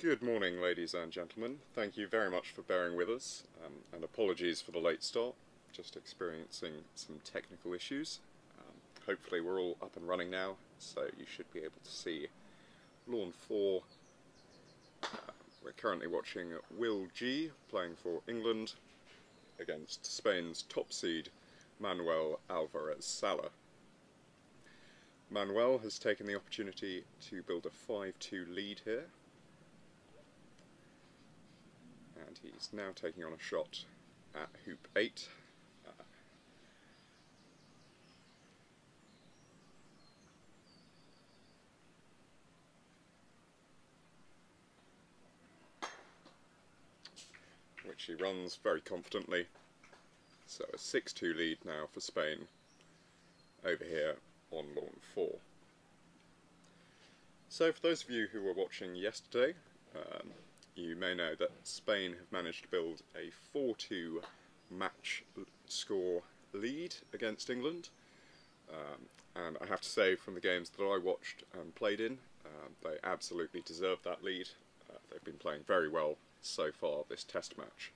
Good morning, ladies and gentlemen. Thank you very much for bearing with us, um, and apologies for the late start. Just experiencing some technical issues. Um, hopefully, we're all up and running now, so you should be able to see Lawn 4. Uh, we're currently watching Will G playing for England against Spain's top seed Manuel Alvarez Sala. Manuel has taken the opportunity to build a 5-2 lead here and he's now taking on a shot at hoop 8. Uh, which he runs very confidently. So a 6-2 lead now for Spain over here on lawn 4. So for those of you who were watching yesterday, um, you may know that Spain have managed to build a 4-2 match score lead against England. Um, and I have to say, from the games that I watched and played in, uh, they absolutely deserved that lead. Uh, they've been playing very well so far this test match.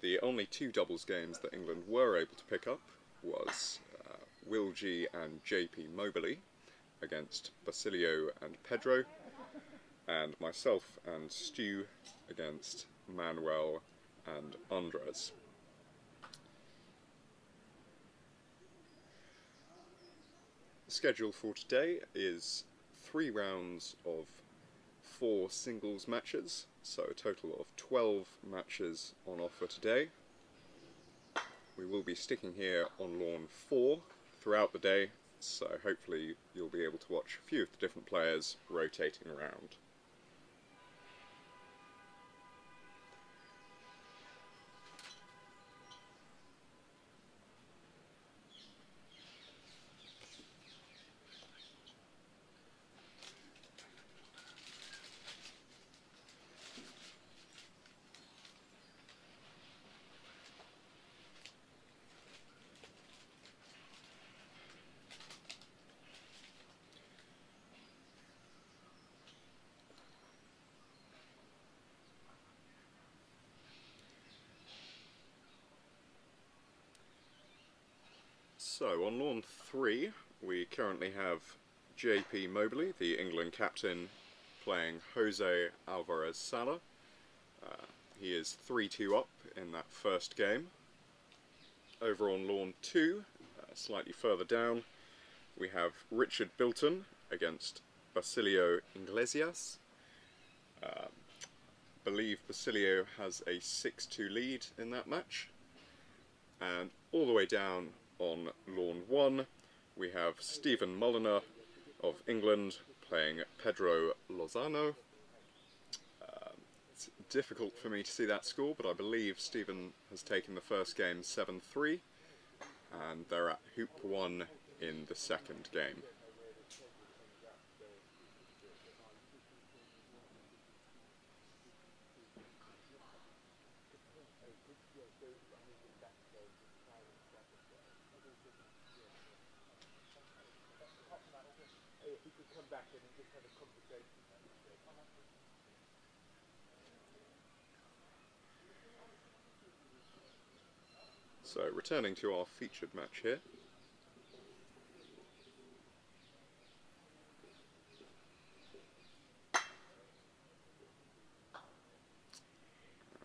The only two doubles games that England were able to pick up was uh, Will G and JP Moberly against Basilio and Pedro, and myself and Stu against Manuel and Andres. The schedule for today is three rounds of four singles matches, so a total of 12 matches on offer today. We will be sticking here on lawn 4 throughout the day, so hopefully you'll be able to watch a few of the different players rotating around. So, on lawn 3, we currently have JP Moberly, the England captain, playing Jose Alvarez Sala. Uh, he is 3-2 up in that first game. Over on lawn 2, uh, slightly further down, we have Richard Bilton against Basilio Iglesias. Uh, believe Basilio has a 6-2 lead in that match. And all the way down on lawn 1 we have Stephen Mulliner of England playing Pedro Lozano. Uh, it's difficult for me to see that score, but I believe Stephen has taken the first game 7-3, and they're at hoop 1 in the second game. So returning to our featured match here.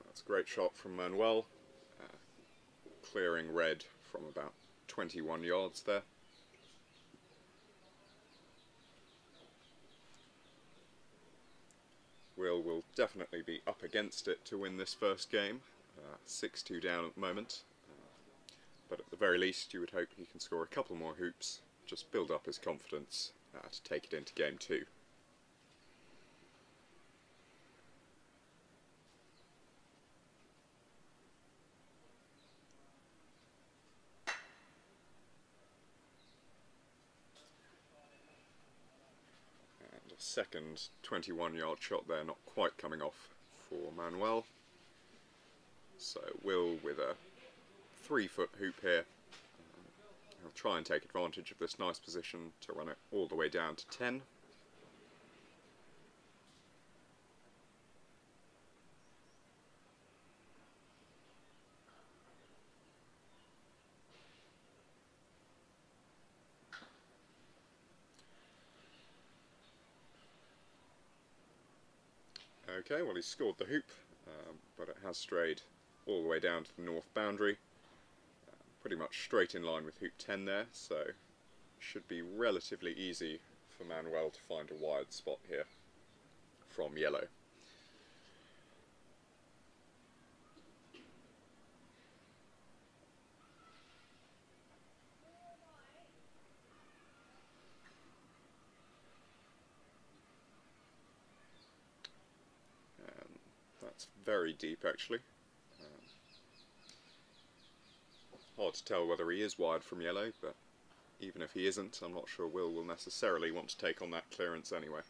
That's a great shot from Manuel, uh, clearing red from about 21 yards there. Will will definitely be up against it to win this first game. 6-2 uh, down at the moment but at the very least you would hope he can score a couple more hoops, just build up his confidence uh, to take it into game two. And a second 21 yard shot there, not quite coming off for Manuel. So Will with a three foot hoop here. I'll try and take advantage of this nice position to run it all the way down to 10. Okay, well he's scored the hoop, um, but it has strayed all the way down to the north boundary. Pretty much straight in line with hoop 10 there, so should be relatively easy for Manuel to find a wide spot here from yellow. That's very deep actually. Um, hard to tell whether he is wide from yellow, but even if he isn't, I'm not sure Will will necessarily want to take on that clearance anyway.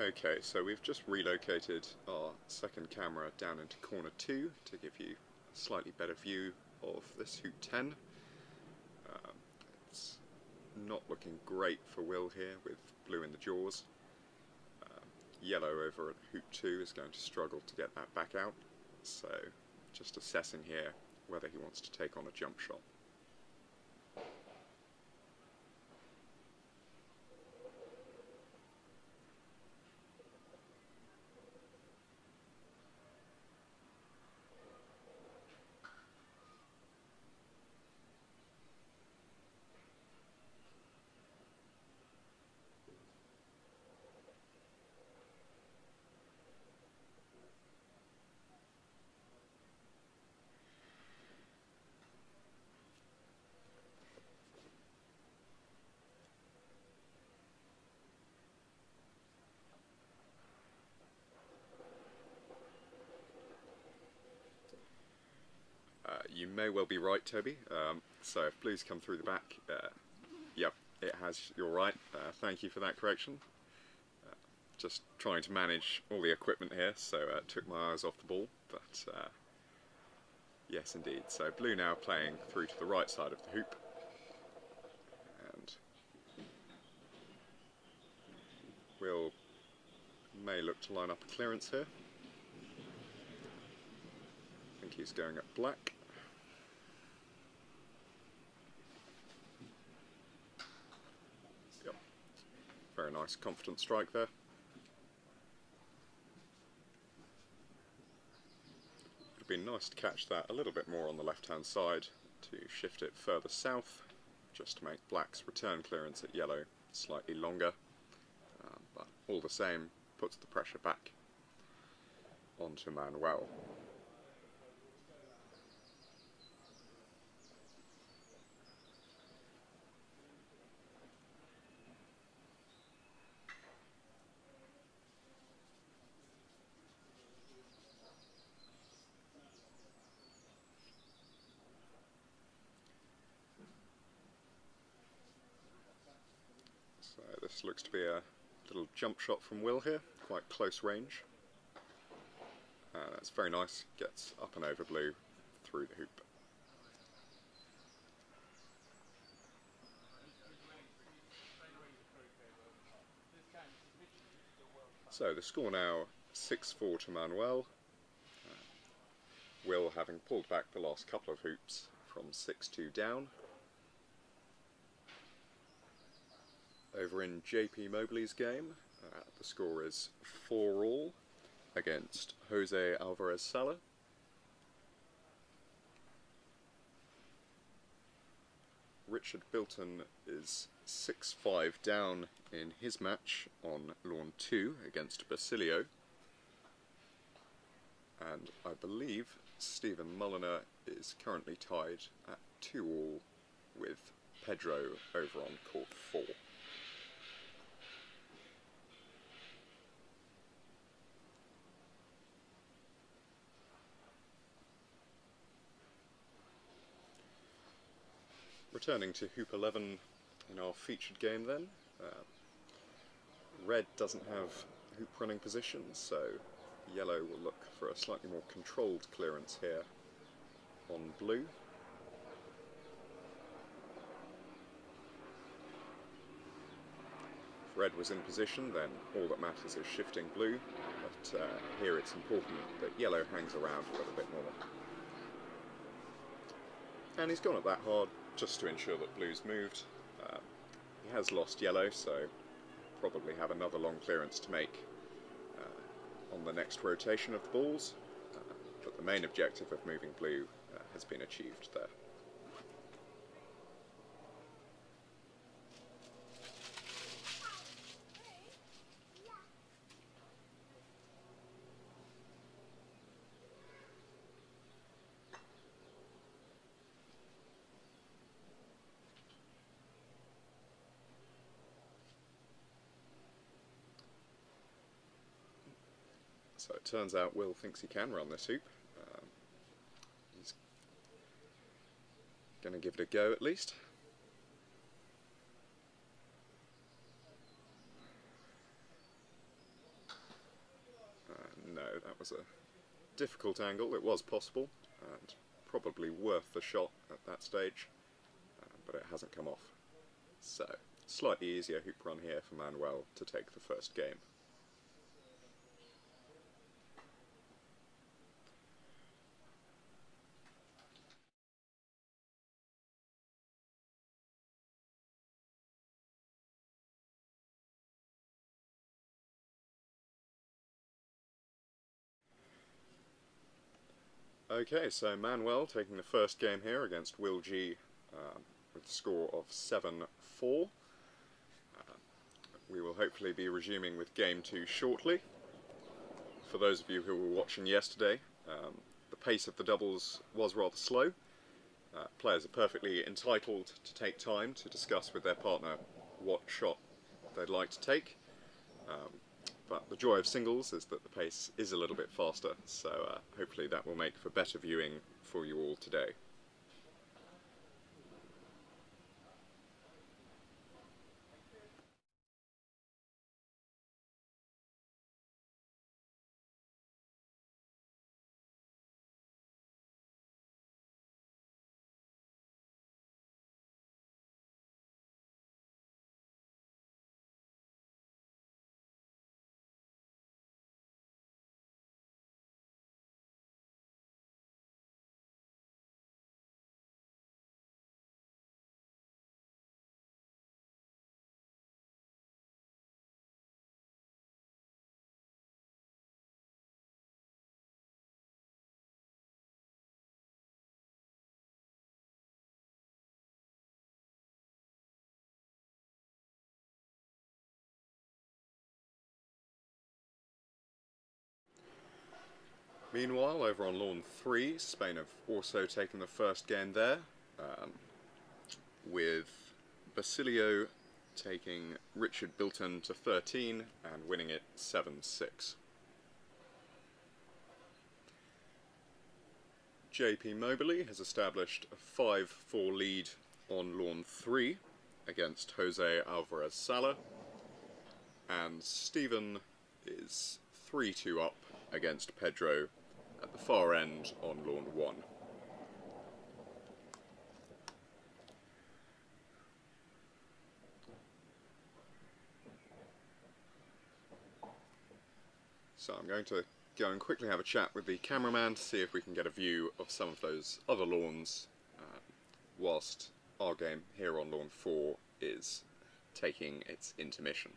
Okay, so we've just relocated our second camera down into corner 2 to give you a slightly better view of this Hoop 10. Um, it's not looking great for Will here with blue in the jaws. Um, yellow over at Hoop 2 is going to struggle to get that back out, so just assessing here whether he wants to take on a jump shot. Uh, you may well be right, Toby. Um, so if blues come through the back, uh, yep, it has. You're right. Uh, thank you for that correction. Uh, just trying to manage all the equipment here, so uh, took my eyes off the ball. But uh, yes, indeed. So blue now playing through to the right side of the hoop, and we'll may look to line up a clearance here. I think he's going at black. Very nice, confident strike there. It would have been nice to catch that a little bit more on the left-hand side to shift it further south, just to make black's return clearance at yellow slightly longer. Um, but all the same, puts the pressure back onto Manuel. Be a little jump shot from Will here, quite close range. Uh, that's very nice, gets up and over blue through the hoop. So the score now 6-4 to Manuel. Uh, Will having pulled back the last couple of hoops from 6-2 down. Over in JP Moberly's game, uh, the score is 4 all against Jose Alvarez Sala. Richard Bilton is 6-5 down in his match on lawn 2 against Basilio. And I believe Stephen Mulliner is currently tied at 2 all with Pedro over on court 4. Returning to Hoop 11 in our featured game then. Uh, red doesn't have hoop running position, so yellow will look for a slightly more controlled clearance here on blue. If red was in position, then all that matters is shifting blue, but uh, here it's important that yellow hangs around a little bit more. And he's gone at that hard just to ensure that blue's moved. Uh, he has lost yellow, so probably have another long clearance to make uh, on the next rotation of the balls. Uh, but the main objective of moving blue uh, has been achieved there. It turns out Will thinks he can run this hoop. Um, he's going to give it a go at least. No, that was a difficult angle. It was possible, and probably worth the shot at that stage, uh, but it hasn't come off. So, slightly easier hoop run here for Manuel to take the first game. Okay, so Manuel taking the first game here against Will G um, with a score of 7-4. Uh, we will hopefully be resuming with game two shortly. For those of you who were watching yesterday, um, the pace of the doubles was rather slow. Uh, players are perfectly entitled to take time to discuss with their partner what shot they'd like to take. Um, but the joy of singles is that the pace is a little bit faster, so uh, hopefully that will make for better viewing for you all today. Meanwhile, over on Lawn 3, Spain have also taken the first game there, um, with Basilio taking Richard Bilton to 13 and winning it 7-6. JP Moberly has established a 5-4 lead on Lawn 3 against Jose Alvarez Sala, and Stephen is 3-2 up against Pedro at the far end on lawn 1. So I'm going to go and quickly have a chat with the cameraman to see if we can get a view of some of those other lawns uh, whilst our game here on lawn 4 is taking its intermission.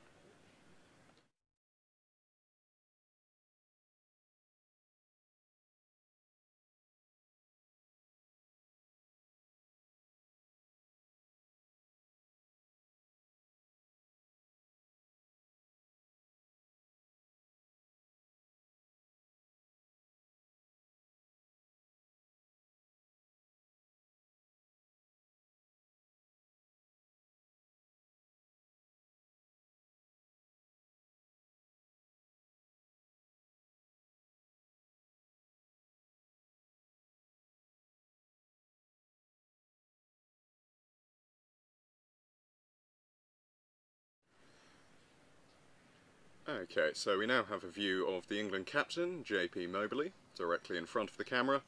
Okay, so we now have a view of the England captain, JP Moberly, directly in front of the camera,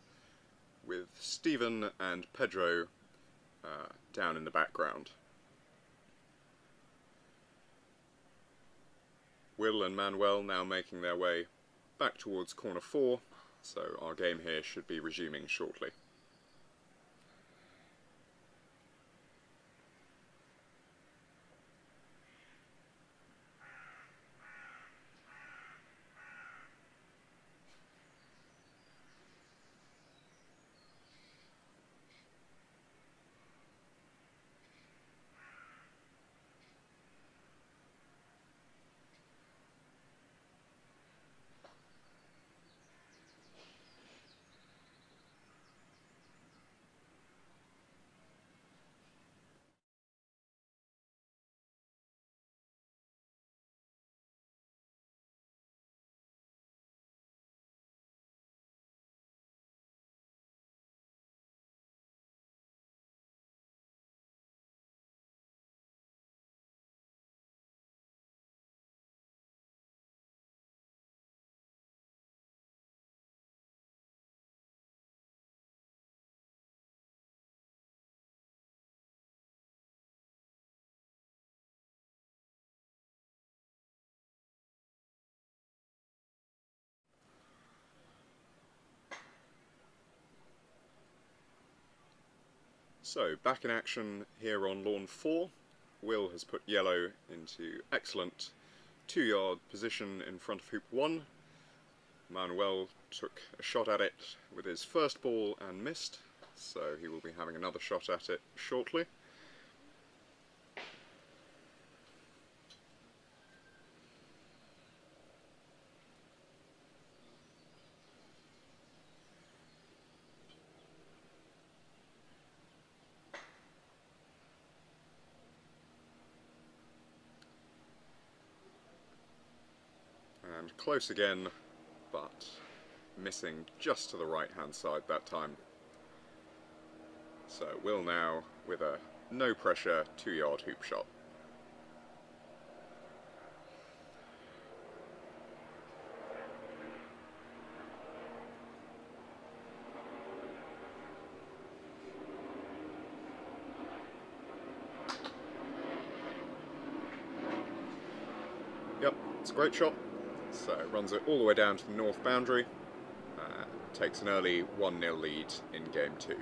with Stephen and Pedro uh, down in the background. Will and Manuel now making their way back towards corner 4, so our game here should be resuming shortly. So, back in action here on lawn 4. Will has put yellow into excellent two yard position in front of hoop 1. Manuel took a shot at it with his first ball and missed, so he will be having another shot at it shortly. And close again, but missing just to the right hand side that time. So Will now with a no pressure two yard hoop shot. Yep, it's a great shot. So it runs it all the way down to the north boundary, uh, takes an early 1-0 lead in game two.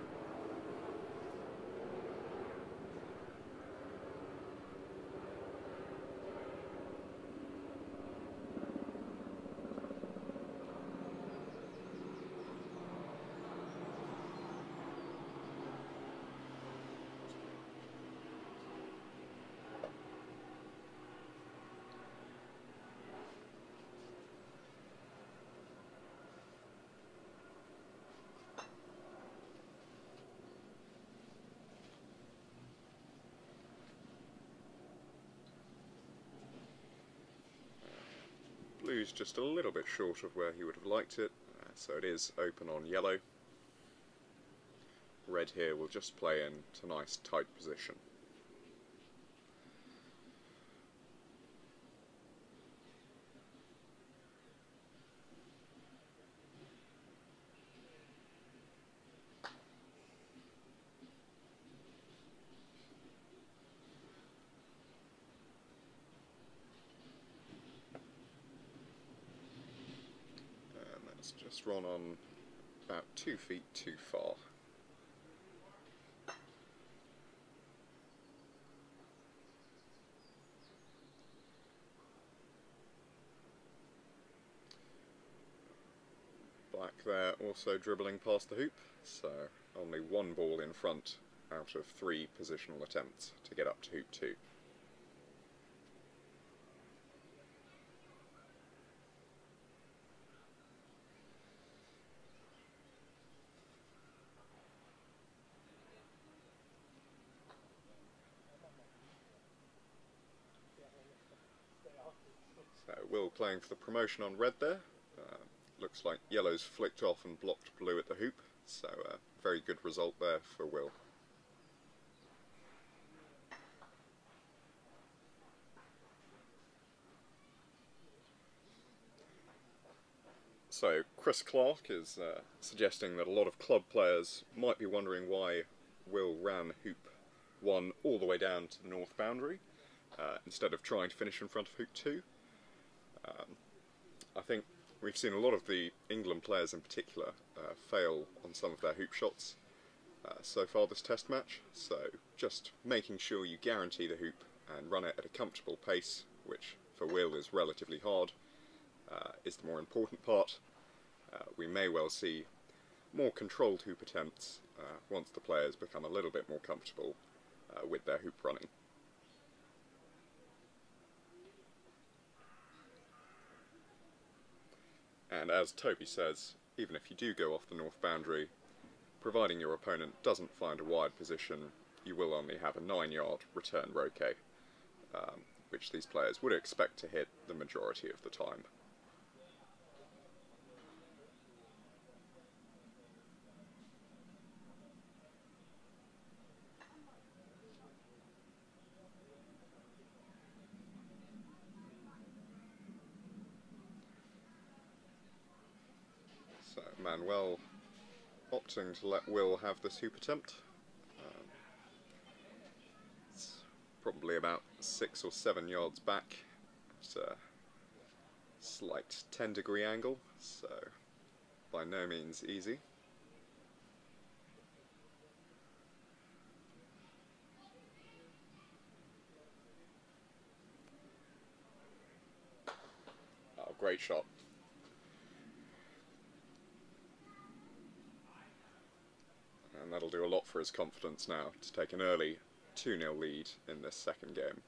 Blue's just a little bit short of where he would have liked it, uh, so it is open on yellow. Red here will just play in to nice tight position. And that's just run on about two feet too far. Black there also dribbling past the hoop, so only one ball in front out of three positional attempts to get up to hoop two. So Will playing for the promotion on red there. Uh, looks like yellow's flicked off and blocked blue at the hoop, so uh, very good result there for Will. So Chris Clark is uh, suggesting that a lot of club players might be wondering why Will ran hoop one all the way down to the north boundary uh, instead of trying to finish in front of hoop two. Um, I think we've seen a lot of the England players in particular uh, fail on some of their hoop shots uh, so far this test match, so just making sure you guarantee the hoop and run it at a comfortable pace, which for Will is relatively hard, uh, is the more important part. Uh, we may well see more controlled hoop attempts uh, once the players become a little bit more comfortable uh, with their hoop running. And as Toby says, even if you do go off the north boundary, providing your opponent doesn't find a wide position, you will only have a 9 yard return roquet, um, which these players would expect to hit the majority of the time. to let Will have the hoop attempt. Um, it's probably about six or seven yards back at a slight 10 degree angle, so by no means easy. Oh, great shot. And that'll do a lot for his confidence now to take an early 2-0 lead in this second game.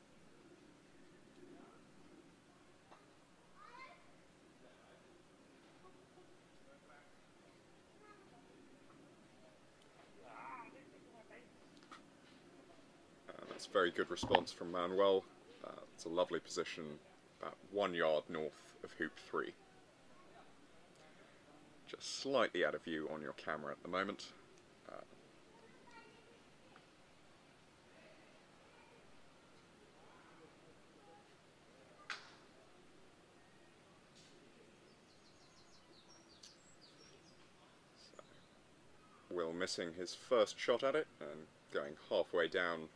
And that's a very good response from Manuel. Uh, it's a lovely position about one yard north of hoop 3. Just slightly out of view on your camera at the moment. Will missing his first shot at it and going halfway down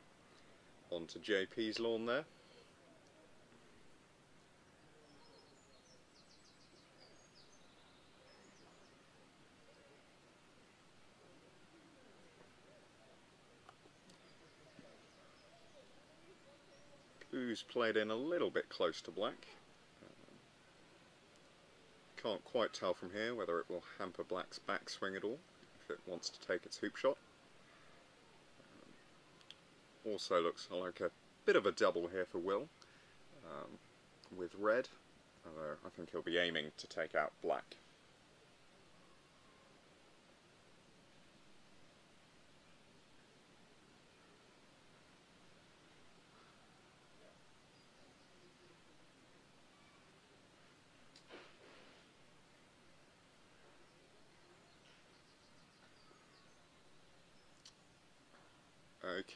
onto JP's lawn there. Blue's played in a little bit close to black. Can't quite tell from here whether it will hamper black's backswing at all it wants to take its hoop shot. Also looks like a bit of a double here for Will um, with red, although I think he'll be aiming to take out black.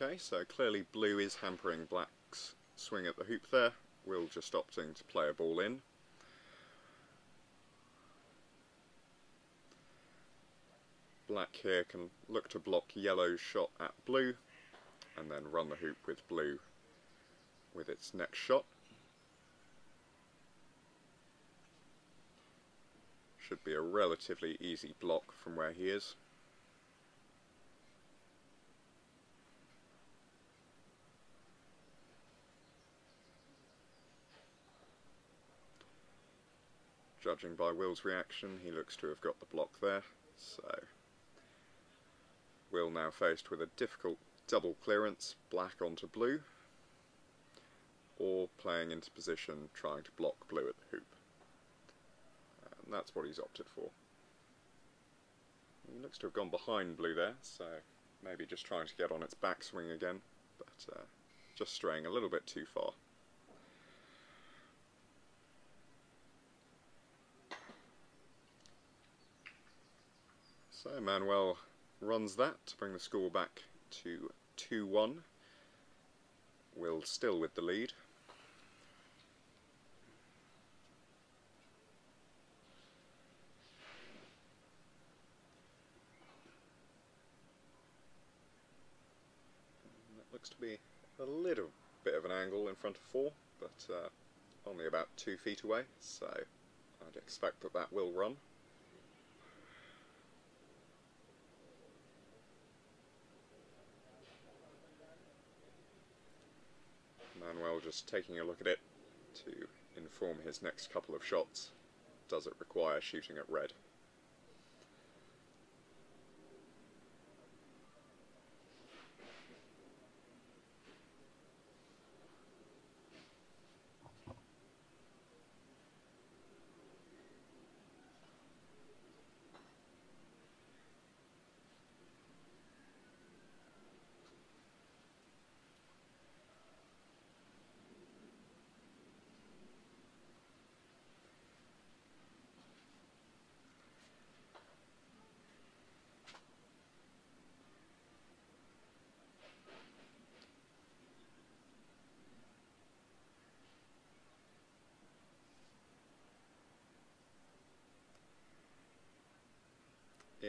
Okay, so clearly blue is hampering black's swing at the hoop there. Will just opting to play a ball in. Black here can look to block yellow's shot at blue and then run the hoop with blue with its next shot. Should be a relatively easy block from where he is. Judging by Will's reaction, he looks to have got the block there, so Will now faced with a difficult double clearance, black onto blue, or playing into position trying to block blue at the hoop. And that's what he's opted for. He looks to have gone behind blue there, so maybe just trying to get on its backswing again, but uh, just straying a little bit too far. So Manuel runs that to bring the score back to 2-1. Will still with the lead. that looks to be a little bit of an angle in front of four, but uh, only about two feet away, so I'd expect that that will run. Manuel just taking a look at it to inform his next couple of shots. Does it require shooting at red?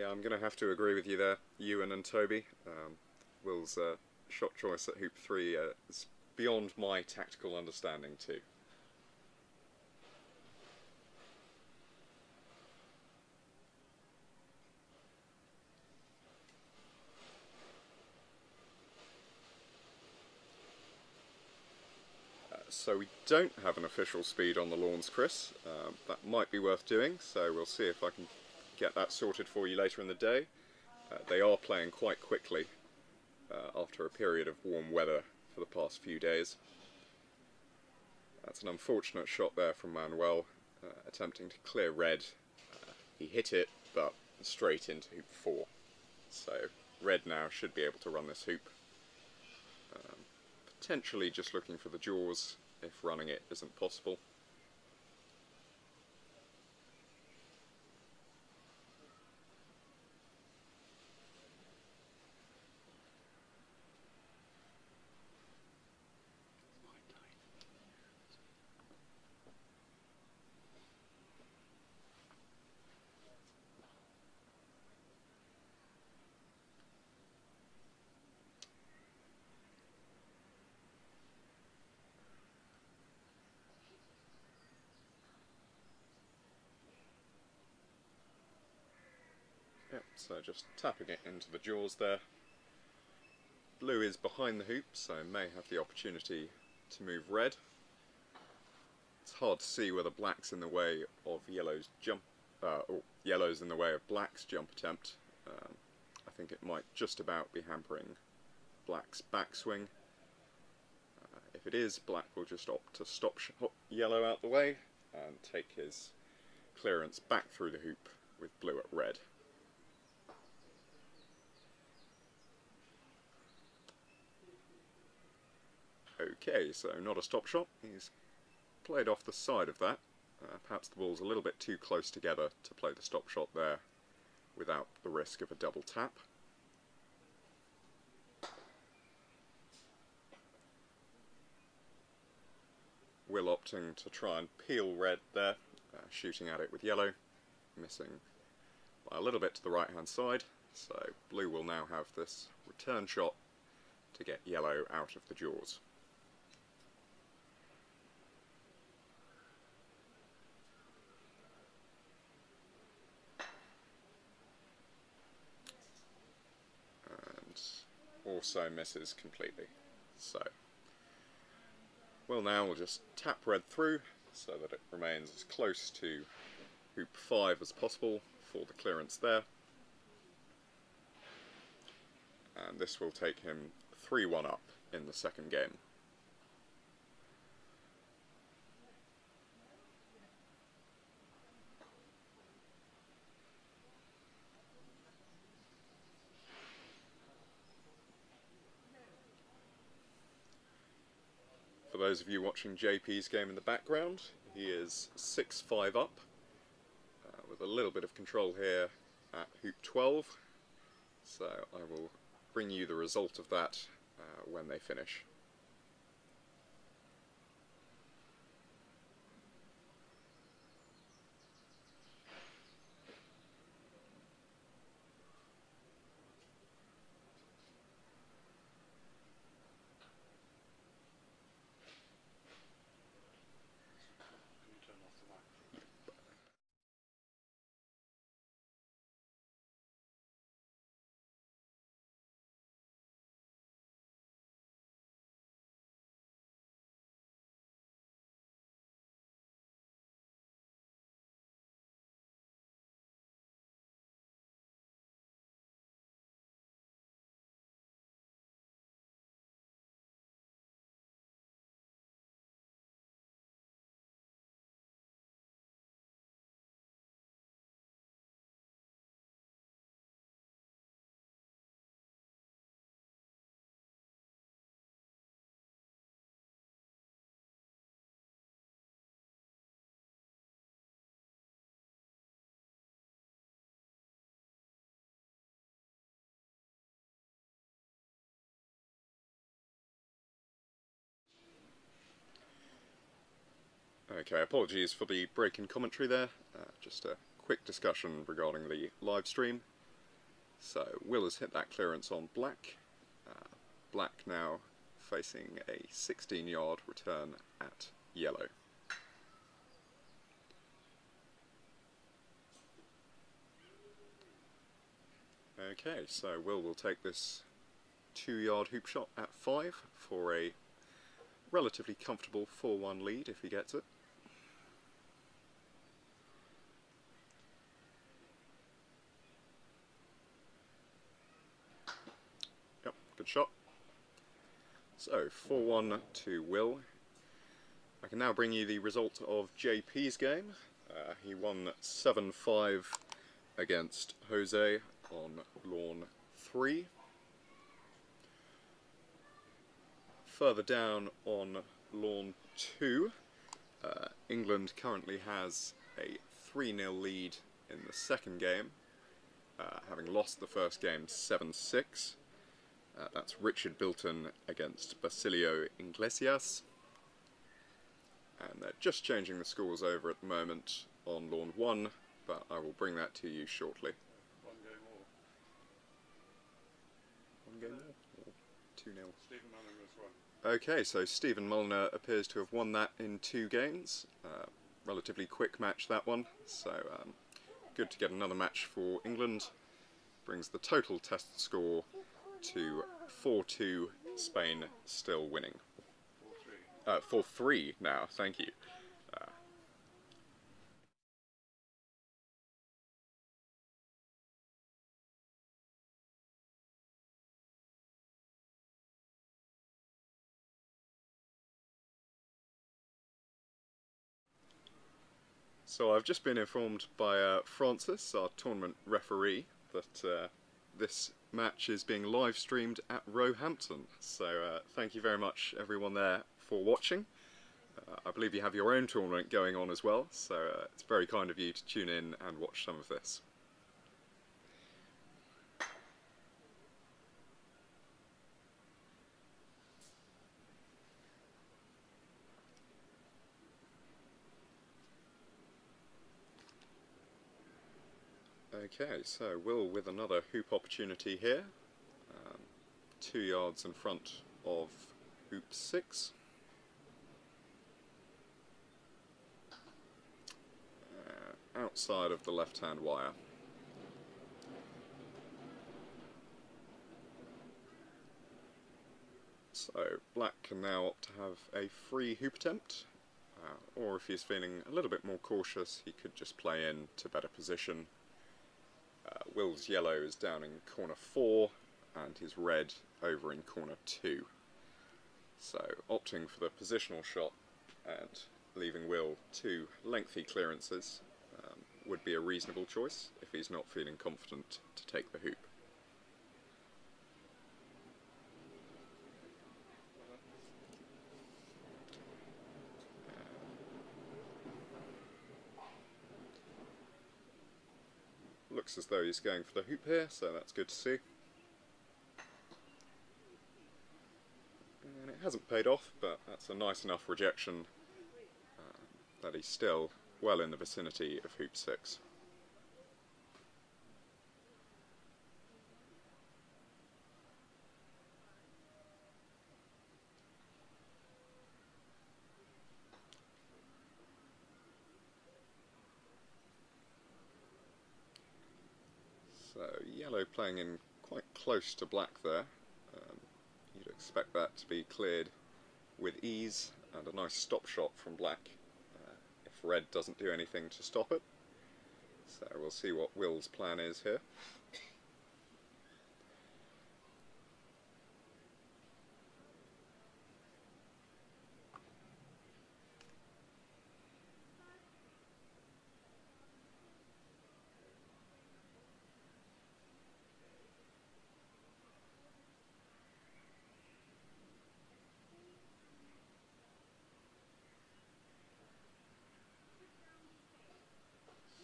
Yeah, I'm going to have to agree with you there, Ewan and Toby. Um, Will's uh, shot choice at hoop three uh, is beyond my tactical understanding too. Uh, so we don't have an official speed on the lawns, Chris. Um, that might be worth doing, so we'll see if I can get that sorted for you later in the day. Uh, they are playing quite quickly uh, after a period of warm weather for the past few days. That's an unfortunate shot there from Manuel, uh, attempting to clear red. Uh, he hit it, but straight into hoop 4. So red now should be able to run this hoop. Um, potentially just looking for the jaws if running it isn't possible. Yep, so just tapping it into the jaws there. Blue is behind the hoop, so may have the opportunity to move red. It's hard to see whether black's in the way of yellow's jump, uh, or yellow's in the way of black's jump attempt. Um, I think it might just about be hampering black's backswing. Uh, if it is, black will just opt to stop yellow out the way and take his clearance back through the hoop with blue at red. Okay, so not a stop shot. He's played off the side of that. Uh, perhaps the ball's a little bit too close together to play the stop shot there without the risk of a double tap. Will opting to try and peel red there, uh, shooting at it with yellow, missing by a little bit to the right hand side, so blue will now have this return shot to get yellow out of the jaws. Also misses completely. So, well now we'll just tap red through so that it remains as close to hoop 5 as possible for the clearance there. And this will take him 3-1 up in the second game. For those of you watching JP's game in the background, he is 6-5 up, uh, with a little bit of control here at hoop 12, so I will bring you the result of that uh, when they finish. Okay, apologies for the break in commentary there. Uh, just a quick discussion regarding the live stream. So, Will has hit that clearance on black. Uh, black now facing a 16 yard return at yellow. Okay, so Will will take this two yard hoop shot at 5 for a relatively comfortable 4-1 lead if he gets it. Yep, good shot. So, 4-1 to Will. I can now bring you the result of JP's game. Uh, he won 7-5 against Jose on lawn 3. Further down on lawn 2, uh, England currently has a 3-0 lead in the second game, uh, having lost the first game 7-6. Uh, that's Richard Bilton against Basilio Iglesias. And they're just changing the scores over at the moment on lawn 1, but I will bring that to you shortly. One game more. One game more? Or 2 0? Stephen Manning has won. Okay, so Stephen Mulliner appears to have won that in two games. Uh, relatively quick match that one, so um, good to get another match for England. Brings the total test score to 4-2, Spain still winning. Four three. Uh, now, thank you. So I've just been informed by uh, Francis, our tournament referee, that uh, this match is being live streamed at Roehampton. So uh, thank you very much everyone there for watching. Uh, I believe you have your own tournament going on as well, so uh, it's very kind of you to tune in and watch some of this. Okay, so Will with another hoop opportunity here. Um, two yards in front of hoop six. Uh, outside of the left hand wire. So black can now opt to have a free hoop attempt, uh, or if he's feeling a little bit more cautious, he could just play in to better position uh, Will's yellow is down in corner 4 and his red over in corner 2. So opting for the positional shot and leaving Will two lengthy clearances um, would be a reasonable choice if he's not feeling confident to take the hoop. Looks as though he's going for the hoop here, so that's good to see. And it hasn't paid off, but that's a nice enough rejection uh, that he's still well in the vicinity of hoop 6. So yellow playing in quite close to black there. Um, you'd expect that to be cleared with ease and a nice stop shot from black uh, if red doesn't do anything to stop it. So we'll see what Will's plan is here.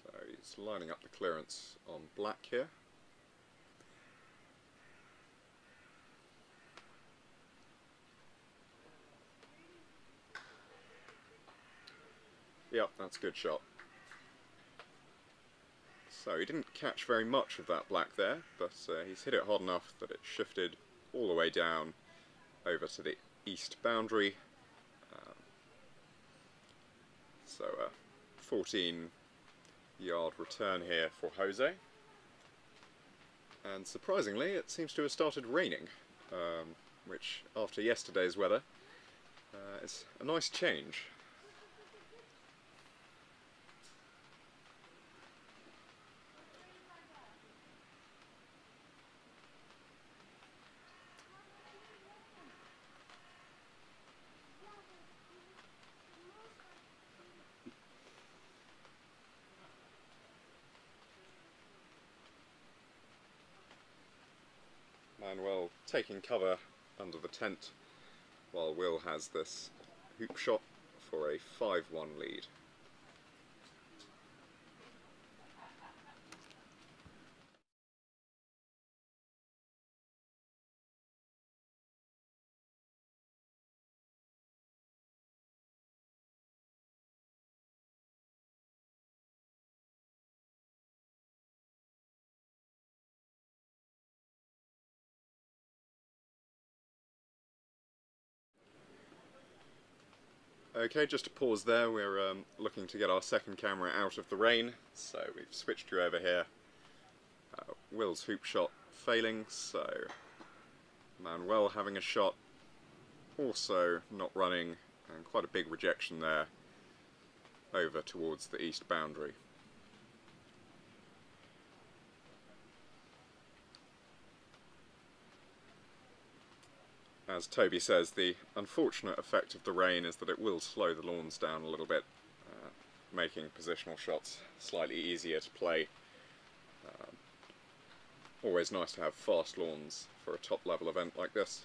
So he's lining up the clearance on black here. Yep, that's a good shot. So he didn't catch very much of that black there, but uh, he's hit it hard enough that it shifted all the way down over to the east boundary. Um, so uh, 14 yard return here for Jose. And surprisingly, it seems to have started raining, um, which after yesterday's weather Uh, it's a nice change. Manuel taking cover under the tent while Will has this hoop shot for a 5 1 lead. Okay, just to pause there, we're um, looking to get our second camera out of the rain, so we've switched you over here. Uh, Will's hoop shot failing, so Manuel having a shot, also not running, and quite a big rejection there over towards the east boundary. As Toby says, the unfortunate effect of the rain is that it will slow the lawns down a little bit, uh, making positional shots slightly easier to play. Uh, always nice to have fast lawns for a top level event like this.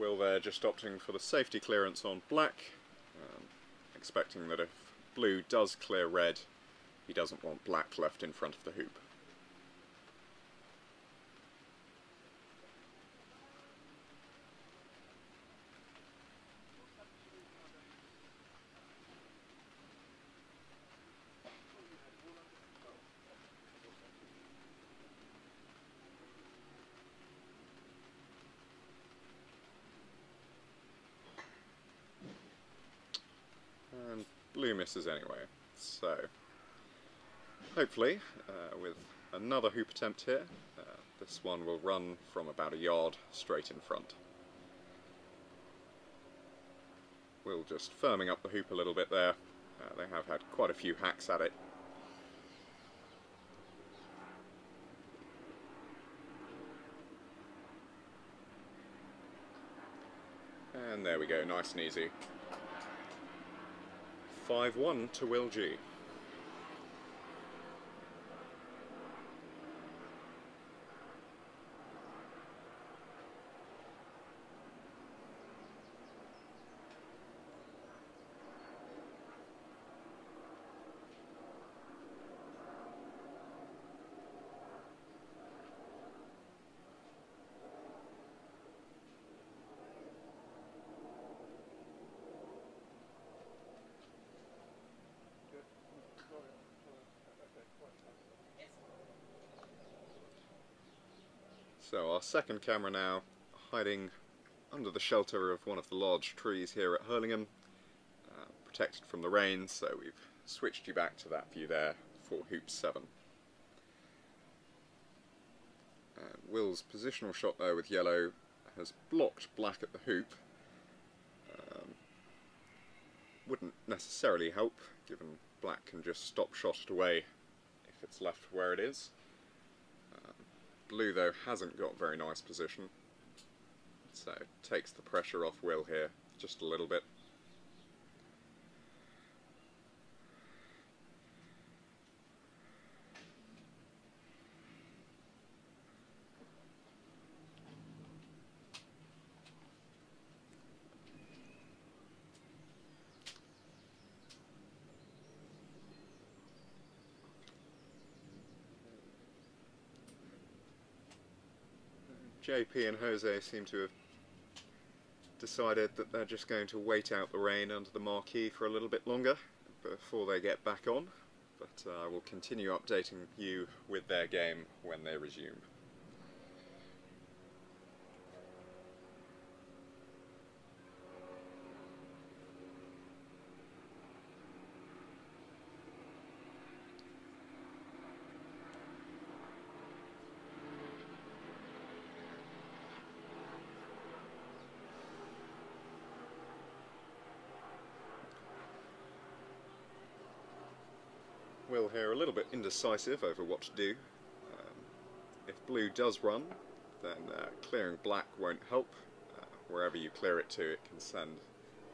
Will there just opting for the safety clearance on black, um, expecting that if blue does clear red, he doesn't want black left in front of the hoop. And blue misses anyway. So, hopefully, uh, with another hoop attempt here, uh, this one will run from about a yard straight in front. We'll just firming up the hoop a little bit there. Uh, they have had quite a few hacks at it. And there we go, nice and easy. 5-1 to Will So our second camera now hiding under the shelter of one of the large trees here at Hurlingham, uh, protected from the rain, so we've switched you back to that view there for hoop 7. Uh, Will's positional shot there with yellow has blocked black at the hoop. Um, wouldn't necessarily help, given black can just stop shot it away if it's left where it is. Blue, though, hasn't got very nice position, so takes the pressure off Will here just a little bit. JP and Jose seem to have decided that they're just going to wait out the rain under the marquee for a little bit longer before they get back on. But uh, I will continue updating you with their game when they resume. Will here a little bit indecisive over what to do. Um, if blue does run, then uh, clearing black won't help. Uh, wherever you clear it to, it can send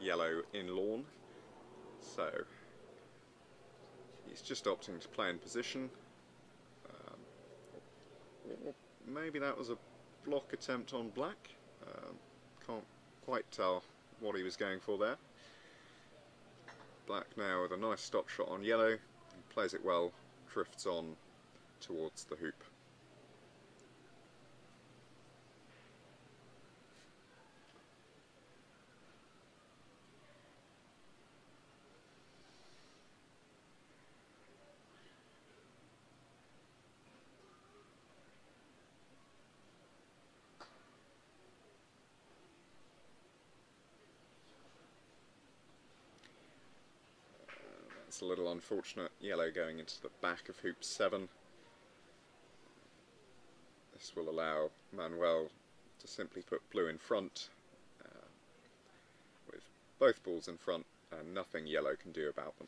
yellow in lawn. So he's just opting to play in position. Um, maybe that was a block attempt on black. Um, can't quite tell what he was going for there. Black now with a nice stop shot on yellow plays it well, drifts on towards the hoop. A little unfortunate yellow going into the back of hoop 7. This will allow Manuel to simply put blue in front uh, with both balls in front and nothing yellow can do about them.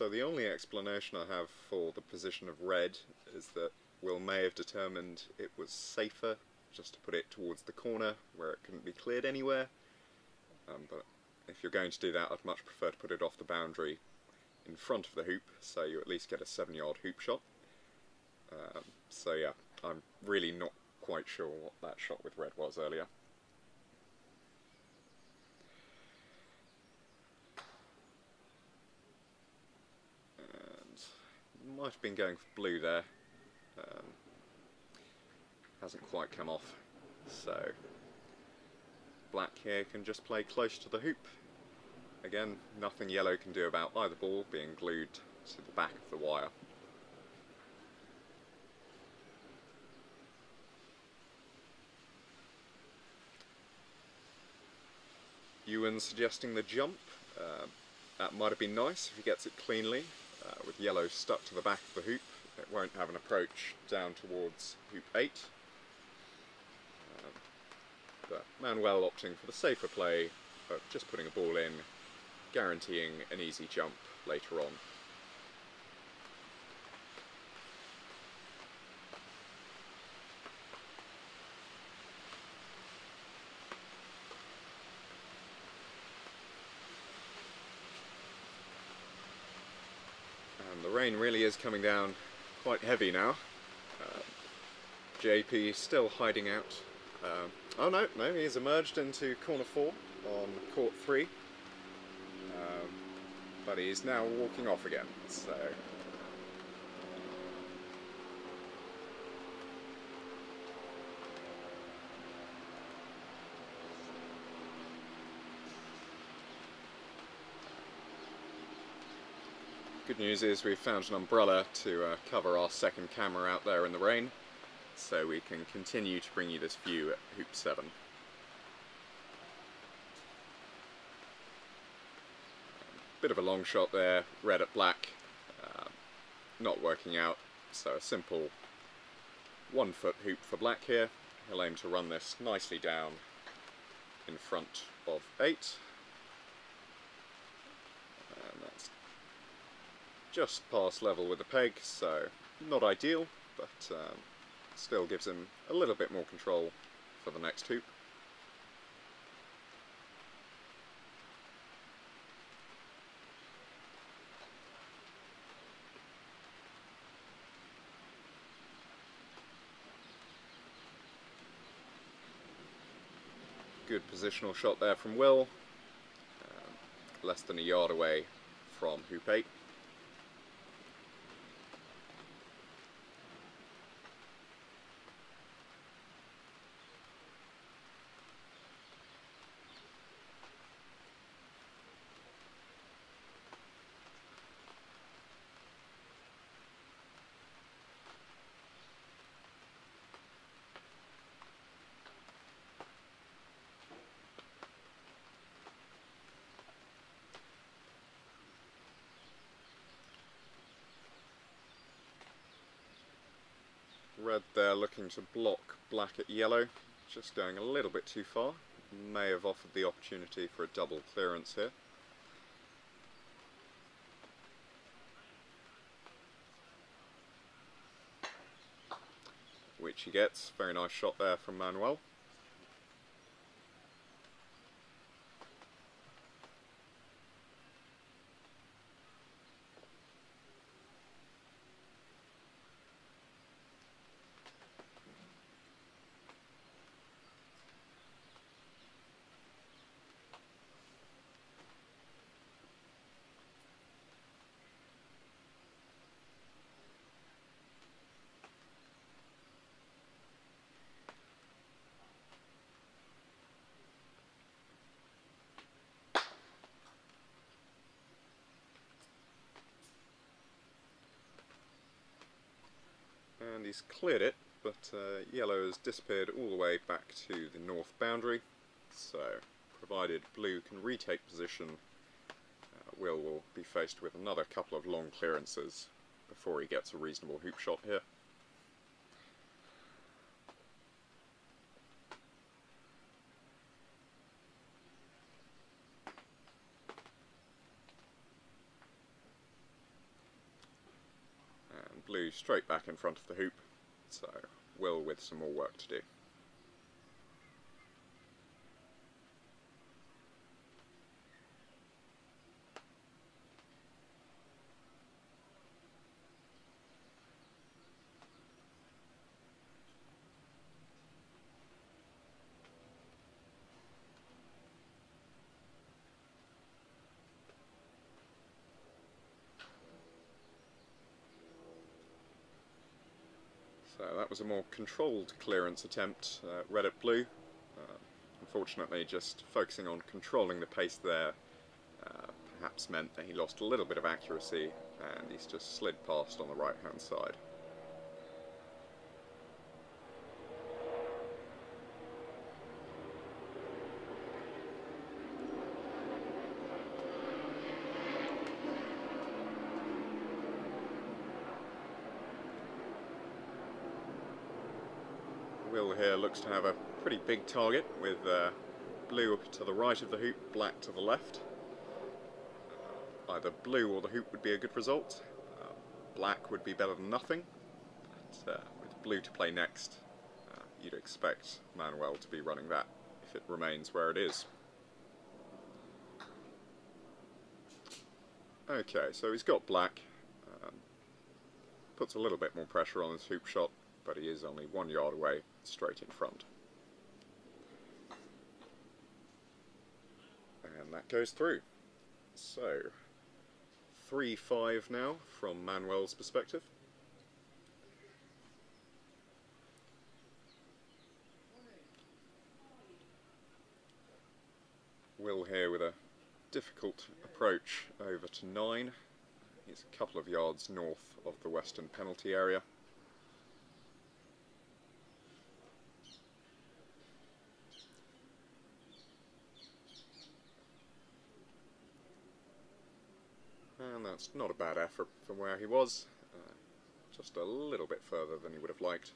So the only explanation I have for the position of red is that Will may have determined it was safer just to put it towards the corner where it couldn't be cleared anywhere. Um, but if you're going to do that, I'd much prefer to put it off the boundary in front of the hoop, so you at least get a seven yard hoop shot. Um, so yeah, I'm really not quite sure what that shot with red was earlier. Might have been going for blue there. Um, hasn't quite come off. So black here can just play close to the hoop. Again, nothing yellow can do about either ball being glued to the back of the wire. Ewan suggesting the jump. Uh, that might have been nice if he gets it cleanly, uh, with yellow stuck to the back of the hoop. It won't have an approach down towards hoop 8. Um, but Manuel opting for the safer play of just putting a ball in, guaranteeing an easy jump later on. Rain really is coming down quite heavy now. Uh, JP still hiding out. Uh, oh no, no, he's emerged into corner 4 on court 3. Um, but he's now walking off again, so Good news is we've found an umbrella to uh, cover our second camera out there in the rain, so we can continue to bring you this view at Hoop 7. Bit of a long shot there, red at black, uh, not working out, so a simple one foot hoop for black here. He'll aim to run this nicely down in front of 8. just past level with the peg, so not ideal, but um, still gives him a little bit more control for the next hoop. Good positional shot there from Will, um, less than a yard away from hoop 8. Red there looking to block black at yellow, just going a little bit too far. May have offered the opportunity for a double clearance here. Which he gets. Very nice shot there from Manuel. He's cleared it, but uh, yellow has disappeared all the way back to the north boundary, so provided blue can retake position, uh, Will will be faced with another couple of long clearances before he gets a reasonable hoop shot here. Straight back in front of the hoop, so Will with some more work to do. Was a more controlled clearance attempt, uh, red at blue. Uh, unfortunately, just focusing on controlling the pace there uh, perhaps meant that he lost a little bit of accuracy and he's just slid past on the right hand side. Will here looks to have a pretty big target with uh, blue to the right of the hoop, black to the left. Either blue or the hoop would be a good result. Uh, black would be better than nothing. But, uh, with blue to play next, uh, you'd expect Manuel to be running that if it remains where it is. Okay, so he's got black. Um, puts a little bit more pressure on his hoop shot, but he is only one yard away, straight in front. And that goes through. So, 3-5 now from Manuel's perspective. Will here with a difficult approach over to 9. He's a couple of yards north of the western penalty area. That's not a bad effort from where he was, uh, just a little bit further than he would have liked.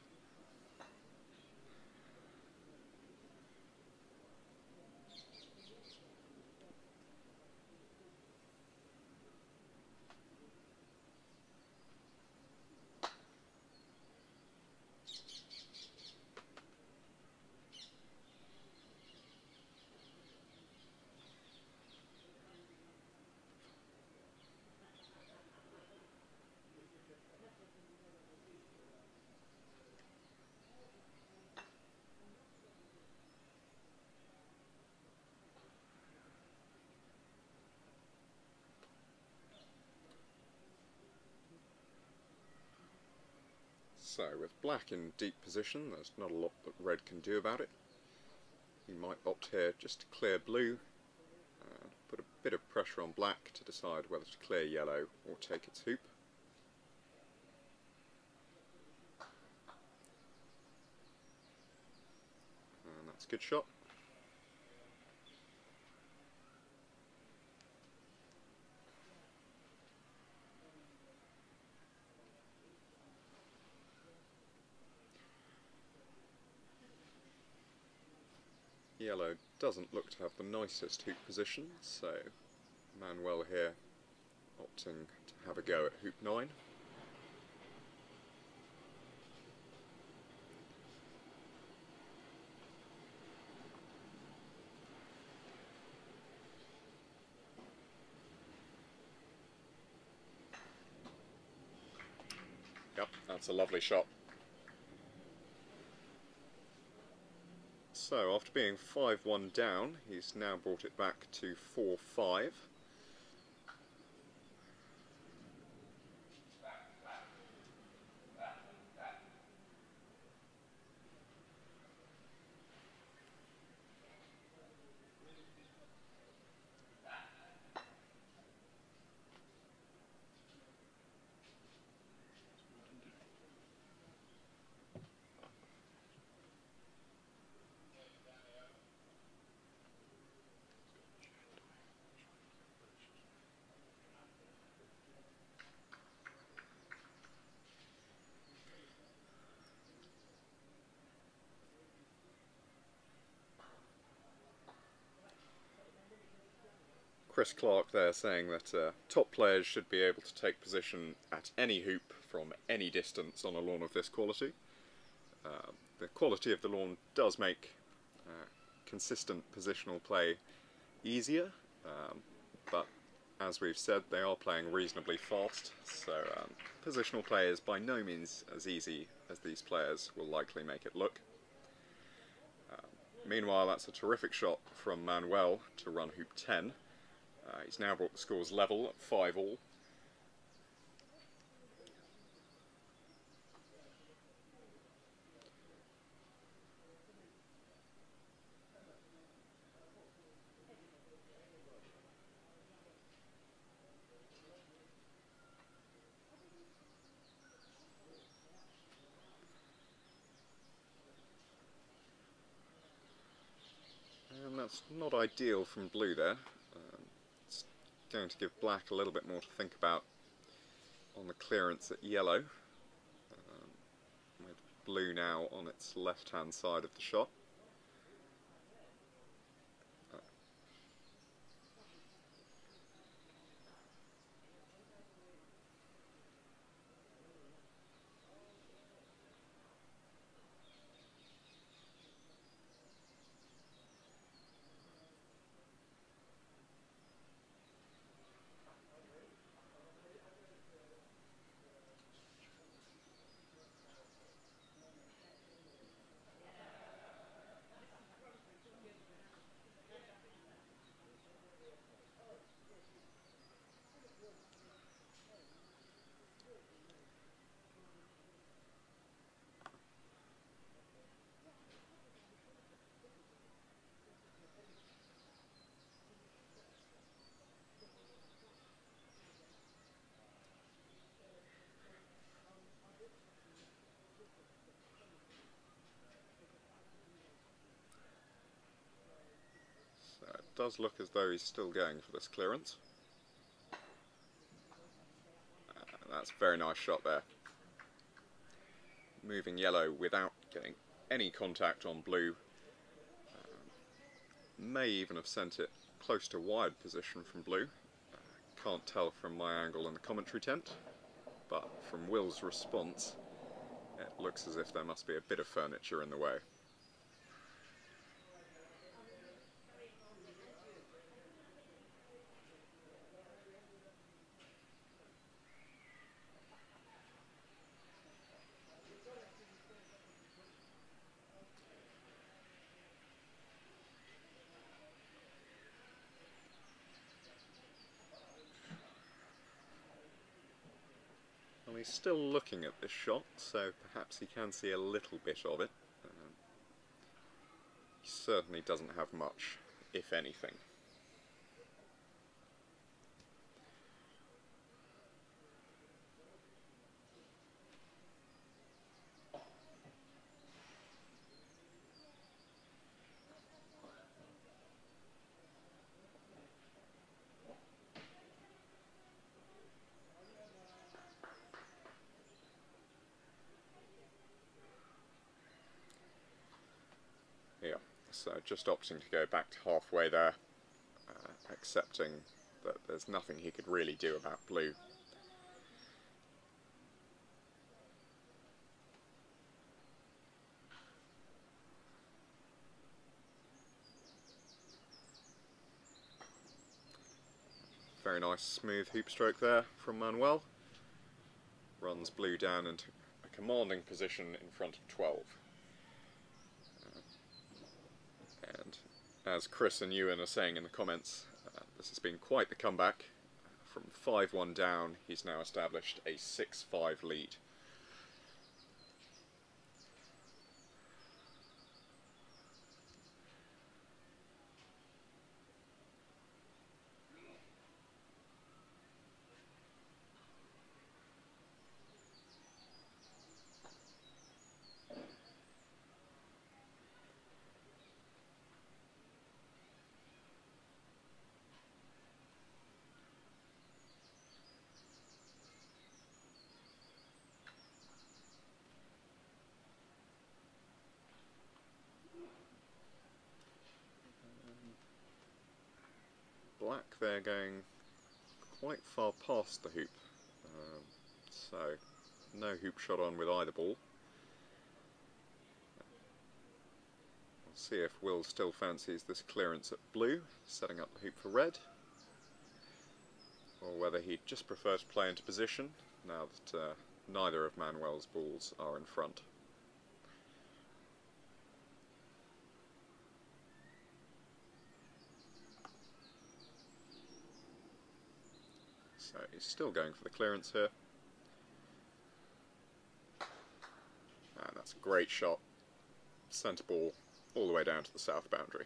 So with black in deep position, there's not a lot that red can do about it. He might opt here just to clear blue, uh, put a bit of pressure on black to decide whether to clear yellow or take its hoop. And that's a good shot. Doesn't look to have the nicest hoop position, so Manuel here opting to have a go at hoop 9. Yep, that's a lovely shot. So after being 5-1 down, he's now brought it back to 4-5. Chris Clark there saying that uh, top players should be able to take position at any hoop from any distance on a lawn of this quality. Uh, the quality of the lawn does make uh, consistent positional play easier, um, but as we've said, they are playing reasonably fast, so um, positional play is by no means as easy as these players will likely make it look. Um, meanwhile, that's a terrific shot from Manuel to run hoop 10. Uh, he's now brought the scores level at 5 all. And that's not ideal from blue there going to give black a little bit more to think about on the clearance at yellow, um, with blue now on its left hand side of the shot. Does look as though he's still going for this clearance. Uh, that's a very nice shot there. Moving yellow without getting any contact on blue. Um, may even have sent it close to wide position from blue. Uh, can't tell from my angle in the commentary tent, but from Will's response, it looks as if there must be a bit of furniture in the way. He's still looking at the shot, so perhaps he can see a little bit of it. Um, he certainly doesn't have much, if anything. So just opting to go back to halfway there, uh, accepting that there's nothing he could really do about blue. Very nice smooth hoop stroke there from Manuel. Runs blue down into a commanding position in front of 12. And as Chris and Ewan are saying in the comments, uh, this has been quite the comeback. From 5-1 down, he's now established a 6-5 lead. There going quite far past the hoop, um, so no hoop shot on with either ball. We'll see if Will still fancies this clearance at blue, setting up the hoop for red, or whether he'd just prefer to play into position now that uh, neither of Manuel's balls are in front. So he's still going for the clearance here. And that's a great shot. Centre ball all the way down to the south boundary.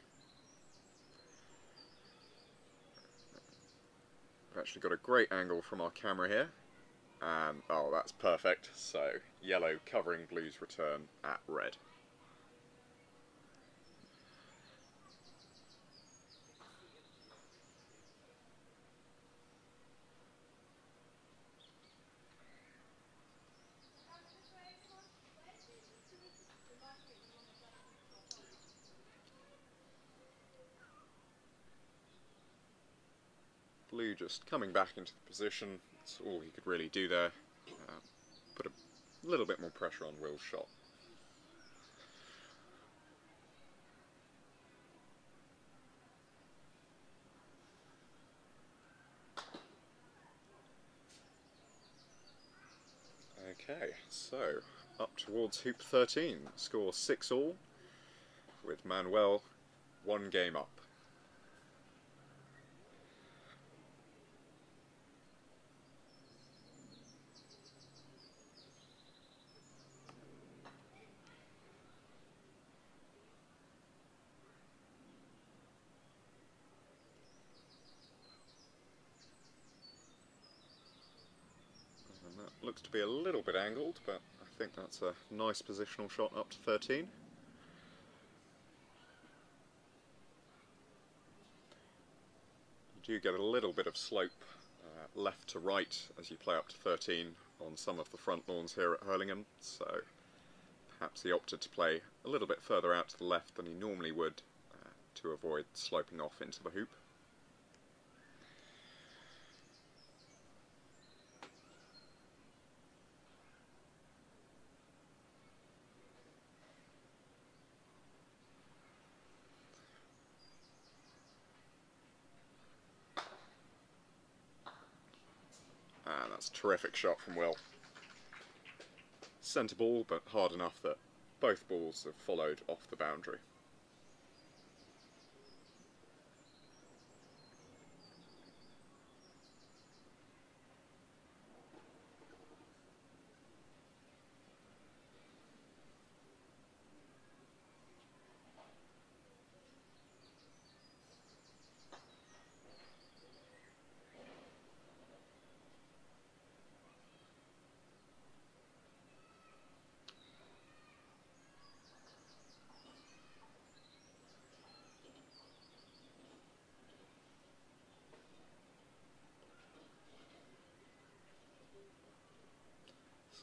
We've actually got a great angle from our camera here. And, oh, that's perfect. So, yellow covering blue's return at red. Blue just coming back into the position. That's all he could really do there. Uh, put a little bit more pressure on Will's shot. Okay, so up towards hoop 13, score 6 all, with Manuel one game up. To be a little bit angled, but I think that's a nice positional shot up to 13. You do get a little bit of slope uh, left to right as you play up to 13 on some of the front lawns here at Hurlingham, so perhaps he opted to play a little bit further out to the left than he normally would uh, to avoid sloping off into the hoop. And terrific shot from Will. Centre ball, but hard enough that both balls have followed off the boundary.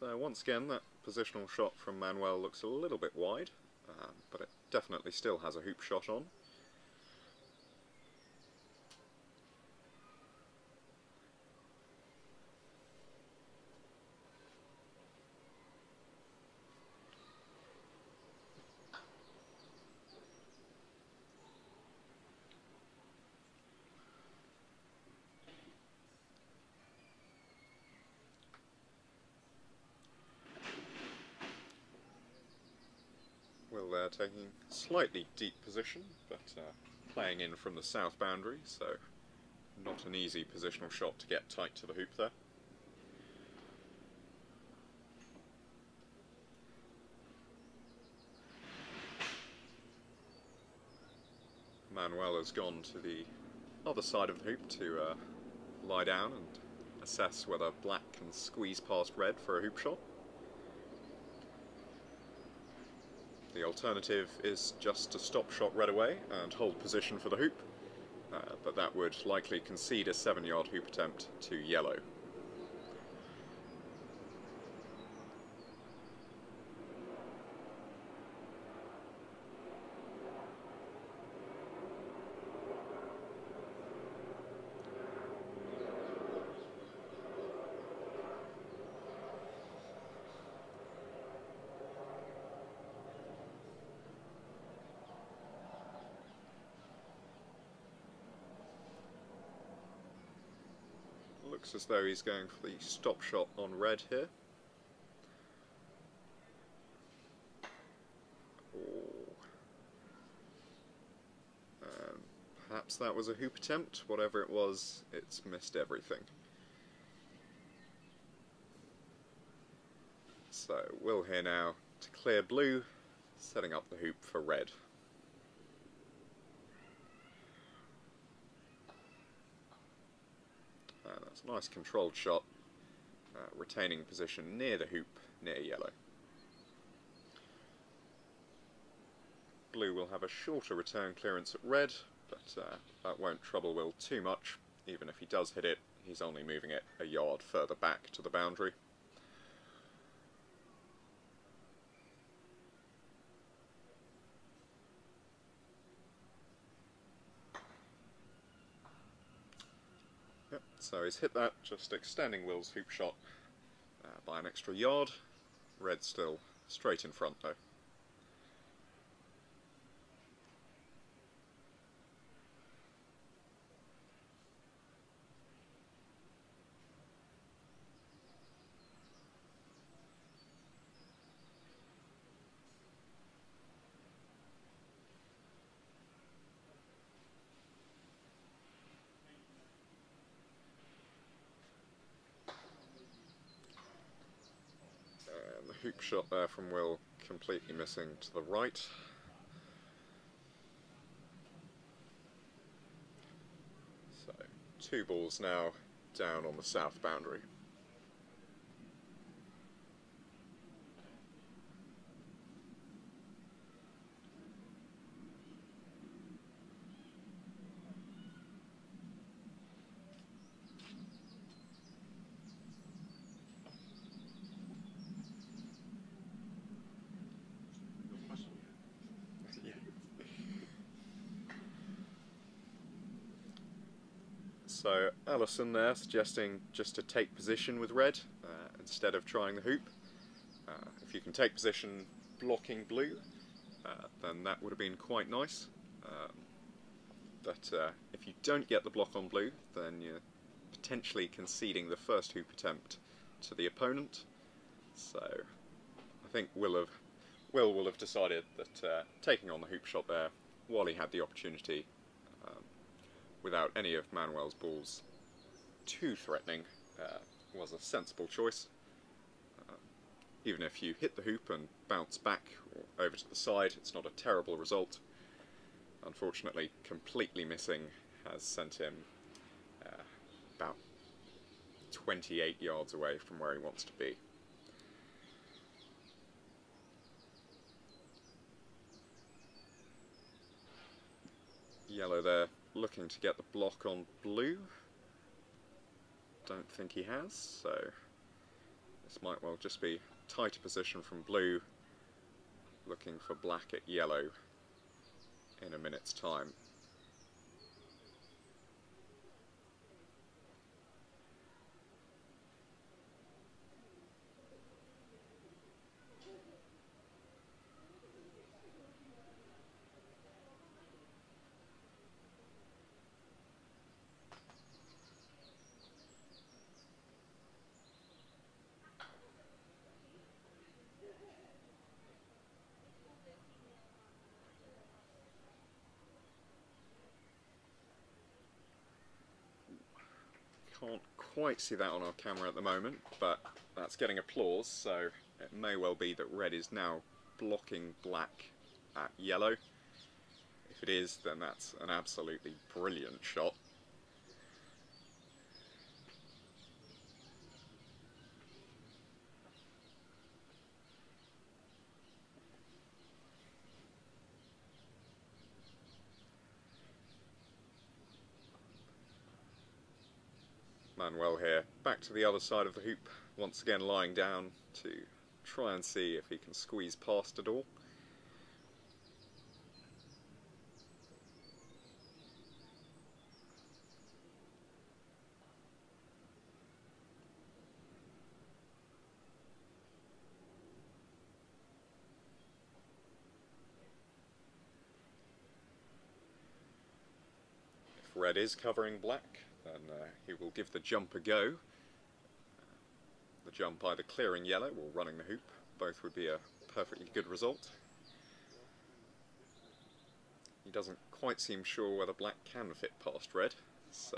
So once again, that positional shot from Manuel looks a little bit wide, um, but it definitely still has a hoop shot on. Will there taking slightly deep position, but uh, playing in from the south boundary, so not an easy positional shot to get tight to the hoop there. Manuel has gone to the other side of the hoop to uh, lie down and assess whether black can squeeze past red for a hoop shot. The alternative is just to stop shot right away and hold position for the hoop, uh, but that would likely concede a 7 yard hoop attempt to yellow. As though he's going for the stop shot on red here. Um, perhaps that was a hoop attempt. Whatever it was, it's missed everything. So Will here now to clear blue, setting up the hoop for red. Uh, that's a nice controlled shot, uh, retaining position near the hoop, near yellow. Blue will have a shorter return clearance at red, but uh, that won't trouble Will too much. Even if he does hit it, he's only moving it a yard further back to the boundary. Yep, so he's hit that, just extending Will's hoop shot uh, by an extra yard. Red still straight in front though. And the hoop shot there from Will completely missing to the right. So, two balls now down on the south boundary. So Allison there suggesting just to take position with red uh, instead of trying the hoop. Uh, if you can take position blocking blue, uh, then that would have been quite nice. Um, but uh, if you don't get the block on blue, then you're potentially conceding the first hoop attempt to the opponent. So I think Will have Will will have decided that uh, taking on the hoop shot there while he had the opportunity without any of Manuel's balls too threatening uh, was a sensible choice. Um, even if you hit the hoop and bounce back over to the side, it's not a terrible result. Unfortunately, completely missing has sent him uh, about 28 yards away from where he wants to be. Yellow there looking to get the block on blue. Don't think he has, so This might well just be tighter position from blue, looking for black at yellow in a minute's time. Quite see that on our camera at the moment, but that's getting applause, so it may well be that red is now blocking black at yellow. If it is, then that's an absolutely brilliant shot. Manuel here, back to the other side of the hoop, once again lying down to try and see if he can squeeze past it all. If red is covering black, then uh, he will give the jump a go. The jump either clearing yellow or running the hoop, both would be a perfectly good result. He doesn't quite seem sure whether black can fit past red, so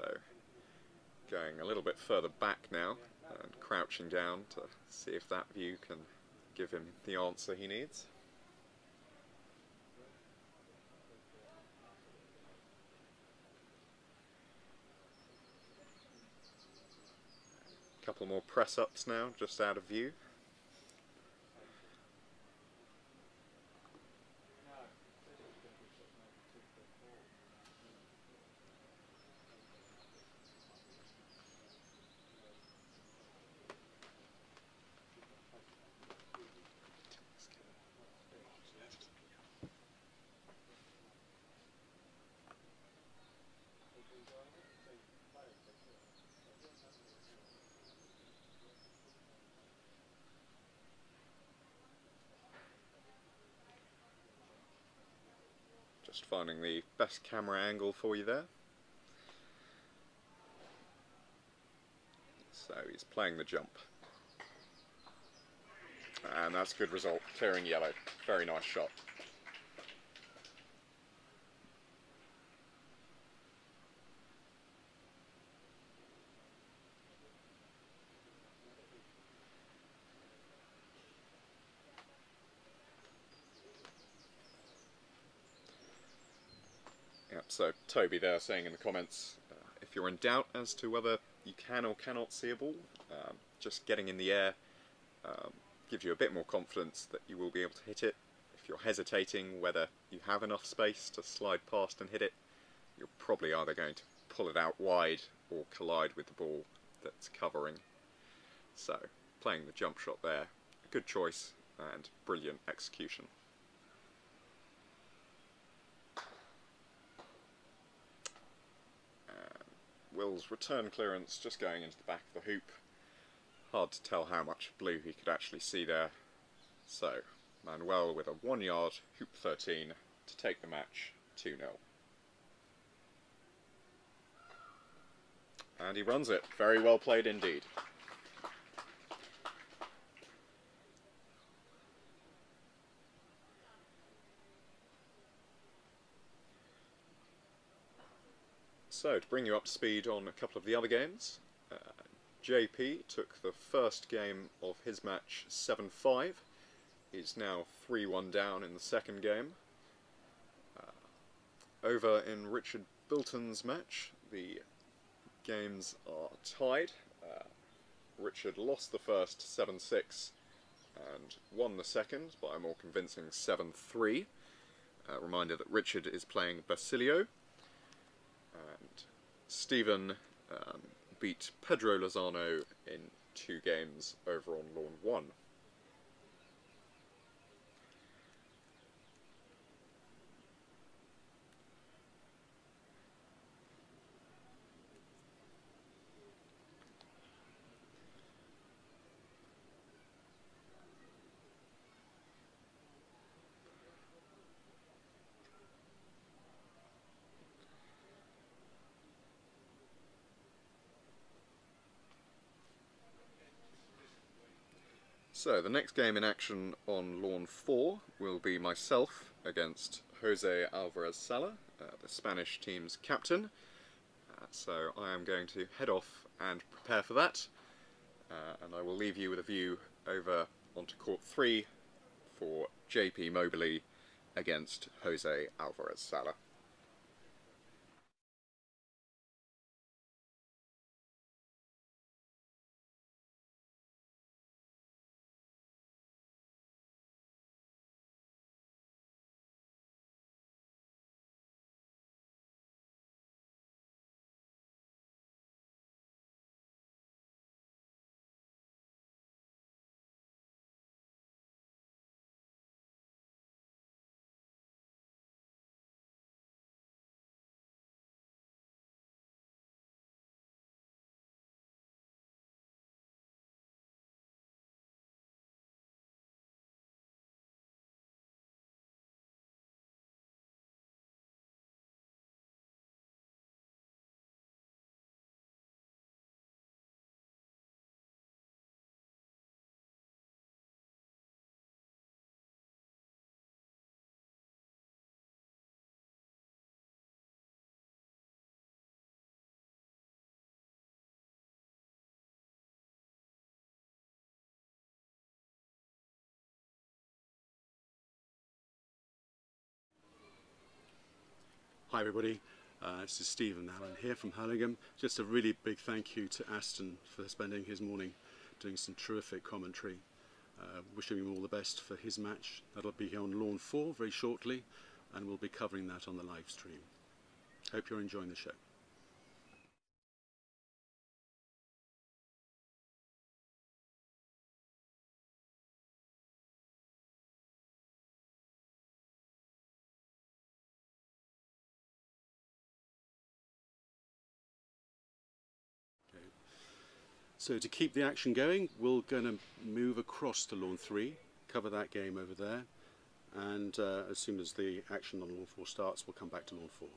going a little bit further back now and crouching down to see if that view can give him the answer he needs. Couple more press ups now, just out of view. Finding the best camera angle for you there. So he's playing the jump. And that's good result, clearing yellow. Very nice shot. Yep, so Toby there saying in the comments, uh, if you're in doubt as to whether you can or cannot see a ball, um, just getting in the air um, gives you a bit more confidence that you will be able to hit it. If you're hesitating whether you have enough space to slide past and hit it, you're probably either going to pull it out wide or collide with the ball that's covering. So, playing the jump shot there, a good choice and brilliant execution. Will's return clearance just going into the back of the hoop. Hard to tell how much blue he could actually see there. So, Manuel with a one yard hoop 13 to take the match 2 0. And he runs it. Very well played indeed. So, to bring you up to speed on a couple of the other games, uh, JP took the first game of his match 7 5. He's now 3 1 down in the second game. Uh, over in Richard Bilton's match, the games are tied. Uh, Richard lost the first 7 6 and won the second by a more convincing 7 3. Uh, reminder that Richard is playing Basilio. And Stephen um, beat Pedro Lozano in two games over on lawn one. So the next game in action on lawn 4 will be myself against Jose Alvarez Sala, uh, the Spanish team's captain. Uh, so I am going to head off and prepare for that, uh, and I will leave you with a view over onto court 3 for JP Moberly against Jose Alvarez Sala. Hi everybody, uh, this is Stephen Allen here from Hurlingham. Just a really big thank you to Aston for spending his morning doing some terrific commentary. Uh, wishing him all the best for his match. That'll be on Lawn 4 very shortly and we'll be covering that on the live stream. Hope you're enjoying the show. So to keep the action going, we're going to move across to lawn three, cover that game over there, and uh, as soon as the action on lawn four starts, we'll come back to lawn four.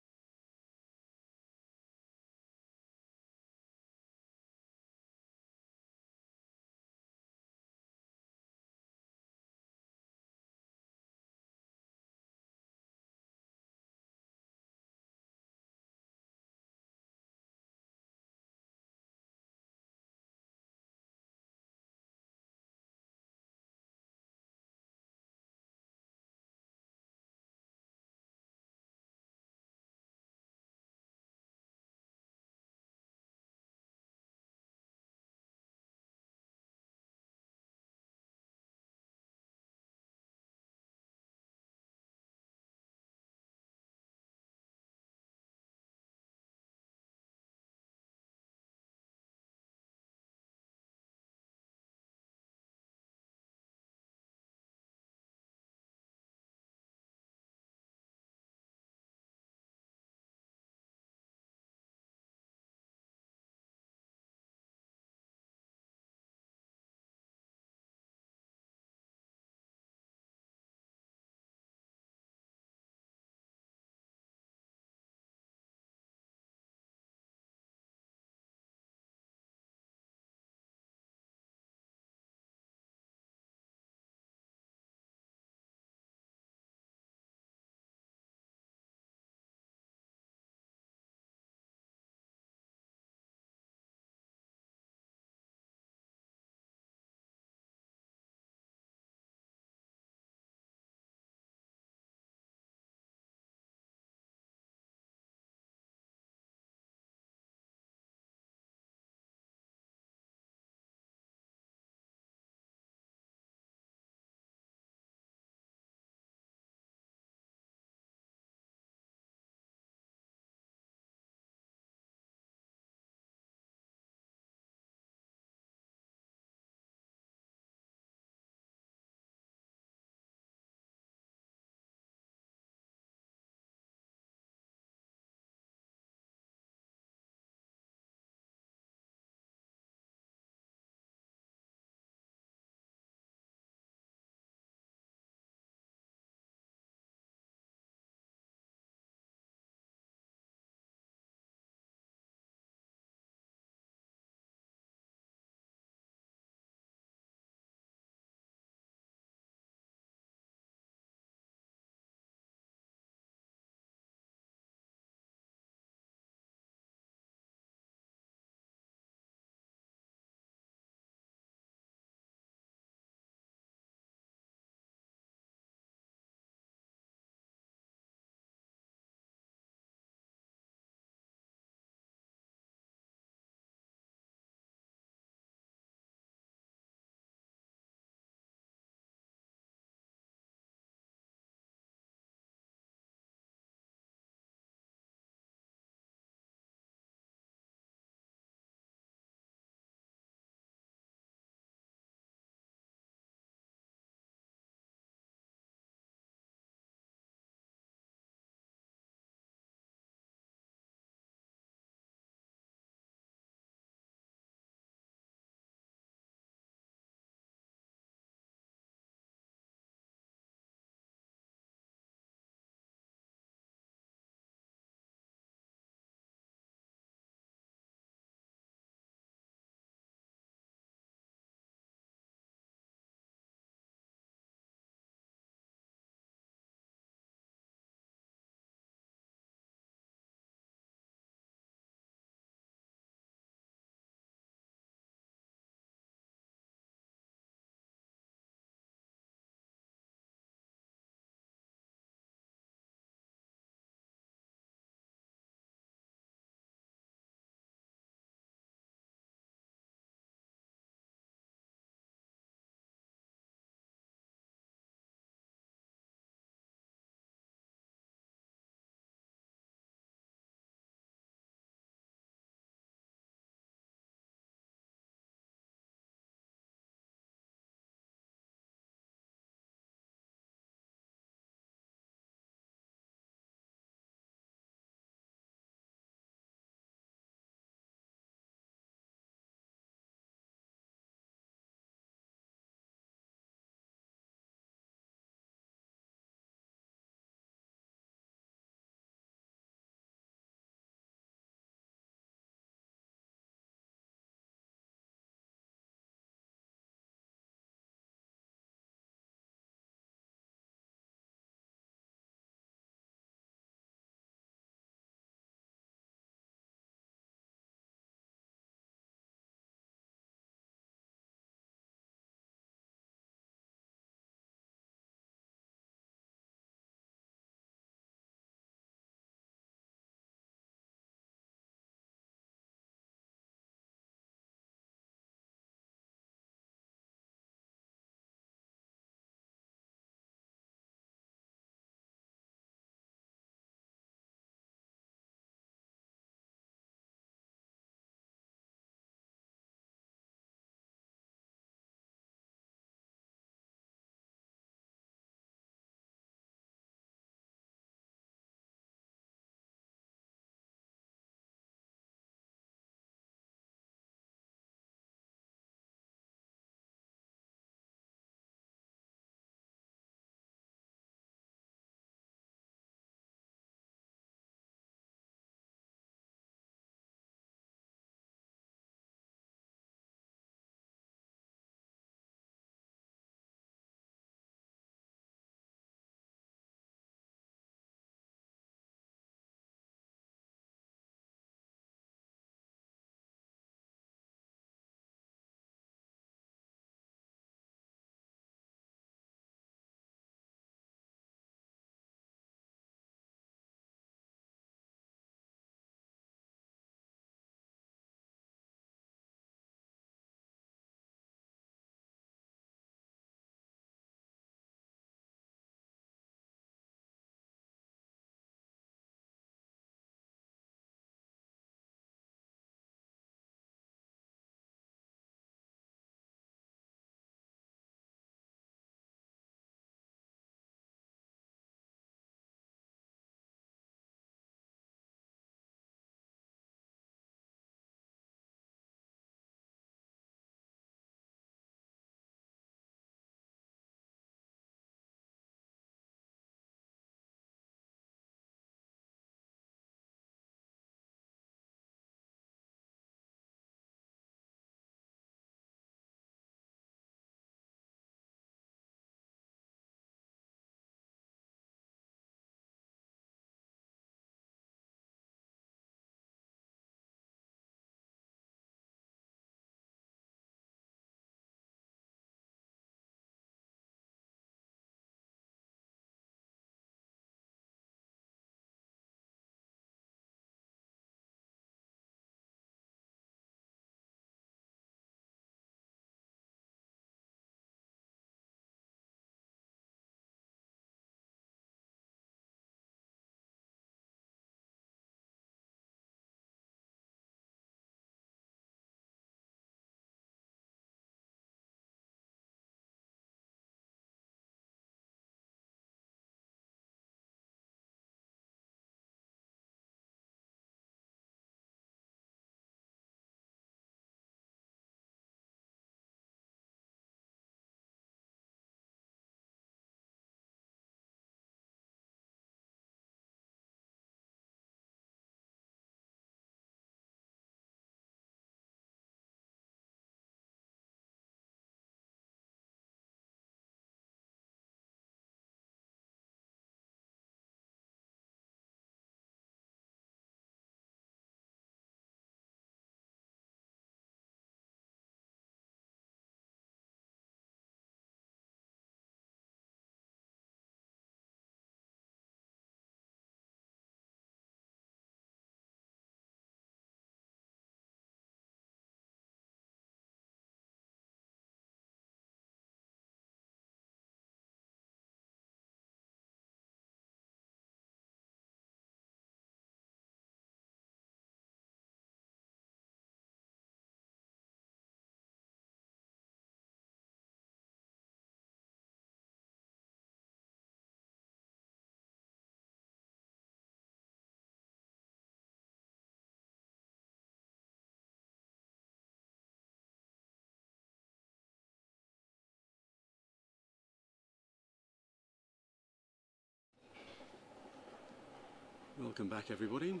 Welcome back everybody.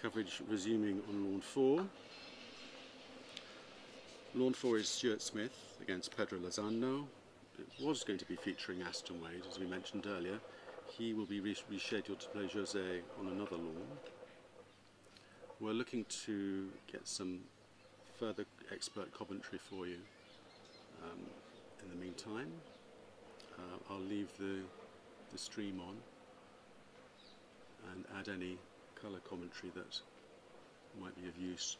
Coverage resuming on lawn 4. Lawn 4 is Stuart Smith against Pedro Lozano. It was going to be featuring Aston Wade as we mentioned earlier. He will be rescheduled to play Jose on another lawn. We're looking to get some further expert commentary for you. Um, in the meantime, uh, I'll leave the, the stream on and add any colour commentary that might be of use.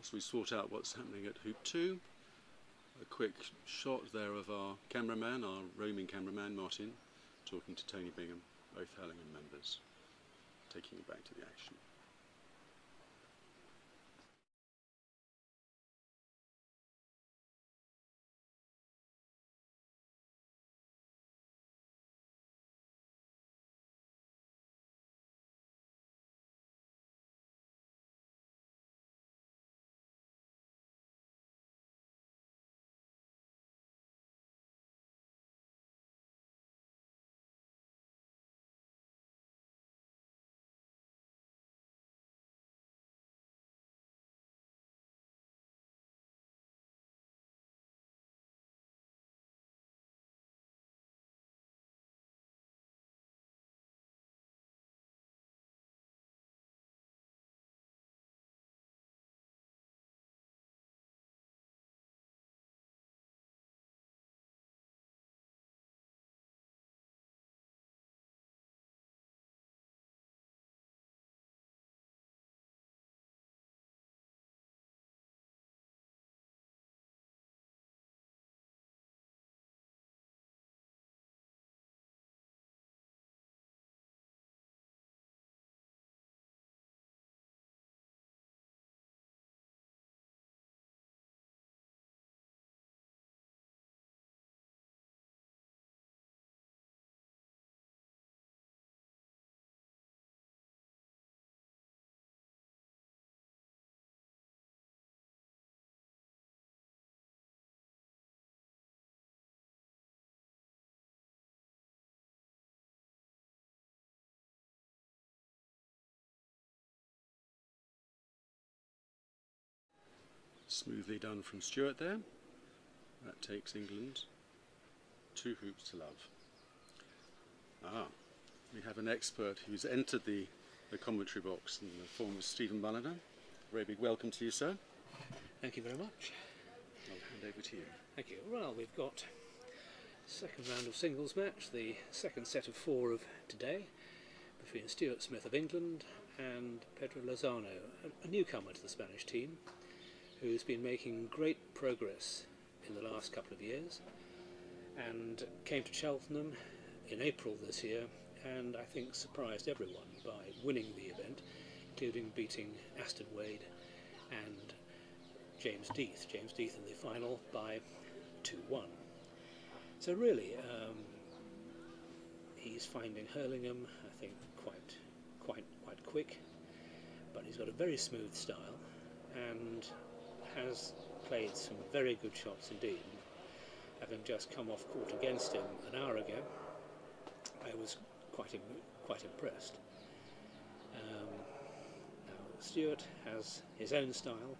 Whilst we sort out what's happening at Hoop 2. A quick shot there of our cameraman, our roaming cameraman Martin, talking to Tony Bingham, both Hurlingham members, taking you back to the action. Smoothly done from Stuart there. That takes England two hoops to love. Ah, we have an expert who's entered the the commentary box in the form of Stephen Mulliner. Very big welcome to you, sir. Thank you very much. I'll hand over to you. Thank you. Well, we've got second round of singles match, the second set of four of today, between Stuart Smith of England and Pedro Lozano, a newcomer to the Spanish team, who's been making great progress in the last couple of years, and came to Cheltenham in April this year, and I think surprised everyone by winning the event, including beating Aston Wade and James Death. James Death in the final by 2-1. So really, um, he's finding Hurlingham, I think, quite, quite, quite quick. But he's got a very smooth style, and has played some very good shots indeed. Having just come off court against him an hour ago, I was quite im- quite impressed. Um, now Stuart has his own style.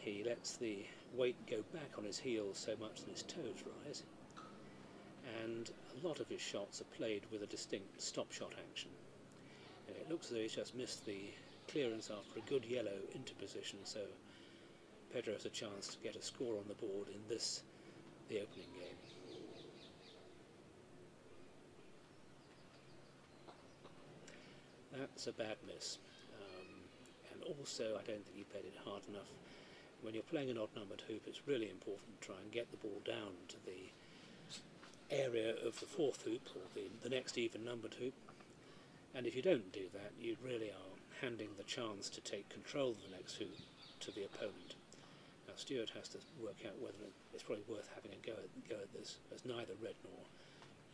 He lets the weight go back on his heels so much that his toes rise, and a lot of his shots are played with a distinct stop shot action. And it looks as though he's just missed the clearance after a good yellow into position, so Pedro has a chance to get a score on the board in this, the opening game. That's a bad miss. Um, and also, I don't think he played it hard enough. When you're playing an odd numbered hoop, it's really important to try and get the ball down to the area of the fourth hoop or the, the next even numbered hoop. And if you don't do that, you really are handing the chance to take control of the next hoop to the opponent. Stuart has to work out whether it's probably worth having a go at, go at this, as neither red nor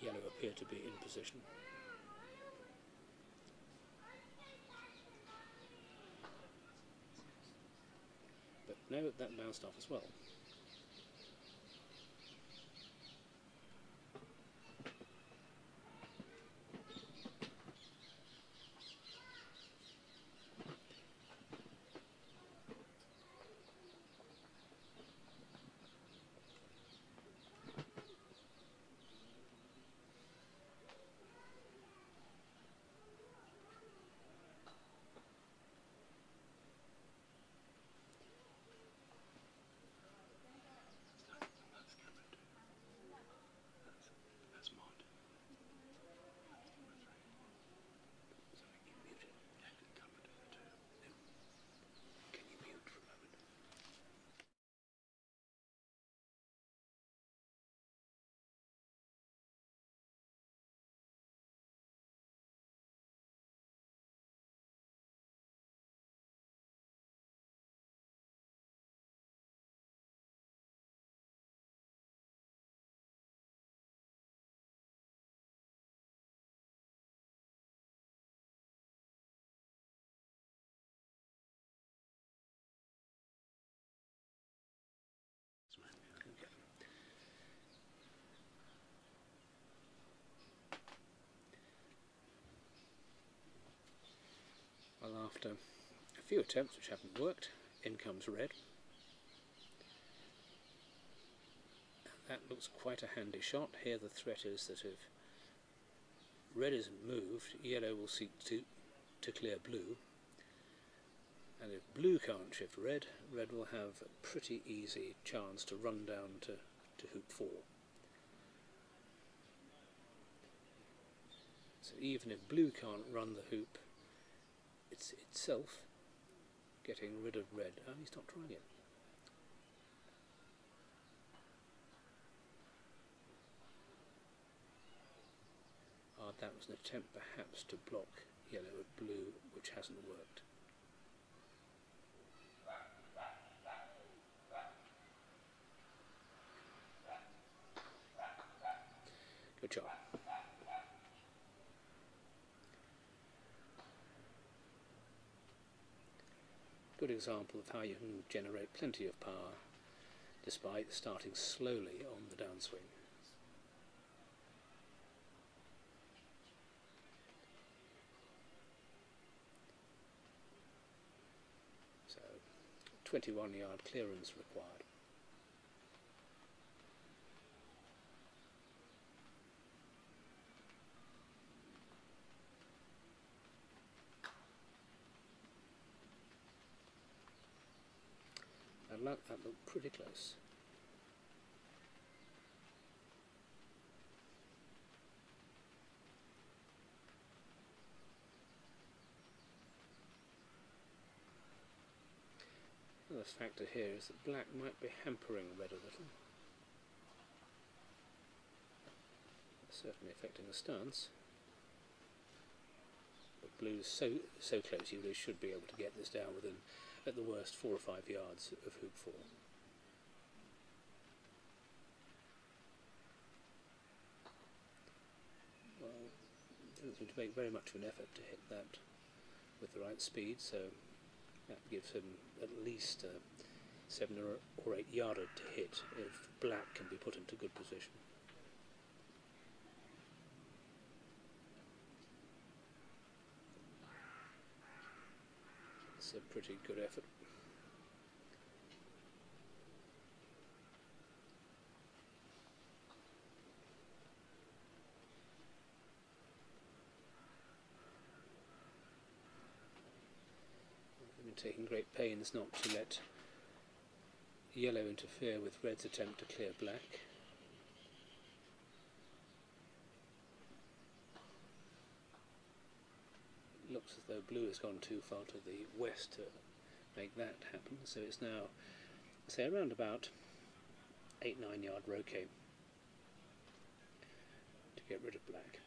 yellow appear to be in position. But no, that bounced off as well. After a few attempts which haven't worked, in comes red. That looks quite a handy shot. Here the threat is that if red isn't moved, yellow will seek to, to clear blue. And if blue can't shift red, red will have a pretty easy chance to run down to, to hoop 4. So even if blue can't run the hoop, it's itself getting rid of red. Oh, he's not trying it. Ah, that was an attempt perhaps to block yellow at blue, which hasn't worked. Good job. Good example of how you can generate plenty of power despite starting slowly on the downswing. So 21 yard clearance required. Luck, that looked pretty close. Another factor here is that black might be hampering red a little. Certainly affecting the stance. But blue's so so close you really should be able to get this down within at the worst four or five yards of hoop four. Well, doesn't seem to make very much of an effort to hit that with the right speed, so that gives him at least a seven or, or eight yarder to hit if black can be put into good position. A pretty good effort. I've been taking great pains not to let yellow interfere with red's attempt to clear black. Looks as though blue has gone too far to the west to make that happen, so it's now, say, around about 8 9 yard roquet to get rid of black.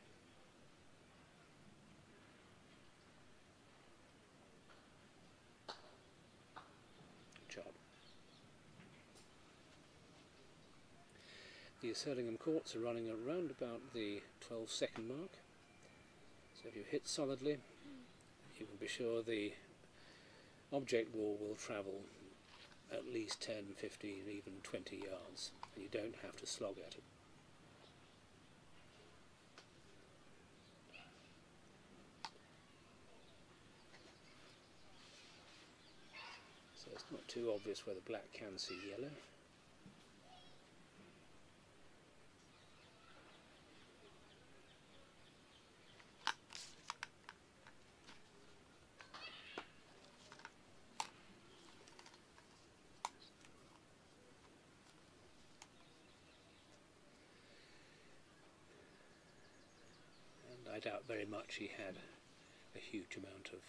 Good job. The Hurlingham courts are running around about the 12 second mark. So if you hit solidly, you can be sure the object ball will travel at least 10, 15, even 20 yards, and you don't have to slog at it. So it's not too obvious whether black can see yellow. I very much he had a huge amount of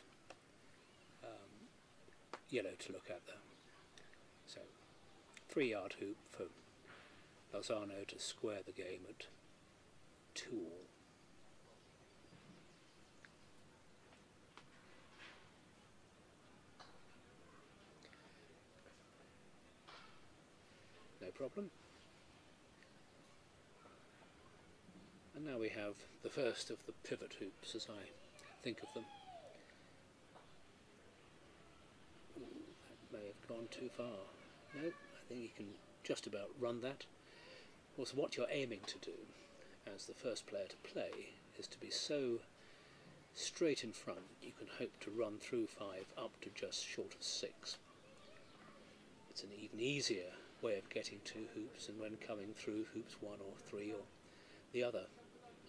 um, yellow to look at there. So, three yard hoop for Lozano to square the game at two all. No problem. And now we have the first of the pivot hoops as I think of them. Ooh, that may have gone too far. No, I think you can just about run that. Of course, what you're aiming to do as the first player to play is to be so straight in front you can hope to run through five up to just short of six. It's an even easier way of getting two hoops than when coming through hoops one or three or the other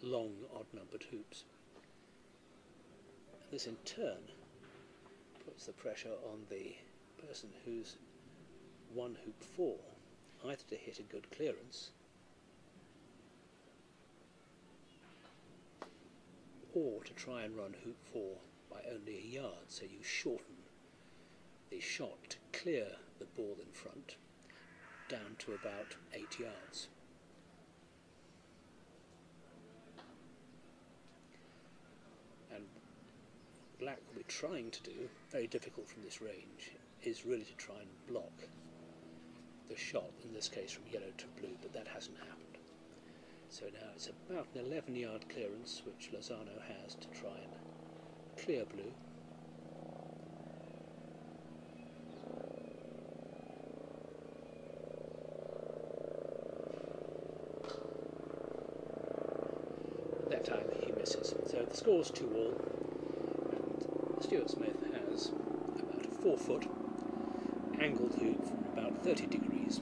long odd numbered hoops. This in turn puts the pressure on the person who's one hoop four, either to hit a good clearance or to try and run hoop four by only a yard, so you shorten the shot to clear the ball in front down to about eight yards. Black be trying to do, very difficult from this range, is really to try and block the shot, in this case from yellow to blue, but that hasn't happened. So now it's about an 11 yard clearance which Lozano has to try and clear blue. That time he misses. So the score's 2 all, Stuart Smith has about a 4 foot angled hoop from about 30 degrees.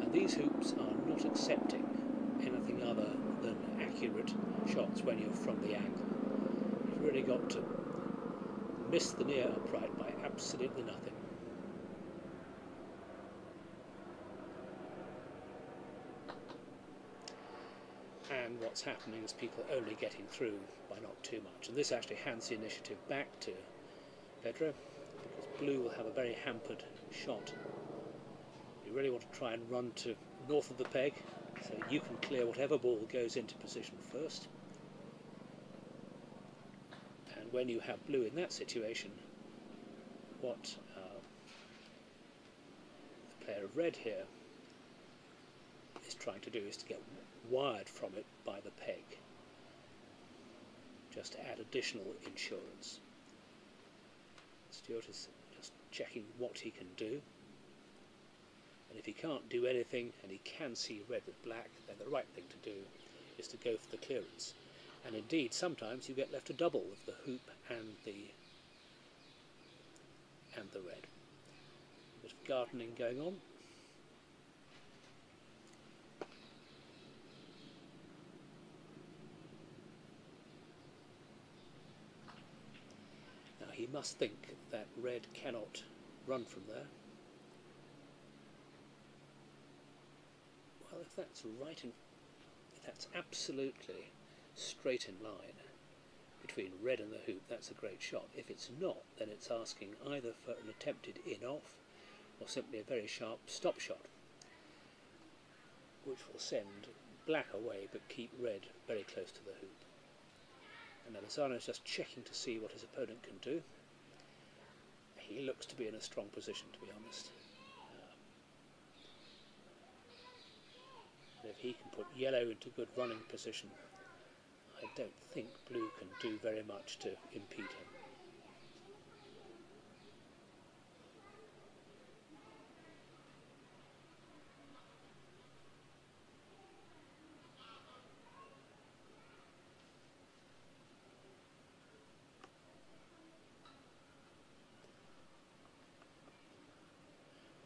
And these hoops are not accepting anything other than accurate shots when you're from the angle. You've really got to miss the near upright by absolutely nothing. and what's happening is people are only getting through by not too much. And this actually hands the initiative back to Federer because blue will have a very hampered shot. You really want to try and run to north of the peg so you can clear whatever ball goes into position first. And when you have blue in that situation, what uh, the player of red here is trying to do is to get wired from it the peg, just to add additional insurance. Stuart is just checking what he can do. And if he can't do anything and he can see red with black, then the right thing to do is to go for the clearance. And indeed, sometimes you get left a double of the hoop and the and the red. A bit of gardening going on. Now he must think that red cannot run from there. Well, if that's right in, if that's absolutely straight in line between red and the hoop, that's a great shot. If it's not, then it's asking either for an attempted in-off or simply a very sharp stop shot, which will send black away but keep red very close to the hoop. And Lozano is just checking to see what his opponent can do. He looks to be in a strong position, to be honest. Um, if he can put yellow into good running position, I don't think blue can do very much to impede him.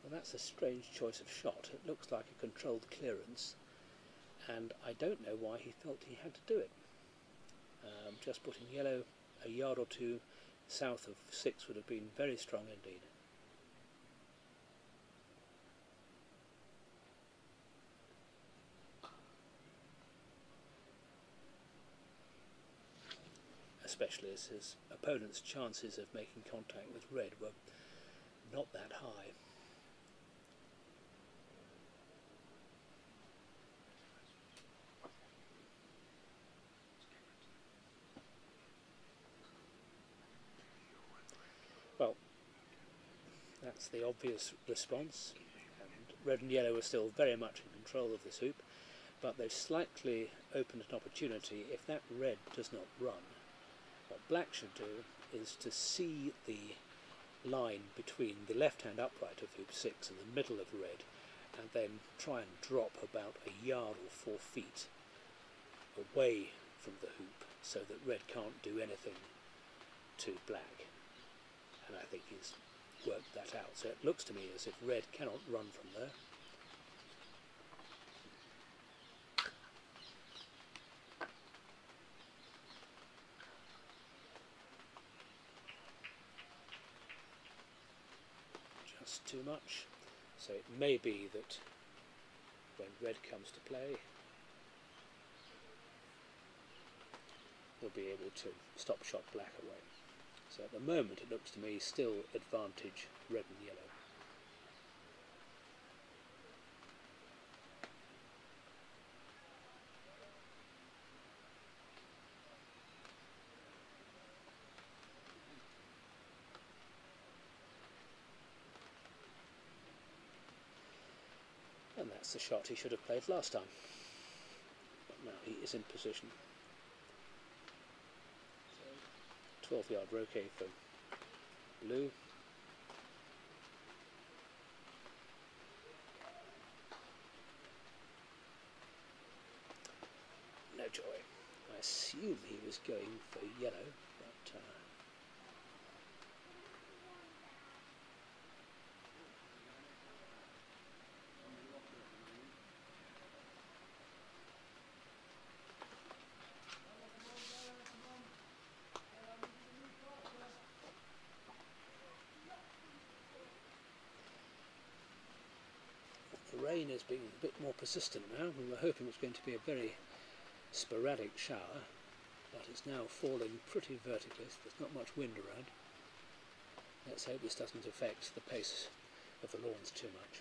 Well, that's a strange choice of shot. It looks like a controlled clearance, and I don't know why he felt he had to do it. Um, just putting yellow a yard or two south of six would have been very strong indeed. Especially as his opponent's chances of making contact with red were not that high. Well, that's the obvious response. And red and yellow are still very much in control of this hoop, but they've slightly opened an opportunity. If that red does not run, what black should do is to see the line between the left-hand upright of hoop 6 and the middle of red, and then try and drop about a yard or four feet away from the hoop so that red can't do anything to black and I think he's worked that out. So it looks to me as if red cannot run from there. Just too much. So it may be that when red comes to play, we'll be able to stop shot black away. So at the moment it looks to me still advantage red and yellow. And that's the shot he should have played last time. But now he is in position. 12 yard roquet for blue. No joy. I assume he was going for yellow, but uh, the rain is a bit more persistent now. We were hoping it was going to be a very sporadic shower, but it's now falling pretty vertically, so there's not much wind around. Let's hope this doesn't affect the pace of the lawns too much.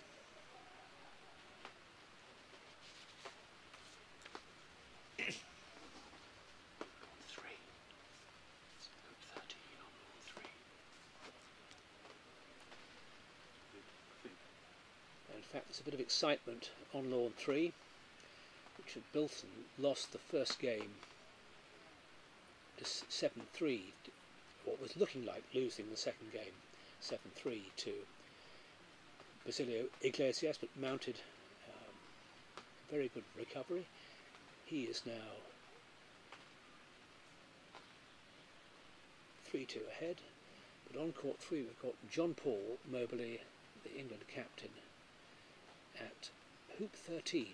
three. It's hoop 13 on lawn three. In fact, there's a bit of excitement on lawn three. Richard Bilton lost the first game to 7 3, what was looking like losing the second game 7 3 to Basilio Iglesias, but mounted um, very good recovery. He is now 3 2 ahead, but on court 3 we've got John Paul Moberly, the England captain, at hoop 13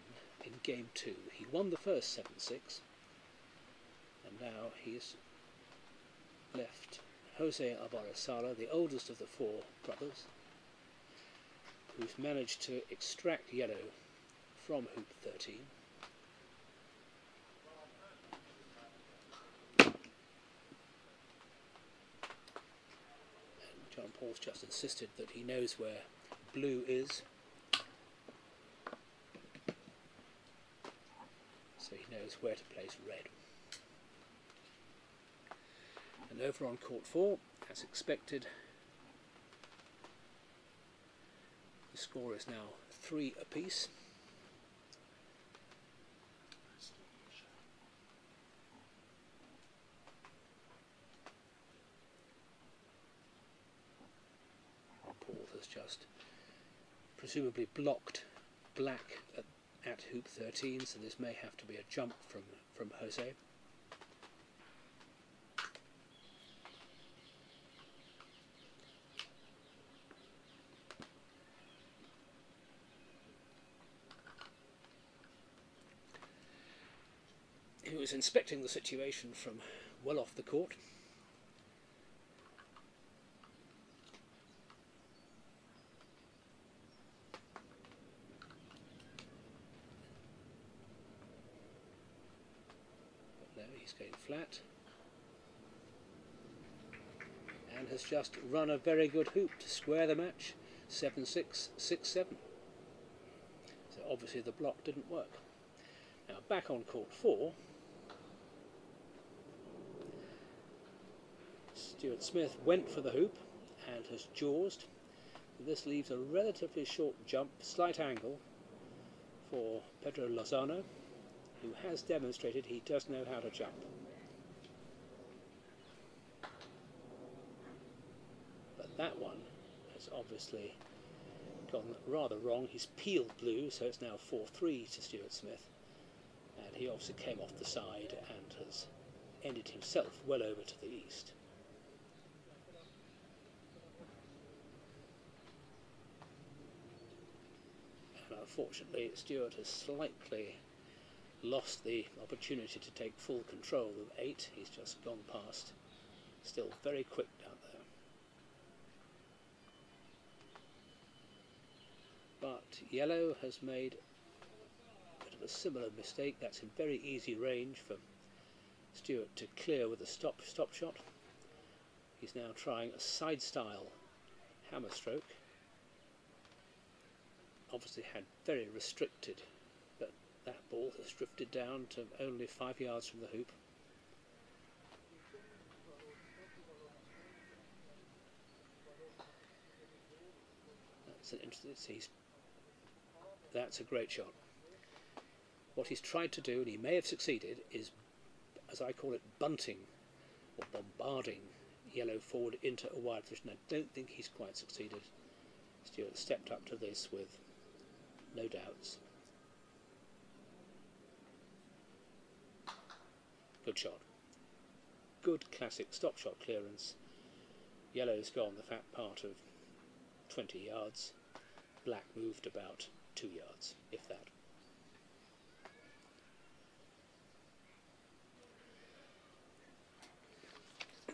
in game 2. He won the first 7 6, and now he's left Jose Alvarez the oldest of the four brothers, who's managed to extract yellow from hoop 13. And John Paul's just insisted that he knows where blue is. So he knows where to place red. And over on court 4, as expected, the score is now 3 apiece. Paul has just presumably blocked black at, at hoop 13, so this may have to be a jump from, from Jose. He was inspecting the situation from well off the court. But no, he's going flat. And has just run a very good hoop to square the match. 7 6, 6 7. So obviously the block didn't work. Now back on court 4. Stuart Smith went for the hoop and has jawsed. This leaves a relatively short jump, slight angle for Pedro Lozano, who has demonstrated he does know how to jump. That one has obviously gone rather wrong. He's peeled blue, so it's now 4-3 to Stuart Smith. And he obviously came off the side and has ended himself well over to the east. And unfortunately Stuart has slightly lost the opportunity to take full control of 8. He's just gone past. Still very quick But yellow has made a bit of a similar mistake. That's in very easy range for Stuart to clear with a stop stop shot. He's now trying a side style hammer stroke obviously had very restricted, but that ball has drifted down to only five yards from the hoop. That's an interesting. He's, that's a great shot. What he's tried to do, and he may have succeeded, is, as I call it, bunting or bombarding yellow forward into a wide position. I don't think he's quite succeeded. Stuart stepped up to this with no doubts. Good shot. Good classic stop shot clearance. Yellow's gone the fat part of 20 yards. Black moved about 2 yards, if that.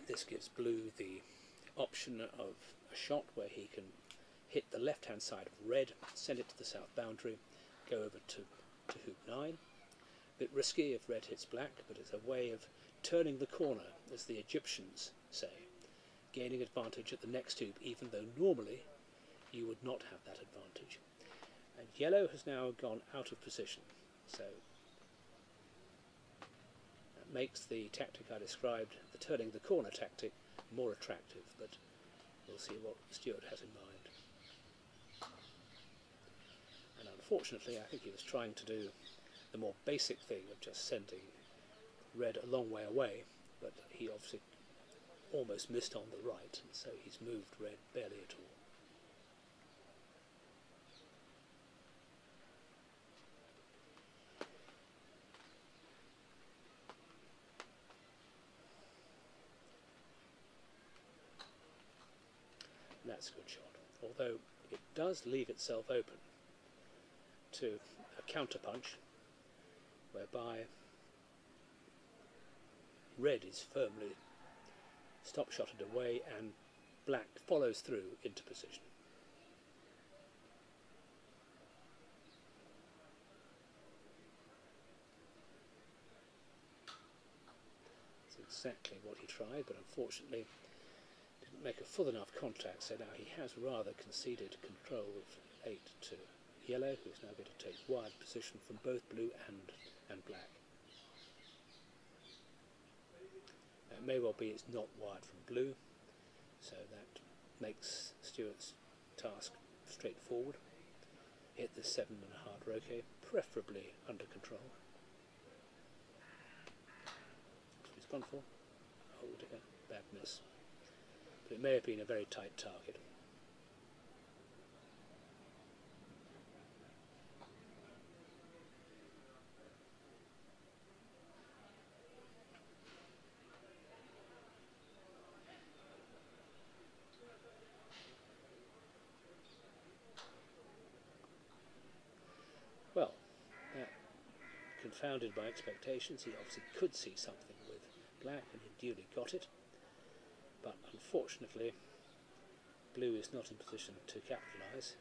This gives blue the option of a shot where he can hit the left hand side of red, send it to the south boundary, go over to, to hoop 9. A bit risky if red hits black, but it's a way of turning the corner, as the Egyptians say, gaining advantage at the next hoop, even though normally you would not have that advantage. Yellow has now gone out of position, so that makes the tactic I described, the turning the corner tactic, more attractive, but we'll see what Stuart has in mind. And unfortunately, I think he was trying to do the more basic thing of just sending red a long way away, but he obviously almost missed on the right, and so he's moved red barely at all. That's a good shot, although it does leave itself open to a counter punch whereby red is firmly stop shotted away and black follows through into position. That's exactly what he tried, but unfortunately make a full enough contact, so now he has rather conceded control of 8 to yellow, who's now going to take wide position from both blue and, and black. It may well be it's not wide from blue, so that makes Stuart's task straightforward. Hit the seven and a hard roquet, preferably under control. That's what he's gone for. Oh dear, bad miss. But it may have been a very tight target. Well, confounded my expectations. He obviously could see something with black, and he duly got it. But unfortunately, blue is not in position to capitalise.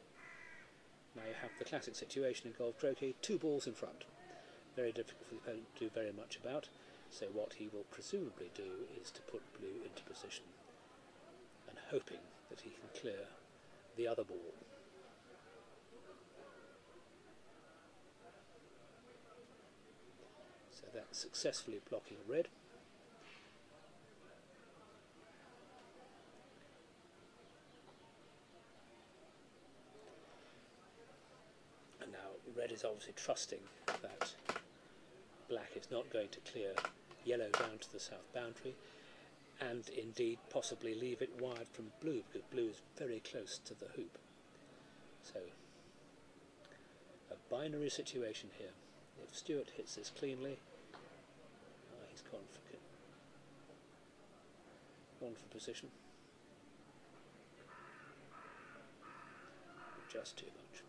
Now you have the classic situation in golf croquet, two balls in front. Very difficult for the opponent to do very much about, so what he will presumably do is to put blue into position and hoping that he can clear the other ball. So that's successfully blocking red. Red is obviously trusting that black is not going to clear yellow down to the south boundary and indeed possibly leave it wide from blue because blue is very close to the hoop. So a binary situation here. If Stuart hits this cleanly, ah, he's gone for gone for position. Just too much.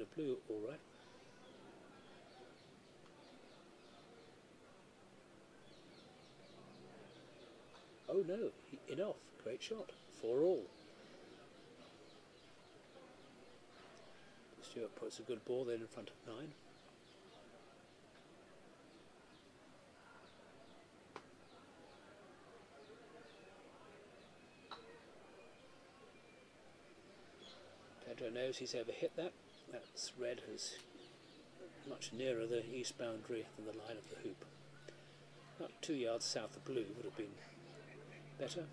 Of blue all right. Oh no, enough. Great shot. For all. Stuart puts a good ball then in front of nine. Pedro knows he's over hit that. That's red who's much nearer the east boundary than the line of the hoop. About two yards south of blue would have been better.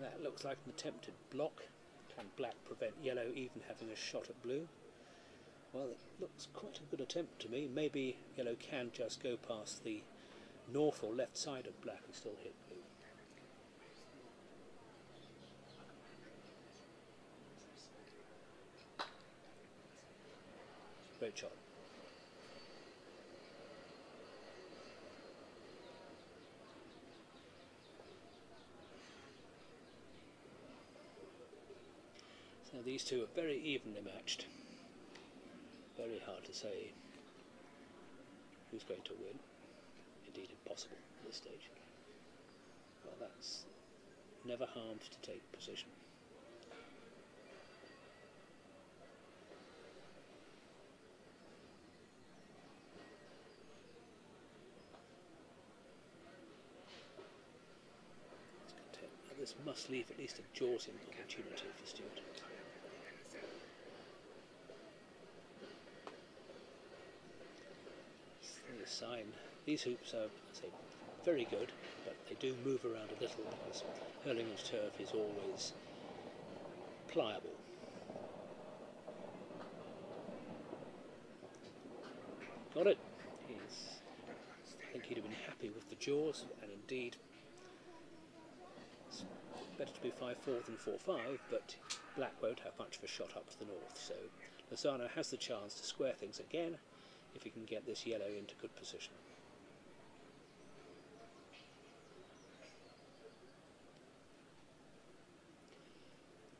That looks like an attempted block. Can black prevent yellow even having a shot at blue? Well, it looks quite a good attempt to me. Maybe yellow can just go past the north or left side of black and still hit Klobuchar. So these two are very evenly matched. Very hard to say who's going to win. Indeed impossible at this stage. Well, that's never harmed to take position. Leave at least a jawsing opportunity for Stuart. The sign. These hoops are I say, very good, but they do move around a little because Hurlingham's turf is always pliable. Got it. He's, I think he'd have been happy with the jaws, and indeed better to be 5-4 than 4-5, but black won't have much of a shot up to the north, so Lozano has the chance to square things again if he can get this yellow into good position.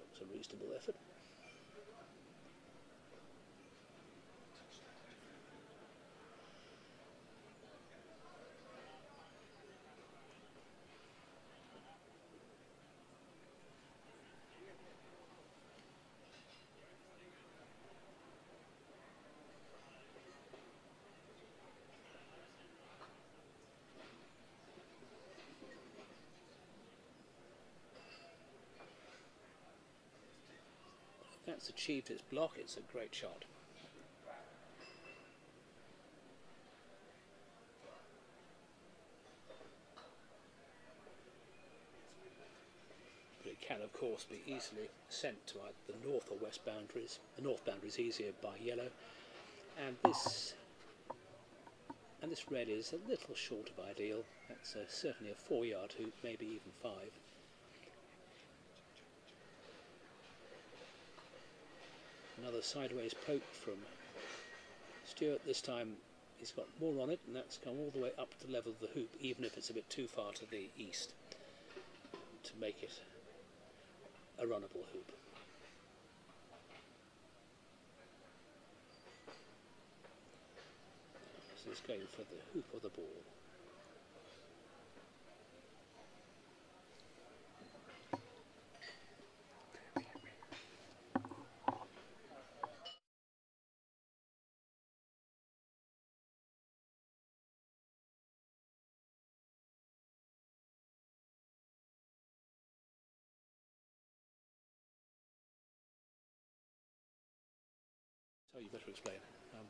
Looks a reasonable effort. That's achieved its block, it's a great shot. But it can of course be easily sent to either the north or west boundaries. The north boundary is easier by yellow and this and this red is a little short of ideal. That's uh, certainly a four yard hoop, maybe even five. Another sideways poke from Stuart. This time he's got more on it, and that's come all the way up to the level of the hoop, even if it's a bit too far to the east to make it a runnable hoop. So he's going for the hoop of the ball. So you better explain. Um.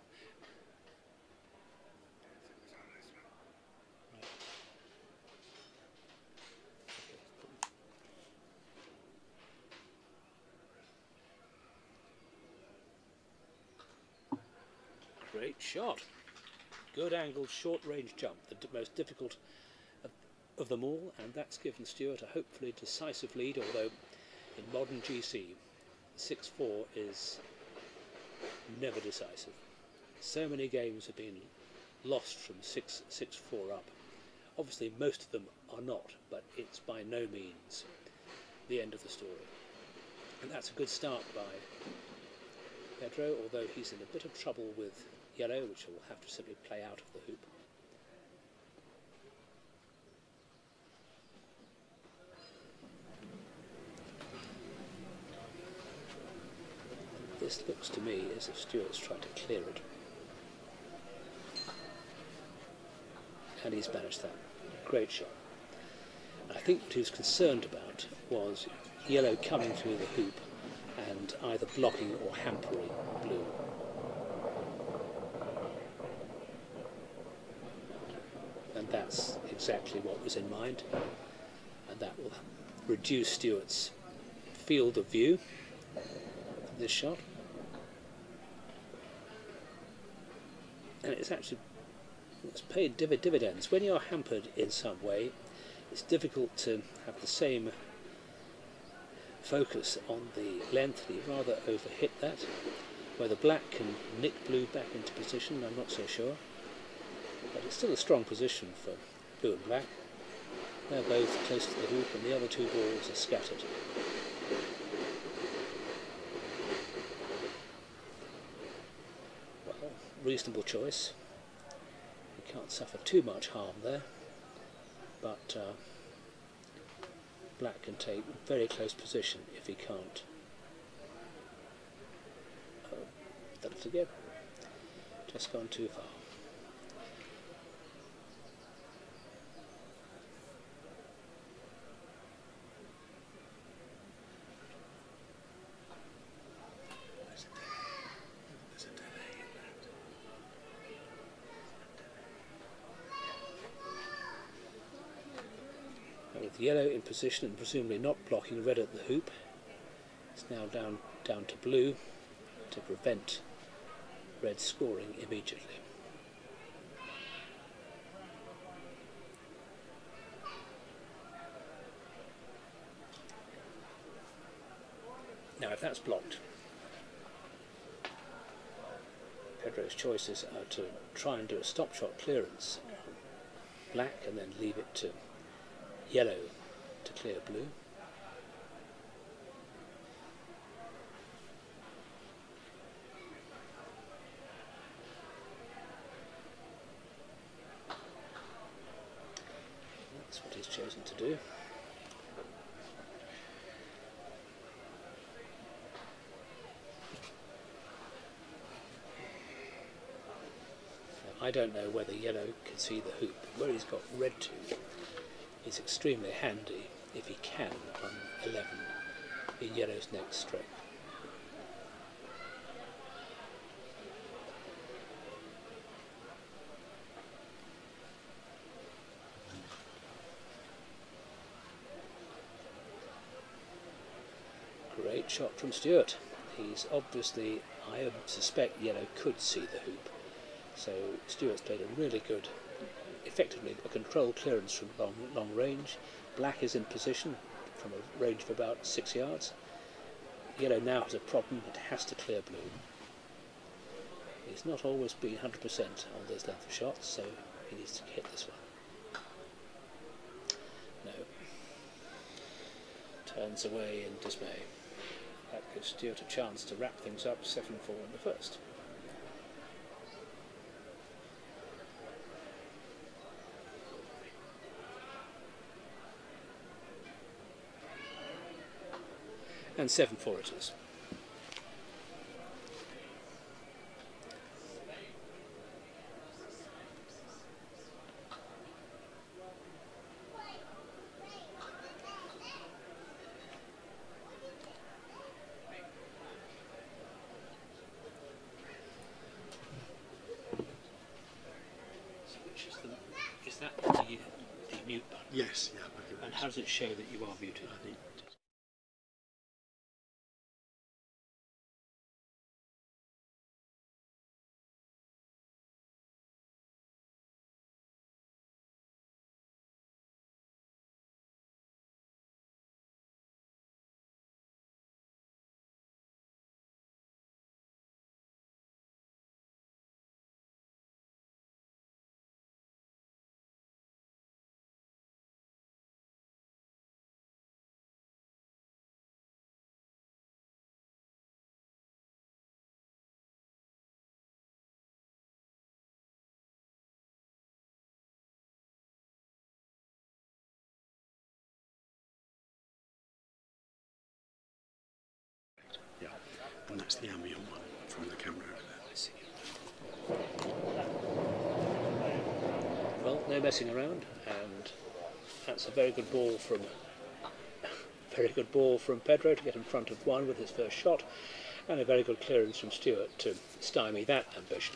Great shot. Good angled short range jump, the most difficult of, of them all, and that's given Stuart a hopefully decisive lead, although in modern GC, 6 4 is never decisive. So many games have been lost from 6 6 4 up. Obviously, most of them are not, but it's by no means the end of the story. And that's a good start by Pedro, although he's in a bit of trouble with yellow, which will have to simply play out of the hoop. This looks to me as if Stuart's trying to clear it. And he's managed that. Great shot. I think what he was concerned about was yellow coming through the hoop and either blocking or hampering blue. And that's exactly what was in mind. And that will reduce Stuart's field of view this shot. It's actually it's paid div- dividends. When you're hampered in some way, it's difficult to have the same focus on the length, you rather overhit that. Whether black can nick blue back into position, I'm not so sure. But it's still a strong position for blue and black. They're both close to the hoop, and the other two balls are scattered. Reasonable choice. He can't suffer too much harm there, but uh, black can take very close position if he can't that it again. Just gone too far. There's a delay in that. And with yellow in position and presumably not blocking red at the hoop, it's now down down to blue to prevent red scoring immediately. Now if that's blocked, Pedro's choices are to try and do a stop shot clearance black and then leave it to yellow to clear blue. That's what he's chosen to do. I don't know whether yellow can see the hoop. but Where he's got red to is extremely handy if he can on 11 in yellow's next stroke. Great shot from Stuart. He's obviously, I suspect yellow could see the hoop. So Stuart's played a really good, effectively a controlled clearance from long, long range. Black is in position from a range of about six yards. Yellow now has a problem, it has to clear blue. He's not always been 100% on those length of shots, so he needs to hit this one. No. Turns away in dismay. That gives Stuart a chance to wrap things up 7 4 in the first. and 7 4 it is. So which is the, is that the, the seven foragers. Yes, yeah. okay. And how does it show that you are muted? I think that's the ambient one from the camera over there. Well, no messing around, and that's a very good ball from very good ball from Pedro to get in front of one with his first shot, and a very good clearance from Stuart to stymie that ambition.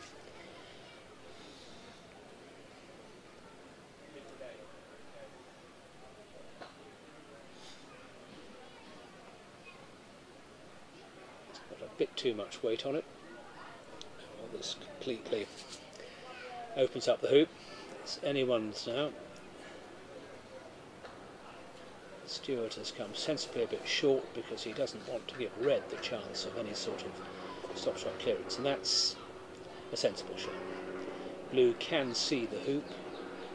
Got a bit too much weight on it. Well, this completely opens up the hoop. It's anyone's now. Stuart has come sensibly a bit short because he doesn't want to give red the chance of any sort of stop shot clearance, and that's a sensible shot. Blue can see the hoop,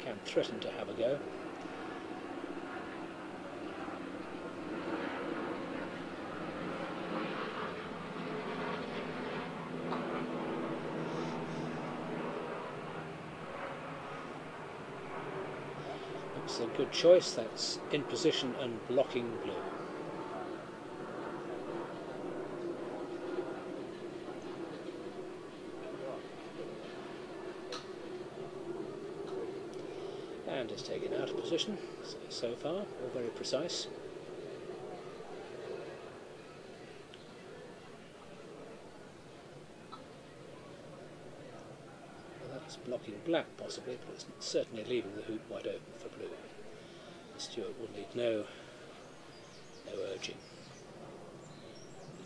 can threaten to have a go. Good choice, that's in position and blocking blue. And is taken out of position, so, so far, all very precise. That's blocking black possibly, but it's certainly leaving the hoop wide open for blue. Stuart will need no, no urging.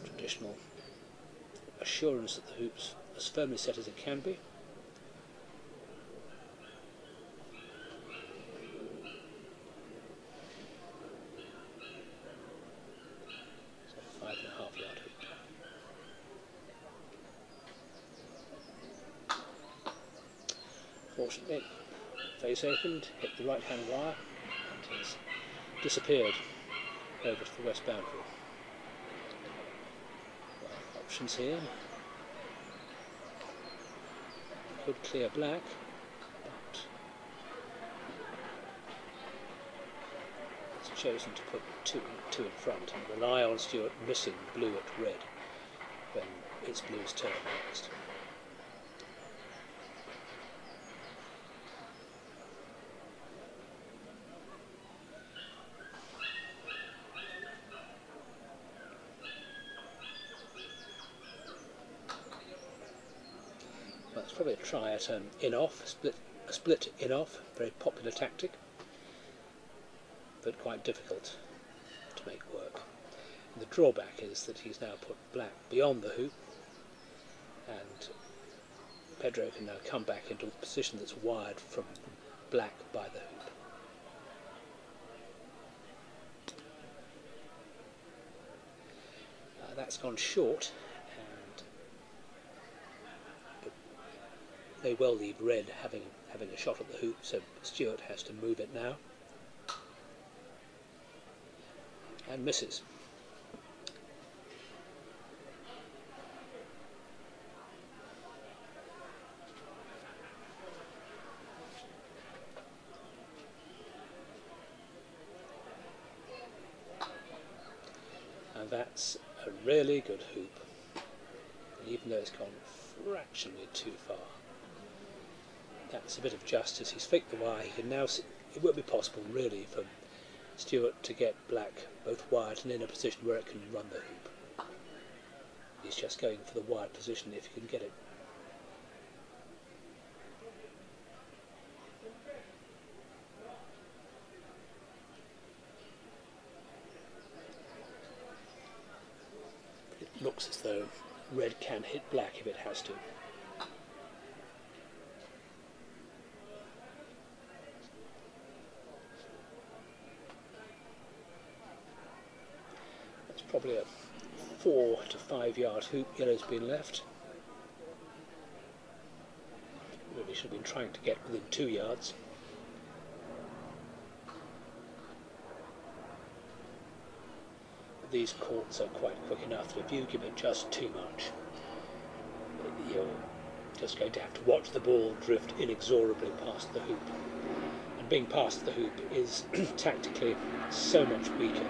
Traditional assurance that the hoop's as firmly set as it can be. So five and a half yard hoop. Fortunately, face opened, hit the right hand wire, disappeared over to the west boundary. Options here. Could clear black, but it's chosen to put two, two in front and rely on Stuart missing blue at red when it's blue's turn next. Probably try at an in-off, split, a split in-off, very popular tactic, but quite difficult to make work. And the drawback is that he's now put black beyond the hoop, and Pedro can now come back into a position that's wired from black by the hoop. Uh, that's gone short, and but may well leave red having having a shot at the hoop, so Stuart has to move it now. And misses. And that's a really good hoop, even though it's gone fractionally too far. That's a bit of justice. He's faked the wire. He can now. See, it won't be possible really for Stuart to get black both wired and in a position where it can run the hoop. He's just going for the wired position if he can get it. It looks as though red can hit black if it has to. Probably a four to five yard hoop yellow's been left. Really should have been trying to get within two yards. These courts are quite quick enough if you give it just too much, you're just going to have to watch the ball drift inexorably past the hoop. And being past the hoop is tactically so much weaker.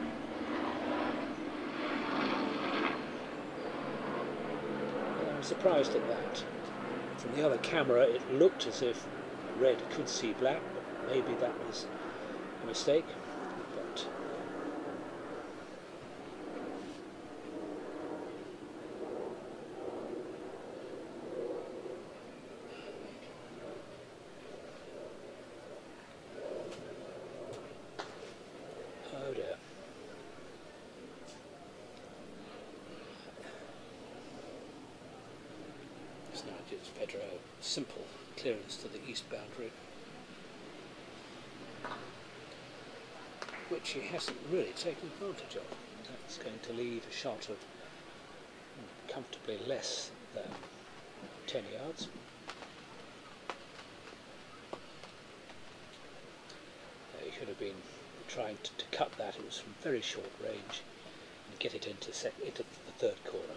And I'm surprised at that. From the other camera, it looked as if red could see black, but maybe that was a mistake. But Oh dear. This now gives Pedro a simple clearance to the east boundary, which he hasn't really taken advantage of. That's going to leave a shot of mm, comfortably less than 10 yards. He should have been trying to, to cut that. It was from very short range and get it into, into the third corner.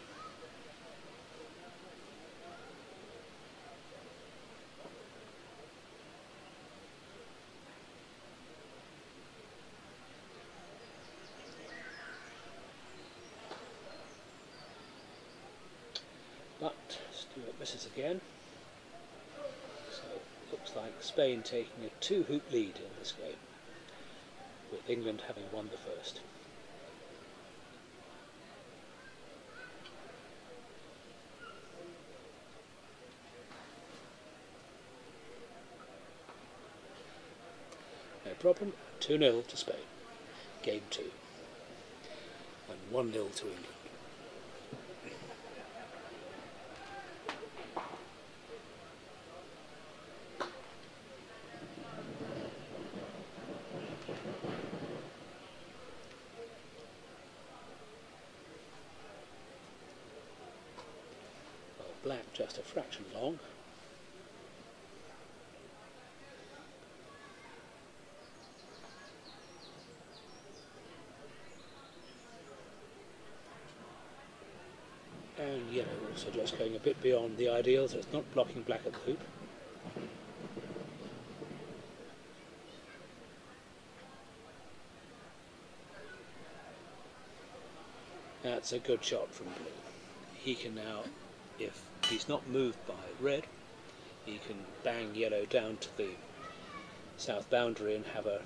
Again. So it looks like Spain taking a two hoop lead in this game, with England having won the first. No problem. 2 0 to Spain. Game 2. And 1 0 to England. Well, black just a fraction long. and yellow just going a bit beyond the ideal, so it's not blocking black at the hoop. That's a good shot from blue. He can now, if he's not moved by red, he can bang yellow down to the south boundary and have a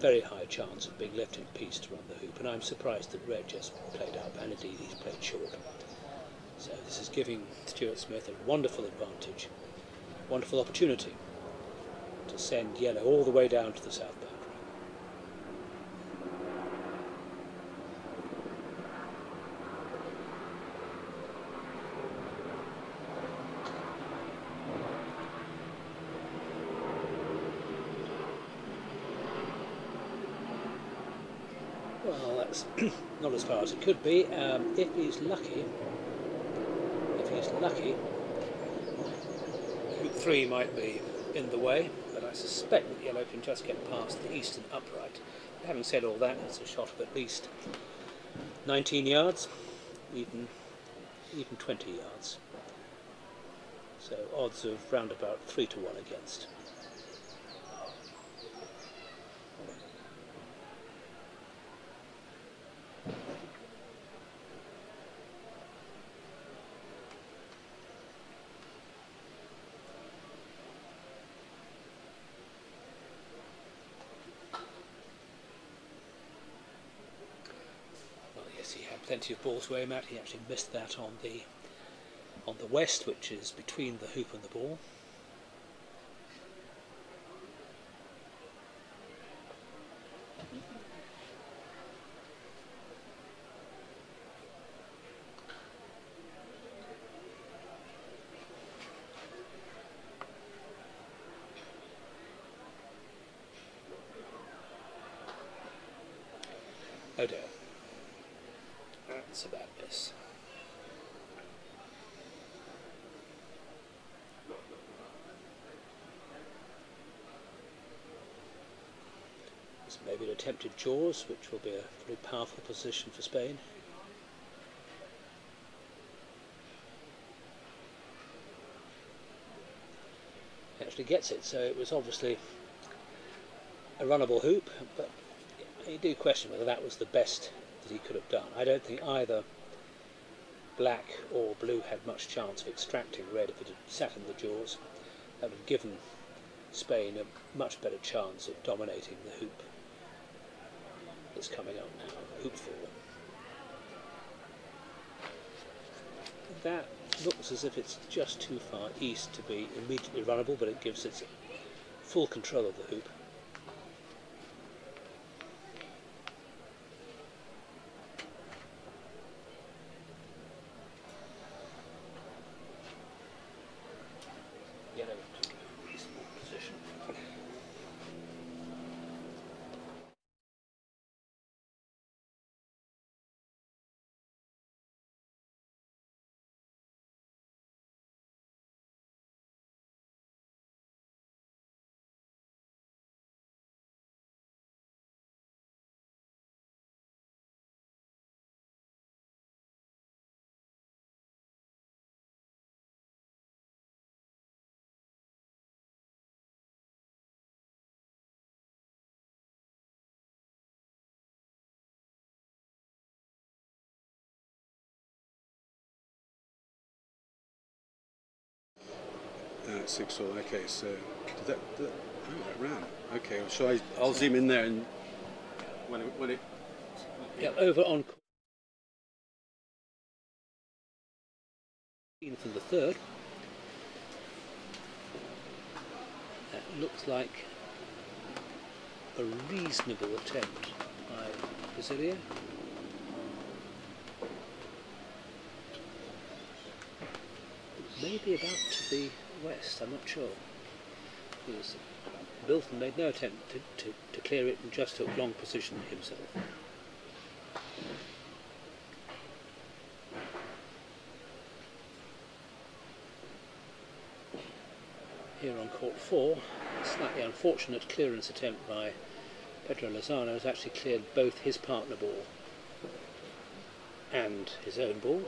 very high chance of being left in peace to run the hoop. And I'm surprised that red just played up, and indeed he's played short. So this is giving Stuart Smith a wonderful advantage, wonderful opportunity to send yellow all the way down to the south boundary. Well, that's not as far as it could be. Um, if he's lucky, lucky, Route 3 might be in the way, but I suspect that yellow can just get past the eastern upright. Having said all that, it's a shot of at least 19 yards, even, even 20 yards. So odds of round about 3 to 1 against. Well, yes, he had plenty of balls to aim at. He actually missed that on the on the west, which is between the hoop and the ball. Oh dear. That's a bad miss. This may be an attempted jaws, which will be a very powerful position for Spain. He actually gets it, so it was obviously a runnable hoop, but you do question whether that was the best that he could have done. I don't think either black or blue had much chance of extracting red if it had sat in the jaws. That would have given Spain a much better chance of dominating the hoop coming up now, hoop four. That looks as if it's just too far east to be immediately runnable, but it gives it full control of the hoop. Six all. Okay, so did that, did that oh, that ran. Okay, shall I? I'll zoom in there and when it, when it Yeah, over on from the third. That looks like a reasonable attempt by Basilio. Maybe about to the west, I'm not sure. Because uh, Bilton made no attempt to, to, to clear it and just took long position himself. Here on court four, a slightly unfortunate clearance attempt by Pedro Lozano has actually cleared both his partner ball and his own ball.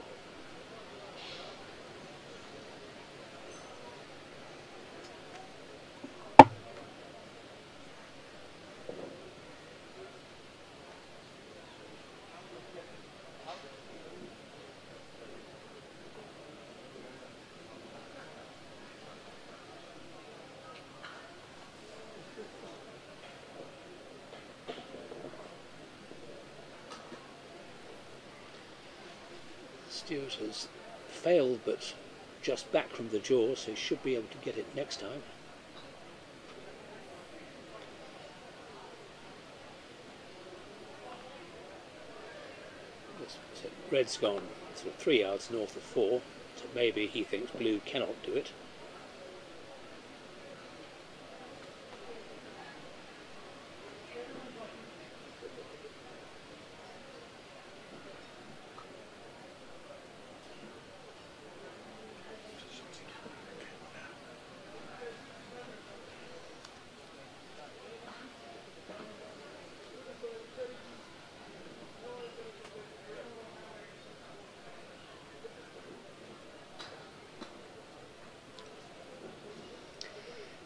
Stuart has failed but just back from the jaw, so he should be able to get it next time. Red's gone sort of three yards north of four, so maybe he thinks blue cannot do it.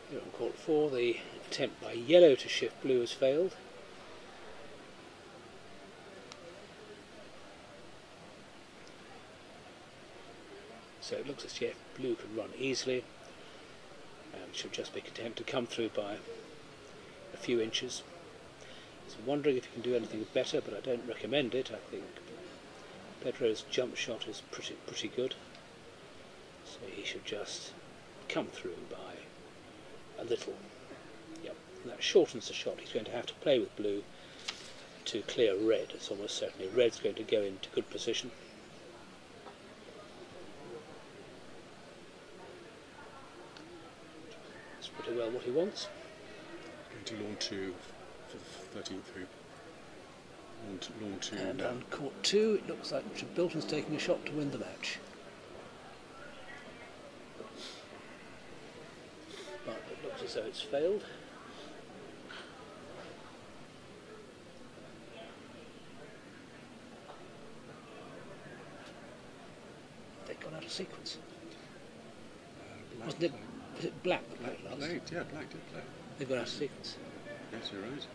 Here on court four, the attempt by yellow to shift blue has failed. So it looks as if blue can run easily and should just be content to come through by a few inches. So I'm wondering if he can do anything better, but I don't recommend it. I think Pedro's jump shot is pretty pretty good. So he should just come through by a little. And that shortens the shot. He's going to have to play with blue to clear red. It's almost certainly red's going to go into good position. That's pretty well what he wants. going to lawn two for the thirteenth hoop. Lawn two, lawn two And on court two, it looks like Richard Bilton's taking a shot to win the match. But it looks as though it's failed. They've gone out of sequence. Black, Wasn't it, was it black that black, played last? played, yeah, black did play. They've gone out of sequence. Yes, you're right.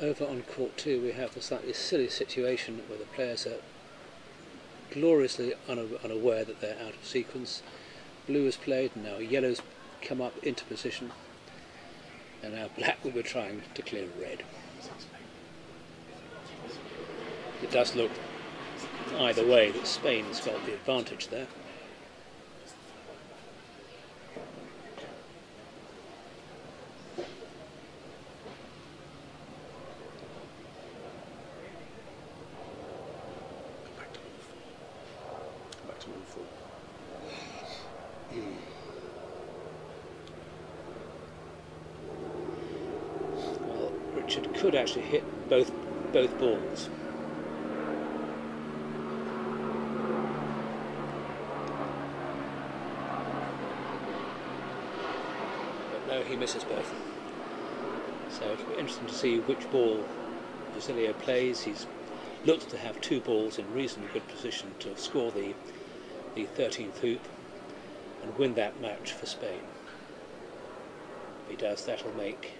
Over on court two, we have the slightly silly situation where the players are gloriously una- unaware that they're out of sequence. Blue has played, and now yellow's come up into position, and now black will be trying to clear red. It does look either way that Spain's got the advantage there. Go back to lawn four. could actually hit both both balls. But no, he misses both. So it'll be interesting to see which ball Basilio plays. He's looked to have two balls in reasonably good position to score the the 13th hoop and win that match for Spain. If he does, that'll make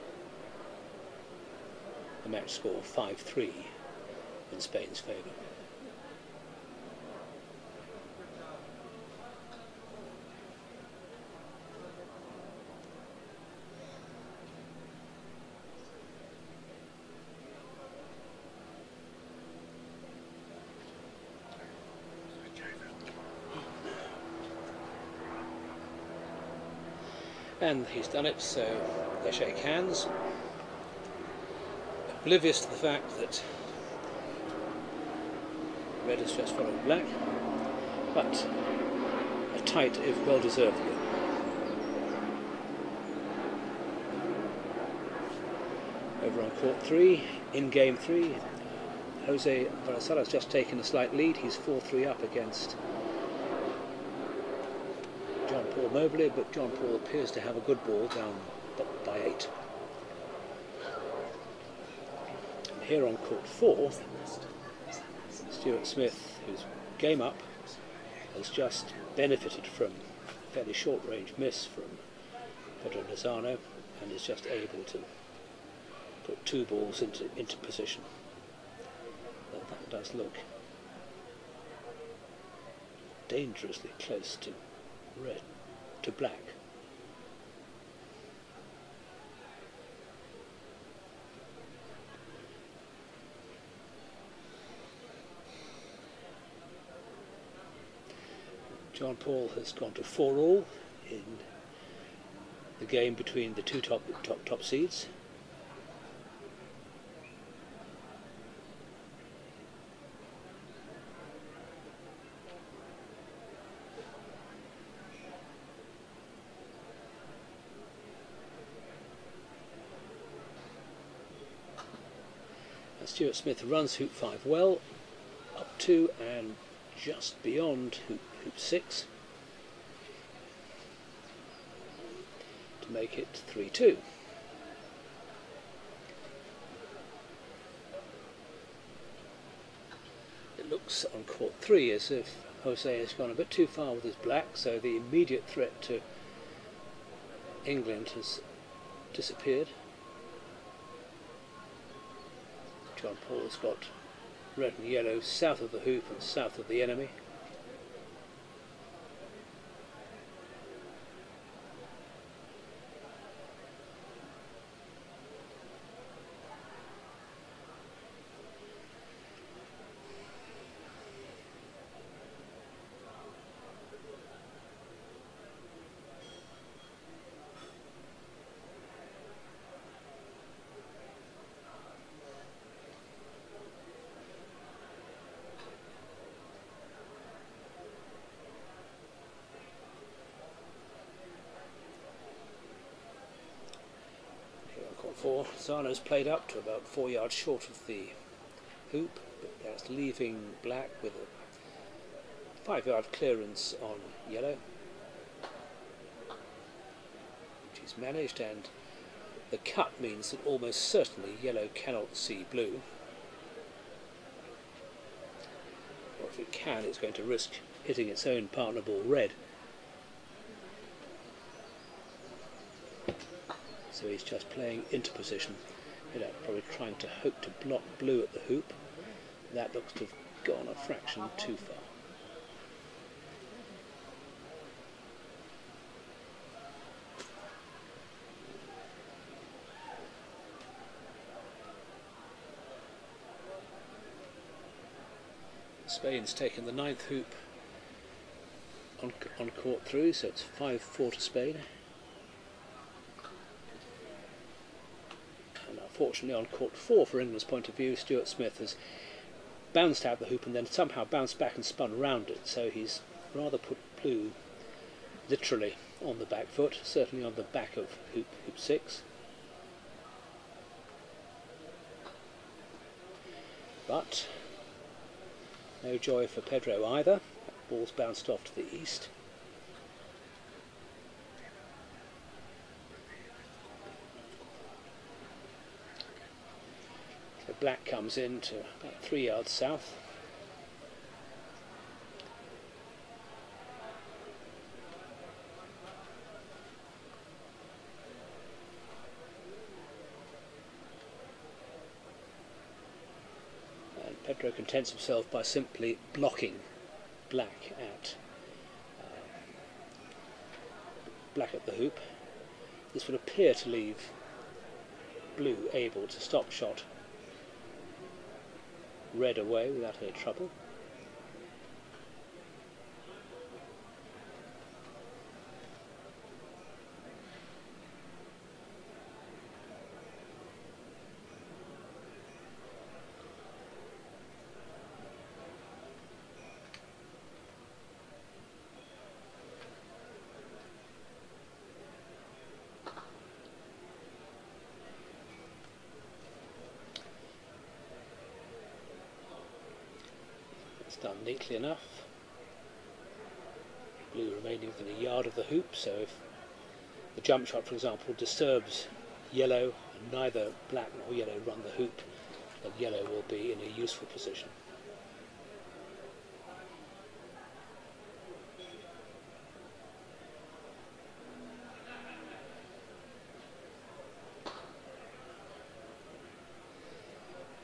match score 5-3 in Spain's favour. And he's done it, so they shake hands. Oblivious to the fact that red has just followed black, but a tight if well deserved win. Over on court three, in game three, Jose Varasala has just taken a slight lead. He's 4 3 up against John Paul Moberly, but John Paul appears to have a good ball down by eight. And here on court four, Stuart Smith, who's game up, has just benefited from a fairly short range miss from Pedro Lozano and is just able to put two balls into, into position. That does look dangerously close to red to black. John Paul has gone to four all in the game between the two top top top seeds. Stuart Smith runs hoop 5 well, up to and just beyond hoop, hoop 6 to make it 3-2. It looks on court 3 as if Jose has gone a bit too far with his black, so the immediate threat to England has disappeared. John Paul has got red and yellow south of the hoop and south of the enemy. Four. Zano's played up to about four yards short of the hoop, but that's leaving black with a five yard clearance on yellow, which is managed, and the cut means that almost certainly yellow cannot see blue. Or if it can, it's going to risk hitting its own partner ball red. So he's just playing into position. You know, probably trying to hope to block blue at the hoop. That looks to have gone a fraction too far. Spain's taken the ninth hoop on, on court through, so it's 5-4 to Spain. Unfortunately on court four for England's point of view, Stuart Smith has bounced out the hoop and then somehow bounced back and spun round it. So he's rather put blue literally on the back foot, certainly on the back of hoop, hoop six. But no joy for Pedro either. Ball's bounced off to the east. Black comes in to about three yards south. And Pedro contents himself by simply blocking black at uh, black at the hoop. This would appear to leave blue able to stop shot red away without any trouble. It's neatly enough. Blue remaining within a yard of the hoop, so if the jump shot, for example, disturbs yellow, and neither black nor yellow run the hoop, then yellow will be in a useful position.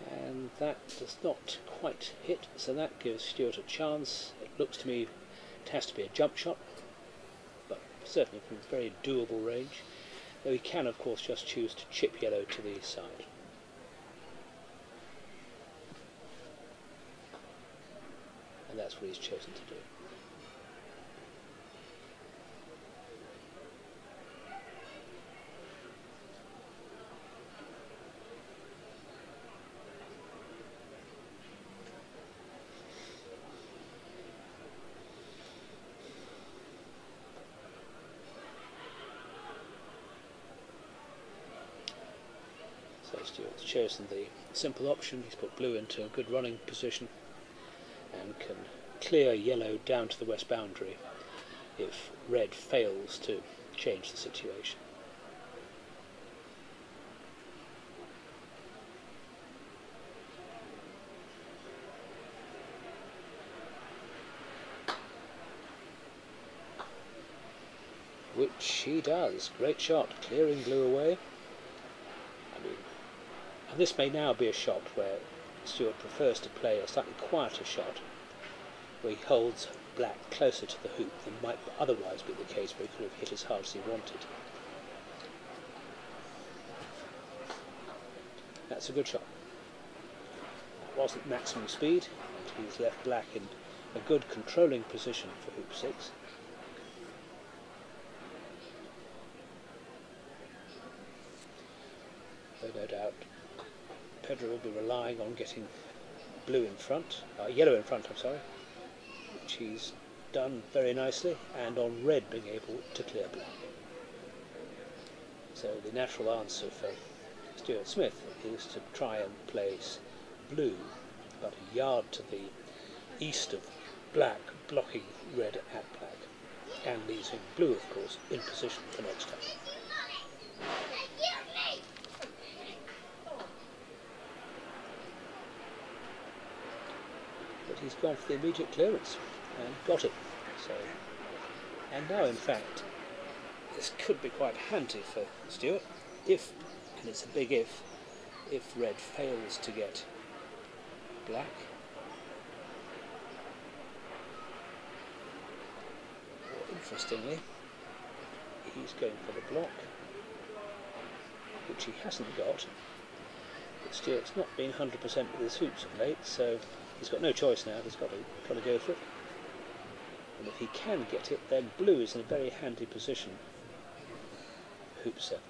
and that does not quite hit, so that gives Stuart a chance. It looks to me it has to be a jump shot, but certainly from very doable range, though he can of course just choose to chip yellow to the side. And that's what he's chosen to do. So Stuart's chosen the simple option. He's put blue into a good running position and can clear yellow down to the west boundary if red fails to change the situation. Which he does. Great shot, clearing blue away. This may now be a shot where Stuart prefers to play a slightly quieter shot, where he holds black closer to the hoop than might otherwise be the case where he could have hit as hard as he wanted. That's a good shot. That wasn't maximum speed, and he's left black in a good controlling position for hoop 6. Pedro will be relying on getting blue in front, uh, yellow in front, I'm sorry, which he's done very nicely, and on red being able to clear black. So the natural answer for Stuart Smith is to try and place blue about a yard to the east of black, blocking red at black, and leaving blue, of course, in position for next time. He's gone for the immediate clearance and got it. So, and now, in fact, this could be quite handy for Stuart if, and it's a big if, if red fails to get black. Interestingly, he's going for the block, which he hasn't got. But Stuart's not been 100% with his hoops of late, so he's got no choice now. He's got to, got to go for it. And if he can get it, then blue is in a very handy position. Hoop 7.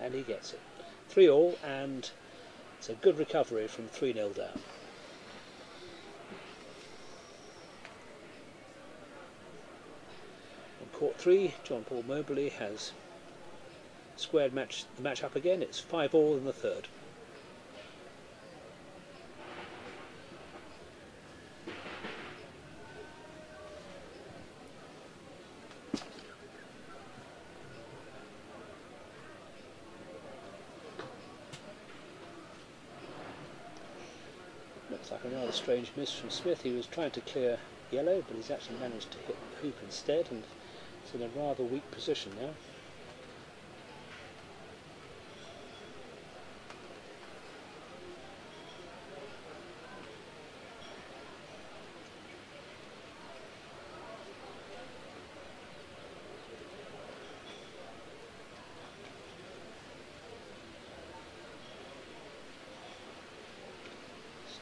And he gets it. 3 all, and it's a good recovery from 3 0 down. Court three, John Paul Moberly has squared match the match up again. It's five all in the third. Looks like a rather strange miss from Smith. He was trying to clear yellow, but he's actually managed to hit the hoop instead, and it's in a rather weak position now.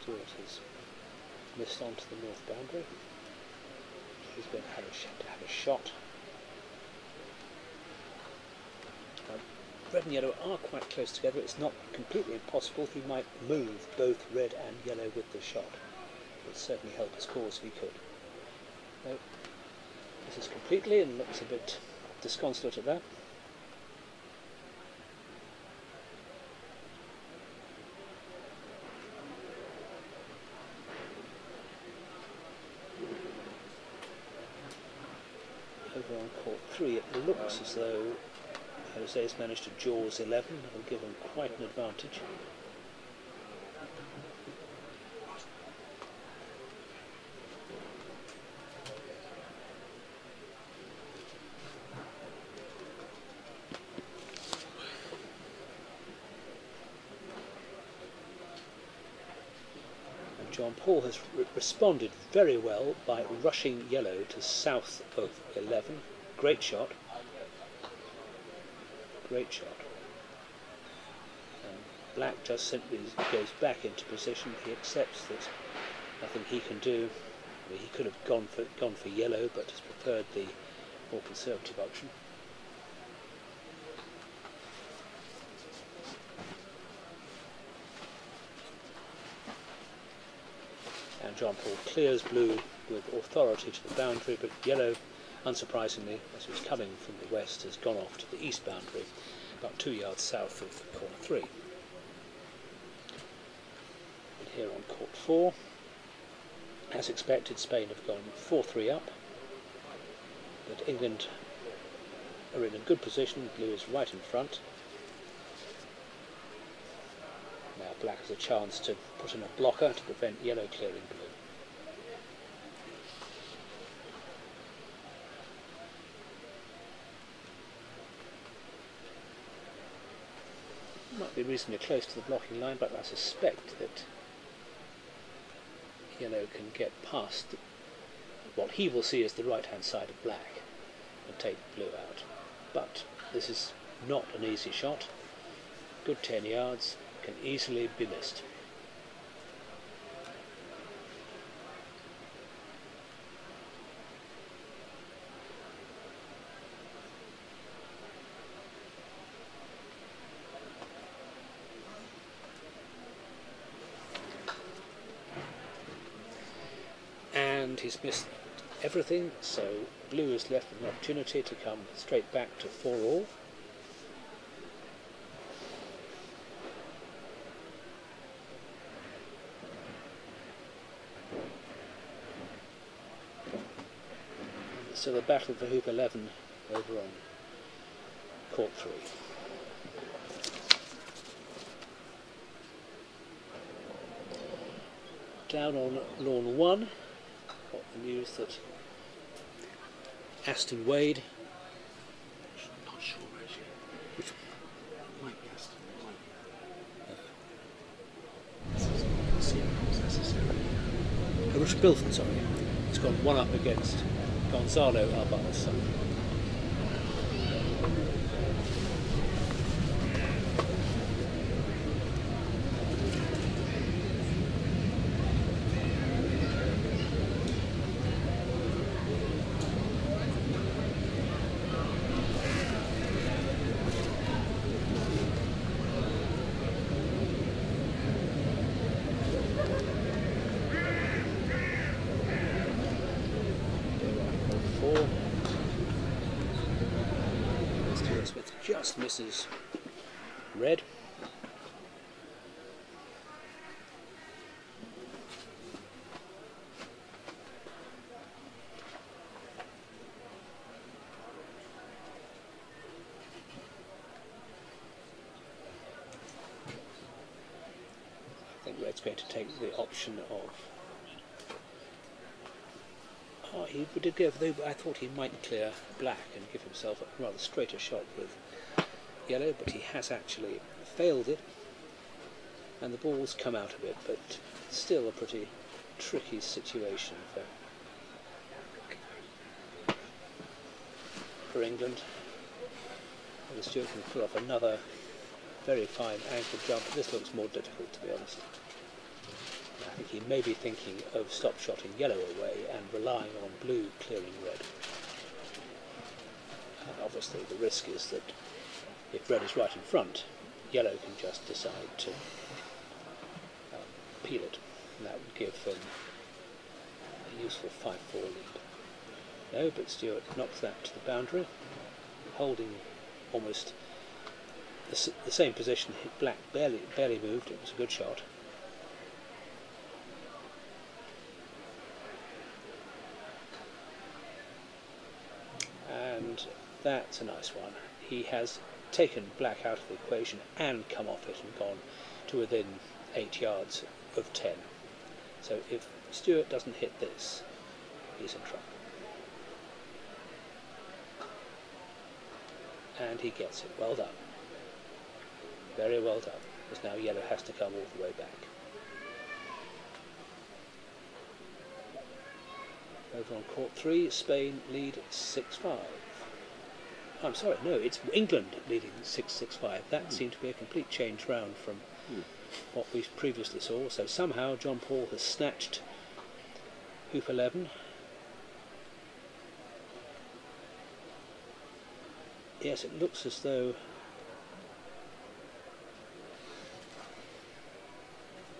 Stuart has missed onto the north boundary. He's to have a, to have a shot. Now, red and yellow are quite close together. It's not completely impossible. He might move both red and yellow with the shot. It would certainly help his cause if he could. No, this is completely and looks a bit disconsolate at that. over on court three, it looks as though Jose's managed to jaws 11. That'll give him quite an advantage. And John Paul has re- responded very well by rushing yellow to south of 11. Great shot. Great shot. Black just simply goes back into position. He accepts that nothing he can do. I mean, he could have gone for gone for yellow, but has preferred the more conservative option. and John Paul clears blue with authority to the boundary, but yellow, unsurprisingly, as he was coming from the west, has gone off to the east boundary, about two yards south of corner three. And here on court four, as expected, Spain have gone 4-3 up, but England are in a good position. Blue is right in front. Now black has a chance to put in a blocker to prevent yellow clearing blue. Might be reasonably close to the blocking line, but I suspect that yellow can get past what he will see as the right hand side of black and take blue out. But this is not an easy shot. Good 10 yards, can easily be missed. And he's missed everything, so blue is left with an opportunity to come straight back to 4 all. So the battle for hoop 11 over on court 3. Down on lawn 1, got the news that Aston Wade Not sure actually. Which might be Aston, be. uh, Richard Bilton, sorry, has gone one up against Gonzalo Alvarez. Four. just misses red. I think red's going to take the option of Oh, he did for the, I thought he might clear black and give himself a rather straighter shot with yellow, but he has actually failed it. And the ball's come out of it, but still a pretty tricky situation for, for England. And Stuart can pull off another very fine ankle jump. This looks more difficult, to be honest. I think he may be thinking of stop shotting yellow away and relying on blue clearing red. And obviously the risk is that if red is right in front, yellow can just decide to um, peel it. And that would give a useful 5-4 lead. No, but Stuart knocks that to the boundary, holding almost the, the same position. Black barely, barely moved, it was a good shot. and that's a nice one. He has taken black out of the equation and come off it and gone to within 8 yards of 10. So if Stuart doesn't hit this, he's in trouble. And he gets it. Well done. Very well done. Because now yellow has to come all the way back. Over on court three, Spain lead 6-5. Oh, I'm sorry, no, it's England leading 6-6-5. That hmm. seemed to be a complete change round from hmm. what we previously saw. So somehow John Paul has snatched hoop 11. Yes, it looks as though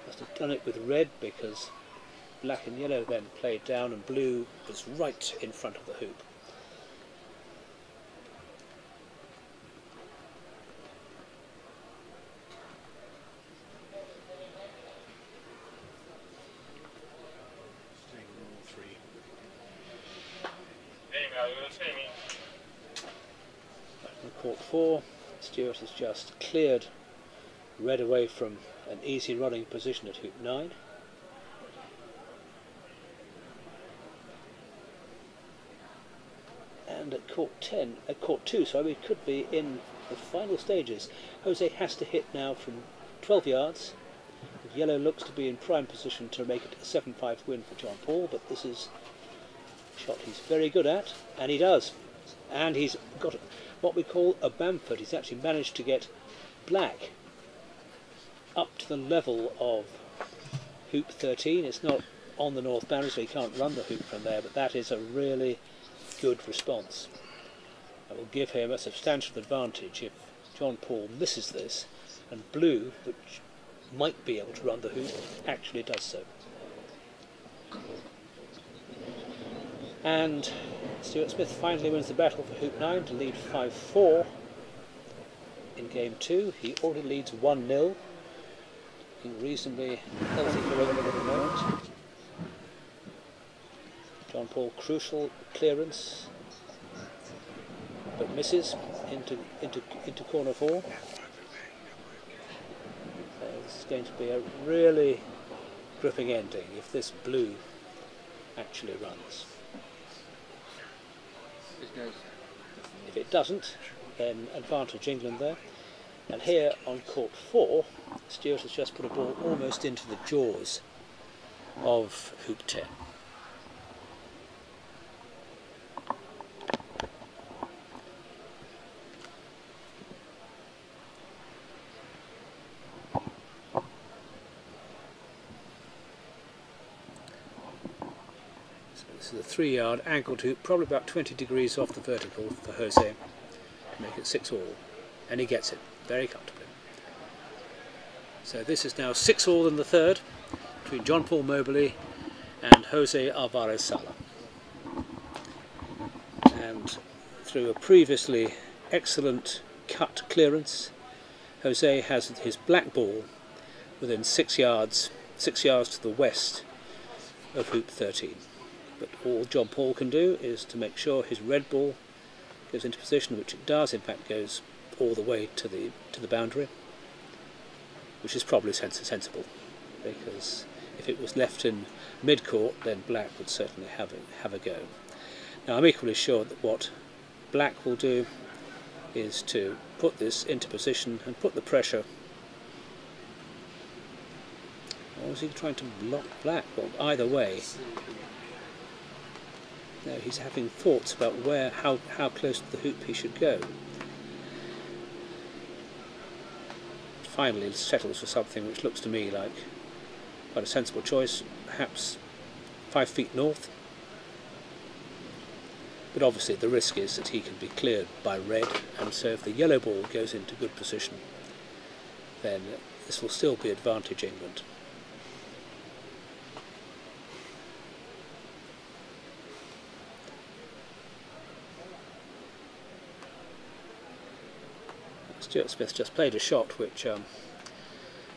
must have done it with red because black and yellow then played down and blue was right in front of the hoop. 4. Stuart has just cleared red away from an easy running position at hoop 9. And at court 10, at court 2, so we could be in the final stages. Jose has to hit now from 12 yards. Yellow looks to be in prime position to make it a 7-5 win for John Paul, but this is a shot he's very good at, and he does. And he's got what we call a Bamford. He's actually managed to get black up to the level of hoop 13. It's not on the north boundary, so he can't run the hoop from there, but that is a really good response. It will give him a substantial advantage if John Paul misses this, and blue, which might be able to run the hoop, actually does so. And Stuart Smith finally wins the battle for Hoop 9 to lead 5 4 in game 2. He already leads 1 0. Looking reasonably healthy for England at the moment. John Paul, crucial clearance, but misses into, into, into corner 4. So it's going to be a really gripping ending if this blue actually runs. If it doesn't, then advantage England there. And here on court four, Stuart has just put a ball almost into the jaws of hoop 10. Three yard angled hoop, probably about 20 degrees off the vertical for Jose to make it 6 all. And he gets it very comfortably. So this is now 6 all in the third between John Paul Moberly and Jose Alvarez Sala. And through a previously excellent cut clearance. Jose has his black ball within six yards, six yards to the west of hoop 13. But all John Paul can do is to make sure his red ball goes into position, which it does. In fact, goes all the way to the to the boundary, which is probably sens sensible, because if it was left in mid-court, then black would certainly have a, have a go. Now, I'm equally sure that what black will do is to put this into position and put the pressure or is he trying to block black? Well, either way, no, he's having thoughts about where, how, how close to the hoop he should go. Finally, settles for something which looks to me like quite a sensible choice, perhaps five feet north. But obviously the risk is that he can be cleared by red, and so if the yellow ball goes into good position, then this will still be advantage England. Stuart Smith just played a shot which um,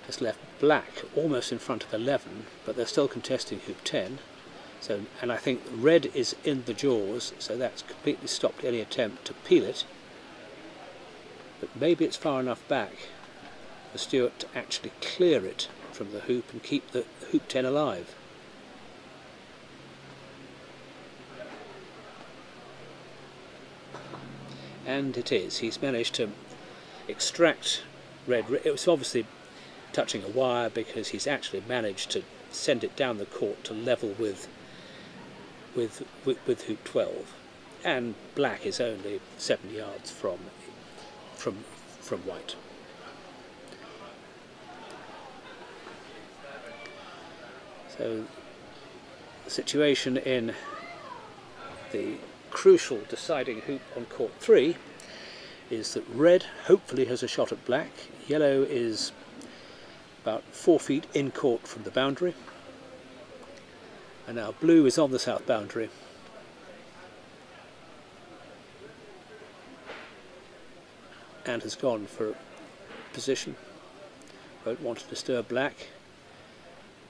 has left black almost in front of 11, but they're still contesting hoop 10. So, and I think red is in the jaws, so that's completely stopped any attempt to peel it. But maybe it's far enough back for Stuart to actually clear it from the hoop and keep the hoop 10 alive. And it is. He's managed to extract red. It was obviously touching a wire because he's actually managed to send it down the court to level with with with, with hoop 12 and black is only seven yards from from from white so the situation in the crucial deciding hoop on court 3 is that red hopefully has a shot at black, yellow is about four feet in court from the boundary, and now blue is on the south boundary. and has gone for position. Won't want to disturb black.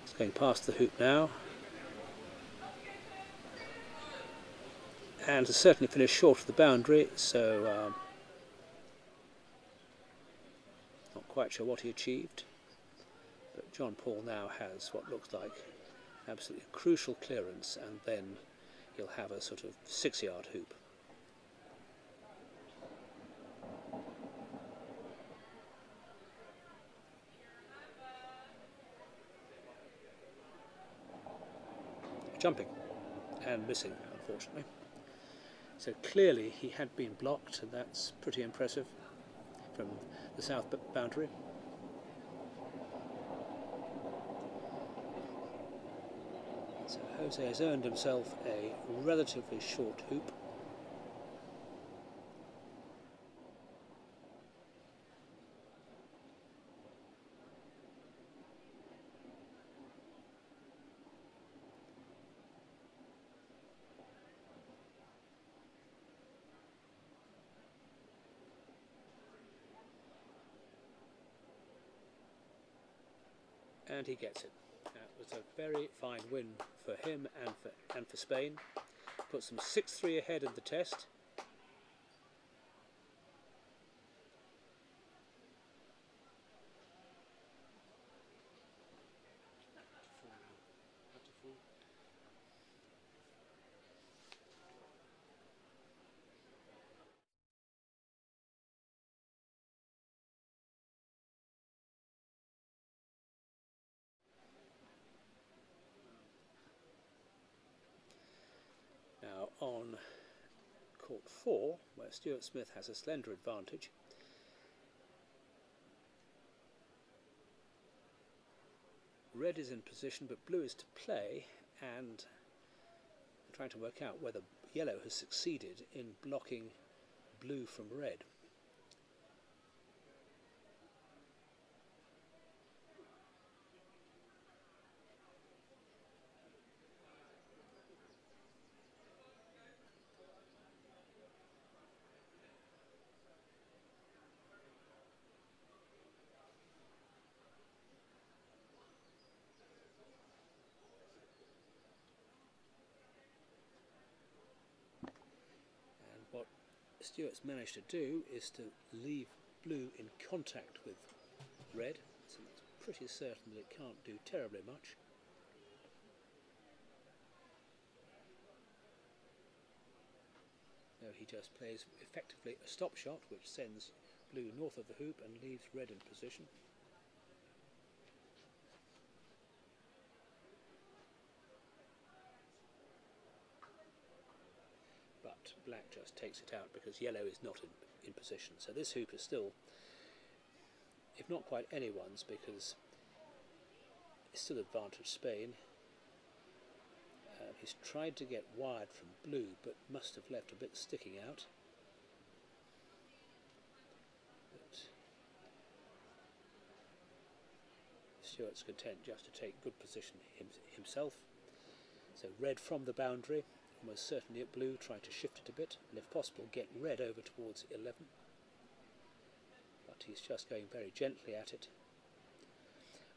It's going past the hoop now. And has certainly finished short of the boundary, so um, quite sure what he achieved, but John Paul now has what looks like absolutely crucial clearance and then he'll have a sort of six yard hoop. Jumping and missing unfortunately. So clearly he had been blocked and that's pretty impressive from the south boundary. So Jose has earned himself a relatively short hoop. And he gets it. That was a very fine win for him and for, and for Spain. Puts them 6-3 ahead in the test. on court 4, where Stuart Smith has a slender advantage. Red is in position, but blue is to play, and I'm trying to work out whether yellow has succeeded in blocking blue from red. Stuart's managed to do is to leave blue in contact with red, so it's pretty certain that it can't do terribly much. No, he just plays effectively a stop shot which sends blue north of the hoop and leaves red in position. Black just takes it out because yellow is not in, in position. So this hoop is still, if not quite anyone's, because it's still advantage Spain. Uh, he's tried to get wired from blue, but must have left a bit sticking out. But Stuart's content just to take good position him, himself. So red from the boundary, almost certainly at blue, try to shift it a bit, and if possible get red over towards 11. But he's just going very gently at it,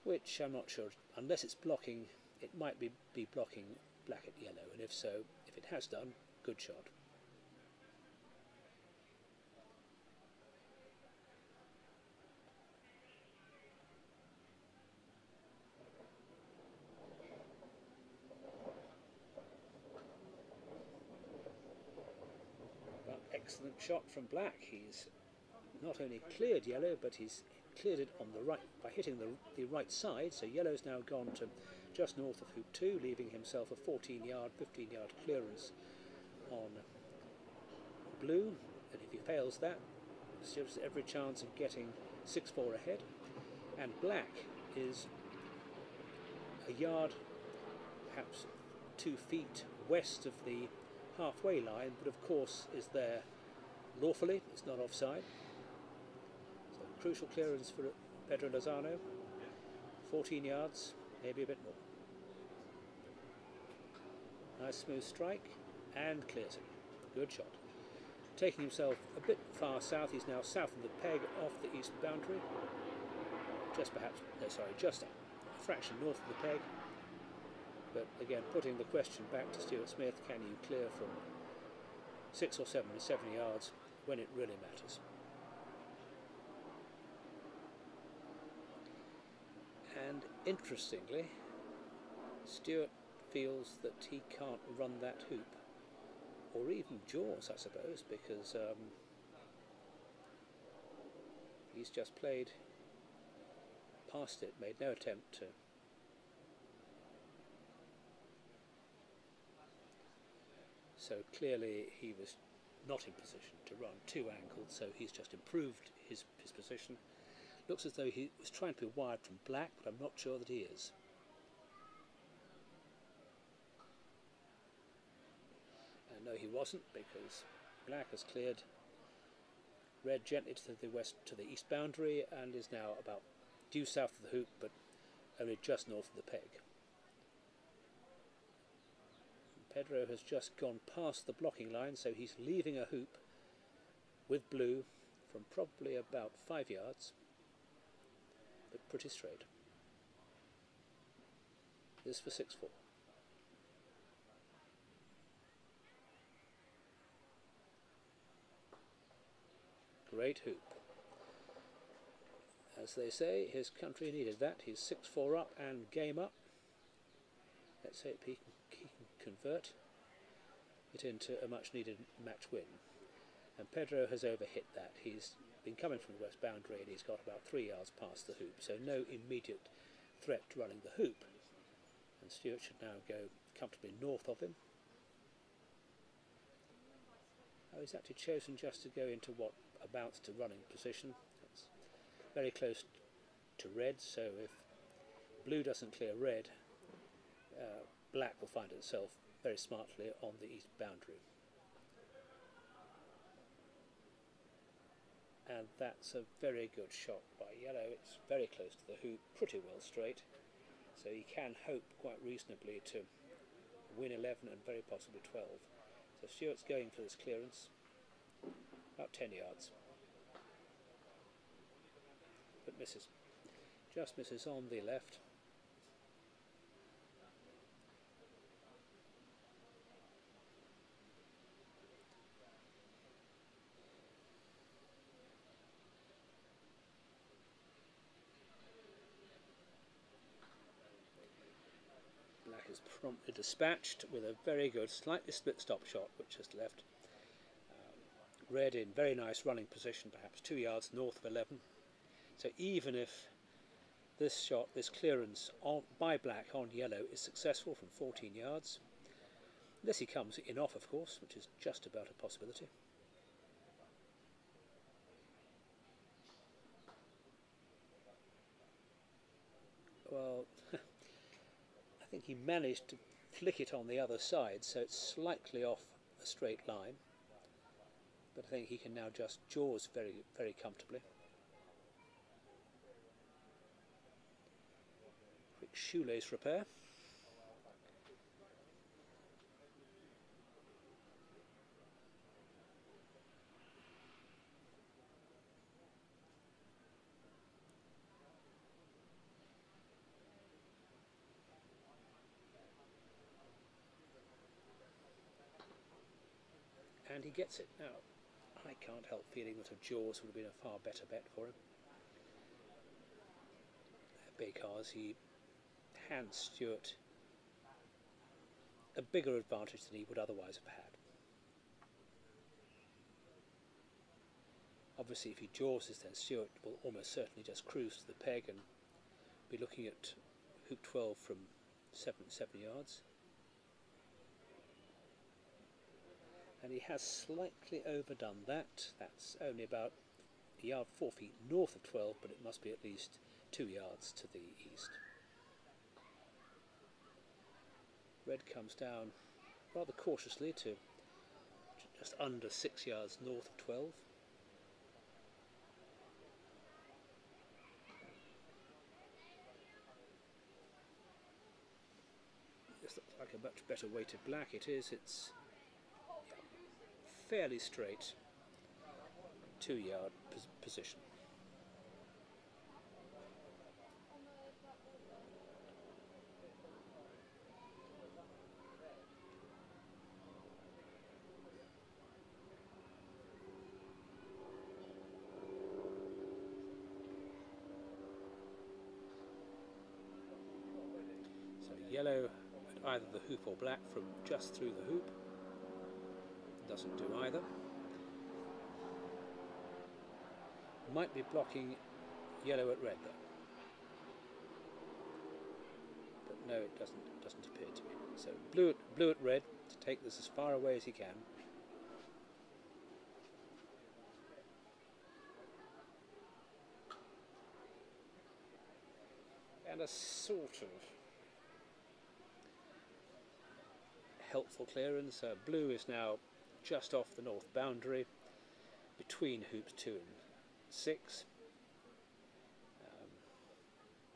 which I'm not sure, unless it's blocking, it might be, be blocking black at yellow, and if so, if it has done, good shot. But excellent shot from black. He's not only cleared yellow, but he's cleared it on the right by hitting the, the right side. So yellow's now gone to just north of hoop 2, leaving himself a 14 yard, 15 yard clearance on blue. And if he fails that, Stuart's every chance of getting 6 4 ahead. And black is a yard, perhaps two feet west of the halfway line, but of course is there lawfully, it's not offside. So crucial clearance for Pedro Lozano, 14 yards, maybe a bit more. Nice smooth strike and clears it. Good shot. Taking himself a bit far south, he's now south of the peg off the east boundary. Just perhaps, no sorry, just a fraction north of the peg. But again, putting the question back to Stuart Smith, can you clear from six or seven seven yards when it really matters? And interestingly, Stuart feels that he can't run that hoop, or even jaws, I suppose, because um, he's just played past it, made no attempt to. So clearly he was not in position to run two angled, so he's just improved his, his position. Looks as though he was trying to be wired from black, but I'm not sure that he is. And no, he wasn't, because black has cleared red gently to the west to the east boundary and is now about due south of the hoop, but only just north of the peg. Pedro has just gone past the blocking line, so he's leaving a hoop with blue from probably about five yards, but pretty straight. This for 6 4. Great hoop. As they say, his country needed that. He's 6 4 up and game up. Let's hope he can convert it into a much needed match win. And Pedro has overhit that. He's been coming from the west boundary and he's got about three yards past the hoop, so no immediate threat to running the hoop. And Stuart should now go comfortably north of him. Oh, he's actually chosen just to go into what amounts to running position. That's very close to red, so if blue doesn't clear red, uh, black will find itself very smartly on the east boundary. And that's a very good shot by yellow. It's very close to the hoop, pretty well straight. So he can hope quite reasonably to win 11 and very possibly 12. So Stuart's going for this clearance, about 10 yards. But misses. Just misses on the left. Is promptly dispatched with a very good, slightly split stop shot, which has left um, red in very nice running position, perhaps two yards north of 11. So even if this shot, this clearance on, by black on yellow is successful from 14 yards, unless he comes in off, of course, which is just about a possibility. Well, think he managed to flick it on the other side, so it's slightly off a straight line. But I think he can now just jaws very, very comfortably. Quick shoelace repair. And he gets it. Now, I can't help feeling that a Jaws would have been a far better bet for him. Because he hands Stuart a bigger advantage than he would otherwise have had. Obviously, if he jaws then Stuart will almost certainly just cruise to the peg and be looking at hoop 12 from 7, seven yards. And he has slightly overdone that. That's only about a yard four feet north of 12, but it must be at least two yards to the east. Red comes down rather cautiously to just under six yards north of 12. This looks like a much better weighted black it is. It's fairly straight two yard pos position. So yellow at either the hoop or black from just through the hoop doesn't do either. Might be blocking yellow at red though. But no, it doesn't, it doesn't appear to be. So blue at, blue at red to take this as far away as he can. And a sort of helpful clearance. Uh, blue is now just off the north boundary between hoops 2 and 6. Um,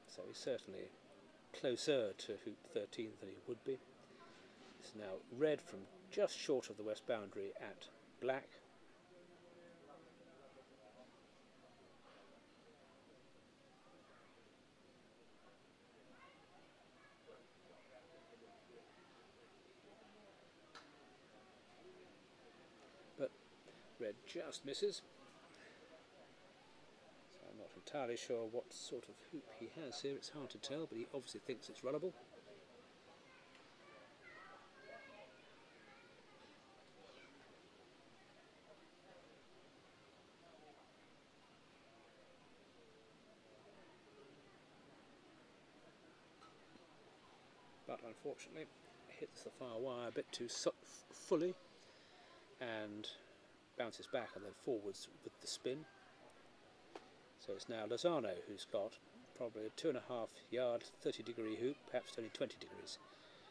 so he's certainly closer to hoop 13 than he would be. It's now red from just short of the west boundary at black. Red just misses. So I'm not entirely sure what sort of hoop he has here. It's hard to tell, but he obviously thinks it's runnable. But unfortunately, hits the far wire a bit too fully and bounces back and then forwards with the spin. So it's now Lozano who's got probably a two and a half yard 30 degree hoop, perhaps only 20 degrees,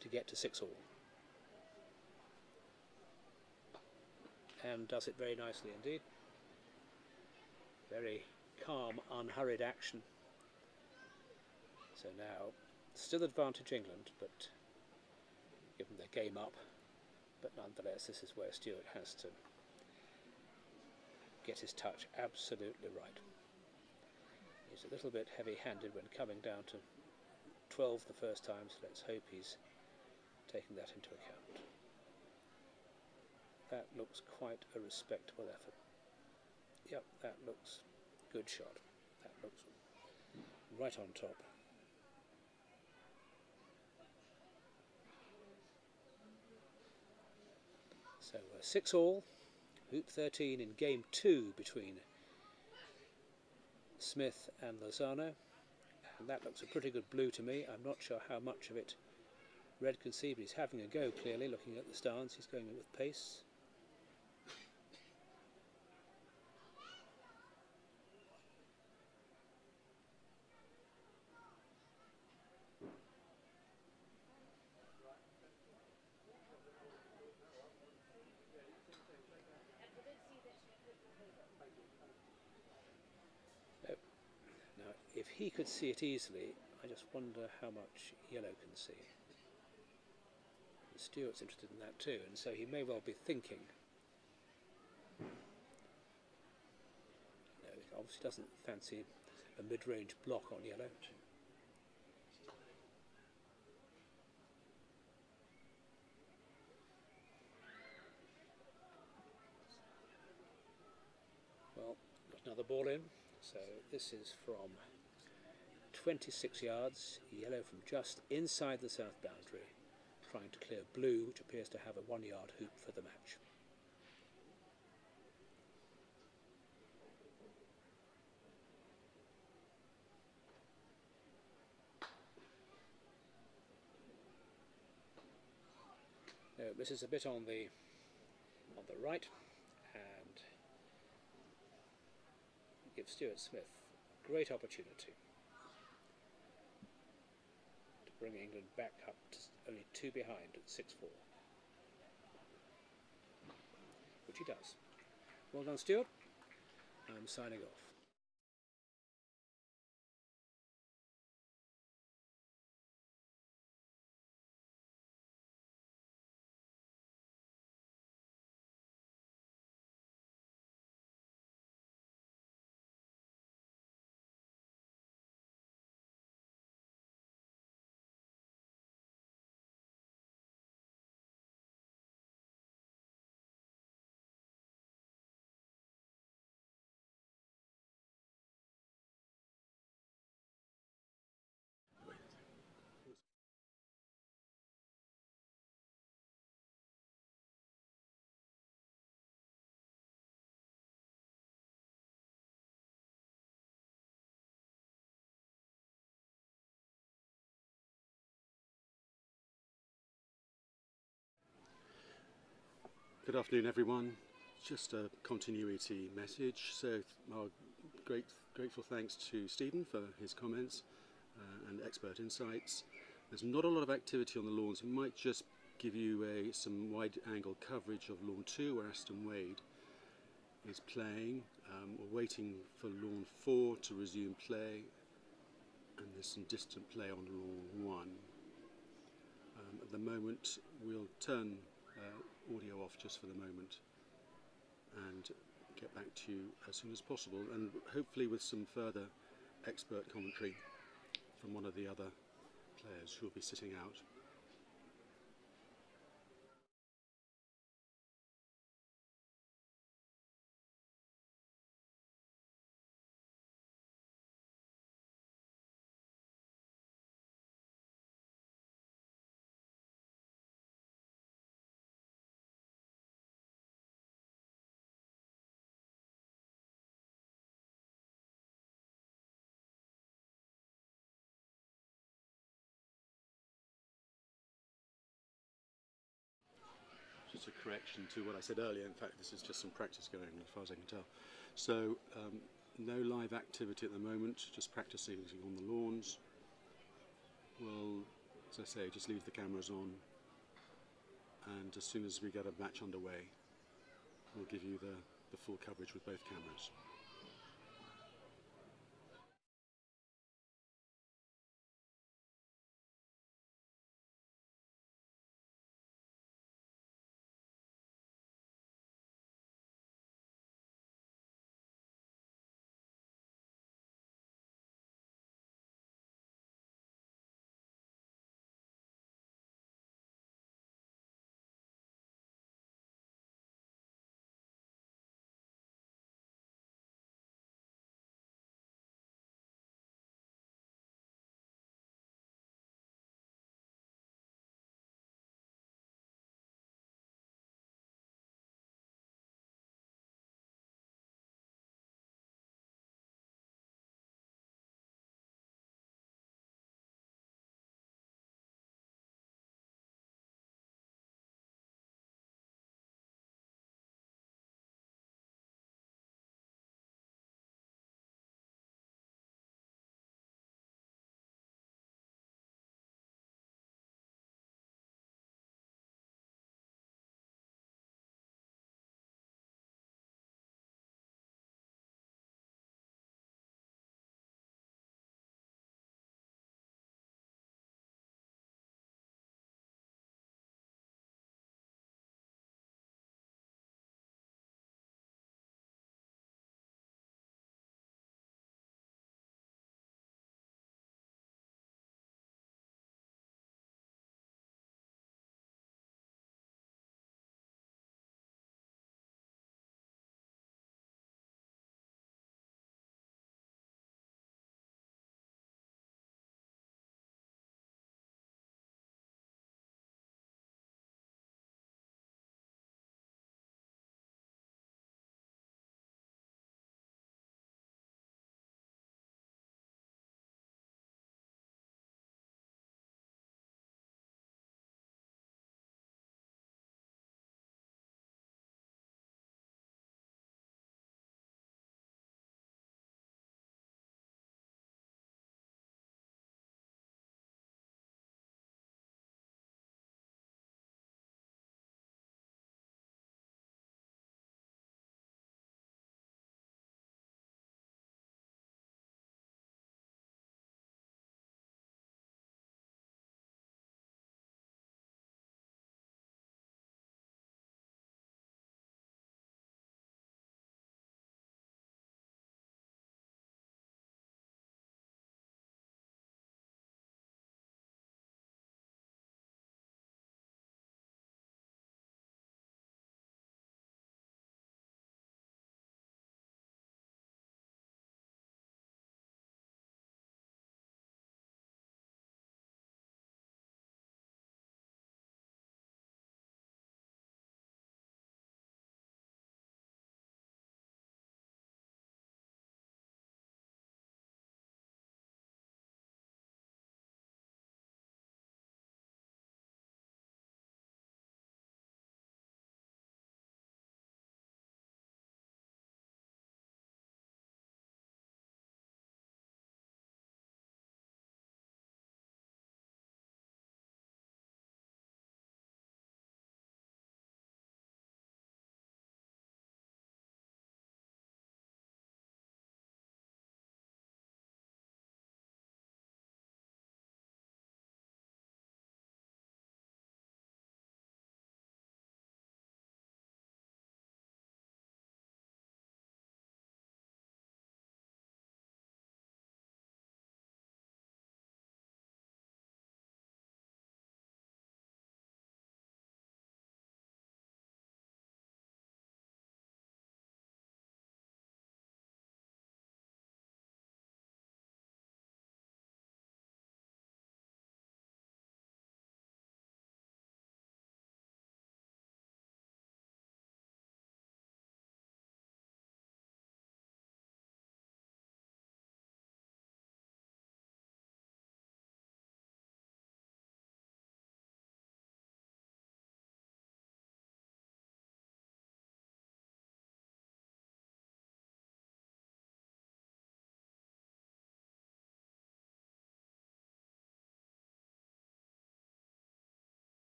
to get to six all. And does it very nicely indeed. Very calm, unhurried action. So now, still advantage England, but given the game up, but nonetheless this is where Stuart has to gets his touch absolutely right. He's a little bit heavy-handed when coming down to 12 the first time, so let's hope he's taking that into account. That looks quite a respectable effort. Yep, that looks good shot. That looks right on top. So uh, six all hoop 13 in game two between Smith and Lozano. And that looks a pretty good blue to me. I'm not sure how much of it Red can see, but he's having a go clearly, looking at the stance. He's going with pace. He could see it easily, I just wonder how much yellow can see. Stuart's interested in that too, and so he may well be thinking. No, he obviously doesn't fancy a mid-range block on yellow. Well, got another ball in. So this is from 26 yards, yellow from just inside the south boundary, trying to clear blue, which appears to have a one yard hoop for the match. This is a bit on the on the right, and gives Stuart Smith great opportunity bring England back up to only two behind at 6 4. Which he does. Well done, Stuart. I'm signing off. Good afternoon, everyone. Just a continuity message. So, our great, grateful thanks to Stephen for his comments uh, and expert insights. There's not a lot of activity on the lawns. We might just give you a, some wide-angle coverage of lawn two, where Aston Wade is playing. Um, we're waiting for lawn four to resume play, and there's some distant play on lawn one. Um, at the moment, we'll turn uh, audio off just for the moment and get back to you as soon as possible and hopefully with some further expert commentary from one of the other players who will be sitting out. Correction to what I said earlier. In fact, this is just some practice going on, as far as I can tell. So, um, no live activity at the moment, just practicing on the lawns. We'll, as I say, just leave the cameras on, and as soon as we get a match underway, we'll give you the, the full coverage with both cameras.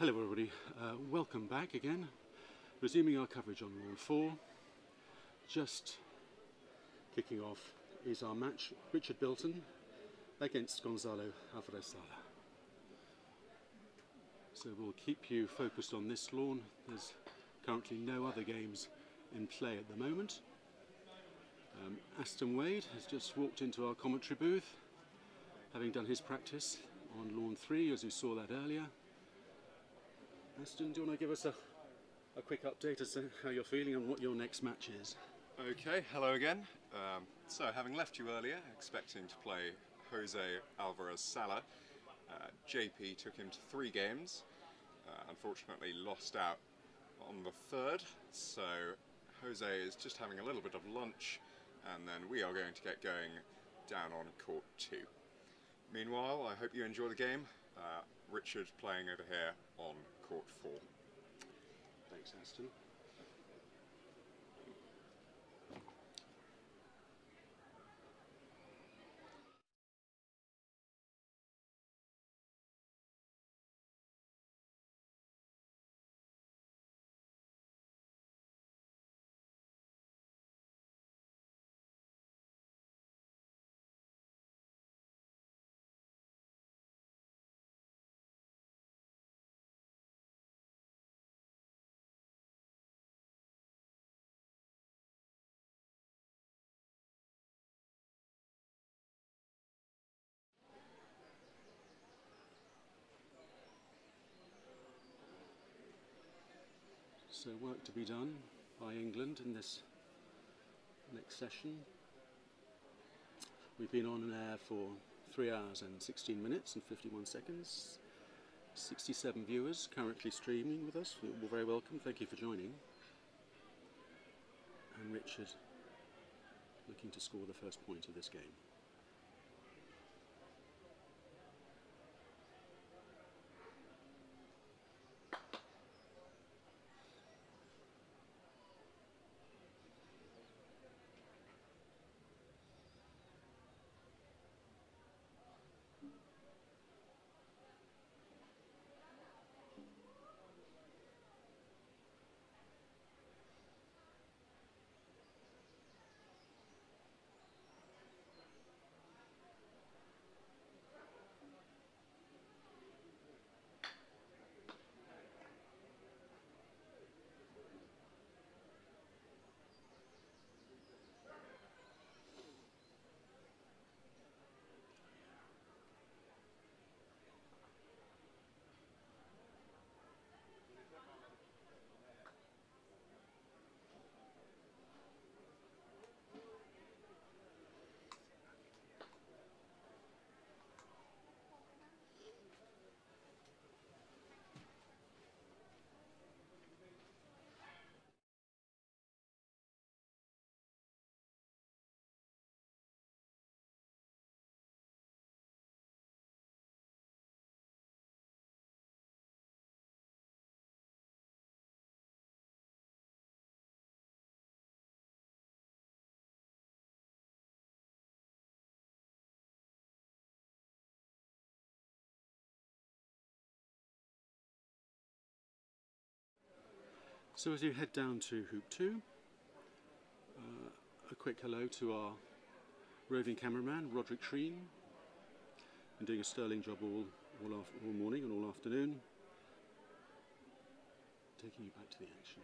Hello, everybody. Uh, welcome back again. Resuming our coverage on lawn four. Just kicking off is our match Richard Bilton against Gonzalo Alvarez Sala. So we'll keep you focused on this lawn. There's currently no other games in play at the moment. Um, Aston Wade has just walked into our commentary booth, having done his practice on lawn three, as you saw that earlier. Aston, do you want to give us a, a quick update as to how you're feeling and what your next match is? Okay, hello again. Um, so, having left you earlier, expecting to play Jose Alvarez Sala, uh, JP took him to three games. Uh, unfortunately, lost out on the third. So, Jose is just having a little bit of lunch, and then we are going to get going down on court two. Meanwhile, I hope you enjoy the game. Uh, Richard playing over here on court. Thanks, Aston. So work to be done by England in this next session. We've been on air for 3 hours and 16 minutes and 51 seconds. 67 viewers currently streaming with us. You're very welcome. Thank you for joining. And Richard looking to score the first point of this game. So as you head down to Hoop 2, uh, a quick hello to our roving cameraman, Roderick Shreen, been doing a sterling job all, all, all morning and all afternoon, taking you back to the action.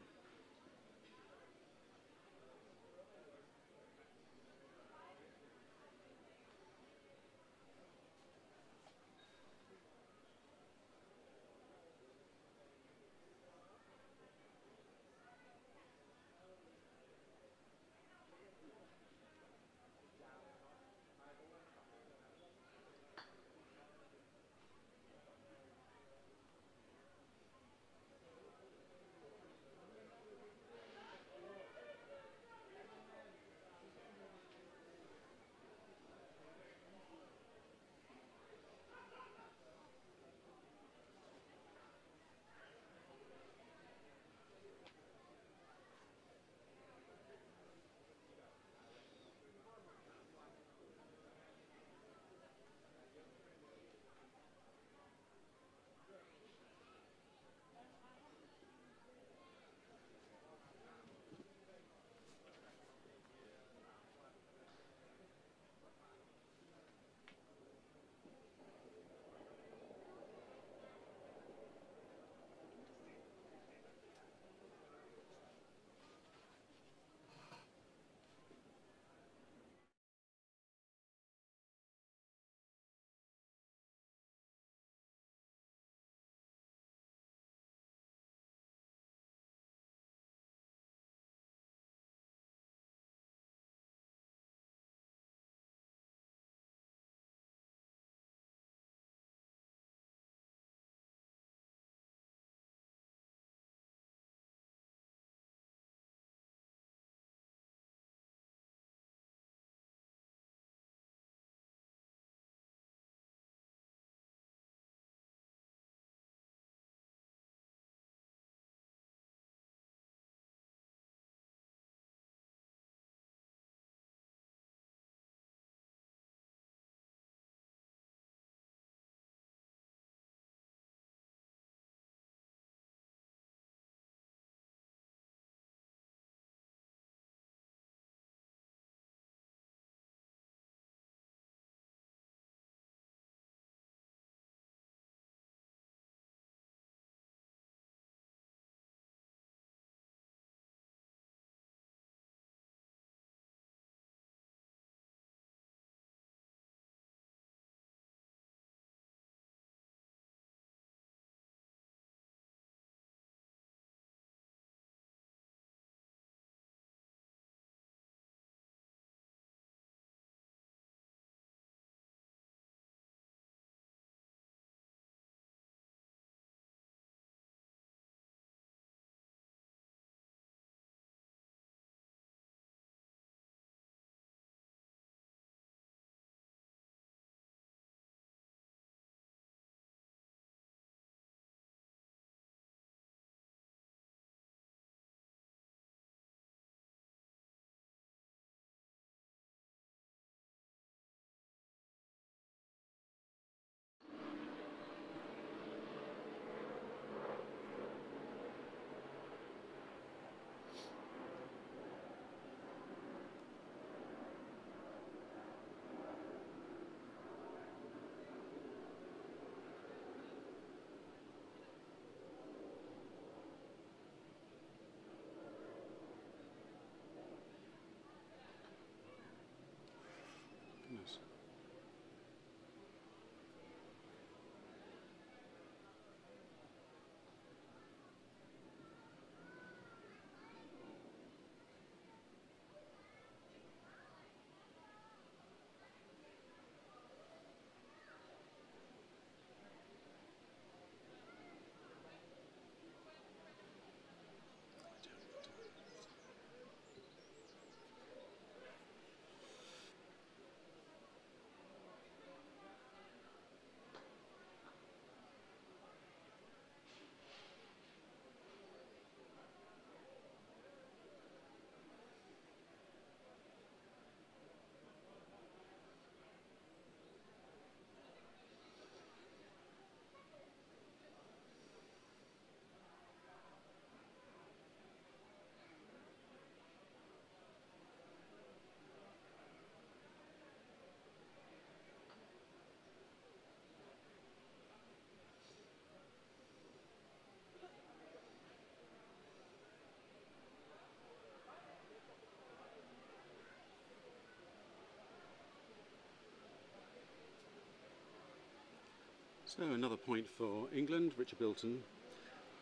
So another point for England. Richard Bilton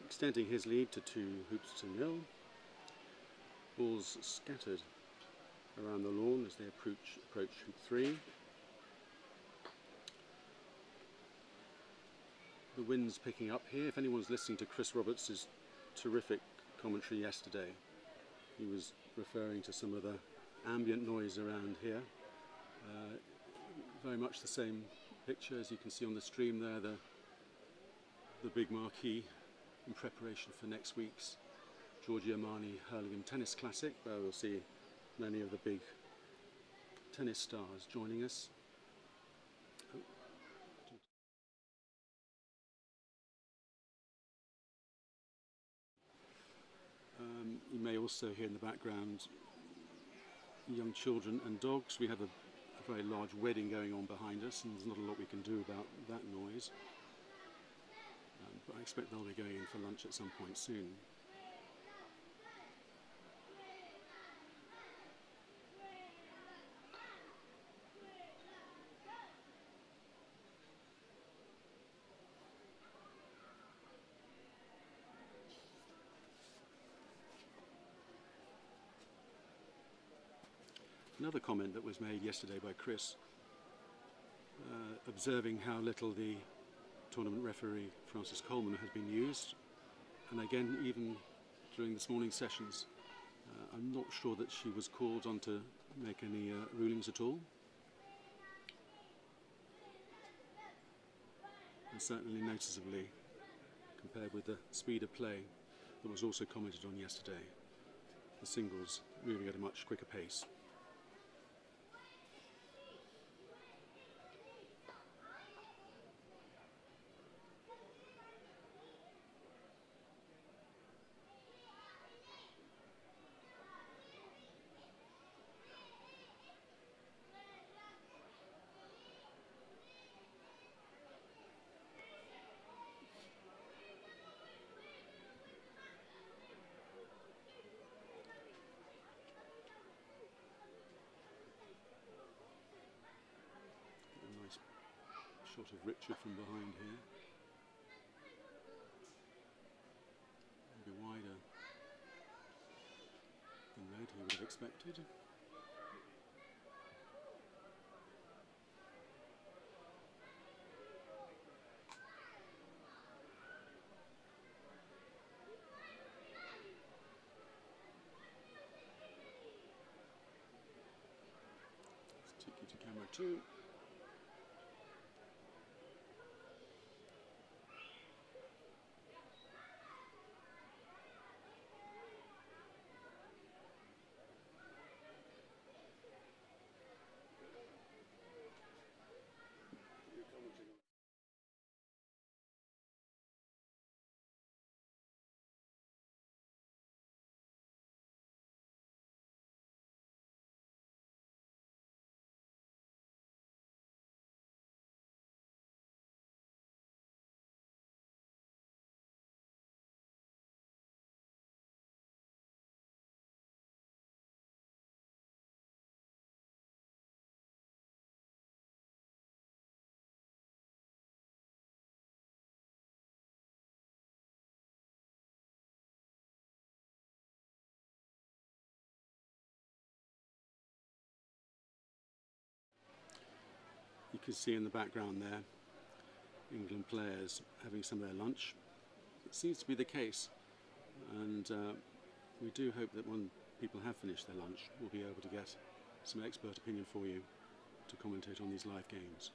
extending his lead to two hoops to nil. Balls scattered around the lawn as they approach, approach hoop three. The wind's picking up here. If anyone's listening to Chris Roberts' terrific commentary yesterday, he was referring to some of the ambient noise around here. Uh, very much the same picture as you can see on the stream there, the, the big marquee in preparation for next week's Giorgio Armani Hurlingham Tennis Classic, where we'll see many of the big tennis stars joining us. Um, you may also hear in the background young children and dogs. We have a, a very large wedding going on behind us, and there's not a lot we can do about that noise. Um, but I expect they'll be going in for lunch at some point soon. Another comment that was made yesterday by Chris, uh, observing how little the tournament referee Frances Coleman has been used, and again, even during this morning's sessions, uh, I'm not sure that she was called on to make any uh, rulings at all. And certainly noticeably, compared with the speed of play that was also commented on yesterday, the singles moving at a much quicker pace. A nice shot of Richard from behind here. Maybe wider than red he would have expected. Let's take you to camera two. Can see in the background there England players having some of their lunch. It seems to be the case, and uh, we do hope that when people have finished their lunch, we'll be able to get some expert opinion for you to commentate on these live games.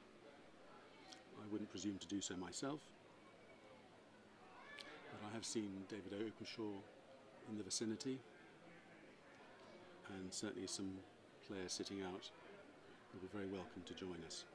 I wouldn't presume to do so myself, but I have seen David Openshaw in the vicinity, and certainly some players sitting out will be very welcome to join us.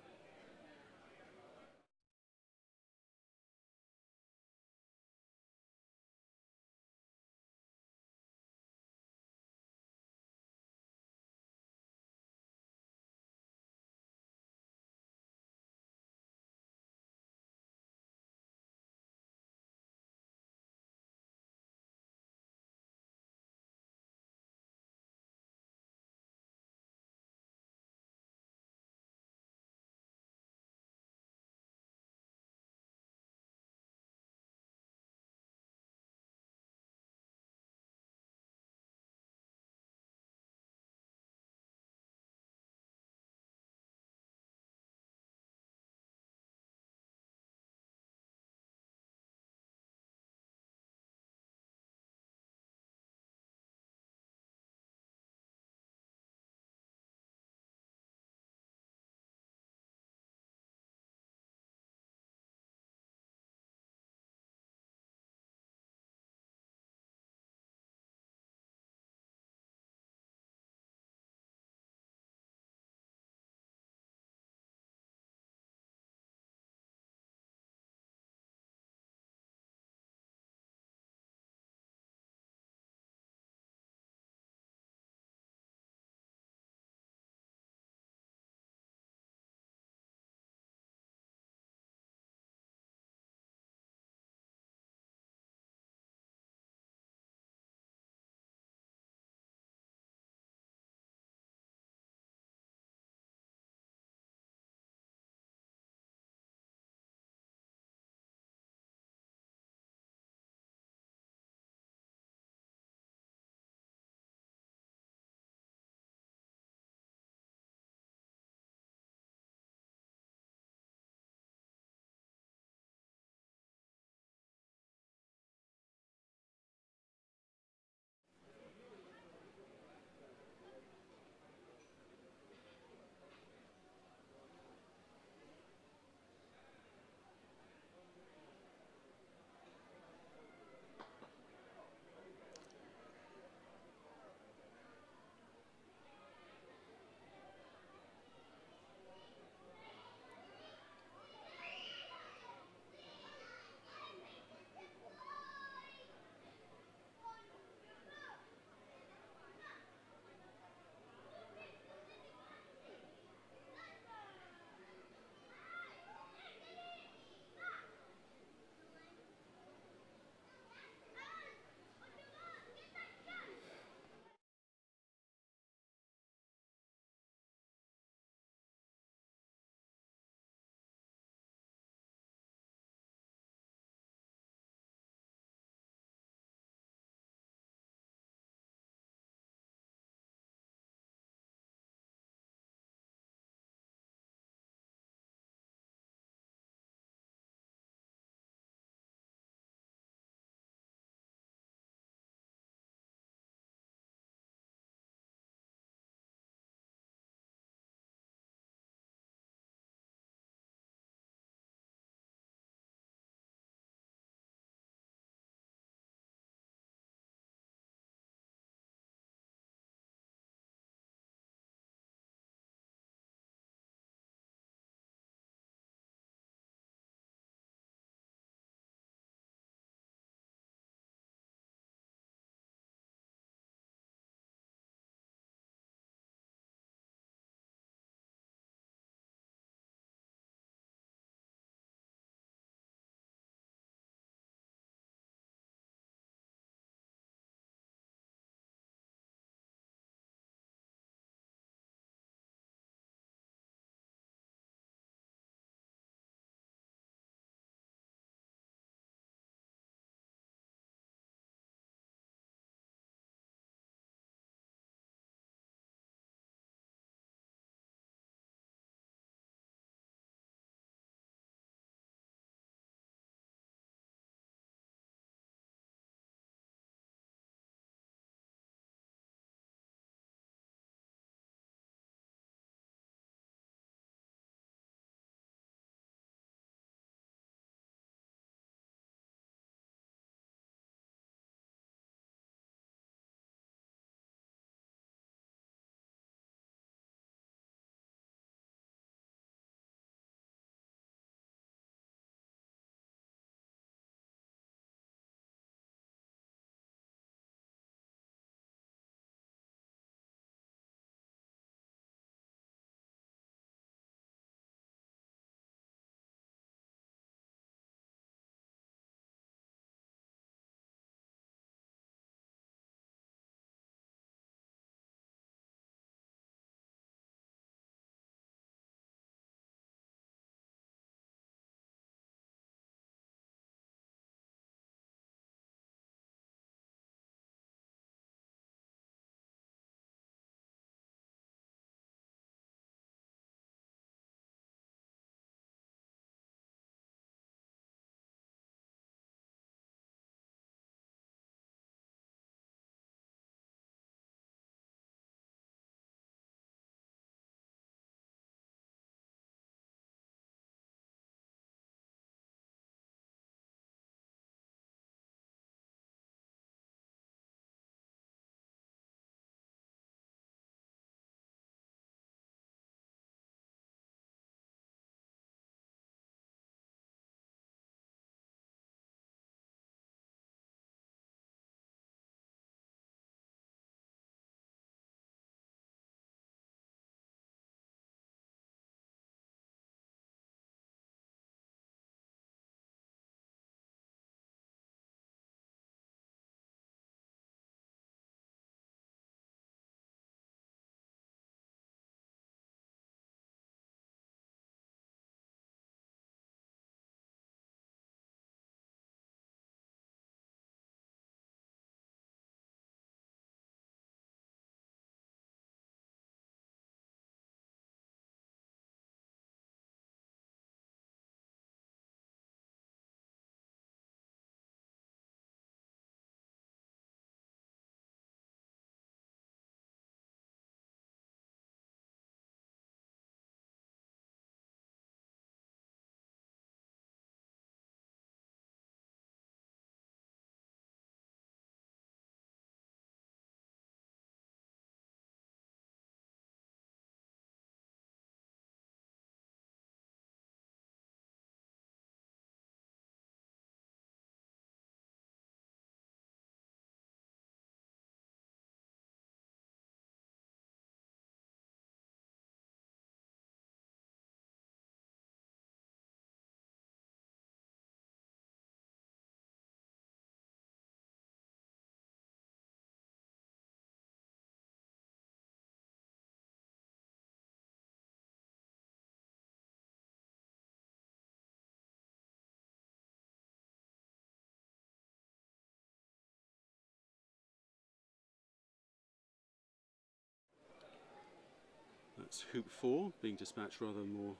Hoop four being dispatched rather more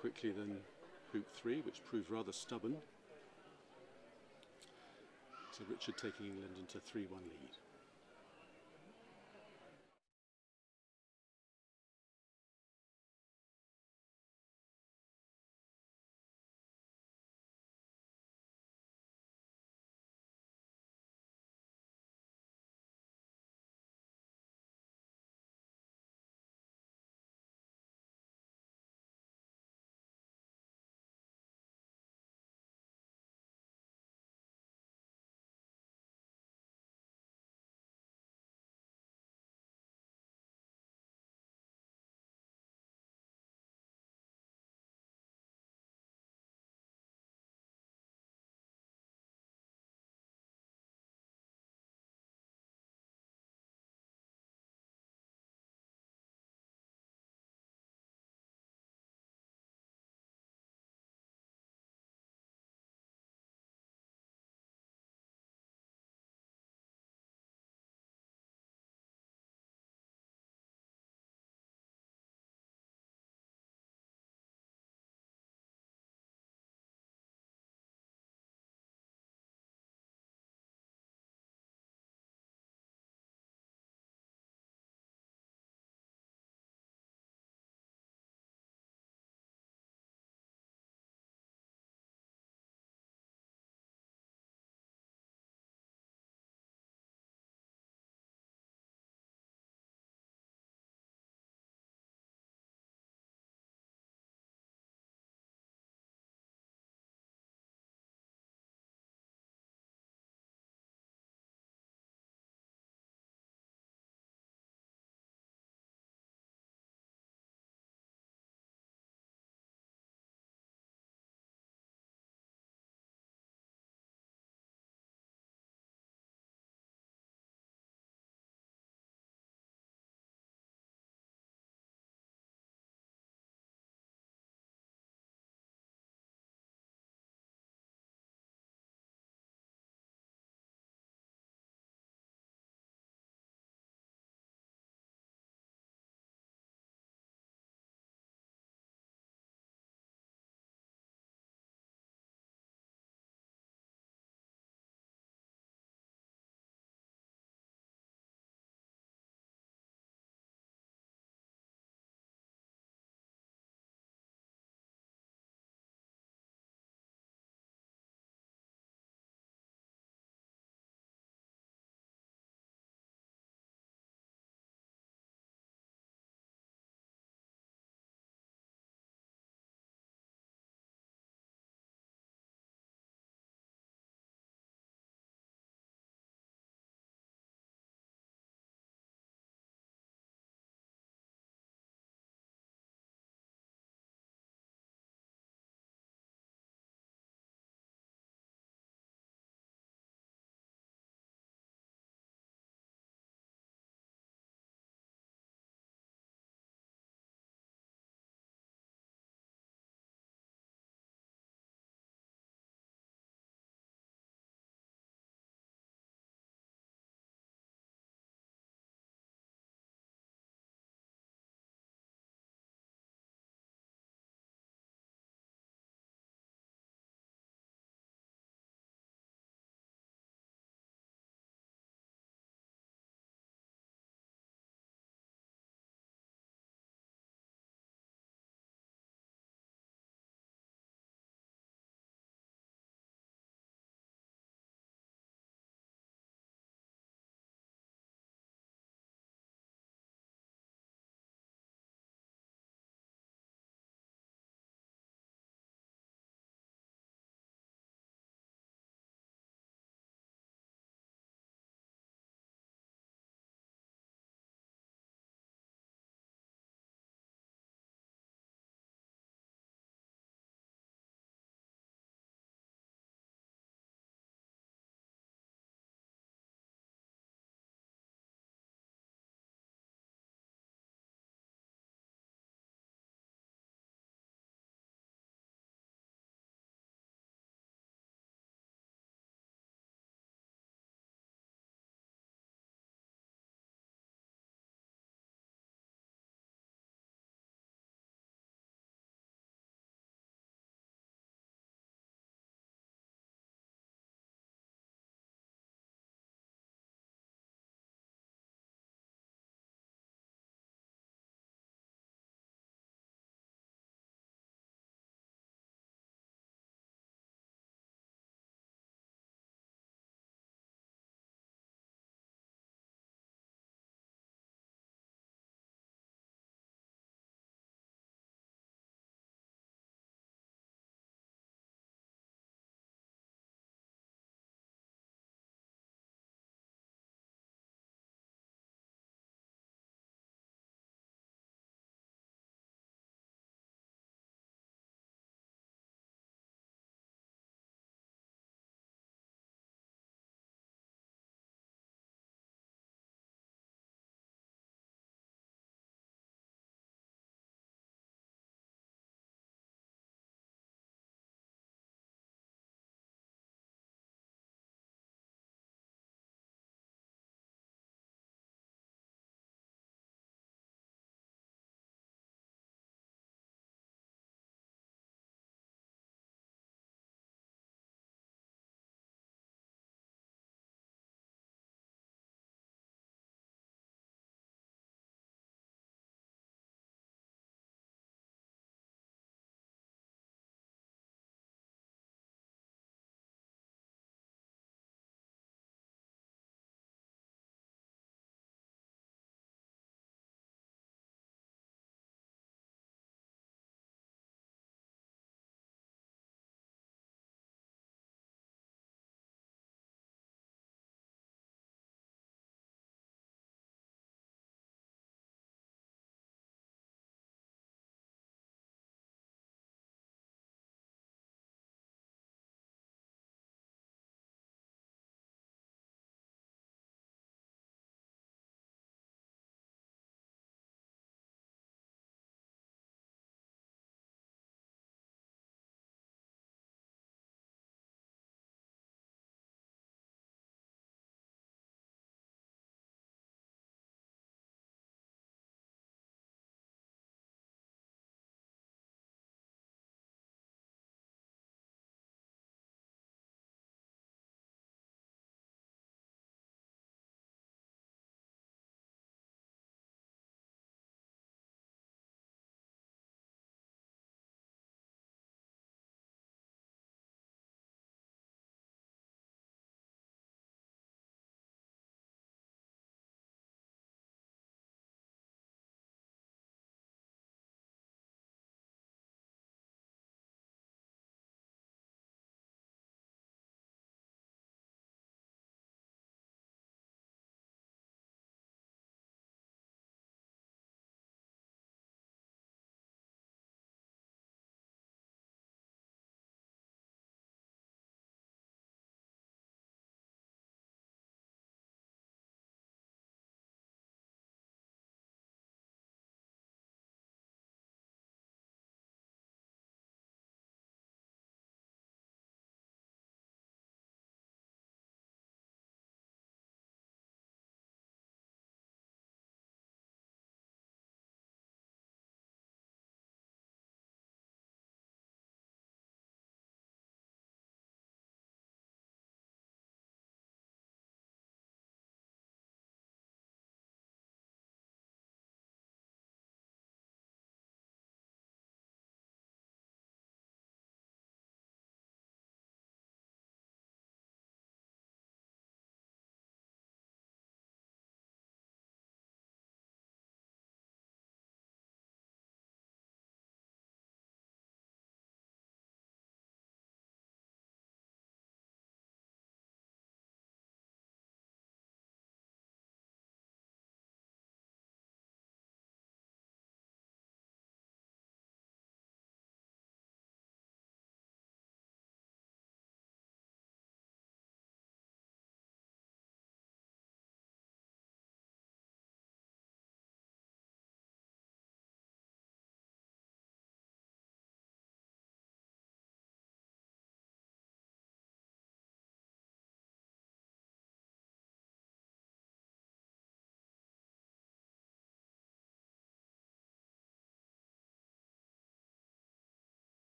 quickly than hoop three, which proved rather stubborn. So Richard taking England into 3 1 lead.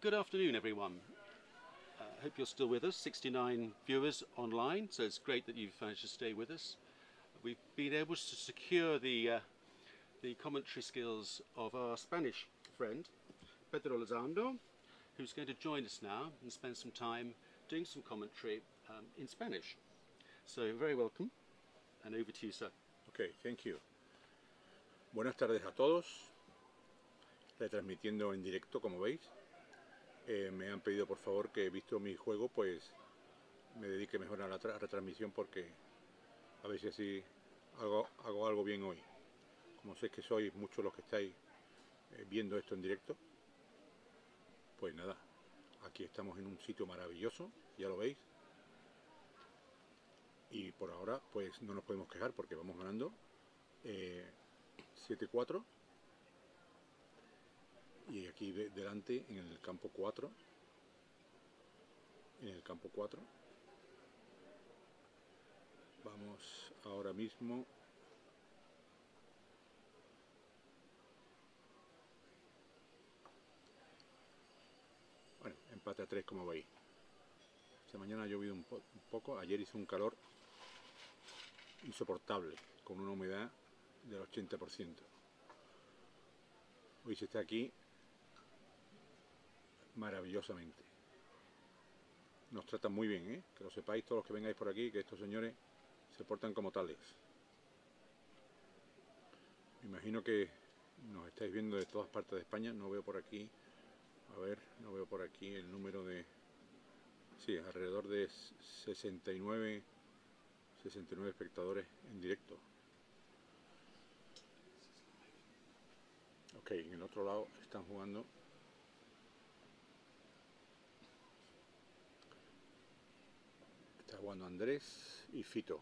Good afternoon, everyone. I uh, hope you're still with us. 69 viewers online, so it's great that you've managed to stay with us. We've been able to secure the uh, the commentary skills of our Spanish friend, Pedro Lozano, who's going to join us now and spend some time doing some commentary um, in Spanish. So, very welcome, and over to you, sir. Ok, thank you. Buenas tardes a todos. Retransmitiendo en directo, como veis. Eh, me han pedido por favor que, visto mi juego, pues me dedique mejor a la retransmisión porque a ver si así hago, algo bien hoy. Como sé que sois muchos los que estáis eh, viendo esto en directo, pues nada, aquí estamos en un sitio maravilloso, ya lo veis. Y por ahora, pues no nos podemos quejar porque vamos ganando eh, 7-4 y aquí de, delante en el campo 4 en el campo 4 vamos ahora mismo. Bueno empate a 3 como veis esta mañana ha llovido un poco. Ayer hizo un calor insoportable con una humedad del 80% hoy se está aquí maravillosamente. Nos tratan muy bien, ¿eh? que lo sepáis todos los que vengáis por aquí, que estos señores se portan como tales. Me imagino que nos estáis viendo de todas partes de España, no veo por aquí, a ver, no veo por aquí el número de... Sí, alrededor de 69, 69 espectadores en directo. Ok, en el otro lado están jugando Está Andrés y Fito.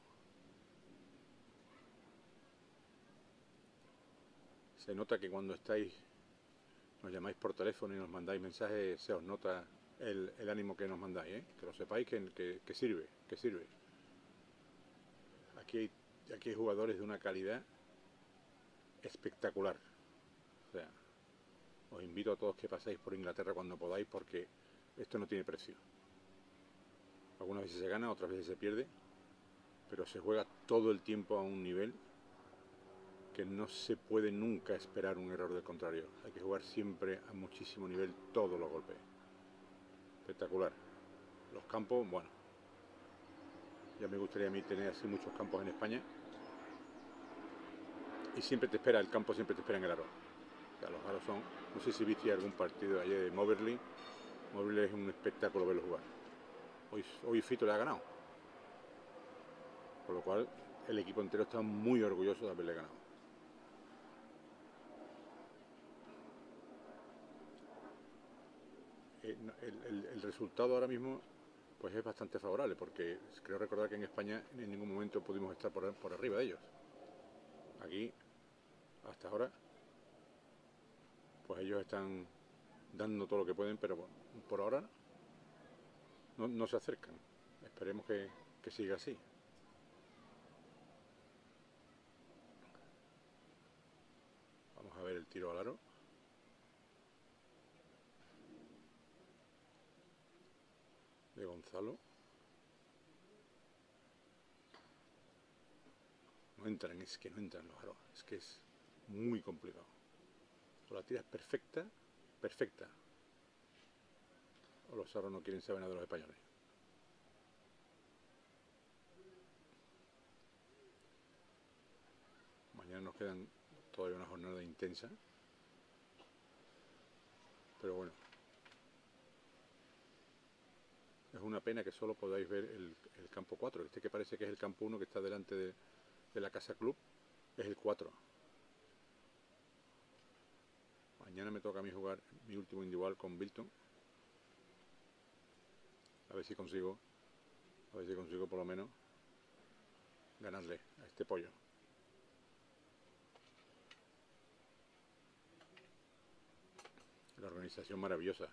Se nota que cuando estáis, nos llamáis por teléfono y nos mandáis mensajes, se os nota el, ánimo que nos mandáis, ¿eh? que lo sepáis que, que, que, sirve, que sirve. Aquí hay, aquí hay jugadores de una calidad espectacular. O sea, os invito a todos que paséis por Inglaterra cuando podáis porque esto no tiene precio. Algunas veces se gana, otras veces se pierde, pero se juega todo el tiempo a un nivel que no se puede nunca esperar un error del contrario. Hay que jugar siempre a muchísimo nivel todos los golpes. Espectacular. Los campos, bueno, ya me gustaría a mí tener así muchos campos en España. Y siempre te espera, el campo siempre te espera en el aro. Ya los aros son, no sé si viste algún partido ayer de Moberly. Moberly es un espectáculo verlo jugar. Hoy, Fito le ha ganado. Por lo cual el equipo entero está muy orgulloso de haberle ganado. El, el, resultado ahora mismo pues es bastante favorable porque creo recordar que en España en ningún momento pudimos estar por, por arriba de ellos. Aquí, hasta ahora, pues ellos están dando todo lo que pueden, pero por ahora no, no se acercan. Esperemos que, que siga así. Vamos a ver el tiro al aro. De Gonzalo. No entran, es que no entran los aros. Es que es muy complicado. La tira es perfecta, perfecta, o los aros no quieren saber nada de los españoles. Mañana nos quedan todavía una jornada intensa, pero bueno, es una pena que solo podáis ver el, el campo 4, este que parece que es el campo 1 que está delante de, de la Casa Club, es el 4. Mañana me toca a mí jugar mi último individual con Bilton. Ver si consigo, a ver si consigo por lo menos ganarle a este pollo. La organización maravillosa.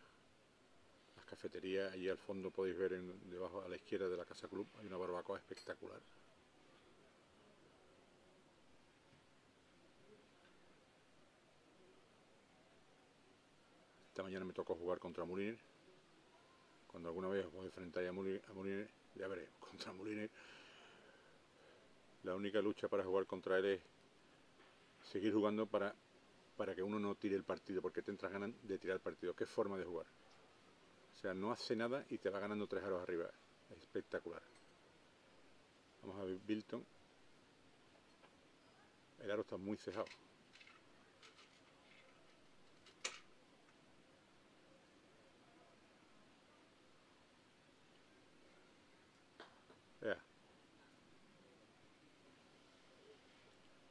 Las cafeterías, allí al fondo podéis ver en, debajo a la izquierda de la Casa Club, hay una barbacoa espectacular. Esta mañana me tocó jugar contra Muliner. Cuando alguna vez os enfrentáis a Muliner, a Muliner, ya veré, contra Muliner. La única lucha para jugar contra él es seguir jugando para, para que uno no tire el partido, porque te entras ganas de tirar el partido. Qué forma de jugar. O sea, no hace nada y te va ganando tres aros arriba. Espectacular. Vamos a ver Bilton. El aro está muy cejado.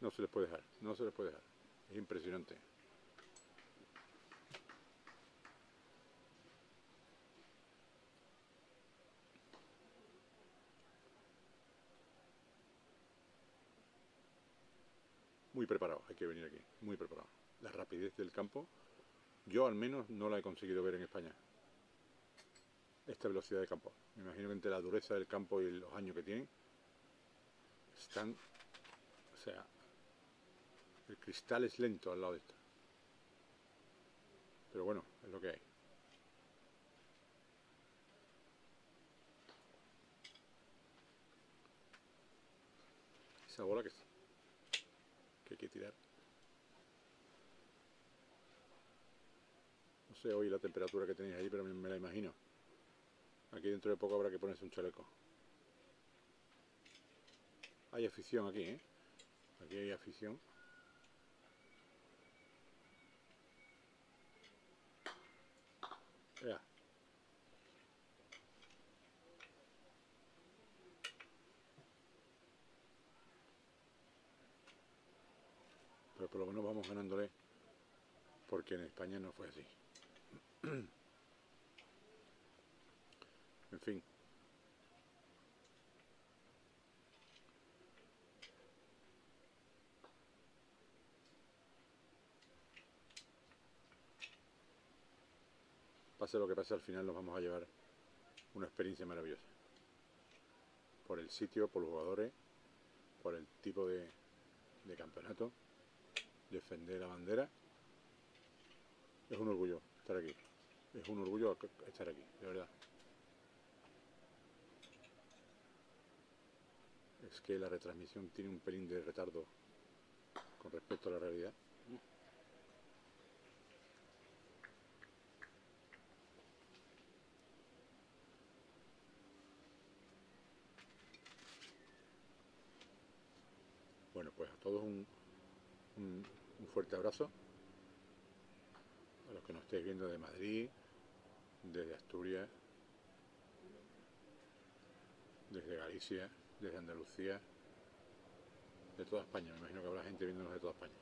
No se les puede dejar, no se les puede dejar. Es impresionante. Muy preparado, hay que venir aquí, muy preparado. La rapidez del campo, yo al menos no la he conseguido ver en España. Esta velocidad de campo. Me imagino que entre la dureza del campo y los años que tienen, están, o sea, el cristal es lento al lado de esto. Pero bueno, es lo que hay. Esa bola que, que hay que tirar. No sé hoy la temperatura que tenéis ahí, pero me, la imagino. Aquí dentro de poco habrá que ponerse un chaleco. Hay afición aquí, ¿eh? Aquí hay afición. Ya. Pero por lo menos vamos ganándole porque en España no fue así. en fin. Pase lo que pase, al final nos vamos a llevar una experiencia maravillosa. Por el sitio, por los jugadores, por el tipo de, de campeonato, defender la bandera. Es un orgullo estar aquí. Es un orgullo estar aquí, de verdad. Es que la retransmisión tiene un pelín de retardo con respecto a la realidad. Bueno, pues a todos un, fuerte abrazo. A los que nos estéis viendo de Madrid, desde Asturias, desde Galicia, desde Andalucía, de toda España. Me imagino que habrá gente viéndonos de toda España.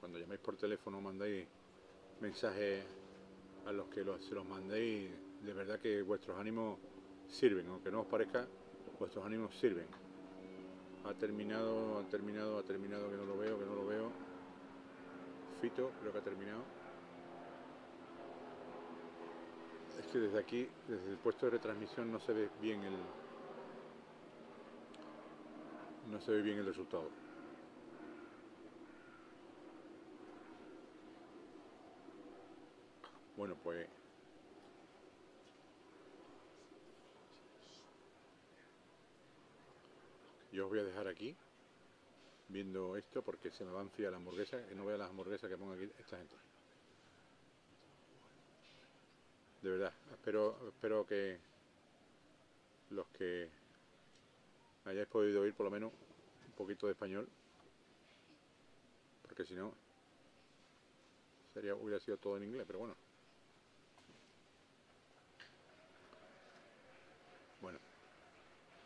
Cuando llaméis por teléfono mandáis mensajes a los que se los mandéis, de verdad que vuestros ánimos sirven, aunque no os parezca, vuestros ánimos sirven. Ha terminado, ha terminado, ha terminado, que no lo veo, que no lo veo. Fito, creo que ha terminado. Es que desde aquí, desde el puesto de retransmisión, no se ve bien el. No se ve bien el resultado. Bueno, pues yo os voy a dejar aquí viendo esto porque se me va a enfriar la hamburguesa, que no vea las hamburguesas que pongo aquí esta gente. De verdad, espero, espero que los que hayáis podido oír por lo menos un poquito de español, porque si no sería hubiera sido todo en inglés, pero bueno. Bueno,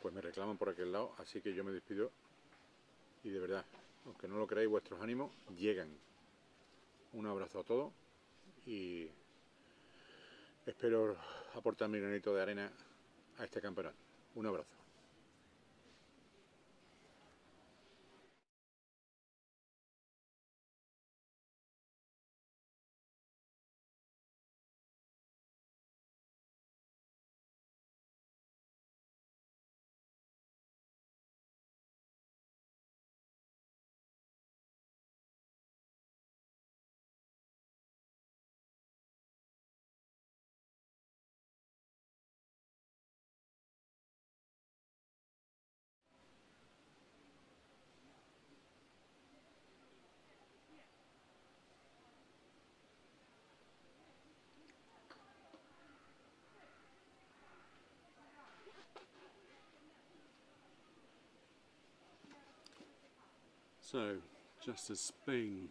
pues me reclaman por aquel lado, así que yo me despido y de verdad, aunque no lo creáis, vuestros ánimos llegan. Un abrazo a todos y espero aportar mi granito de arena a este campeonato. Un abrazo. So, just as Spain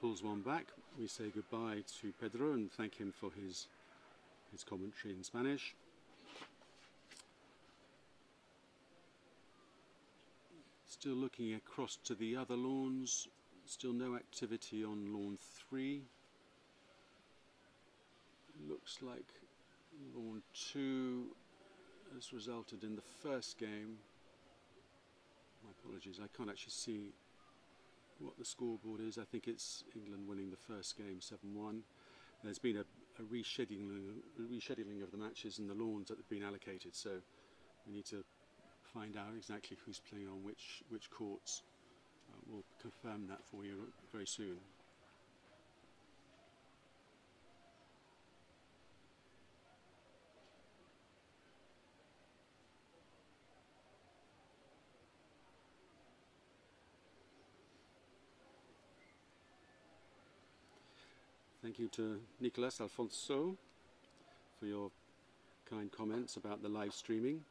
pulls one back, we say goodbye to Pedro and thank him for his his commentary in Spanish. Still looking across to the other lawns, still no activity on lawn three. Looks like lawn two has resulted in the first game. My apologies, I can't actually see what the scoreboard is. I think it's England winning the first game 7 1. There's been a, a, rescheduling, rescheduling of the matches and the lawns that have been allocated, so we need to find out exactly who's playing on which, which courts. Uh, we'll confirm that for you very soon. Thank you to Nicolas Alfonso for your kind comments about the live streaming.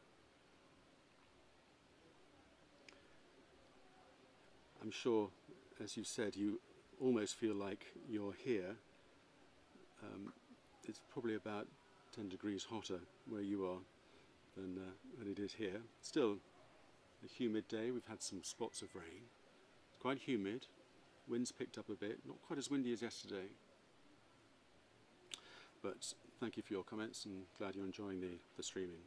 I'm sure, as you said, you almost feel like you're here. Um, it's probably about 10 degrees hotter where you are than, uh, than it is here. Still, a humid day. We've had some spots of rain. It's quite humid. Wind's picked up a bit. Not quite as windy as yesterday. But thank you for your comments and glad you're enjoying the, the streaming.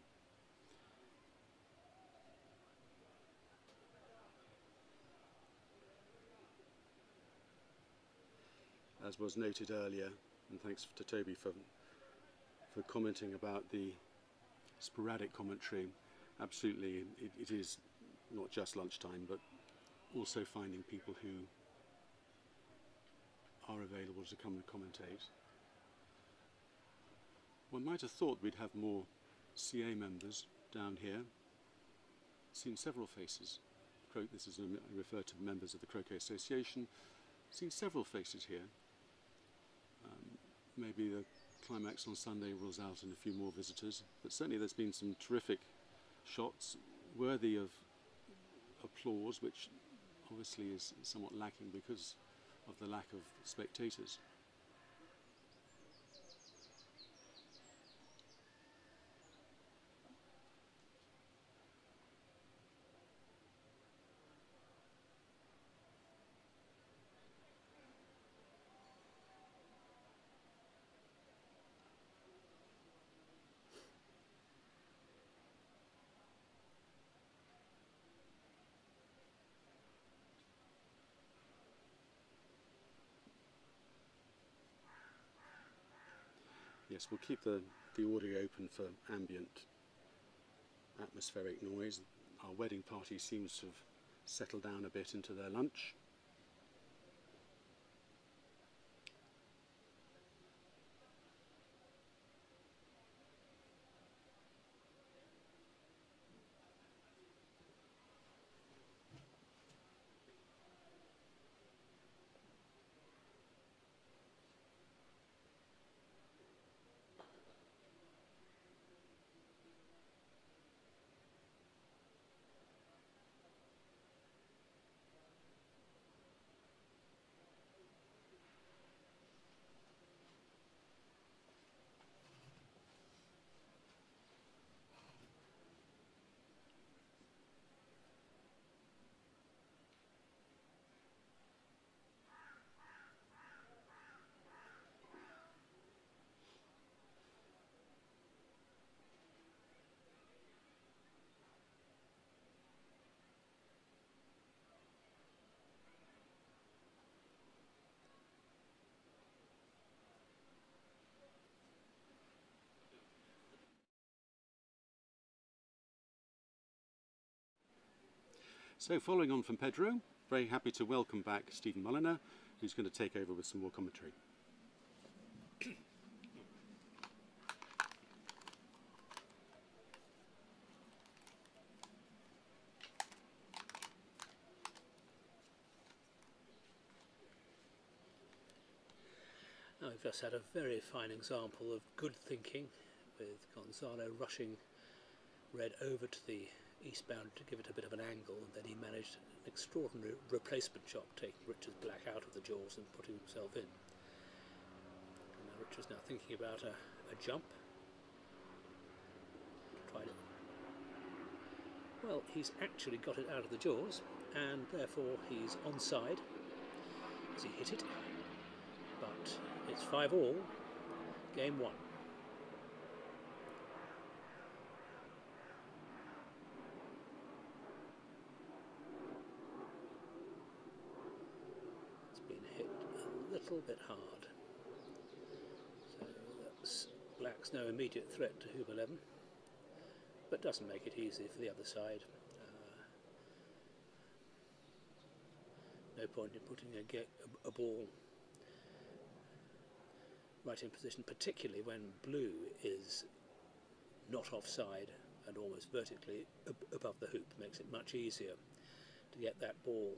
As was noted earlier, and thanks to Toby for, for commenting about the sporadic commentary, absolutely it, it is not just lunchtime but also finding people who are available to come and commentate. One might have thought we'd have more CA members down here. Seen several faces. This is a, refer to members of the Croquet Association. Seen several faces here. Um, maybe the climax on Sunday rules out in a few more visitors, but certainly there's been some terrific shots worthy of applause, which obviously is somewhat lacking because of the lack of spectators. Yes, we'll keep the, the audio open for ambient atmospheric noise. Our wedding party seems to have settled down a bit into their lunch. So following on from Pedro, very happy to welcome back Stephen Mulliner, who's going to take over with some more commentary. We've just had a very fine example of good thinking with Gonzalo rushing red over to the eastbound to give it a bit of an angle, and then he managed an extraordinary replacement shot, taking Richard's black out of the jaws and putting himself in. And now Richard's now thinking about a, a jump. Tried it. Well, he's actually got it out of the jaws, and therefore he's onside as he hit it. But it's five all, game one. It's been hit a little bit hard. So no immediate threat to Hoop 11, but doesn't make it easy for the other side. Uh, no point in putting a, ge- a, a ball right in position, particularly when blue is not offside and almost vertically ab- above the hoop, makes it much easier to get that ball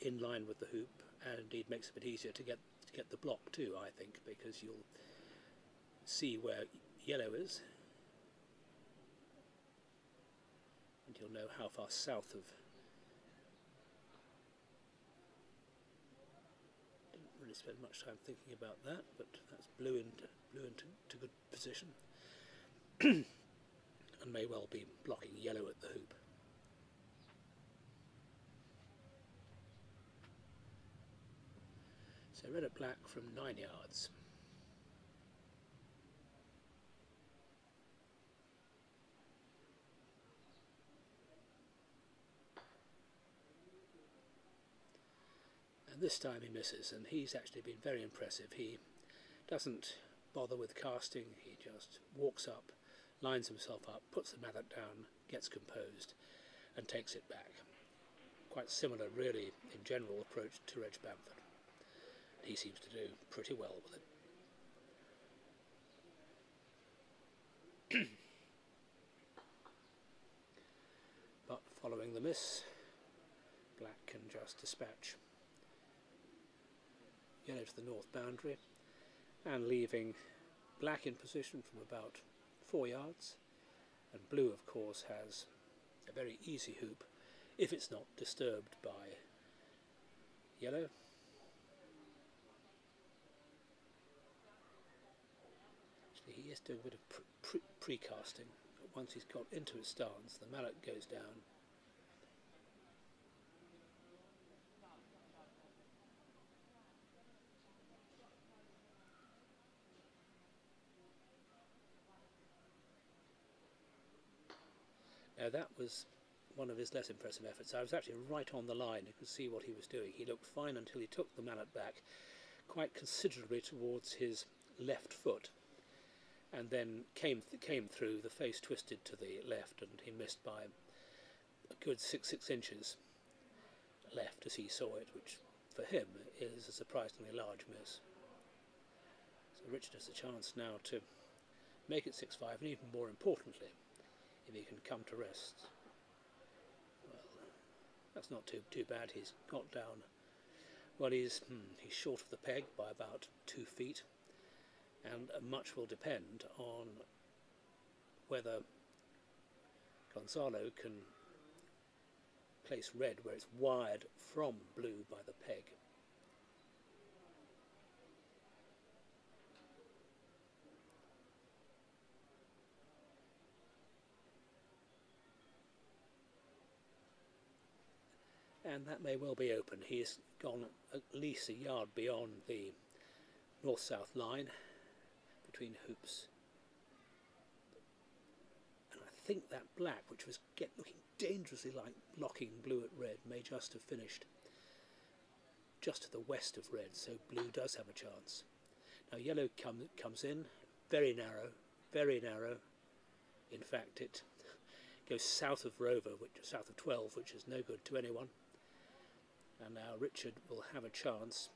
in line with the hoop, and indeed makes it a bit easier to get to get the block too. I think because you'll see where yellow is, and you'll know how far south of. Didn't really spend much time thinking about that, but that's blue into blue into to good position, and may well be blocking yellow at the hoop. Red at black from nine yards. And this time he misses, and he's actually been very impressive. He doesn't bother with casting, he just walks up, lines himself up, puts the mallet down, gets composed, and takes it back. Quite similar, really, in general approach to Reg Bamford he seems to do pretty well with it. but following the miss, black can just dispatch. Yellow to the north boundary and leaving black in position from about four yards. And blue of course has a very easy hoop if it's not disturbed by yellow he is doing a bit of pre- pre- once he's got into his stance, the mallet goes down. Now that was one of his less impressive efforts. I was actually right on the line. You could see what he was doing. He looked fine until he took the mallet back quite considerably towards his left foot and then came th- came through. The face twisted to the left, and he missed by a good six six inches left as he saw it, which for him is a surprisingly large miss. So Richard has a chance now to make it six five, and even more importantly, if he can come to rest. Well, that's not too too bad. He's got down. Well, he's hmm, he's short of the peg by about two feet and much will depend on whether Gonzalo can place red where it's wired from blue by the peg. And that may well be open. He's gone at least a yard beyond the north-south line between hoops. And I think that black, which was get looking dangerously like blocking blue at red, may just have finished just to the west of red, so blue does have a chance. Now yellow come, comes in, very narrow, very narrow. In fact, it goes south of Rover, which south of 12, which is no good to anyone. And now Richard will have a chance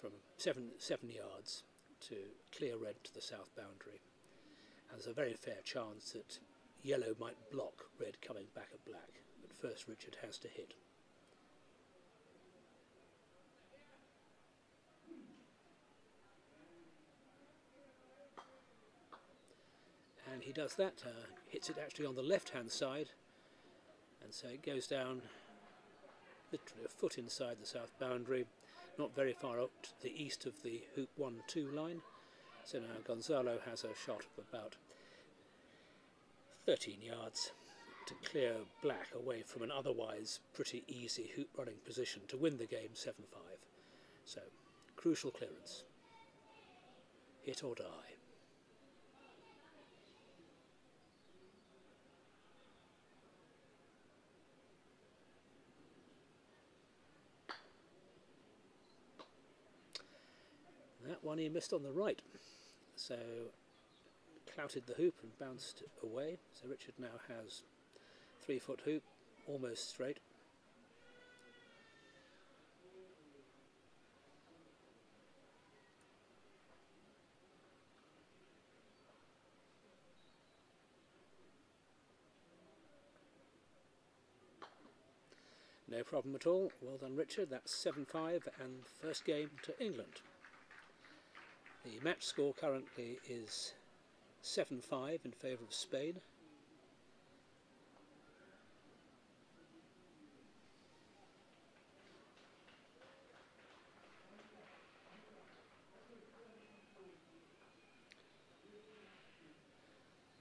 from seven seven yards to clear red to the south boundary. And there's a very fair chance that yellow might block red coming back at black, but first Richard has to hit. And he does that, uh, hits it actually on the left hand side, and so it goes down literally a foot inside the south boundary, not very far up to the east of the hoop 1 2 line. So now Gonzalo has a shot of about 13 yards to clear black away from an otherwise pretty easy hoop running position to win the game 7 5. So, crucial clearance. Hit or die. That one he missed on the right, so clouted the hoop and bounced away. So Richard now has three foot hoop, almost straight. No problem at all. Well done, Richard. That's 7 5 and first game to England. The match score currently is 7 5 in favour of Spain.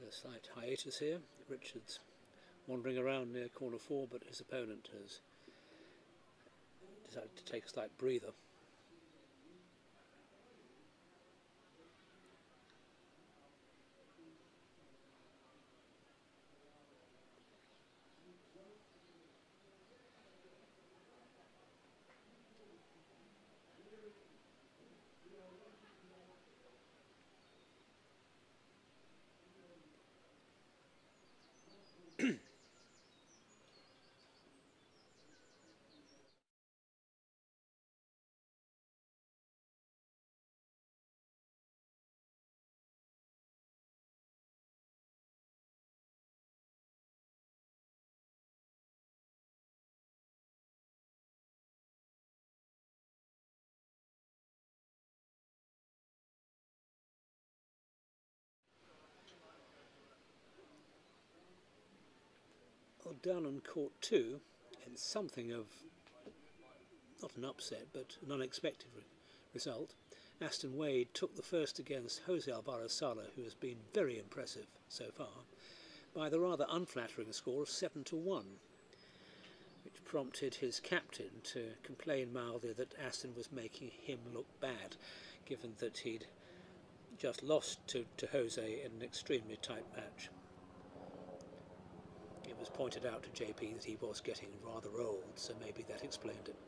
A slight hiatus here. Richard's wandering around near corner four, but his opponent has decided to take a slight breather. Down on court two, in something of not an upset but an unexpected re result, Aston Wade took the first against Jose Alvarez Sala, who has been very impressive so far, by the rather unflattering score of 7 to 1, which prompted his captain to complain mildly that Aston was making him look bad, given that he'd just lost to, to Jose in an extremely tight match it was pointed out to JP that he was getting rather old, so maybe that explained it.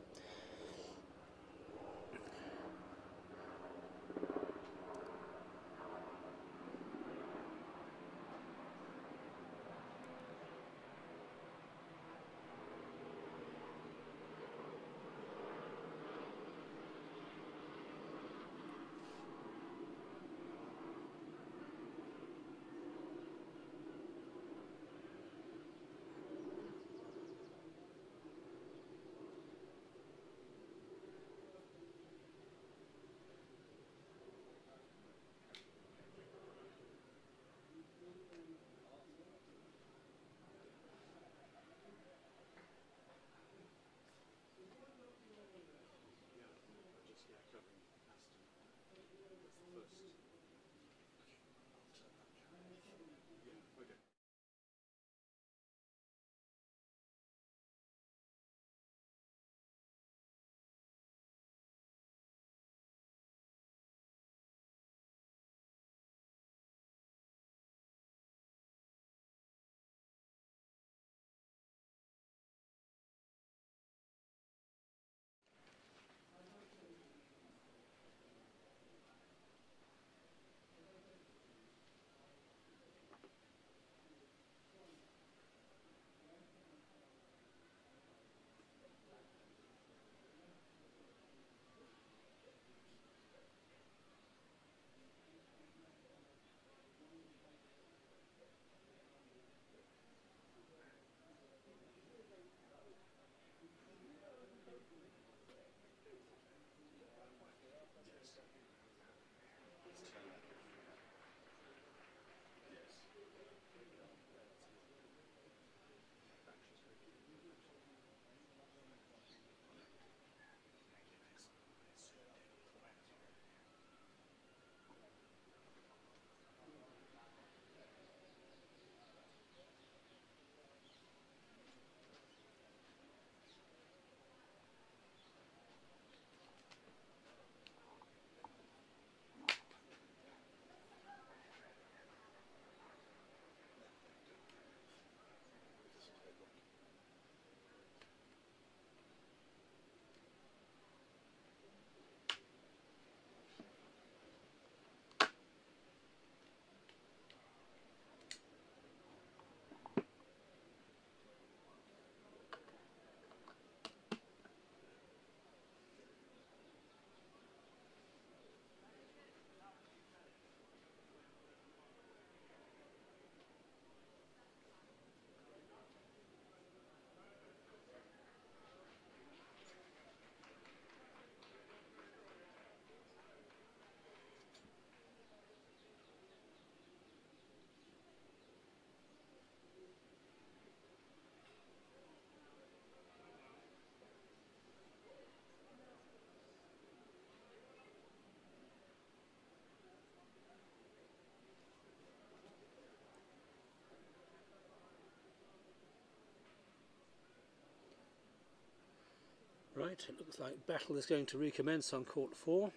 It looks like battle is going to recommence on court 4,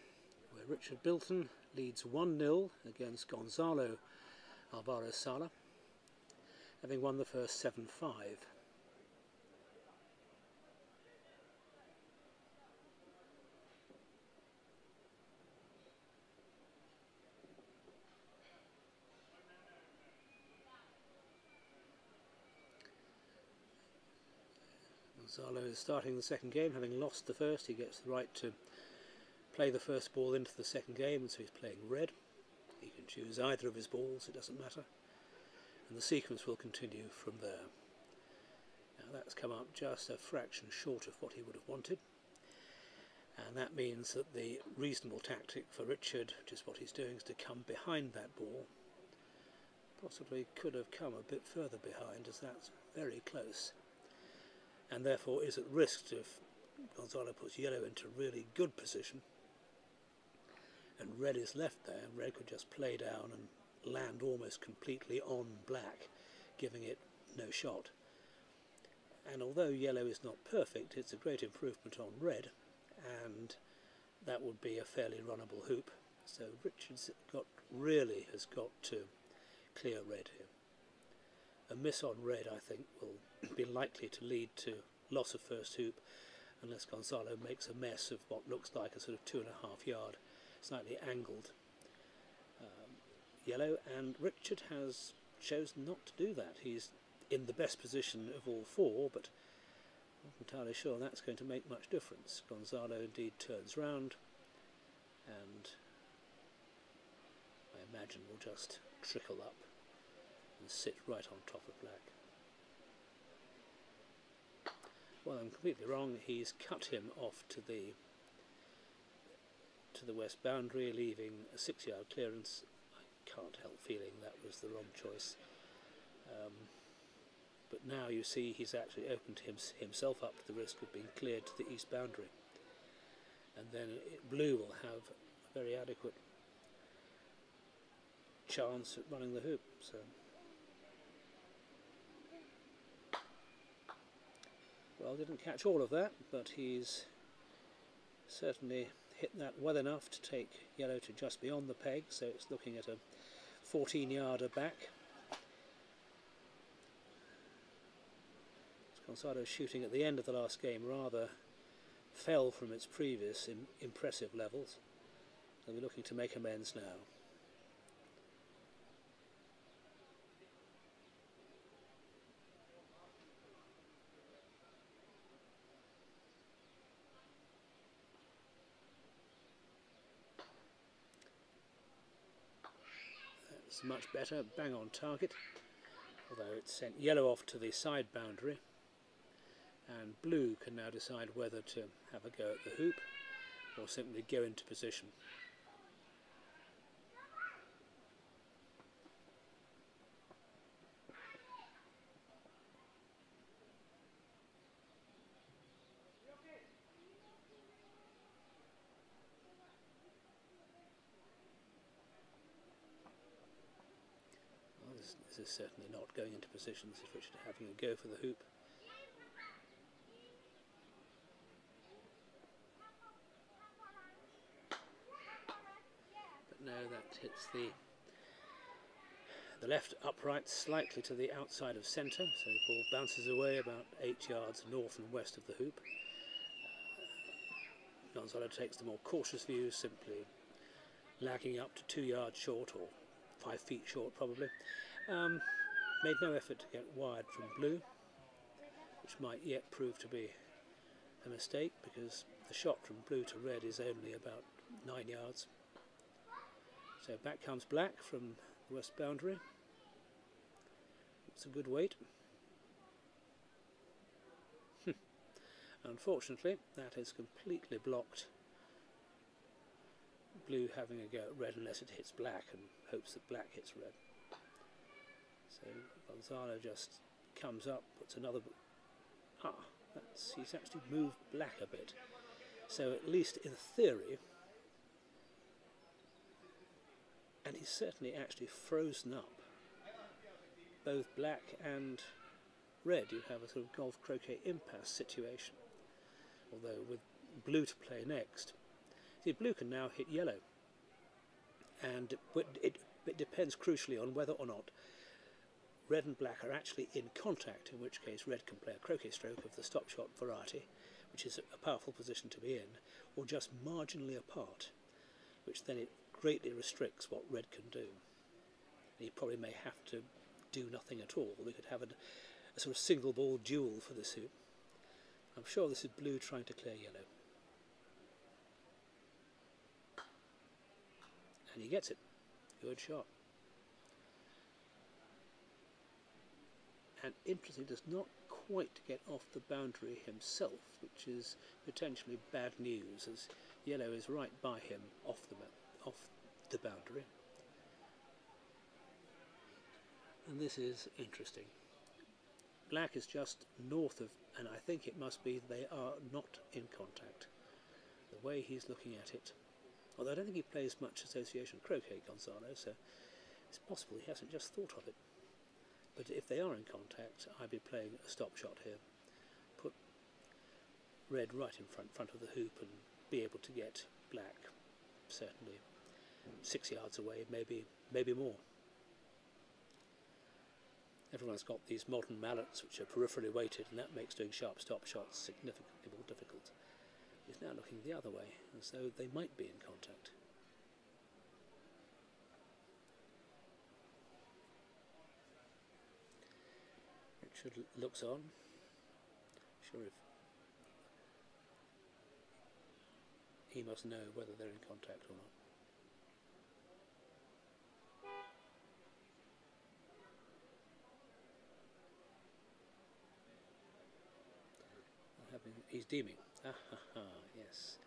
where Richard Bilton leads 1-0 against Gonzalo Alvarez Sala, having won the first 7-5. Gonzalo is starting the second game, having lost the first, he gets the right to play the first ball into the second game, and so he's playing red. He can choose either of his balls, it doesn't matter. And the sequence will continue from there. Now that's come up just a fraction short of what he would have wanted. And that means that the reasonable tactic for Richard, which is what he's doing, is to come behind that ball. Possibly could have come a bit further behind, as that's very close and therefore is at risk if Gonzalo puts yellow into really good position and red is left there, red could just play down and land almost completely on black, giving it no shot. And although yellow is not perfect, it's a great improvement on red, and that would be a fairly runnable hoop. So Richards got really has got to clear red here. A miss on red, I think, will be likely to lead to loss of first hoop unless Gonzalo makes a mess of what looks like a sort of two and a half yard, slightly angled um, yellow. And Richard has chosen not to do that. He's in the best position of all four, but not entirely sure that's going to make much difference. Gonzalo indeed turns round and I imagine will just trickle up and sit right on top of black. Well, I'm completely wrong. He's cut him off to the to the west boundary, leaving a six-yard clearance. I can't help feeling that was the wrong choice. Um, but now you see he's actually opened him, himself up to the risk of being cleared to the east boundary. And then blue will have a very adequate chance at running the hoop. So. Well, didn't catch all of that, but he's certainly hit that well enough to take yellow to just beyond the peg, so it's looking at a 14 yarder back. Gonzalo's shooting at the end of the last game rather fell from its previous impressive levels. They'll be looking to make amends now. Much better, bang on target, although it sent yellow off to the side boundary. And blue can now decide whether to have a go at the hoop or simply go into position. This is certainly not going into positions if Richard having a go for the hoop. But now that hits the the left upright slightly to the outside of centre, so the ball bounces away about eight yards north and west of the hoop. Gonzalo takes the more cautious view, simply lagging up to two yards short or five feet short probably. Um, made no effort to get wired from blue, which might yet prove to be a mistake because the shot from blue to red is only about nine yards. So back comes black from the west boundary. It's a good weight. Unfortunately, that is completely blocked. Blue having a go at red unless it hits black and hopes that black hits red. So Gonzalo just comes up, puts another. Ah, that's, he's actually moved black a bit. So at least in theory, and he's certainly actually frozen up both black and red. You have a sort of golf croquet impasse situation. although with blue to play next. See, blue can now hit yellow, and it, it, it depends crucially on whether or not red and black are actually in contact, in which case red can play a croquet stroke of the stop shot variety, which is a powerful position to be in, or just marginally apart, which then it greatly restricts what red can do. He probably may have to do nothing at all. We could have a, a sort of single ball duel for this hoop. I'm sure this is blue trying to clear yellow. And he gets it. Good shot. And interestingly, does not quite get off the boundary himself, which is potentially bad news, as yellow is right by him off the off the boundary. And this is interesting. Black is just north of, and I think it must be they are not in contact. The way he's looking at it, although I don't think he plays much association croquet, Gonzalo, so it's possible he hasn't just thought of it. But if they are in contact, I'd be playing a stop shot here. Put red right in front, front of the hoop and be able to get black, certainly six yards away, maybe, maybe more. Everyone's got these modern mallets which are peripherally weighted and that makes doing sharp stop shots significantly more difficult. He's now looking the other way, as though they might be in contact. Richard looks on, sure if he must know whether they're in contact or not. he's deeming. Ah ha ha, yes.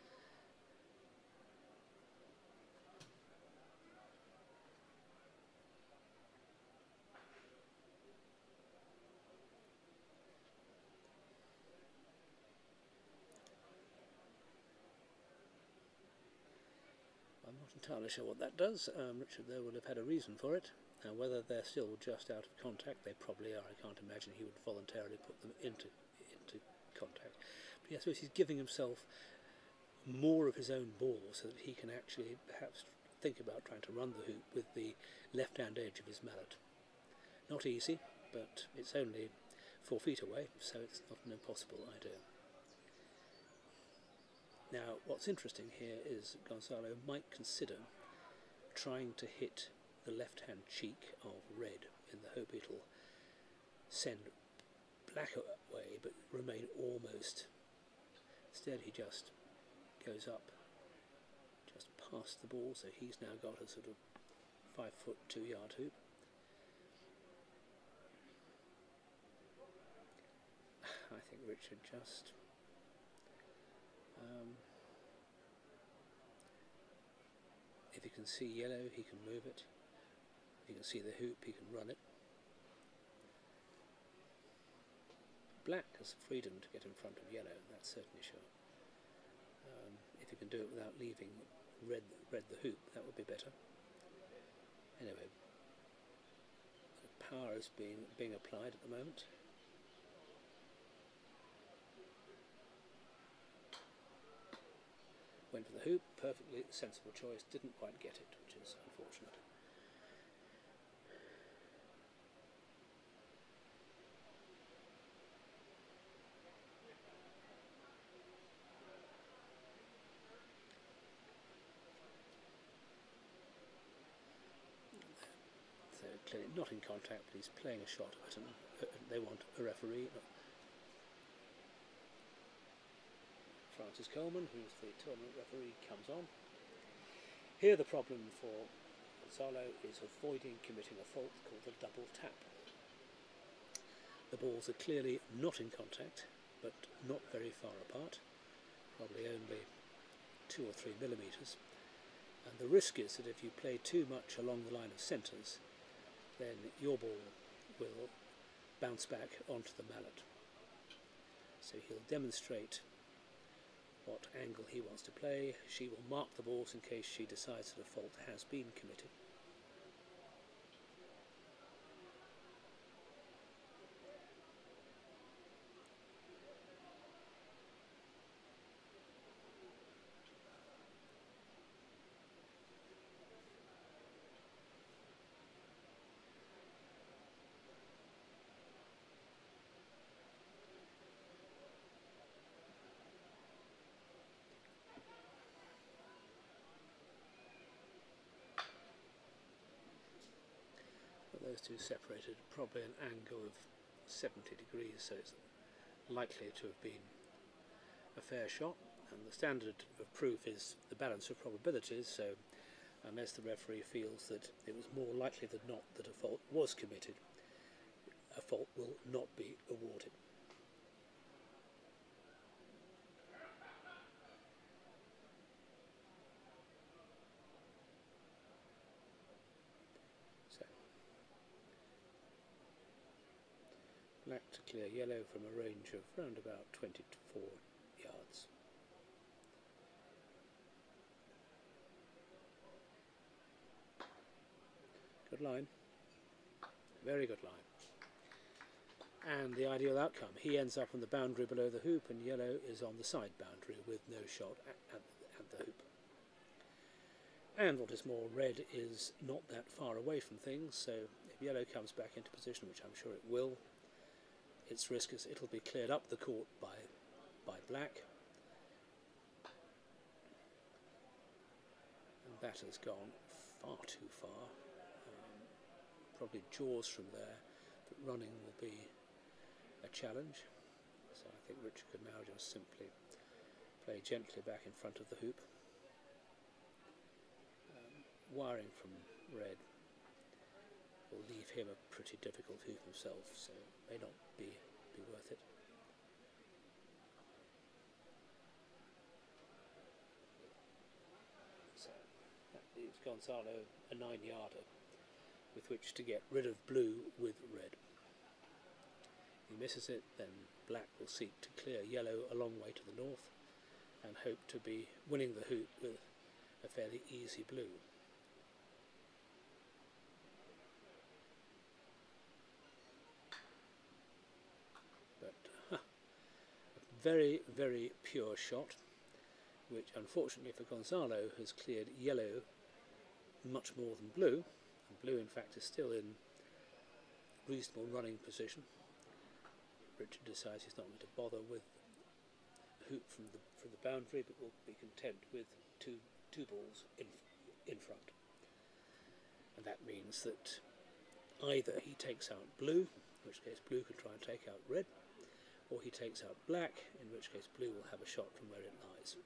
Entirely sure what that does. Um, Richard there will have had a reason for it. Now whether they're still just out of contact, they probably are. I can't imagine he would voluntarily put them into into contact. But I suppose he's giving himself more of his own ball so that he can actually perhaps think about trying to run the hoop with the left-hand edge of his mallet. Not easy, but it's only four feet away, so it's not an impossible idea. Now, what's interesting here is Gonzalo might consider trying to hit the left-hand cheek of red in the hope it'll send black away but remain almost Instead he just goes up just past the ball so he's now got a sort of five foot two yard hoop. I think Richard just um, if he can see yellow he can move it if he can see the hoop he can run it black has freedom to get in front of yellow, that's certainly sure. Um, if you can do it without leaving red, red the hoop, that would be better. Anyway, power is being, being applied at the moment. Went for the hoop, perfectly sensible choice, didn't quite get it, which is unfortunate. clearly not in contact, but he's playing a shot at they want a referee. Frances Coleman, who's the tournament referee, comes on. Here the problem for Gonzalo is avoiding committing a fault called the double tap. The balls are clearly not in contact, but not very far apart, probably only two or three millimetres. And the risk is that if you play too much along the line of centres, then your ball will bounce back onto the mallet. So he'll demonstrate what angle he wants to play. She will mark the balls in case she decides that a fault has been committed. Those two separated probably an angle of 70 degrees, so it's likely to have been a fair shot. And the standard of proof is the balance of probabilities, so unless the referee feels that it was more likely than not that a fault was committed, a fault will not be awarded. Black to clear yellow from a range of round about 24 yards. Good line. Very good line. And the ideal outcome, he ends up on the boundary below the hoop and yellow is on the side boundary with no shot at, at the hoop. And what is more, red is not that far away from things, so if yellow comes back into position, which I'm sure it will, its risk is it'll be cleared up the court by, by black. And that has gone far too far. Um, probably jaws from there, but running will be a challenge. So I think Richard can now just simply play gently back in front of the hoop. Um, wiring from red will leave him a pretty difficult hoop himself, so it may not be, be worth it. So that leaves Gonzalo a nine yarder with which to get rid of blue with red. He misses it, then black will seek to clear yellow a long way to the north and hope to be winning the hoop with a fairly easy blue. But huh, a very, very pure shot, which unfortunately for Gonzalo has cleared yellow much more than blue. And blue, in fact, is still in reasonable running position. Richard decides he's not going to bother with hoop from the from the boundary, but will be content with two two balls in in front. And that means that either he takes out blue, in which case blue can try and take out red, or he takes out black, in which case blue will have a shot from where it lies.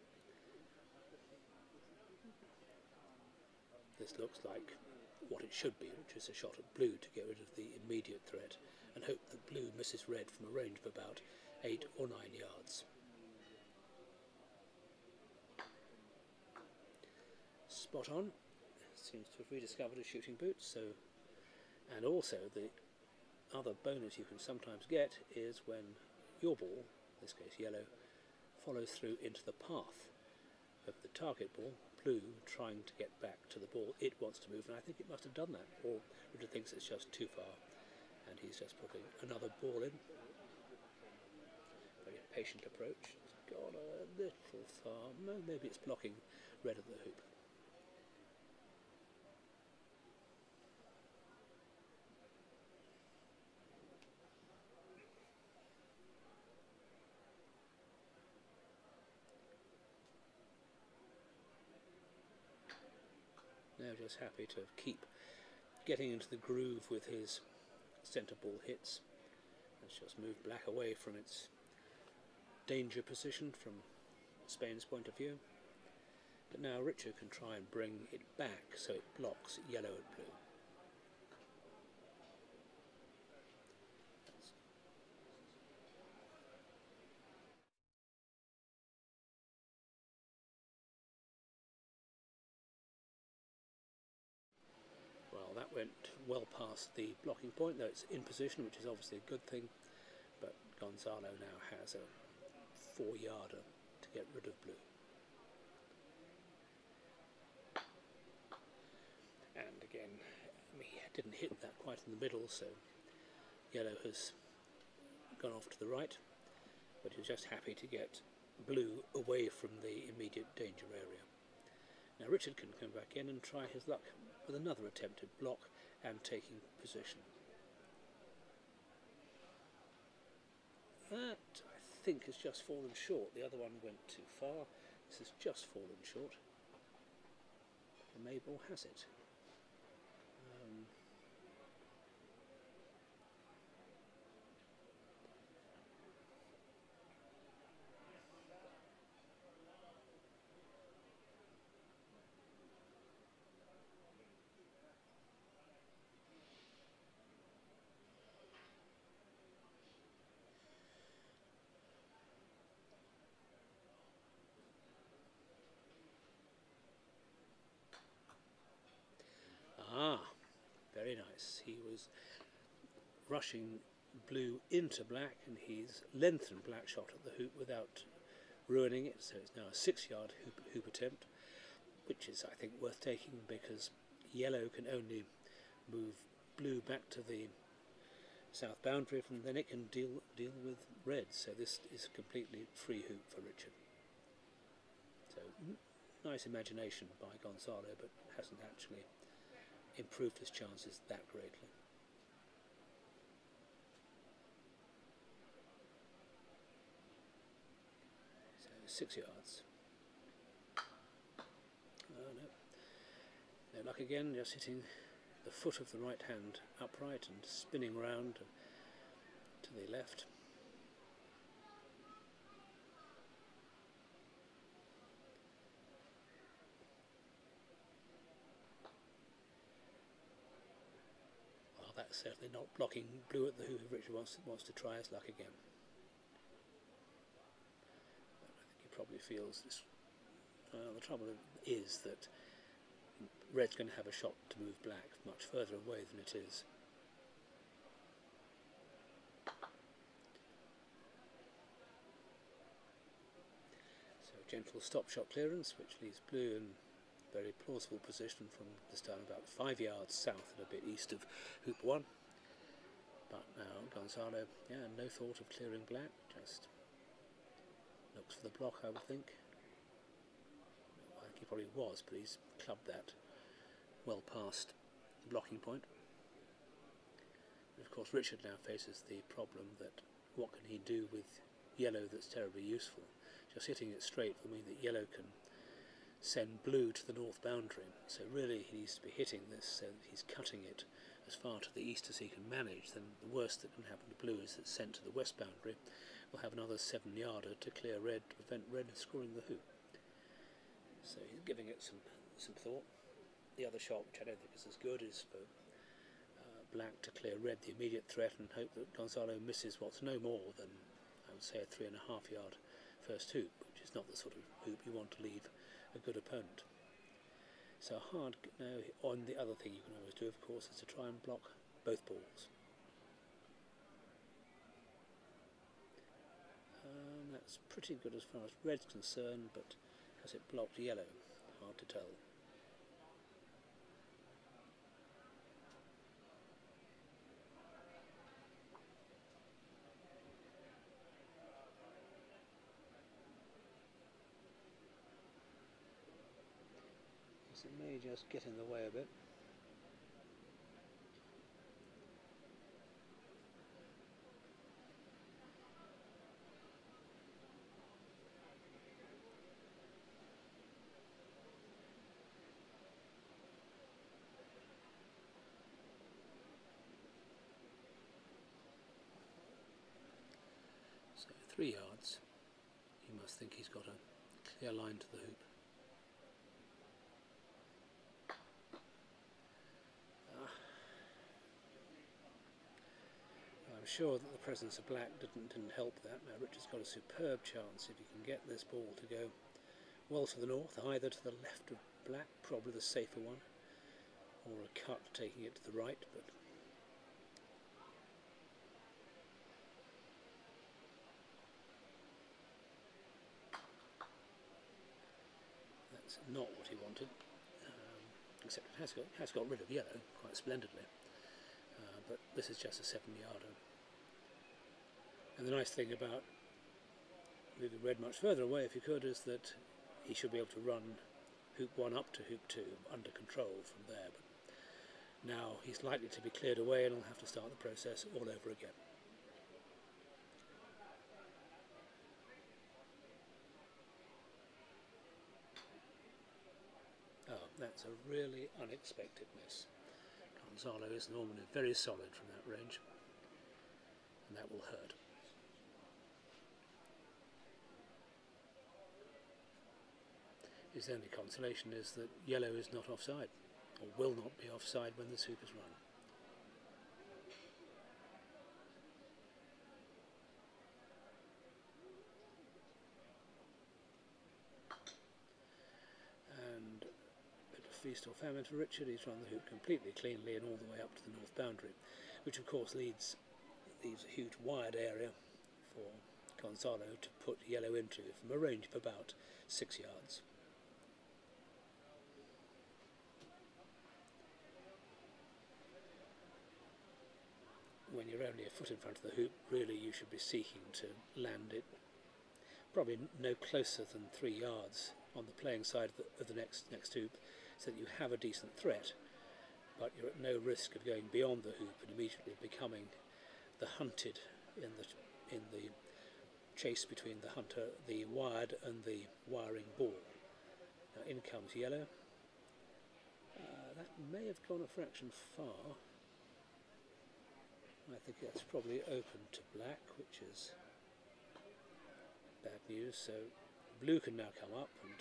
This looks like what it should be, which is a shot at blue to get rid of the immediate threat, and hope that blue misses red from a range of about eight or nine yards. Spot on. Seems to have rediscovered a shooting boot, so and also the other bonus you can sometimes get is when your ball, in this case yellow, follows through into the path of the target ball, blue trying to get back to the ball. It wants to move, and I think it must have done that, or Richard thinks it's just too far, and he's just putting another ball in. Very patient approach. It's gone a little far. Maybe it's blocking red of the hoop. Now just happy to keep getting into the groove with his centre ball hits. Let's just move black away from its danger position from Spain's point of view. But now Richard can try and bring it back so it blocks yellow and blue. Well, that went well past the blocking point, though it's in position, which is obviously a good thing. But Gonzalo now has a four yarder to get rid of blue. And again, he didn't hit that quite in the middle, so yellow has gone off to the right, but he's just happy to get blue away from the immediate danger area. Now Richard can come back in and try his luck with another attempted block and taking position. That, I think, has just fallen short. The other one went too far. This has just fallen short. Mayball has it. Ah, very nice. He was rushing blue into black and he's lengthened black shot at the hoop without ruining it. So it's now a six yard hoop, hoop attempt, which is, I think, worth taking because yellow can only move blue back to the south boundary and then it can deal deal with red. So this is completely free hoop for Richard. So nice imagination by Gonzalo, but hasn't actually improved his chances that greatly. So six yards. Oh no. No luck again, just hitting the foot of the right hand upright and spinning round to the left. That's certainly not blocking blue at the hoop if Richard wants, wants to try his luck again. But I think he probably feels this. Uh, the trouble is that red's going to have a shot to move black much further away than it is. So gentle stop shot clearance which leaves blue in very plausible position from the start about five yards south and a bit east of hoop one. But now Gonzalo, yeah, no thought of clearing black, just looks for the block I would think. I think he probably was, but he's clubbed that well past the blocking point. And of course Richard now faces the problem that what can he do with yellow that's terribly useful. Just hitting it straight will mean that yellow can send blue to the north boundary. So really he needs to be hitting this so that he's cutting it as far to the east as he can manage. Then the worst that can happen to blue is that sent to the west boundary We'll have another seven yarder to clear red to prevent red scoring the hoop. So he's giving it some, some thought. The other shot, which I don't think is as good, is for uh, black to clear red the immediate threat and hope that Gonzalo misses what's no more than, I would say, a three and a half yard first hoop, which is not the sort of hoop you want to leave a good opponent. So hard, now on the other thing you can always do, of course, is to try and block both balls. Um, that's pretty good as far as red's concerned, but has it blocked yellow? Hard to tell. Just get in the way a bit. So three yards. He must think he's got a clear line to the hoop. Sure that the presence of black didn't didn't help that. Now Richard's got a superb chance if he can get this ball to go well to the north, either to the left of black, probably the safer one, or a cut taking it to the right, but that's not what he wanted. Um, except it has got has got rid of yellow quite splendidly. Uh, but this is just a seven yarder. And the nice thing about moving red much further away, if you could, is that he should be able to run hoop one up to hoop two under control from there. But now he's likely to be cleared away and he'll have to start the process all over again. Oh, that's a really unexpected miss. Gonzalo is normally very solid from that range, and that will hurt. His only consolation is that yellow is not offside, or will not be offside when the soup is run. And feast or famine for Richard. He's run the hoop completely cleanly and all the way up to the north boundary, which of course leads leaves a huge wide area for Gonzalo to put yellow into from a range of about six yards. When you're only a foot in front of the hoop, really you should be seeking to land it probably no closer than three yards on the playing side of the, of the next next hoop, so that you have a decent threat, but you're at no risk of going beyond the hoop and immediately becoming the hunted in the in the chase between the hunter, the wired, and the wiring ball. Now in comes yellow. Uh, that may have gone a fraction far. I think that's probably open to black, which is bad news. So blue can now come up and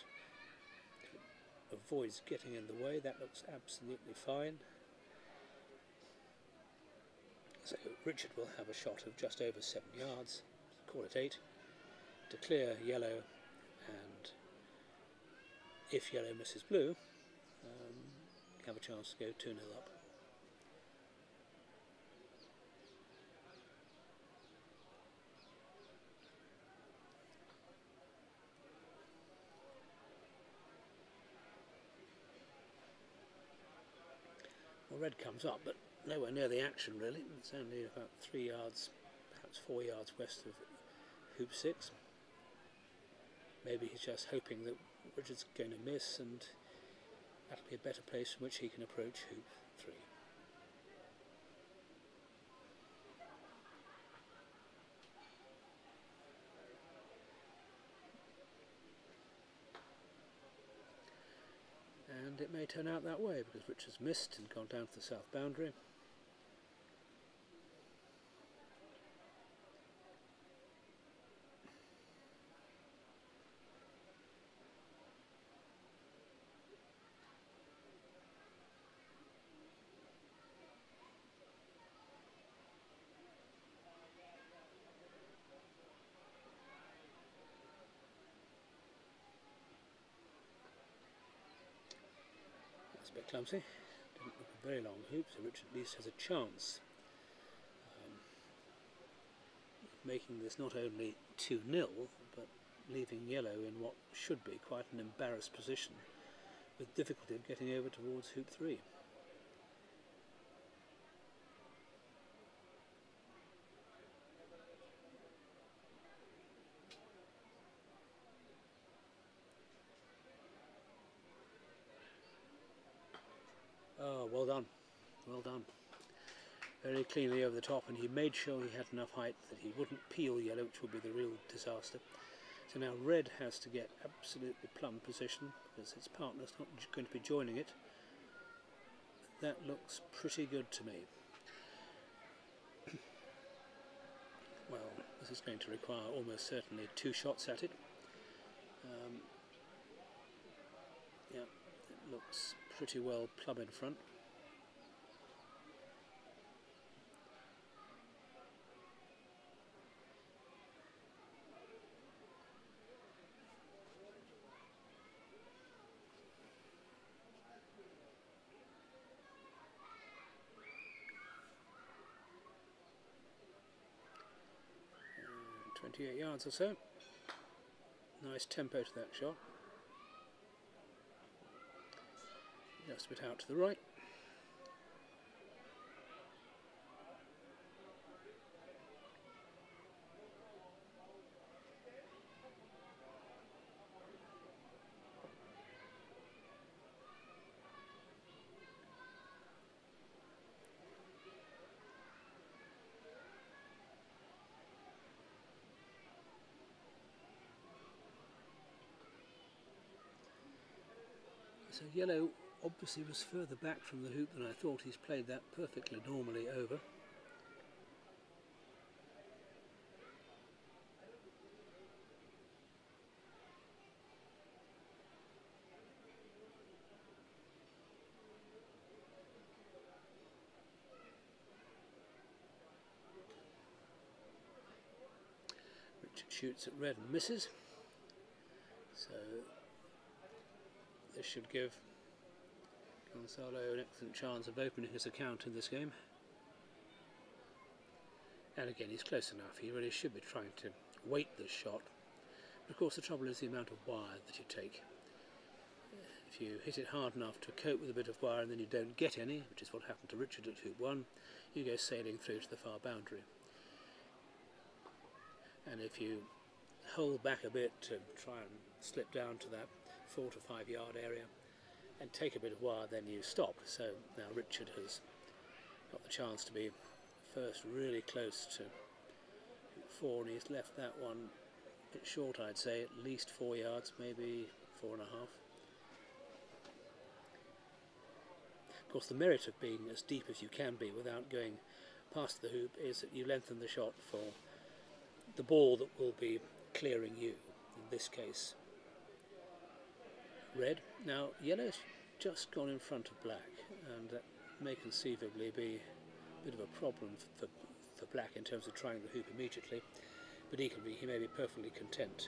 avoids getting in the way. That looks absolutely fine. So Richard will have a shot of just over seven yards, call it eight, to clear yellow and if yellow misses blue, um, have a chance to go 2 0 up. Red comes up, but nowhere near the action really. It's only about three yards, perhaps four yards west of hoop six. Maybe he's just hoping that Richard's going to miss and that'll be a better place from which he can approach hoop three. And it may turn out that way because Richard's missed and gone down to the south boundary. Clumsy. Didn't look a very long hoop, so Richard at least has a chance. Um, making this not only 2 0, but leaving yellow in what should be quite an embarrassed position, with difficulty of getting over towards hoop 3. Oh, well done. Well done. Very cleanly over the top, and he made sure he had enough height that he wouldn't peel yellow, which would be the real disaster. So now red has to get absolutely plumb position because its partner's not going to be joining it. That looks pretty good to me. well, this is going to require almost certainly two shots at it. Um, yeah, it looks pretty well plumb in front. 28 yards or so. Nice tempo to that shot. Just a bit out to the right. Yellow obviously was further back from the hoop than I thought. He's played that perfectly normally over. Richard shoots at red and misses. So this should give Gonzalo, an excellent chance of opening his account in this game. And again, he's close enough. He really should be trying to weight this shot. But of course, the trouble is the amount of wire that you take. If you hit it hard enough to cope with a bit of wire and then you don't get any, which is what happened to Richard at hoop 1, you go sailing through to the far boundary. And if you hold back a bit to try and slip down to that four to five yard area and take a bit of wire, then you stop. So now Richard has got the chance to be first really close to four, and he's left that one a bit short, I'd say, at least four yards, maybe four and a half. Of course, the merit of being as deep as you can be without going past the hoop is that you lengthen the shot for the ball that will be clearing you, in this case red. Now yellow's just gone in front of black and that may conceivably be a bit of a problem for, for black in terms of trying the hoop immediately but equally he may be perfectly content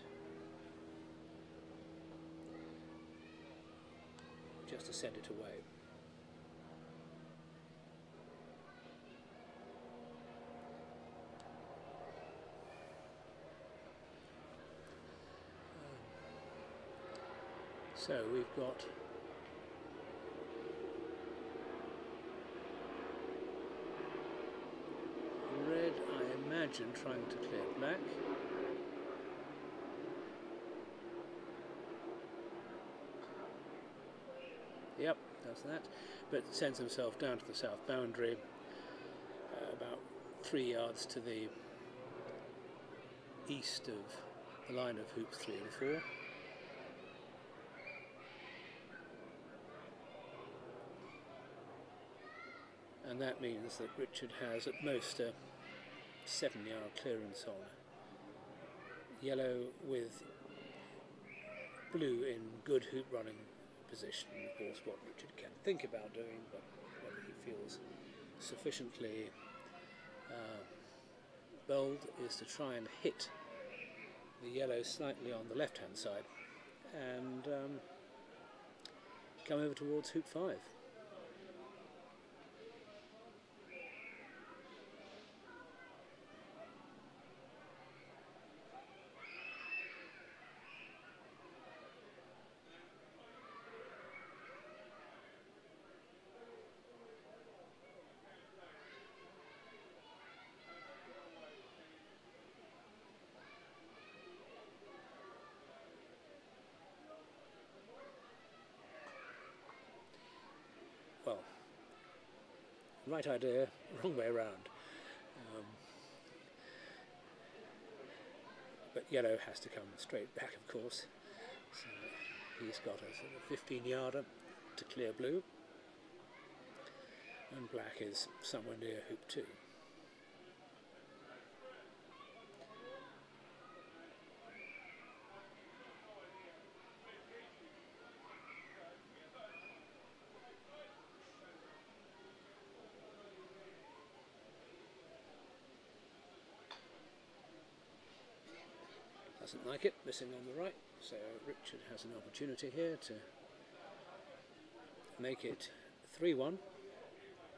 just to send it away. So we've got red, I imagine, trying to clear black. Yep, does that. But sends himself down to the south boundary, uh, about three yards to the east of the line of hoops three and four. And that means that Richard has at most a seven yard clearance on. Yellow with blue in good hoop running position of course what Richard can think about doing but whether he feels sufficiently uh, bold is to try and hit the yellow slightly on the left hand side. And um, come over towards hoop 5 well, right idea, wrong way around. Um, but yellow has to come straight back, of course. So he's got a sort of 15 yarder to clear blue, and black is somewhere near hoop two. Doesn't like it, missing on the right, so Richard has an opportunity here to make it 3-1.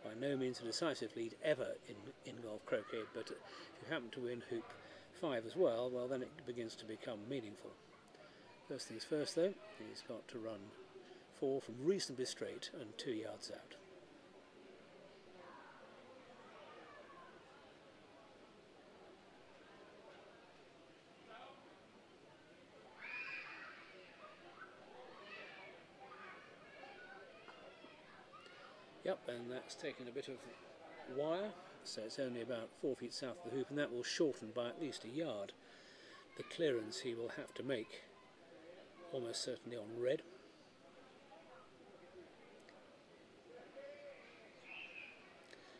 By no means a decisive lead ever in, in golf croquet, but if you happen to win hoop 5 as well, well then it begins to become meaningful. First things first though, he's got to run 4 from reasonably straight and 2 yards out. Yep, and that's taken a bit of wire, so it's only about four feet south of the hoop, and that will shorten by at least a yard the clearance he will have to make, almost certainly on red.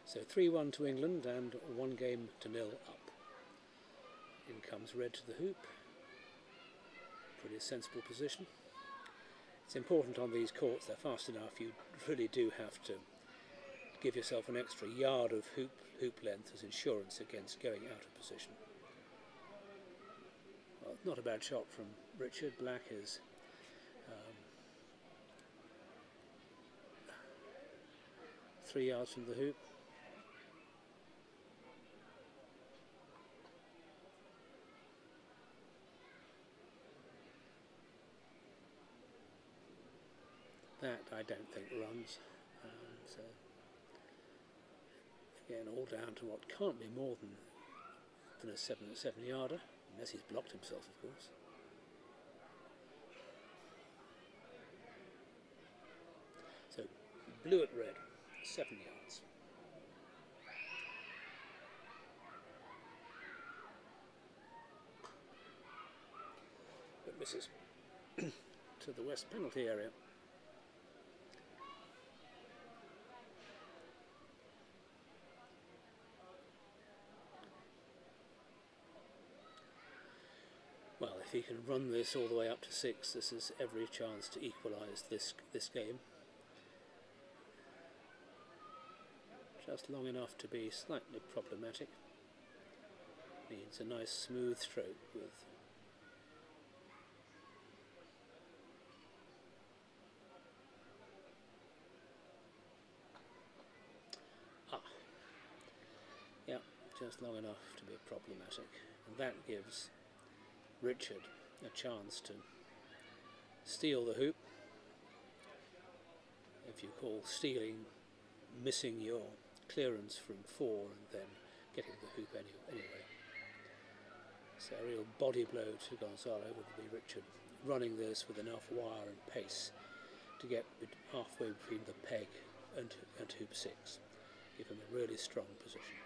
So 3-1 to England and one game to nil up. In comes red to the hoop. Pretty sensible position. It's important on these courts, they're fast enough, you really do have to give yourself an extra yard of hoop, hoop length as insurance against going out of position. Well, not a bad shot from Richard. Black is um, three yards from the hoop. That I don't think runs. Um, so again, all down to what can't be more than than a seven seven yarder, unless he's blocked himself, of course. So blue at red, seven yards. But misses to the west penalty area. He can run this all the way up to six, this is every chance to equalise this this game. Just long enough to be slightly problematic. Needs a nice smooth stroke with Ah. Yeah, just long enough to be problematic. And that gives Richard a chance to steal the hoop. If you call stealing missing your clearance from four and then getting the hoop any, anyway. So a real body blow to Gonzalo would be Richard running this with enough wire and pace to get halfway between the peg and, and hoop six. Give him a really strong position.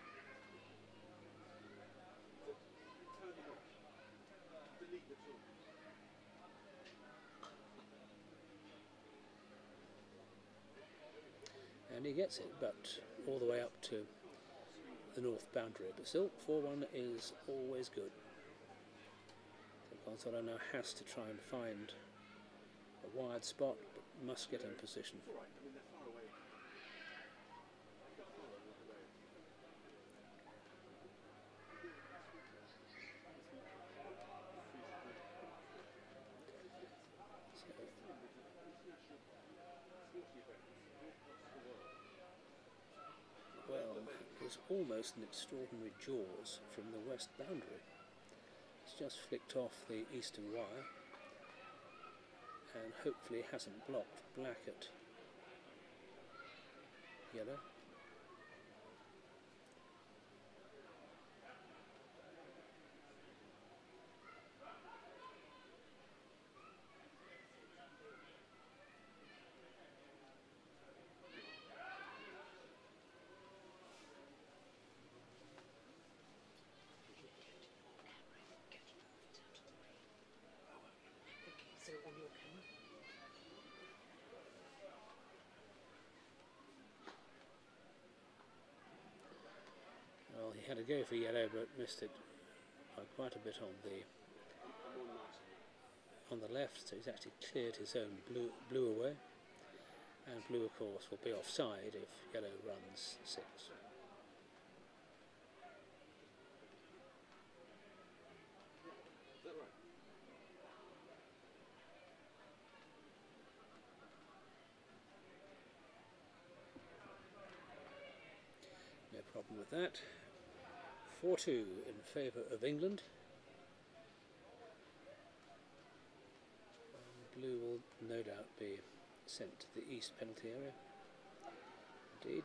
And he gets it, but all the way up to the north boundary. But still, 4 1 is always good. Gonzalo now has to try and find a wide spot, but must get in position. Well, it was almost an extraordinary jaws from the west boundary. It's just flicked off the eastern wire and hopefully hasn't blocked black at yellow. Had a go for yellow, but missed it by quite a bit on the on the left. So he's actually cleared his own blue blue away, and blue, of course, will be offside if yellow runs six. No problem with that. 4 2 in favour of England. Blue will no doubt be sent to the east penalty area. Indeed.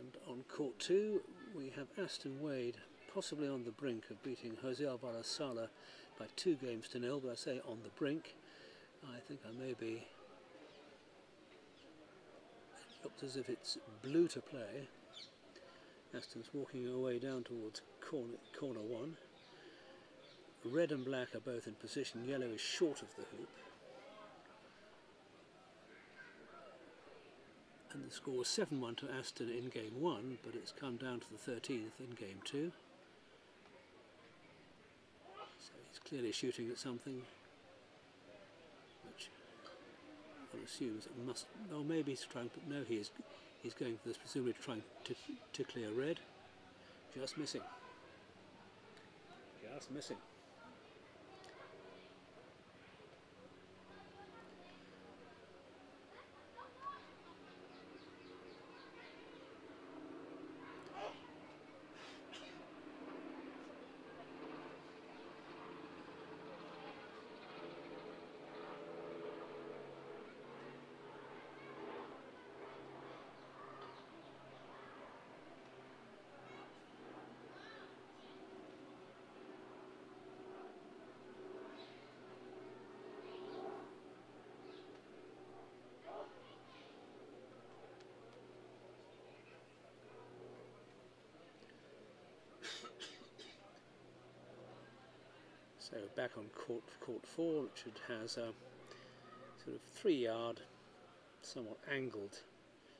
And court two, we have Aston Wade possibly on the brink of beating Jose Alvarez Sala by two games to nil, but I say on the brink. I think I may be. It looks as if it's blue to play. Aston's walking away down towards corner, corner one. Red and black are both in position. Yellow is short of the hoop. And the score was 7 1 to Aston in game 1, but it's come down to the 13th in game 2. So he's clearly shooting at something which one assumes it must. Oh, maybe he's trying, but no, he is. He's going for this, presumably trying to, to clear red. Just missing. Just missing. So back on court, court four, Richard has a sort of three yard, somewhat angled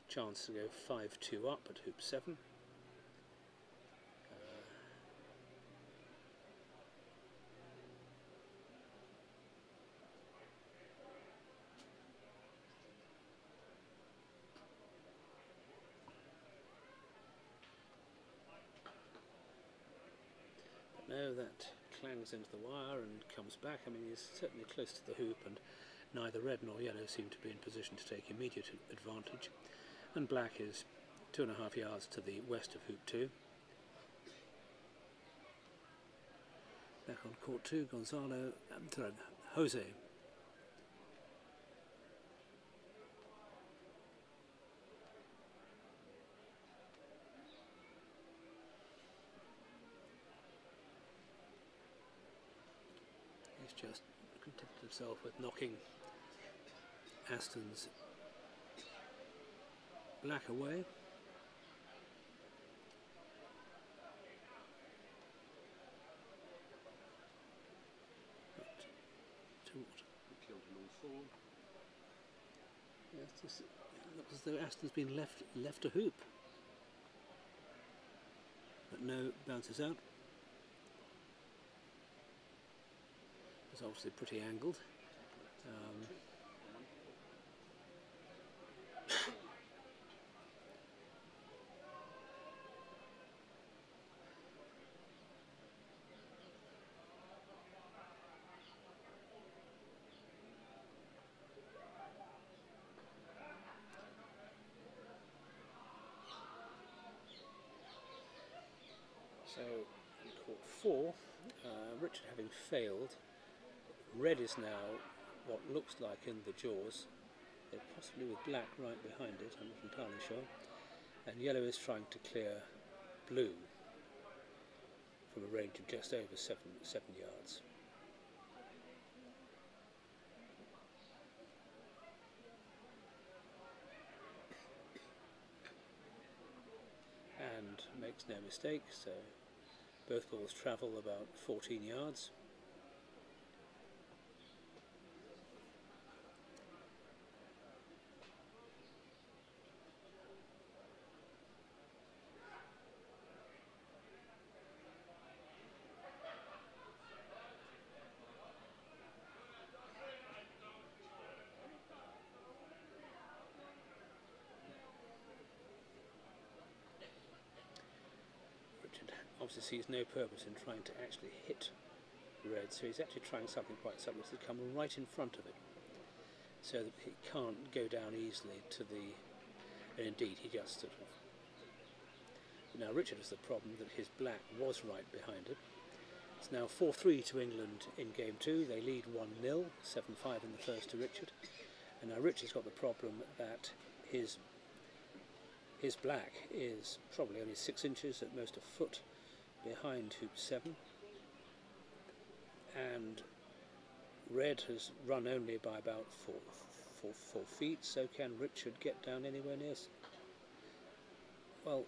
chance to go 5-2 up at hoop 7. But no, that into the wire and comes back. I mean, he's certainly close to the hoop, and neither red nor yellow seem to be in position to take immediate advantage. And black is two and a half yards to the west of hoop two. Back on court two, Gonzalo, um, sorry, Jose. He's just contented himself with knocking Aston's black away. Yes, this, it looks as though Aston's been left left a hoop. But no bounces out. It's obviously pretty angled. Um, So, in court four, uh, Richard having failed, red is now what looks like in the jaws, possibly with black right behind it, I'm not entirely sure, and yellow is trying to clear blue from a range of just over seven, seven yards. And makes no mistake, so both balls travel about 14 yards. Obviously sees no purpose in trying to actually hit red, so he's actually trying something quite subtle to come right in front of it, so that he can't go down easily to the. And indeed, he just sort of. Now, Richard has the problem that his black was right behind it. It's now 4 3 to England in game two. They lead 1 0, 7 5 in the first to Richard. And now Richard's got the problem that his his black is probably only six inches, at most a foot behind hoop seven. And red has run only by about four, feet, so can Richard get down anywhere near? Well,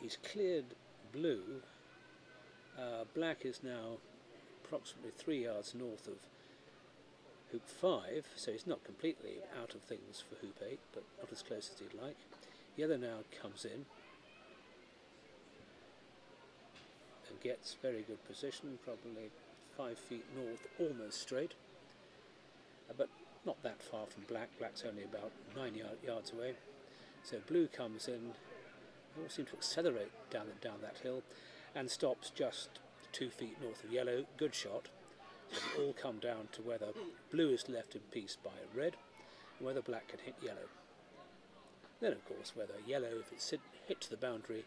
he's cleared blue. Uh, black is now approximately three yards north of hoop 5, so he's not completely out of things for hoop 8, but not as close as he'd like. Yellow now comes in and gets very good position, probably 5 feet north, almost straight, uh, but not that far from black. Black's only about 9 yard, yards away. So blue comes in, all seem to accelerate down, down that hill, and stops just two feet north of yellow. Good shot. So all come down to whether blue is left in peace by red, and whether black can hit yellow. Then, of course, whether yellow, if it's hit, hit to the boundary,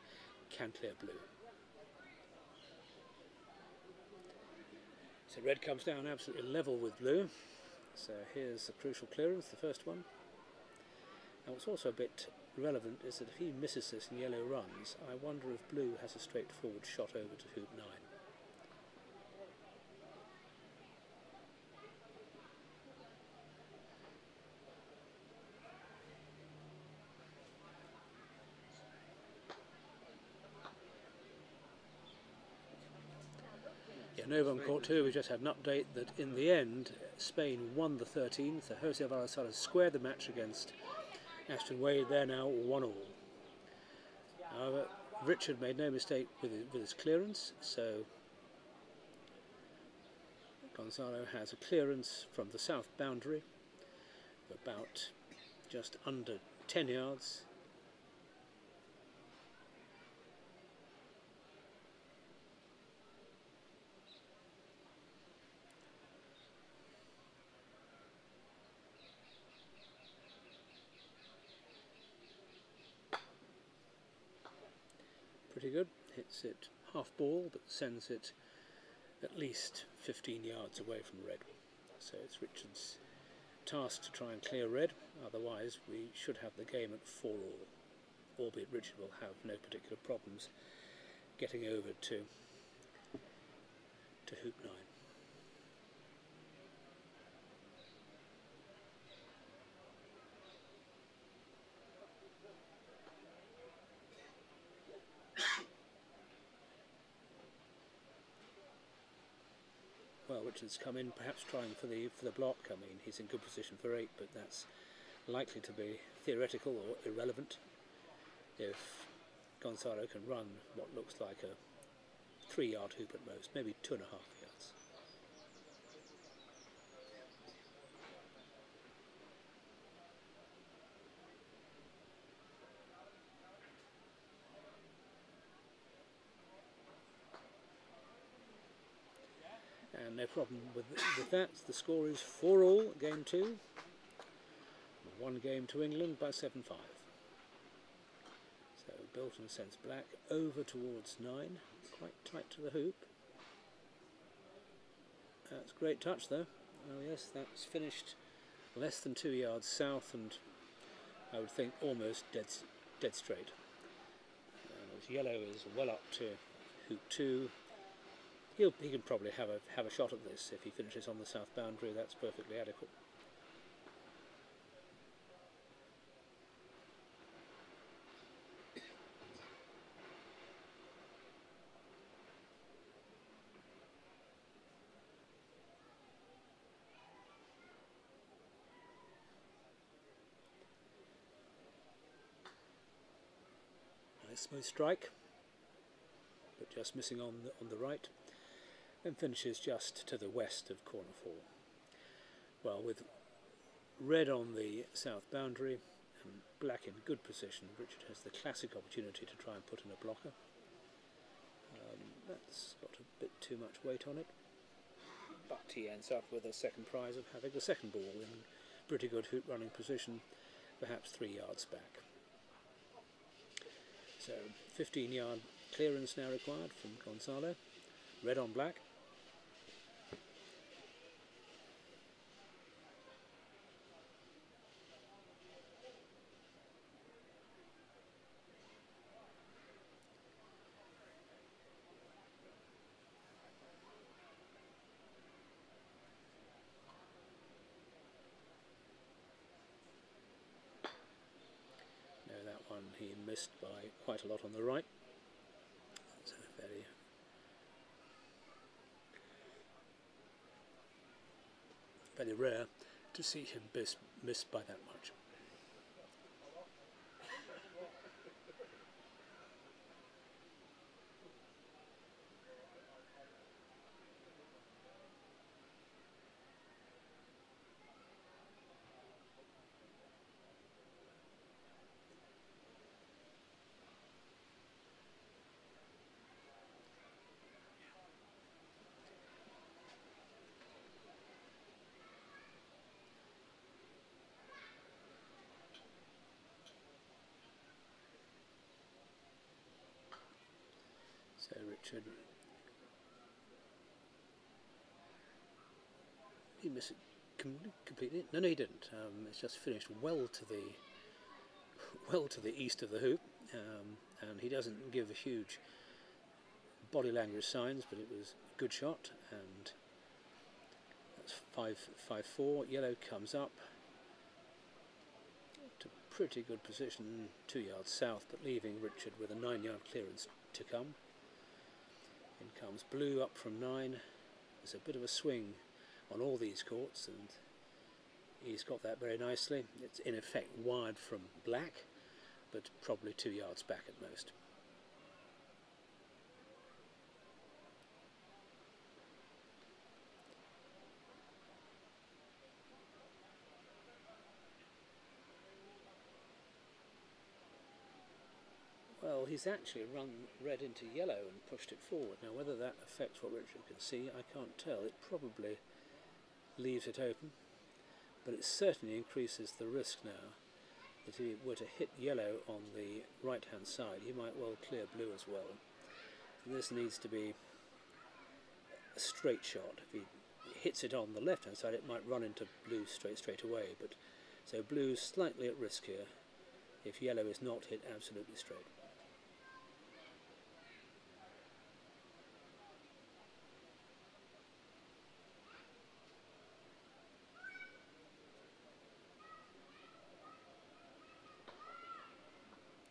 can clear blue. So red comes down absolutely level with blue. So here's the crucial clearance, the first one. And what's also a bit relevant is that if he misses this and yellow runs, I wonder if blue has a straightforward shot over to hoop 9. Nova on court two, we just had an update that in the end, Spain won the 13th. So Jose Alvarez squared the match against Ashton Wade. They're now one all. However, Richard made no mistake with his, with his clearance, so Gonzalo has a clearance from the south boundary about just under 10 yards. Pretty good. Hits it half ball, but sends it at least 15 yards away from red. So it's Richard's task to try and clear red, otherwise we should have the game at 4 all, albeit Richard will have no particular problems getting over to, to hoop 9. well, Richard's come in, perhaps trying for the for the block. I mean, he's in good position for eight, but that's likely to be theoretical or irrelevant if Gonzalo can run what looks like a three-yard hoop at most, maybe two and a half yards. and no problem with, with that. The score is 4 all, game 2. One game to England by 7 5. So Bilton sends black over towards 9, quite tight to the hoop. That's great touch though. Oh yes, that's finished less than 2 yards south and I would think almost dead, dead straight. And yellow is well up to hoop 2, He'll, he can probably have a have a shot at this if he finishes on the south boundary. That's perfectly adequate. Nice smooth strike, but just missing on the, on the right and finishes just to the west of corner four. Well, with red on the south boundary and black in good position, Richard has the classic opportunity to try and put in a blocker. Um, that's got a bit too much weight on it, but he ends up with a second prize of having the second ball in pretty good hoop running position, perhaps three yards back. So 15 yard clearance now required from Gonzalo, red on black. By quite a lot on the right. So very very rare to see him miss, miss by that much. So Richard, he missed it com- completely. No, no, he didn't. Um, it's just finished well to the well to the east of the hoop, um, and he doesn't give a huge body language signs, but it was a good shot, and that's five five four. Yellow comes up to pretty good position, two yards south, but leaving Richard with a nine-yard clearance to come. In comes blue up from nine. There's a bit of a swing on all these courts, and he's got that very nicely. It's in effect wide from black, but probably two yards back at most. Well, he's actually run red into yellow and pushed it forward. Now, whether that affects what Richard can see, I can't tell. It probably leaves it open, but it certainly increases the risk now that if he were to hit yellow on the right hand side, he might well clear blue as well. And this needs to be a straight shot. If he hits it on the left hand side, it might run into blue straight straight away. But so blue's slightly at risk here if yellow is not hit absolutely straight.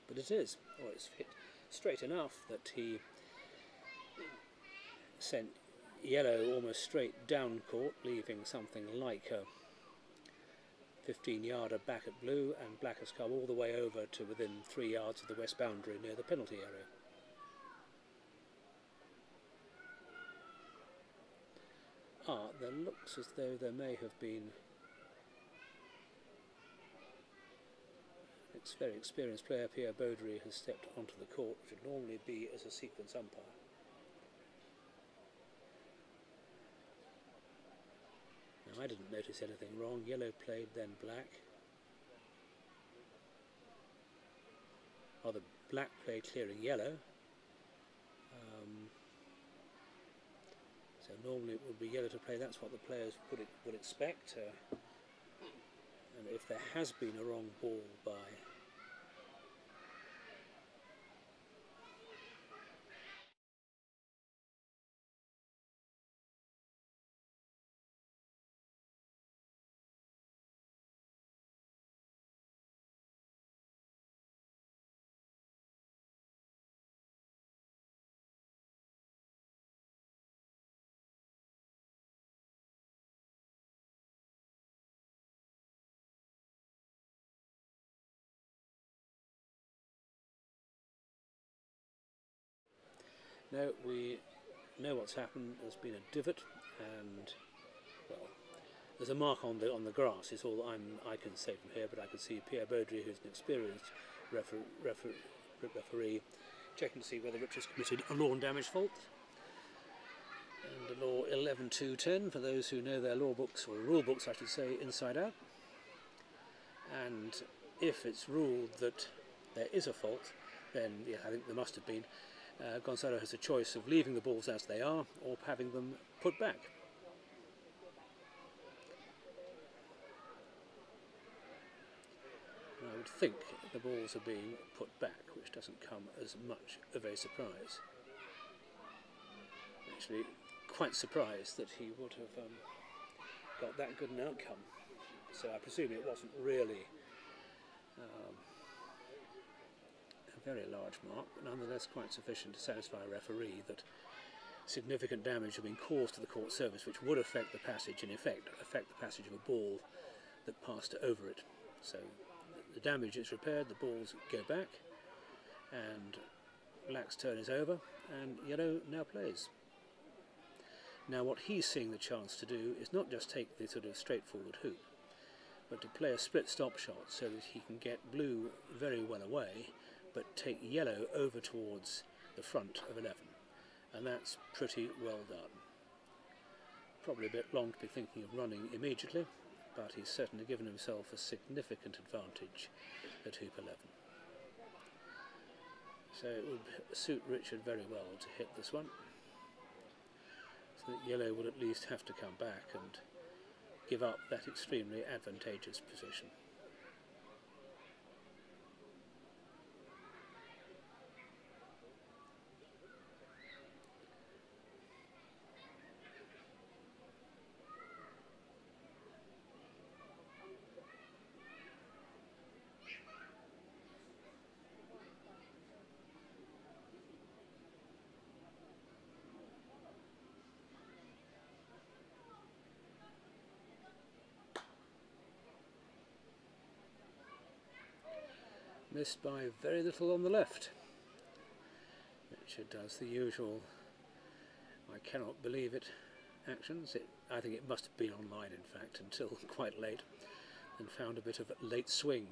But it is, or it's hit straight enough that he sent yellow almost straight down court, leaving something like a 15 yarder back at blue, and black has come all the way over to within three yards of the west boundary near the penalty area. Ah, there looks as though there may have been its very experienced player Pierre Baudry has stepped onto the court, which would normally be as a sequence umpire. Now I didn't notice anything wrong. Yellow played, then black. Or the black played clearing yellow. Um, so normally it would be yellow to play. That's what the players would would expect. Uh, and if there has been a wrong ball by No, we know what's happened. There's been a divot, and well, there's a mark on the on the grass. It's all I'm I can say from here, but I can see Pierre Baudry, who's an experienced refer, refer, referee, checking to see whether Richard's committed a lawn damage fault. And law 11210 for those who know their law books or rule books, I should say, inside out. And if it's ruled that there is a fault, then yeah, I think there must have been uh, Gonzalo has a choice of leaving the balls as they are or having them put back. I would think the balls are being put back, which doesn't come as much of a surprise. Actually, quite surprised that he would have um, got that good an outcome. So I presume it wasn't really um, very large mark, but nonetheless quite sufficient to satisfy a referee that significant damage had been caused to the court surface, which would affect the passage, in effect, affect the passage of a ball that passed over it. So the damage is repaired, the balls go back, and black's turn is over, and yellow now plays. Now what he's seeing the chance to do is not just take the sort of straightforward hoop, but to play a split stop shot so that he can get blue very well away, but take yellow over towards the front of 11. And that's pretty well done. Probably a bit long to be thinking of running immediately, but he's certainly given himself a significant advantage at hoop 11. So it would suit Richard very well to hit this one. So that yellow would at least have to come back and give up that extremely advantageous position. Missed by very little on the left. Richard does the usual I cannot believe it actions. It, I think it must have been online in fact until quite late and found a bit of late swing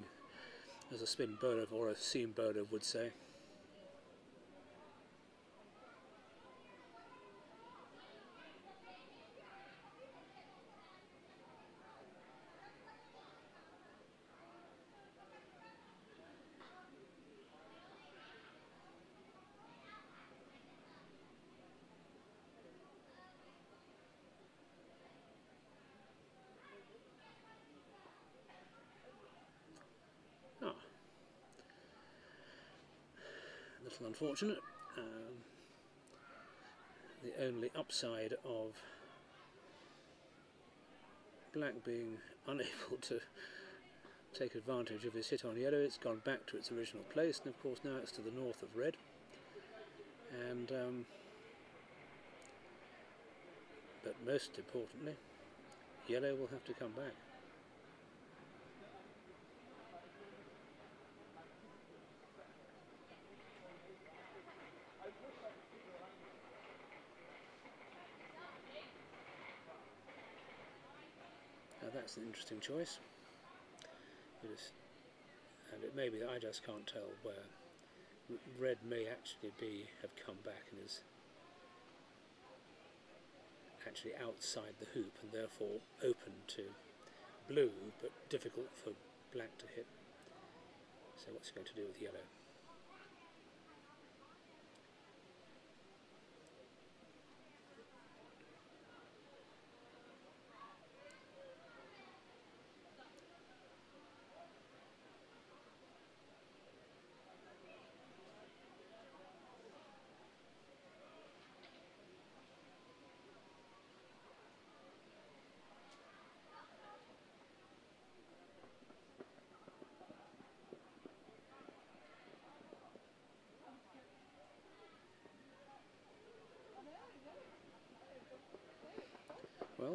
as a spin bowler or a seam bowler would say. little unfortunate. Um, the only upside of black being unable to take advantage of his hit on yellow, it's gone back to its original place, and of course now it's to the north of red. And um, but most importantly, yellow will have to come back. An interesting choice. And it may be that I just can't tell where red may actually be have come back and is actually outside the hoop and therefore open to blue but difficult for black to hit. So what's it going to do with yellow?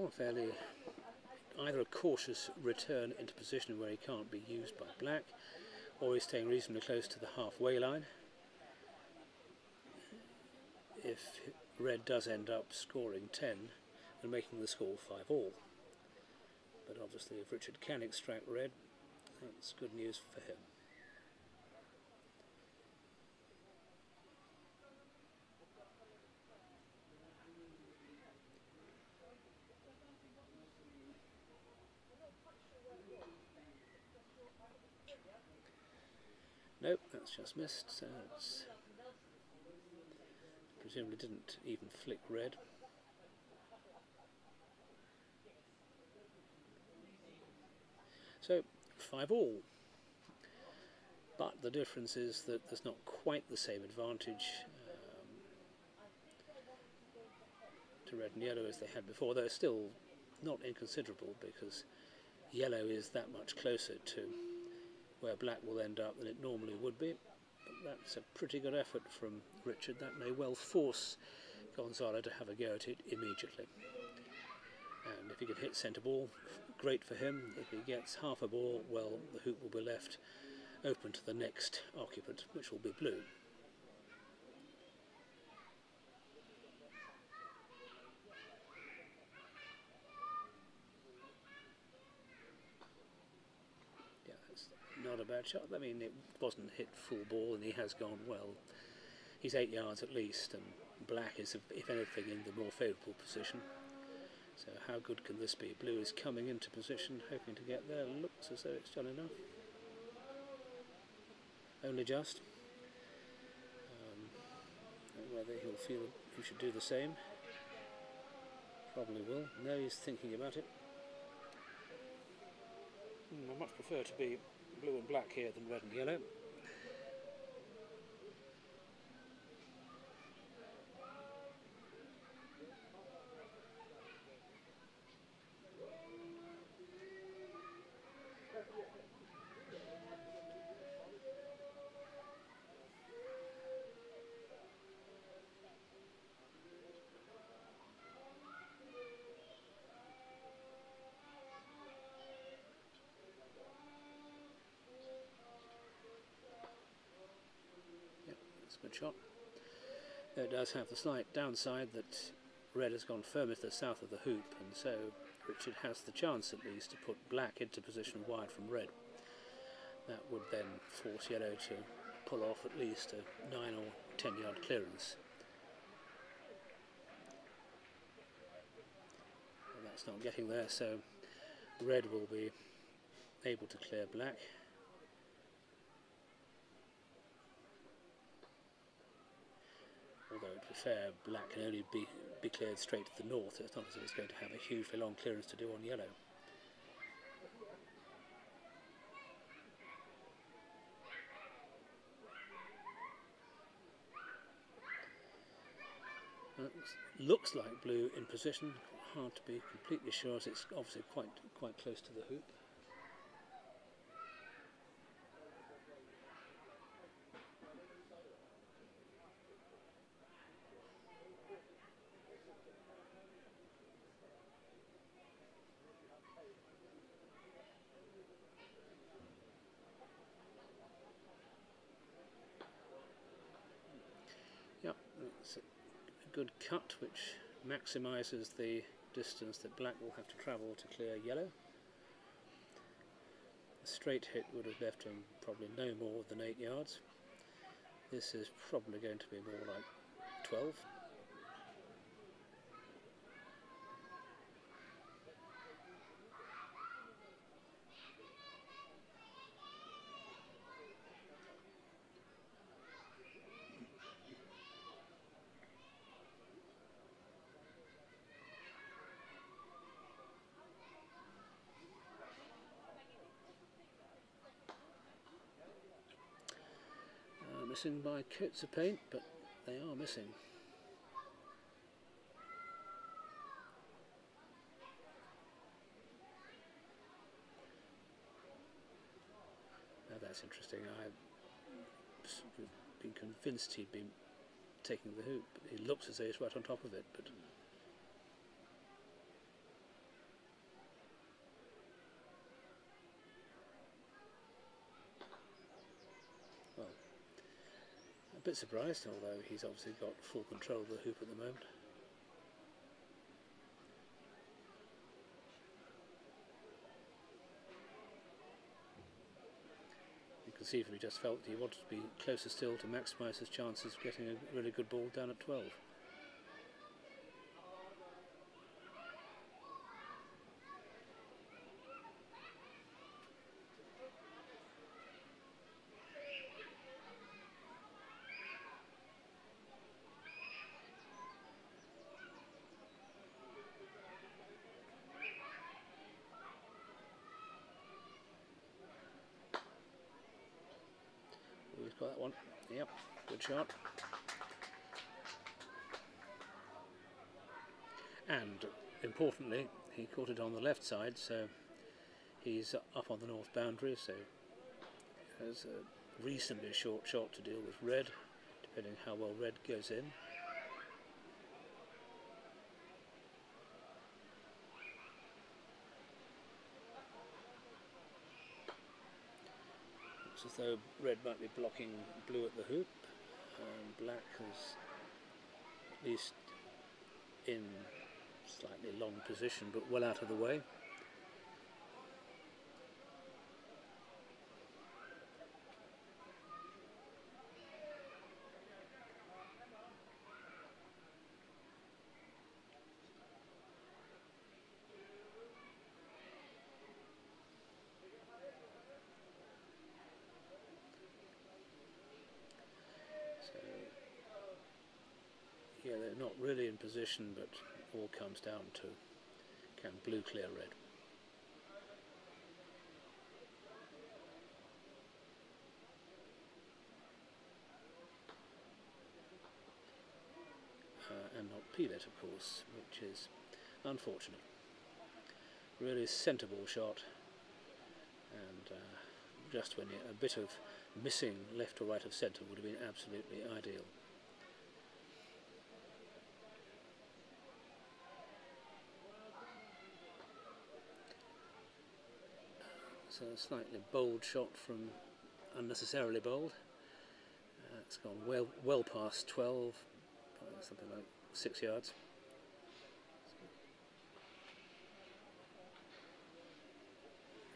Fairly either a cautious return into position where he can't be used by black, or he's staying reasonably close to the halfway line. If red does end up scoring 10 and making the score 5 all. But obviously if Richard can extract red, that's good news for him. Nope, just missed, so it's presumably didn't even flick red. So, five all. But the difference is that there's not quite the same advantage um, to red and yellow as they had before, though still not inconsiderable because yellow is that much closer to where black will end up than it normally would be. But that's a pretty good effort from Richard. That may well force Gonzalo to have a go at it immediately. And if he can hit centre ball, great for him. If he gets half a ball, well, the hoop will be left open to the next occupant, which will be blue. Yeah, that's not a bad shot. I mean, it wasn't hit full ball, and he has gone well. He's eight yards at least, and black is, if anything, in the more favourable position. So how good can this be? Blue is coming into position, hoping to get there. Looks as though it's done enough. Only just. Um, whether he'll feel he should do the same. Probably will. No, he's thinking about it. Mm, I much prefer to be blue and black here than red and yellow. Shot. It does have the slight downside that red has gone the south of the hoop, and so Richard has the chance at least to put black into position wide from red. That would then force yellow to pull off at least a 9 or 10 yard clearance. And that's not getting there, so red will be able to clear black. although to fair, black can only be, be cleared straight to the north. It's not as if it's going to have a hugely long clearance to do on yellow. Uh, looks like blue in position. Hard to be completely sure, as it's obviously quite quite close to the hoop. Yep, that's a good cut which maximises the distance that black will have to travel to clear yellow. A straight hit would have left him probably no more than 8 yards. This is probably going to be more like 12. Missing by coats of paint, but they are missing. Now that's interesting. I've been convinced he'd been taking the hoop. It looks as though he's right on top of it, but bit surprised, although he's obviously got full control of the hoop at the moment. You can see if he just felt he wanted to be closer still to maximise his chances of getting a really good ball down at 12. sharp. And importantly, he caught it on the left side, so he's up on the north boundary, so has a reasonably short shot to deal with red, depending how well red goes in. Looks as though red might be blocking blue at the hoop and black is at least in slightly long position but well out of the way. Position, but all comes down to can blue clear red. Uh, and not peel it, of course, which is unfortunate. Really sensible shot, and uh, just when a bit of missing left or right of centre would have been absolutely ideal. A slightly bold shot from unnecessarily bold. Uh, it's gone well well past 12, something like six yards.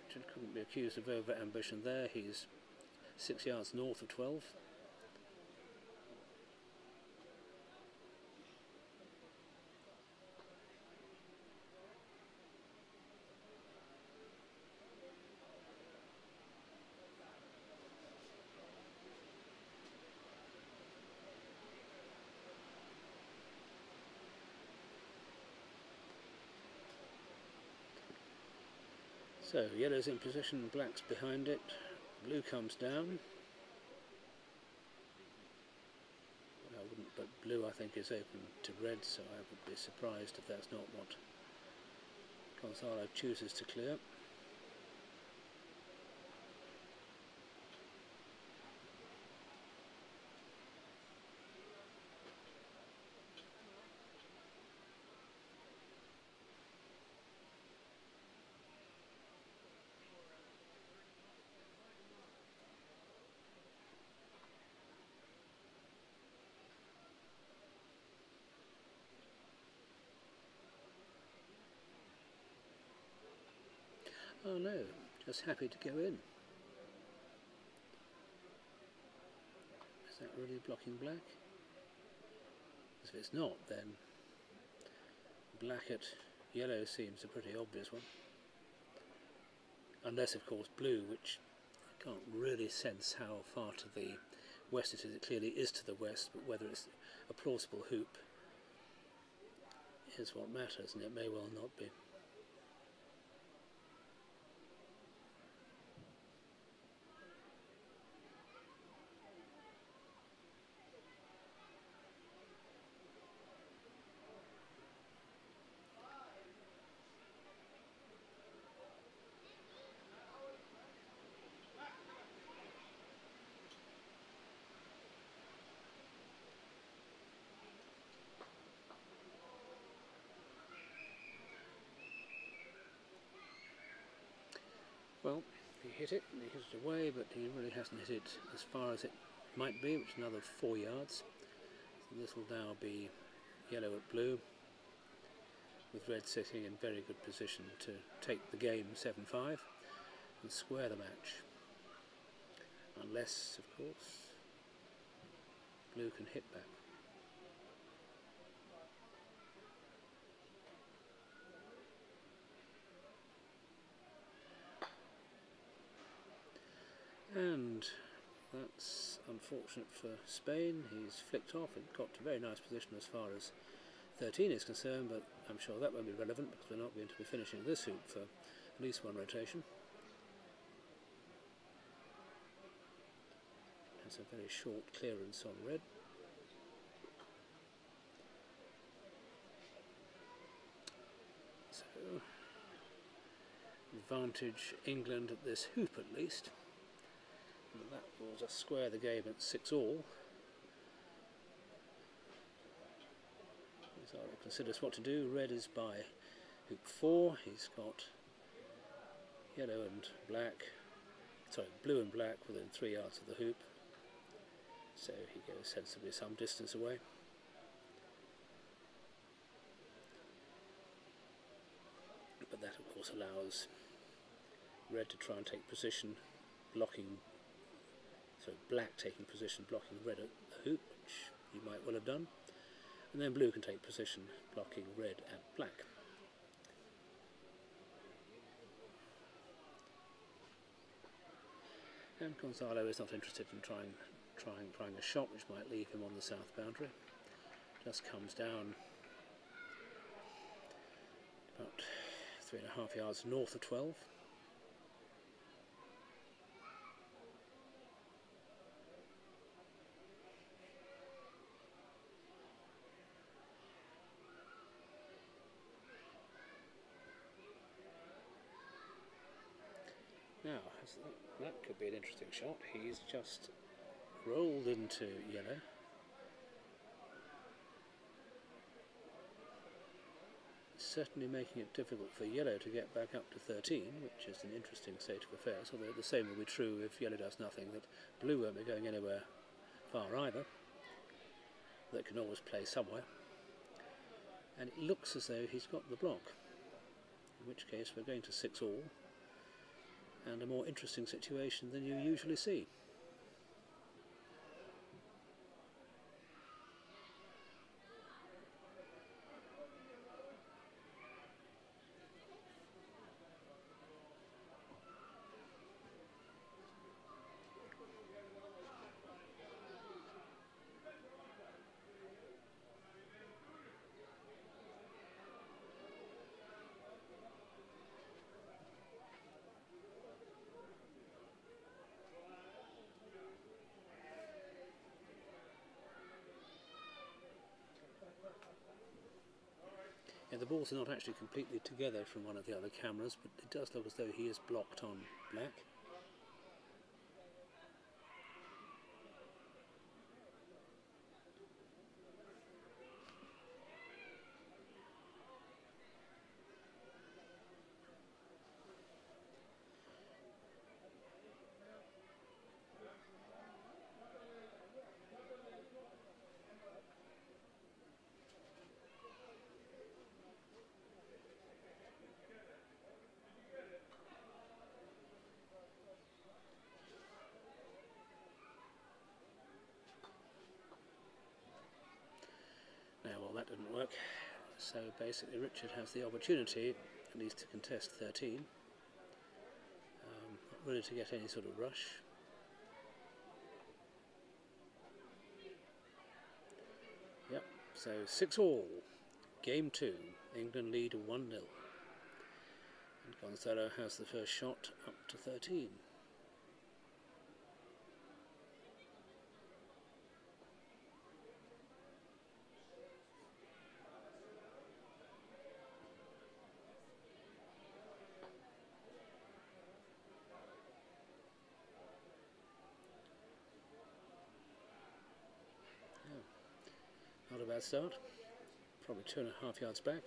Richard couldn't be accused of over ambition there. He's six yards north of 12. So yellow's in position, black's behind it, blue comes down. I wouldn't, but blue I think is open to red, so I would be surprised if that's not what Gonzalo chooses to clear. Oh no, just happy to go in. Is that really blocking black? If it's not, then black at yellow seems a pretty obvious one. Unless, of course, blue, which I can't really sense how far to the west it is. It clearly is to the west, but whether it's a plausible hoop is what matters, and it may well not be. Well, he hit it, and he hit it away, but he really hasn't hit it as far as it might be, which is another four yards. So this will now be yellow at blue, with red sitting in very good position to take the game 7-5 and square the match. Unless, of course, blue can hit back. And that's unfortunate for Spain. He's flicked off and got to a very nice position as far as 13 is concerned, but I'm sure that won't be relevant because we're not going to be finishing this hoop for at least one rotation. That's a very short clearance on red. So, advantage England at this hoop at least. That will just square the game at 6 all. So considers what to do. Red is by hoop 4. He's got yellow and black sorry, blue and black within three yards of the hoop. So he goes sensibly some distance away. But that of course allows red to try and take position, blocking, so black taking position, blocking red at the hoop, which he might well have done. And then blue can take position, blocking red at black. And Gonzalo is not interested in trying, trying, trying a shot which might leave him on the south boundary. Just comes down about three and a half yards north of 12. Now, that interesting shot. He's just rolled into yellow. Certainly making it difficult for yellow to get back up to 13, which is an interesting state of affairs, although the same will be true if yellow does nothing, that blue won't be going anywhere far either. That can always play somewhere. And it looks as though he's got the block, in which case we're going to 6 all and a more interesting situation than you usually see. Balls are not actually completely together from one of the other cameras, but it does look as though he is blocked on black. Work. So basically, Richard has the opportunity, at least to contest 13. Um, not really to get any sort of rush. Yep, so 6 all. Game 2. England lead 1 0. And Gonzalo has the first shot up to 13. Bad start. Probably two and a half yards back.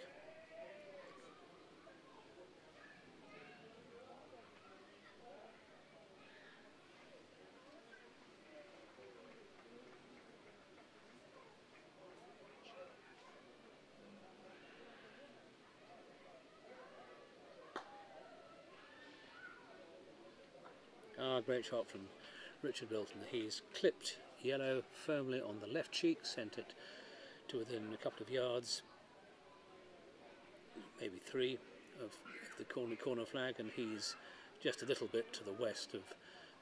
Ah, great shot from Richard Bilton. He's clipped yellow firmly on the left cheek, sent it to within a couple of yards, maybe three of the corner, corner flag, and he's just a little bit to the west of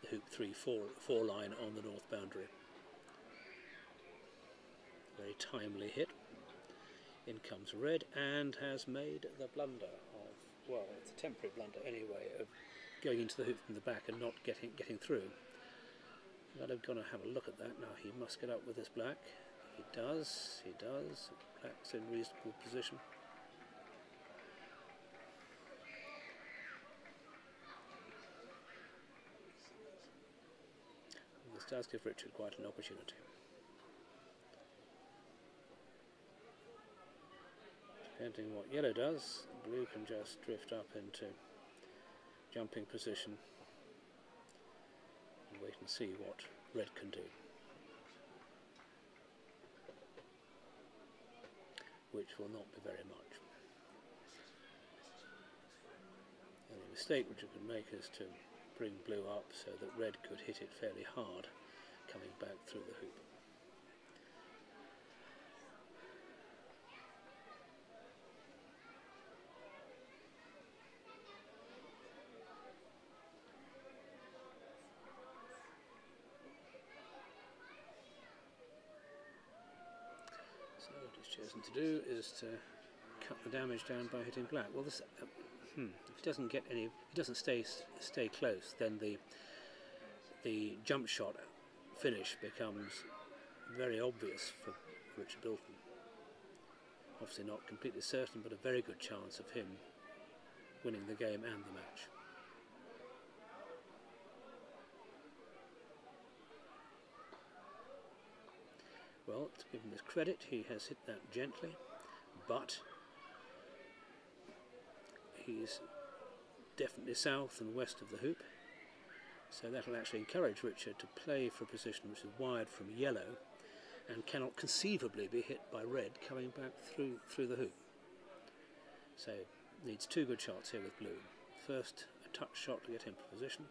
the hoop 3 4, four line on the north boundary. Very timely hit. In comes red and has made the blunder of, well, it's a temporary blunder anyway, of going into the hoop from the back and not getting getting through. But I'm going to have a look at that now. He must get up with this black. He does, he does. Black's in reasonable position. This does give Richard quite an opportunity. Depending what yellow does, blue can just drift up into jumping position and wait and see what red can do. Which will not be very much. The only mistake which it could make is to bring blue up so that red could hit it fairly hard coming back through the hoop. So what he's chosen to do is to cut the damage down by hitting black. Well, this, uh, hmm, if he doesn't get any, he doesn't stay stay close, then the the jump shot finish becomes very obvious for Richard Bilton. Obviously not completely certain, but a very good chance of him winning the game and the match. Well, to give him his credit, he has hit that gently, but he's definitely south and west of the hoop. So that'll actually encourage Richard to play for a position which is wired from yellow and cannot conceivably be hit by red coming back through through the hoop. So needs two good shots here with blue. First a touch shot to get him to position.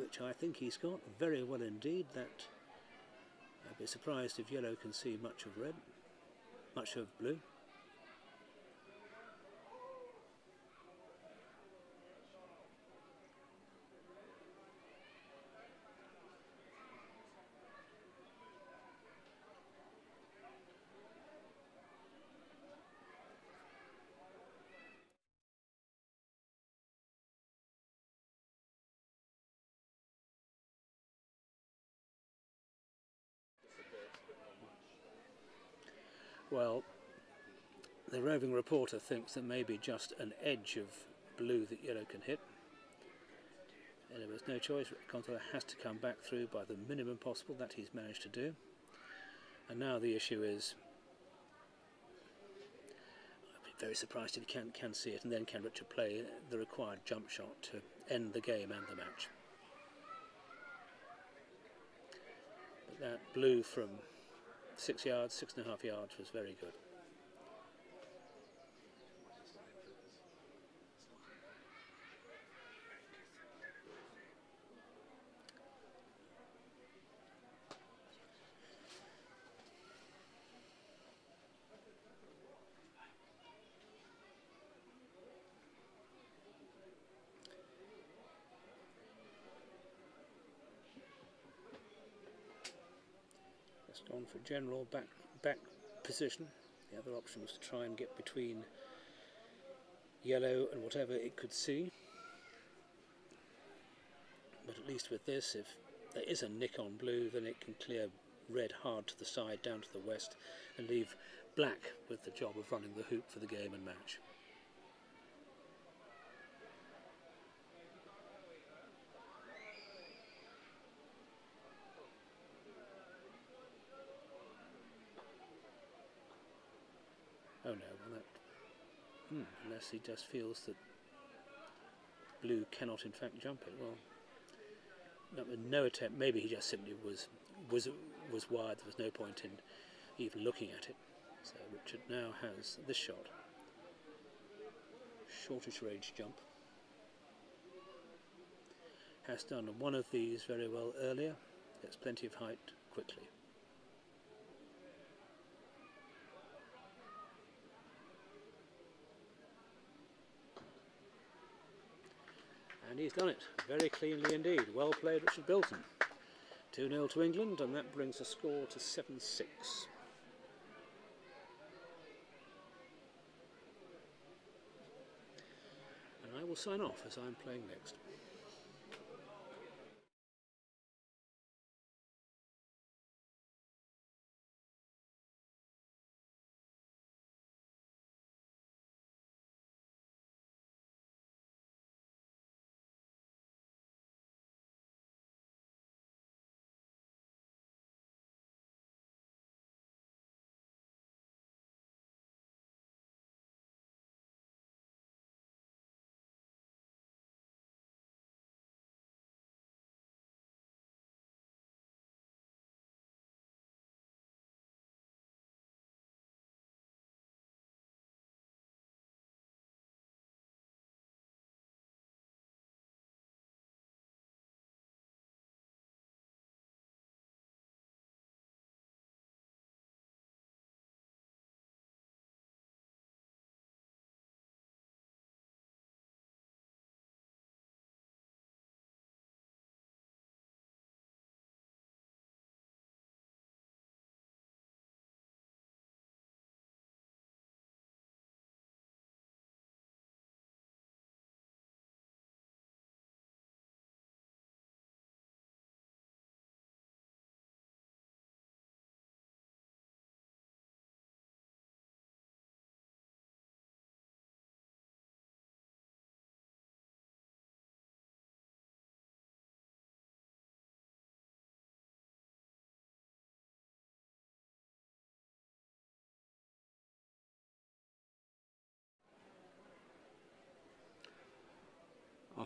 Which I think he's got very well indeed. That I'd be surprised if yellow can see much of red, much of blue. Well, the roving reporter thinks that maybe just an edge of blue that yellow can hit. And there was no choice. Contour has to come back through by the minimum possible that he's managed to do. And now the issue is, I'd be very surprised if he can, can see it, and then can Richard play the required jump shot to end the game and the match. But that blue from six yards, six and a half yards was very good. Just gone for general back back position. The other option was to try and get between yellow and whatever it could see. But at least with this, if there is a nick on blue, then it can clear red hard to the side down to the west and leave black with the job of running the hoop for the game and match. Oh no, well that, hmm, unless he just feels that blue cannot in fact jump it. Well, no, no attempt. Maybe he just simply was was was wired. There was no point in even looking at it. So Richard now has this shot, shortish range jump. Has done one of these very well earlier. Gets plenty of height quickly. And he's done it very cleanly indeed. Well played, Richard Bilton. 2 0 to England, and that brings the score to 7 6. And I will sign off as I'm playing next.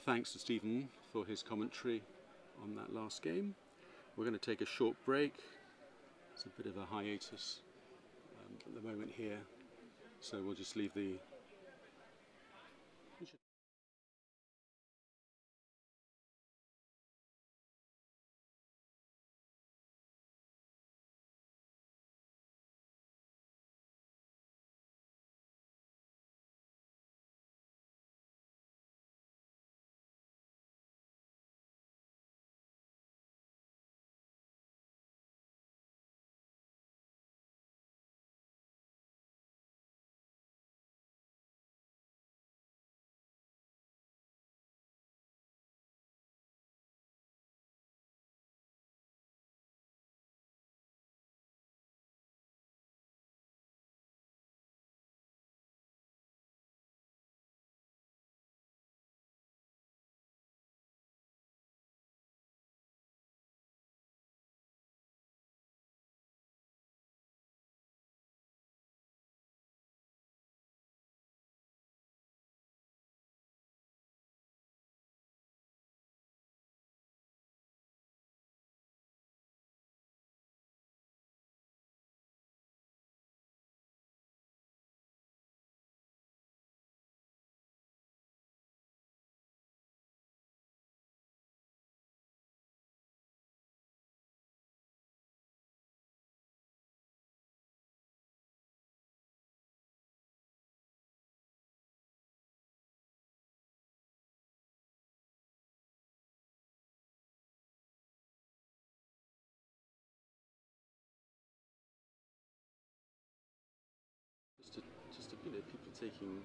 Thanks to Stephen for his commentary on that last game. We're going to take a short break. It's a bit of a hiatus um, at the moment here, so we'll just leave the taking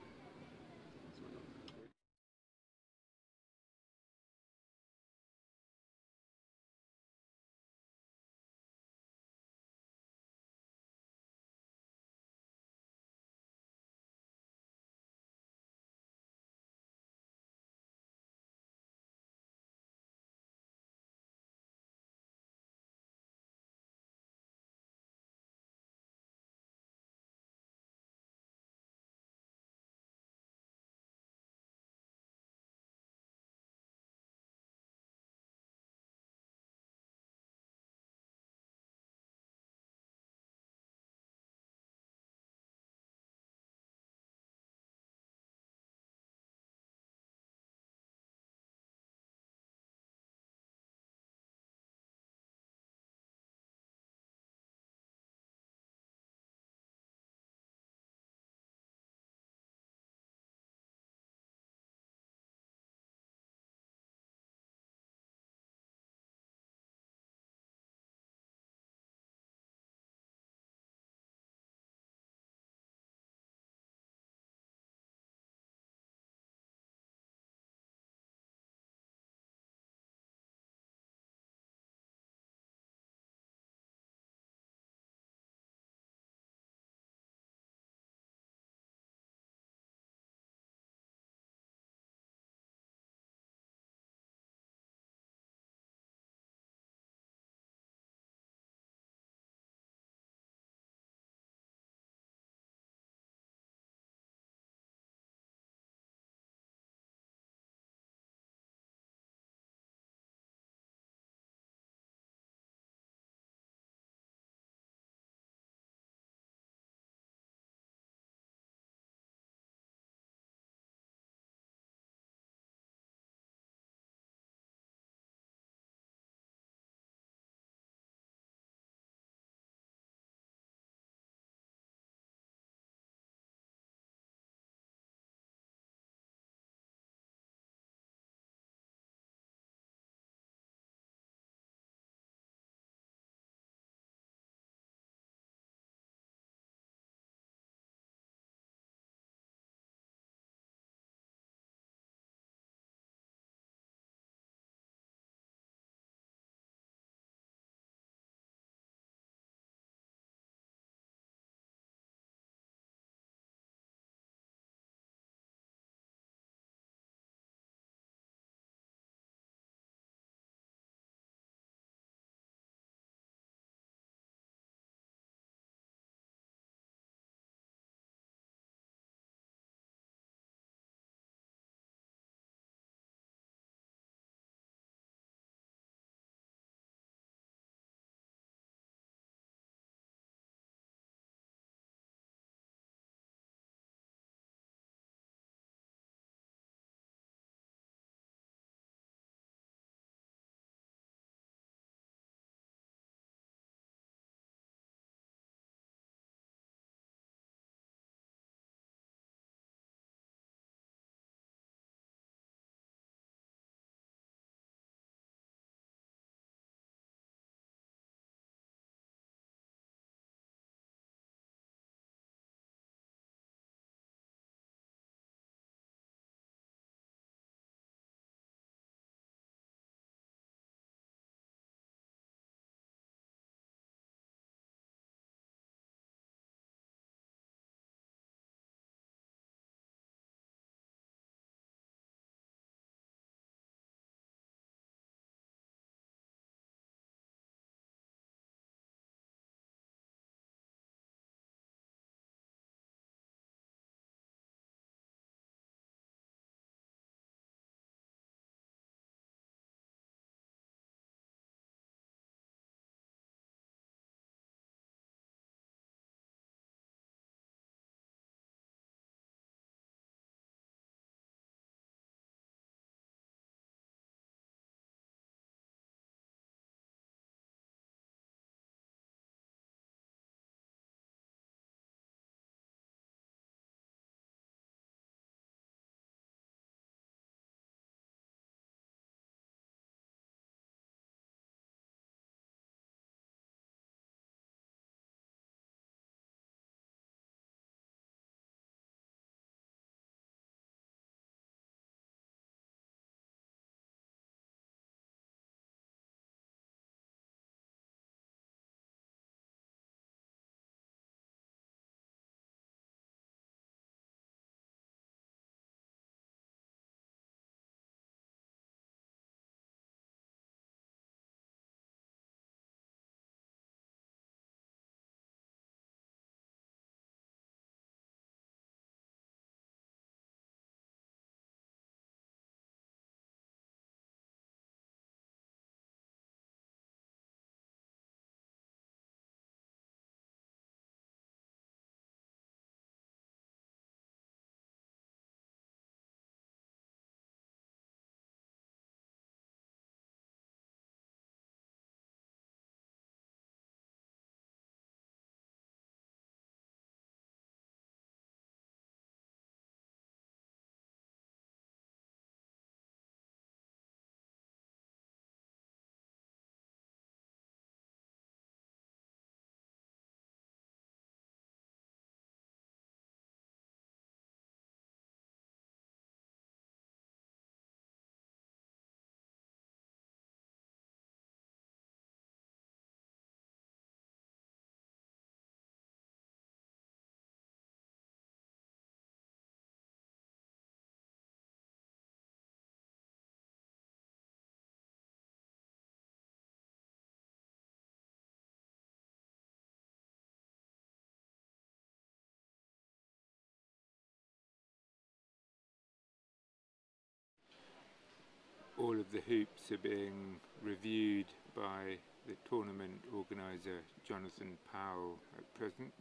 all of the hoops are being reviewed by the tournament organiser Jonathan Powell at present.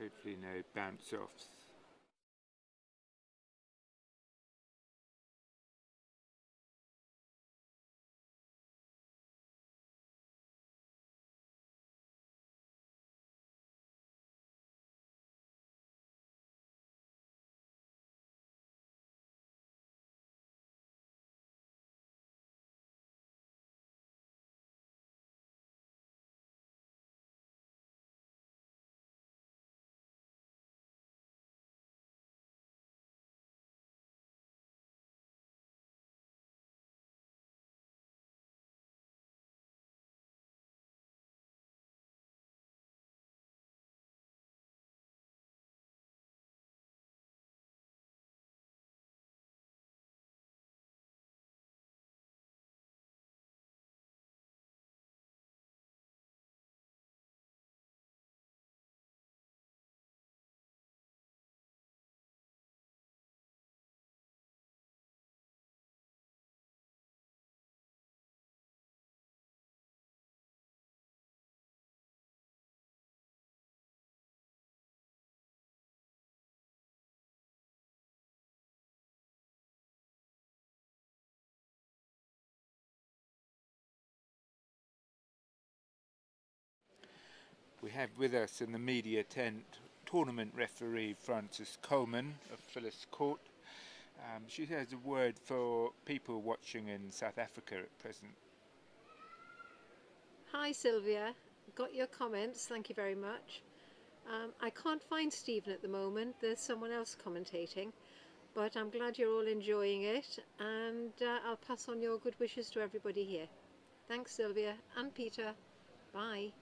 Hopefully no bounce offs. We have with us in the media tent tournament referee Frances Coleman of Phyllis Court. Um, she has a word for people watching in South Africa at present. Hi Sylvia, got your comments, thank you very much. Um, I can't find Stephen at the moment, there's someone else commentating, but I'm glad you're all enjoying it and uh, I'll pass on your good wishes to everybody here. Thanks Sylvia and Peter, bye.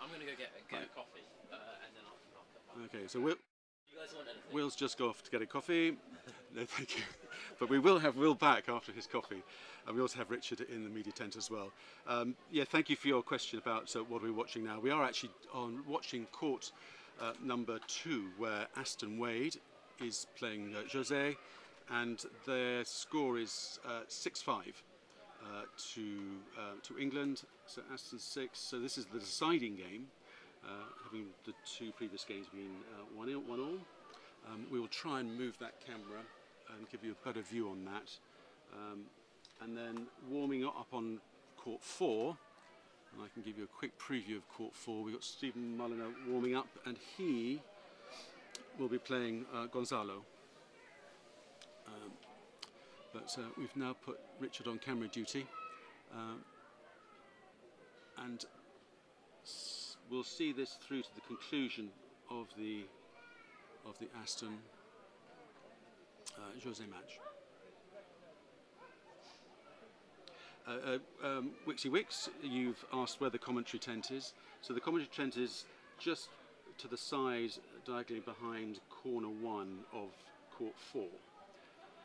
I'm going to go get, get a coffee uh, and then I'll, I'll. Okay, so Will, You guys want anything? Will's just go off to get a coffee. No, thank you. But we will have Will back after his coffee. And we also have Richard in the media tent as well. Um, yeah, thank you for your question about uh, what we're watching now. We are actually on watching court uh, number two, where Aston Wade is playing uh, Jose, and their score is uh, 6 5 uh, to, uh, to England. So Aston 6. So this is the deciding game, uh, having the two previous games being uh, 1 all. One all. Um, we will try and move that camera and give you a better view on that. Um, and then warming up on court four, and I can give you a quick preview of court four. We've got Stephen Mulliner warming up, and he will be playing uh, Gonzalo. Um, but uh, we've now put Richard on camera duty, um, and we'll see this through to the conclusion of the of the Aston uh, Jose match. Uh, uh, um, Wix, you've asked where the commentary tent is. So the commentary tent is just to the side, diagonally behind corner one of court four.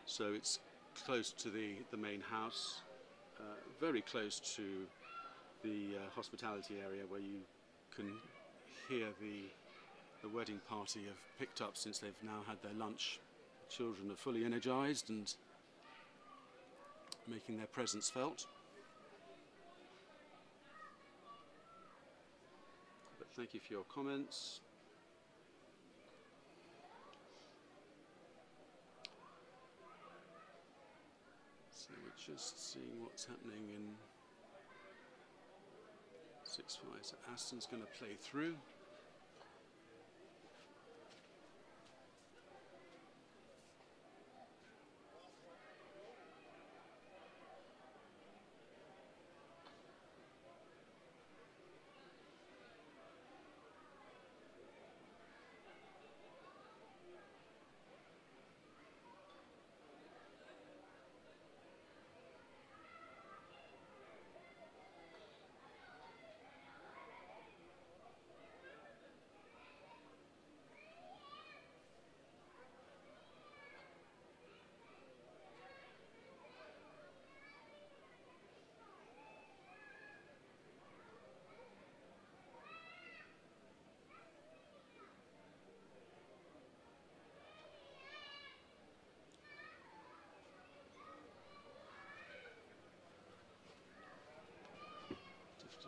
So it's close to the, the main house, uh, very close to the uh, hospitality area where you can hear the, the wedding party have picked up since they've now had their lunch. Children are fully energized and making their presence felt. But thank you for your comments. So we're just seeing what's happening in 6 5. So Aston's going to play through.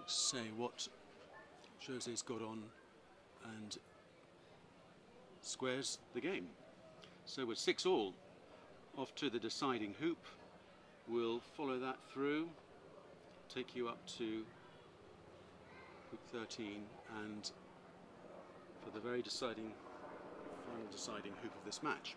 Say what Jose's got on and squares the game. So we're six all off to the deciding hoop. We'll follow that through, take you up to hoop 13 and for the very deciding, final deciding hoop of this match.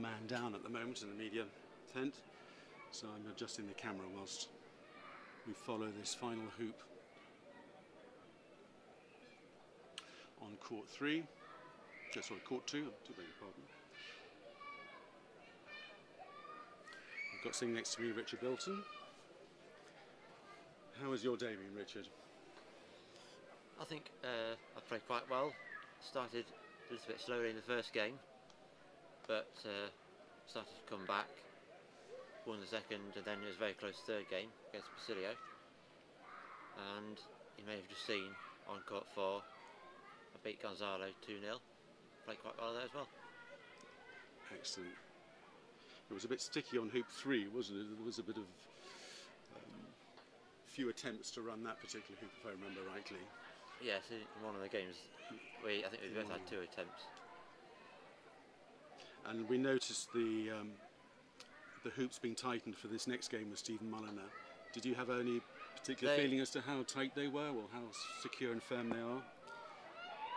Man down at the moment in the media tent, so I'm adjusting the camera whilst we follow this final hoop on court three. Oh, sorry, court two. I beg your pardon. I've got sitting next to me Richard Bilton. How has your day been, Richard? I think uh, I played quite well. Started a little bit slowly in the first game, but uh, started to come back. Won the second, and then it was very close third game against Basilio. And you may have just seen on court four, I beat Gonzalo 2 0. Played quite well there as well. Excellent. It was a bit sticky on hoop three, wasn't it? There was a bit of um, few attempts to run that particular hoop, if I remember rightly. Yes, in one of the games, we I think we both had two attempts. And we noticed the um, the hoops being tightened for this next game with Stephen Mulliner. Did you have any particular They- feeling as to how tight they were or how secure and firm they are?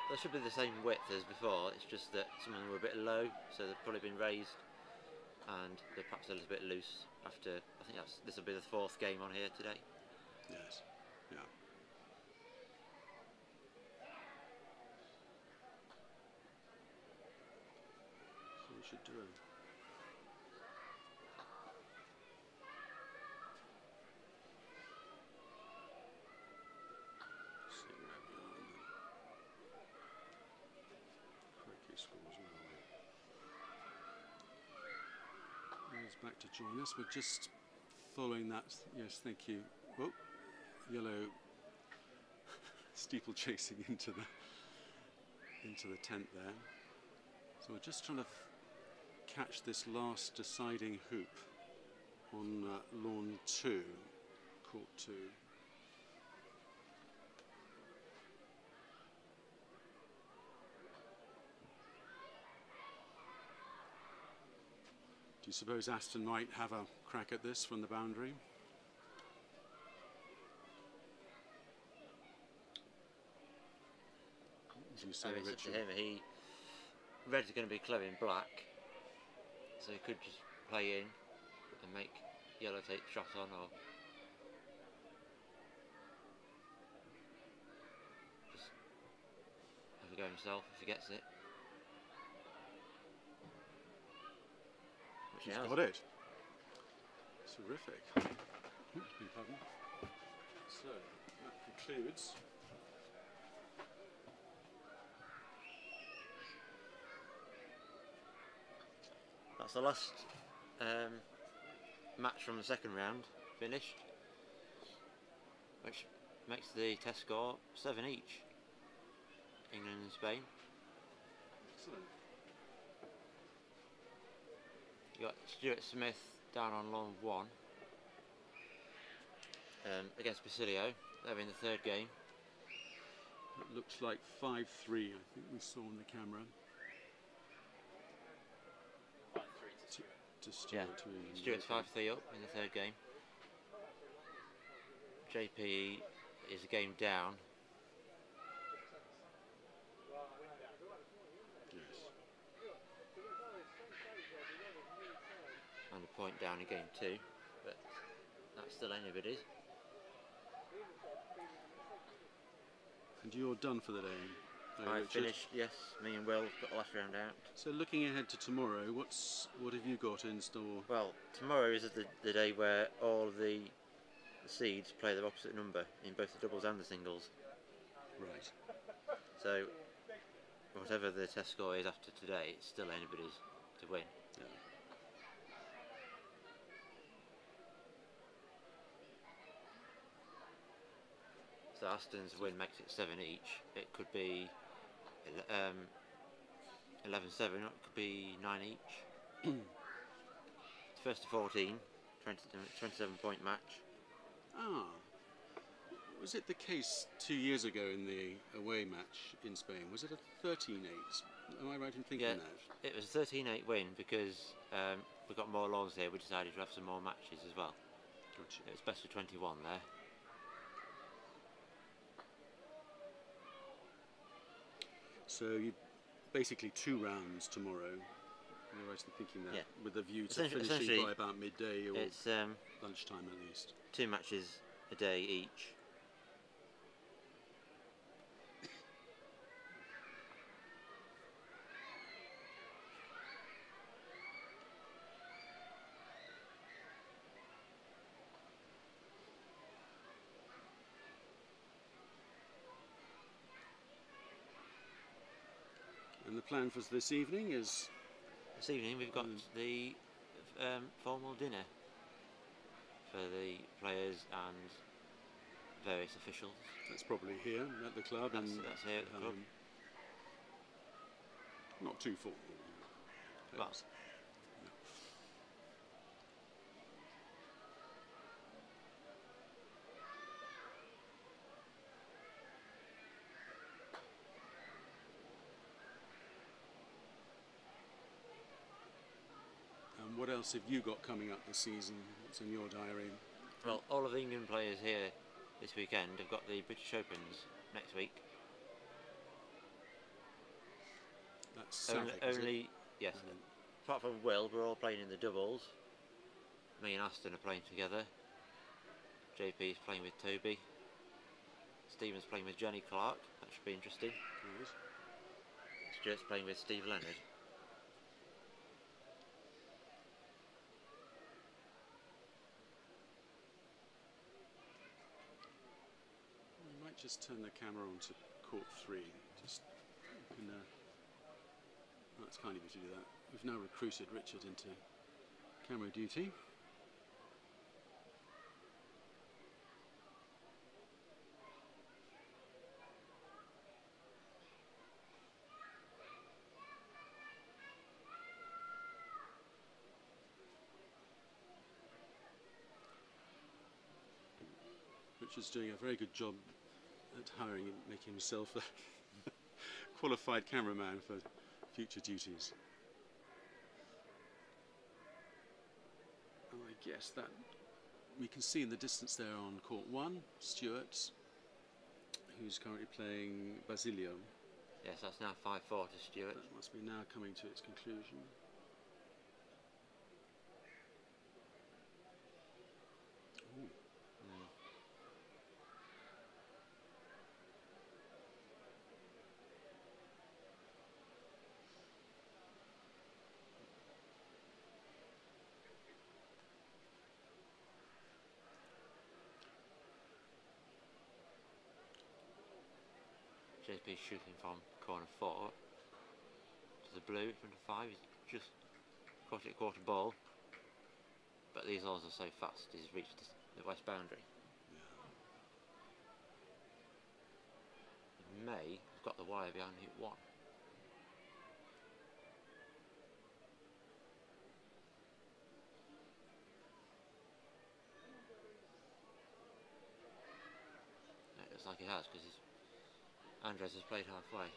They should be the same width as before. It's just that some of them were a bit low, so they've probably been raised, and they're perhaps a little bit loose. After I think this will be the fourth game on here today. Yes. Yeah. So we should do it. See where we are and then correctly scores Norway. He's us. We're just following that. Yes, thank you. Yellow steeplechasing into the into the tent there. So we're just trying to catch this last deciding hoop on uh, lawn two, court two. Do you suppose Aston might have a crack at this from the boundary? As you say, I mean, it's up to Richard. him. He red's going to be clever in black, so he could just play in and make yellow take shot on, or just have a go himself if he gets it. Which He's got it. Terrific. Oops, beg pardon. So, that concludes. That's the last um, match from the second round finished, which makes the test score seven each. England and Spain. Excellent. You got Stuart Smith down on long one um, against Basilio. They're in the third game. It looks like 5 3, I think we saw on the camera. Five, three to To, to Stuart. Yeah, to Stuart's 5 3 up in the third game. JP is a game down. Yes. and a point down in game two, but that's still anybody's. And you're done for the day. I Richard? finished, yes, me and Will got the last round out. So, looking ahead to tomorrow, what's what have you got in store? Well, tomorrow is the, the day where all of the, the seeds play their opposite number in both the doubles and the singles. Right. So, whatever the test score is after today, it's still anybody's to win. So Aston's win makes it seven each. It could be um, 11-7, or it could be nine each. First to 14, 20, 27 point match. Ah. Was it the case two years ago in the away match in Spain? Was it a 13 8? Am I right in thinking Yeah. that? It was a 13-8 win because um, we got more lawns here. We decided to have some more matches as well. Gotcha. It was best of 21 there. So you basically two rounds tomorrow. You're in thinking that Yeah. with a view to finishing by about midday or um, lunchtime at least. two matches a day each. Plan for this evening is This evening we've got Mm. the um, formal dinner for the players and various officials. that's probably here at the club That's, and that's here at the club. um, not too formal. Well, else have you got coming up this season? What's in your diary? Well, all of the England players here this weekend have got the British Opens next week. That's Only, Southwick, it? only yes, apart from Will, we're all playing in the doubles. Me and Aston are playing together. JP is playing with Toby. Stephen's playing with Jenny Clarke. That should be interesting. Stuart's playing with Steve Leonard. We might just turn the camera on to court three. Just that's kind of you to do that. We've now recruited Richard into camera duty. Richard's doing a very good job at hiring and making himself a qualified cameraman for future duties. Oh, I guess that we can see in the distance there on court one, Stuart, who's currently playing Basilio. Yes, that's now 5 4 to Stuart. That must be now coming to its conclusion. Ooh. Mm. JP shooting from corner 4 to the blue front 5. He's just caught it quarter ball. But these balls are so fast, he's reached the, west boundary. May has got the wire behind hit 1. It looks like he has because Andres has played halfway.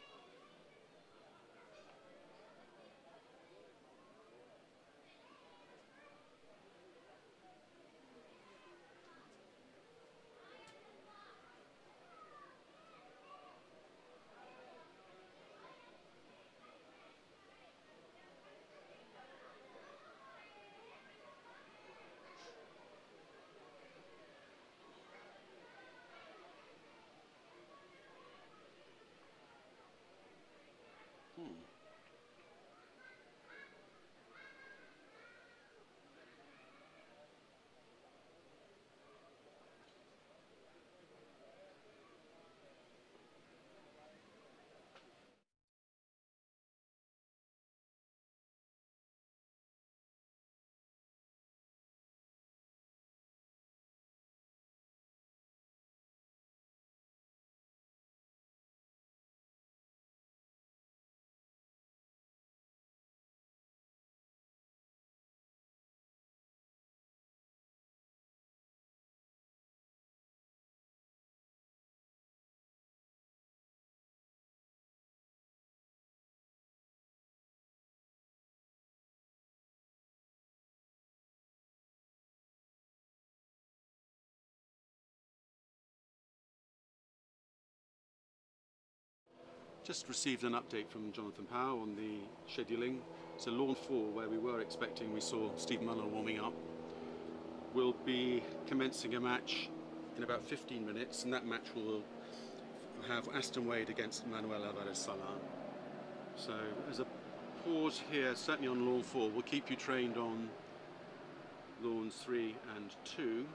Just received an update from Jonathan Powell on the scheduling. So Lawn 4, where we were expecting, we saw Steve Mulliner warming up, will be commencing a match in about 15 minutes, and that match will have Aston Wade against Manuel Alvarez Sala. So as a pause here, certainly on Lawn 4, we'll keep you trained on Lawns 3 and 2.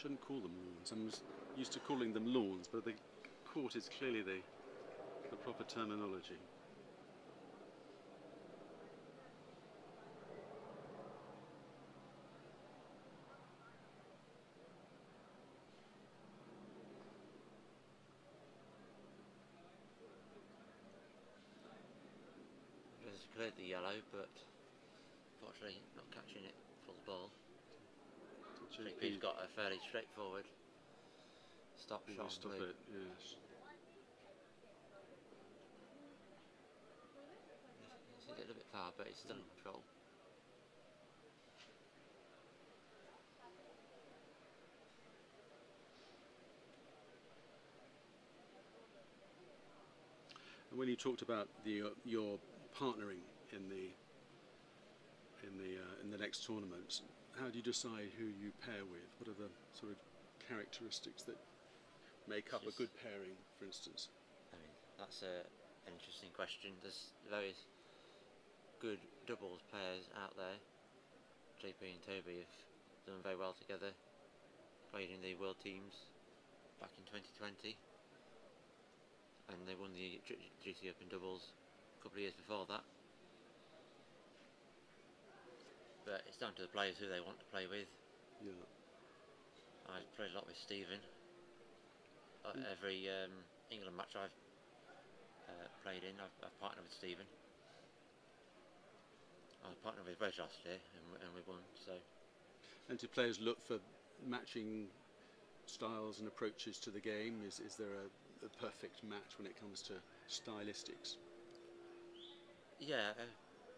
Shouldn't call them lawns. I'm used to calling them lawns, but the court is clearly the, the proper terminology. Has cleared the yellow, but unfortunately not catching it full ball. JP JP's got a fairly straightforward stop shot. stop it, yes. It's a little bit far, but it's still in control. And when you talked about the, uh, your partnering in the in the uh, in the next tournament, how do you decide who you pair with? What are the sort of characteristics that make up a good pairing, for instance? I mean, that's a, an interesting question. There's various good doubles pairs out there. JP and Toby have done very well together. Played in the World Teams back in 2020, and they won the GC Open doubles a couple of years before that. But it's down to the players who they want to play with. Yeah. I played a lot with Stephen. Uh, every um, England match I've uh, played in, I've, I've partnered with Stephen. I partnered with Reg last year, and, we- and we won. So And do players look for matching styles and approaches to the game? Is is there a, a perfect match when it comes to stylistics? yeah, uh,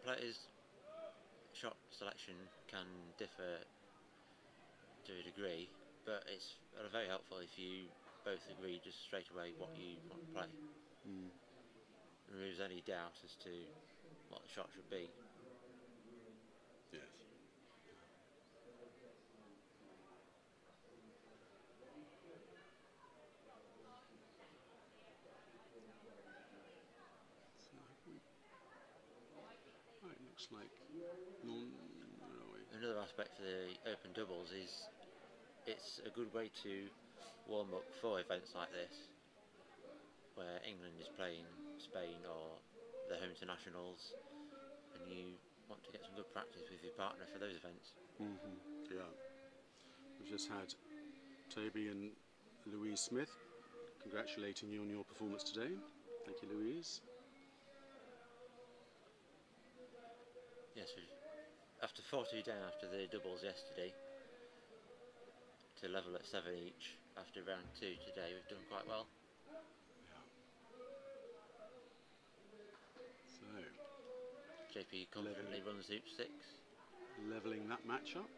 players' shot selection can differ to a degree, but it's very helpful if you both agree just straight away what you want to play. Mm. Removes any doubt as to what the shot should be. Yes. So have we- Right, looks like non. Where are we? Another aspect for the open doubles is it's a good way to warm up for events like this, where England is playing Spain or the home internationals, and you want to get some good practice with your partner for those events. Mm-hmm. Yeah. We've just had Toby and Louise Smith congratulating you on your performance today. Thank you, Louise. Yes, we've, after 4-2 down after the doubles yesterday, to level at 7 each after round 2 today, we've done quite well. So, JP confidently runs hoop 6. levelling that match up.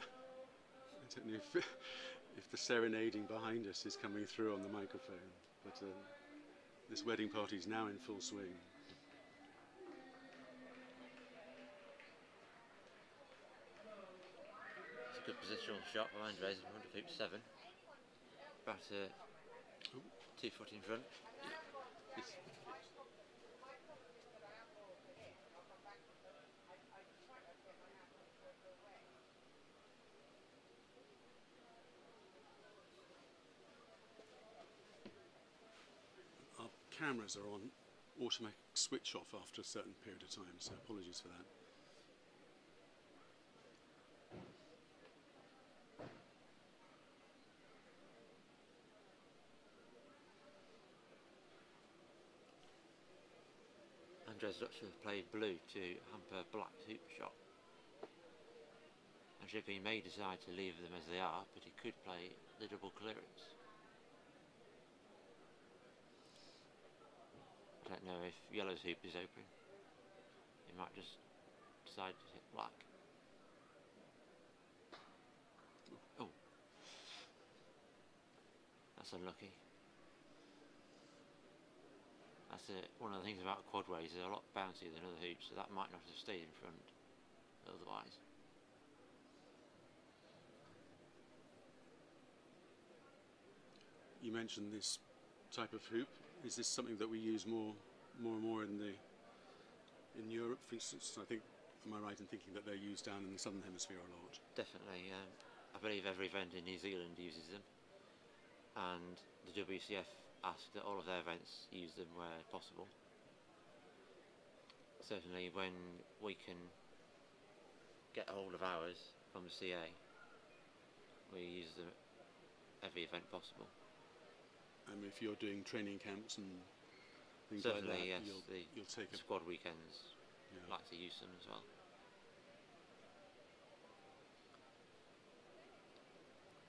I don't know if, if the serenading behind us is coming through on the microphone, but uh, this wedding party is now in full swing. It's a good positional shot from Andres in front of 7. About uh, two foot in front. Our cameras are on automatic switch off after a certain period of time, so apologies for that. To have played blue to hamper black's hoop shot. And JP may decide to leave them as they are, but he could play the double clearance. I don't know if yellow's hoop is open. He might just decide to hit black. Oh. That's unlucky. That's it. One of the things about quadways, they're a lot bouncier than other hoops, so that might not have stayed in front otherwise. You mentioned this type of hoop. Is this something that we use more, more and more in the in Europe, for instance? I think, am I right in thinking that they're used down in the southern hemisphere a lot? Definitely. Um, I believe every event in New Zealand uses them, and the WCF ask that all of their events use them where possible. Certainly, when we can get hold of ours from the CA, we use them every event possible. And if you're doing training camps and things Certainly, like that, yes. you'll, the you'll take a squad weekends yeah. like to use them as well.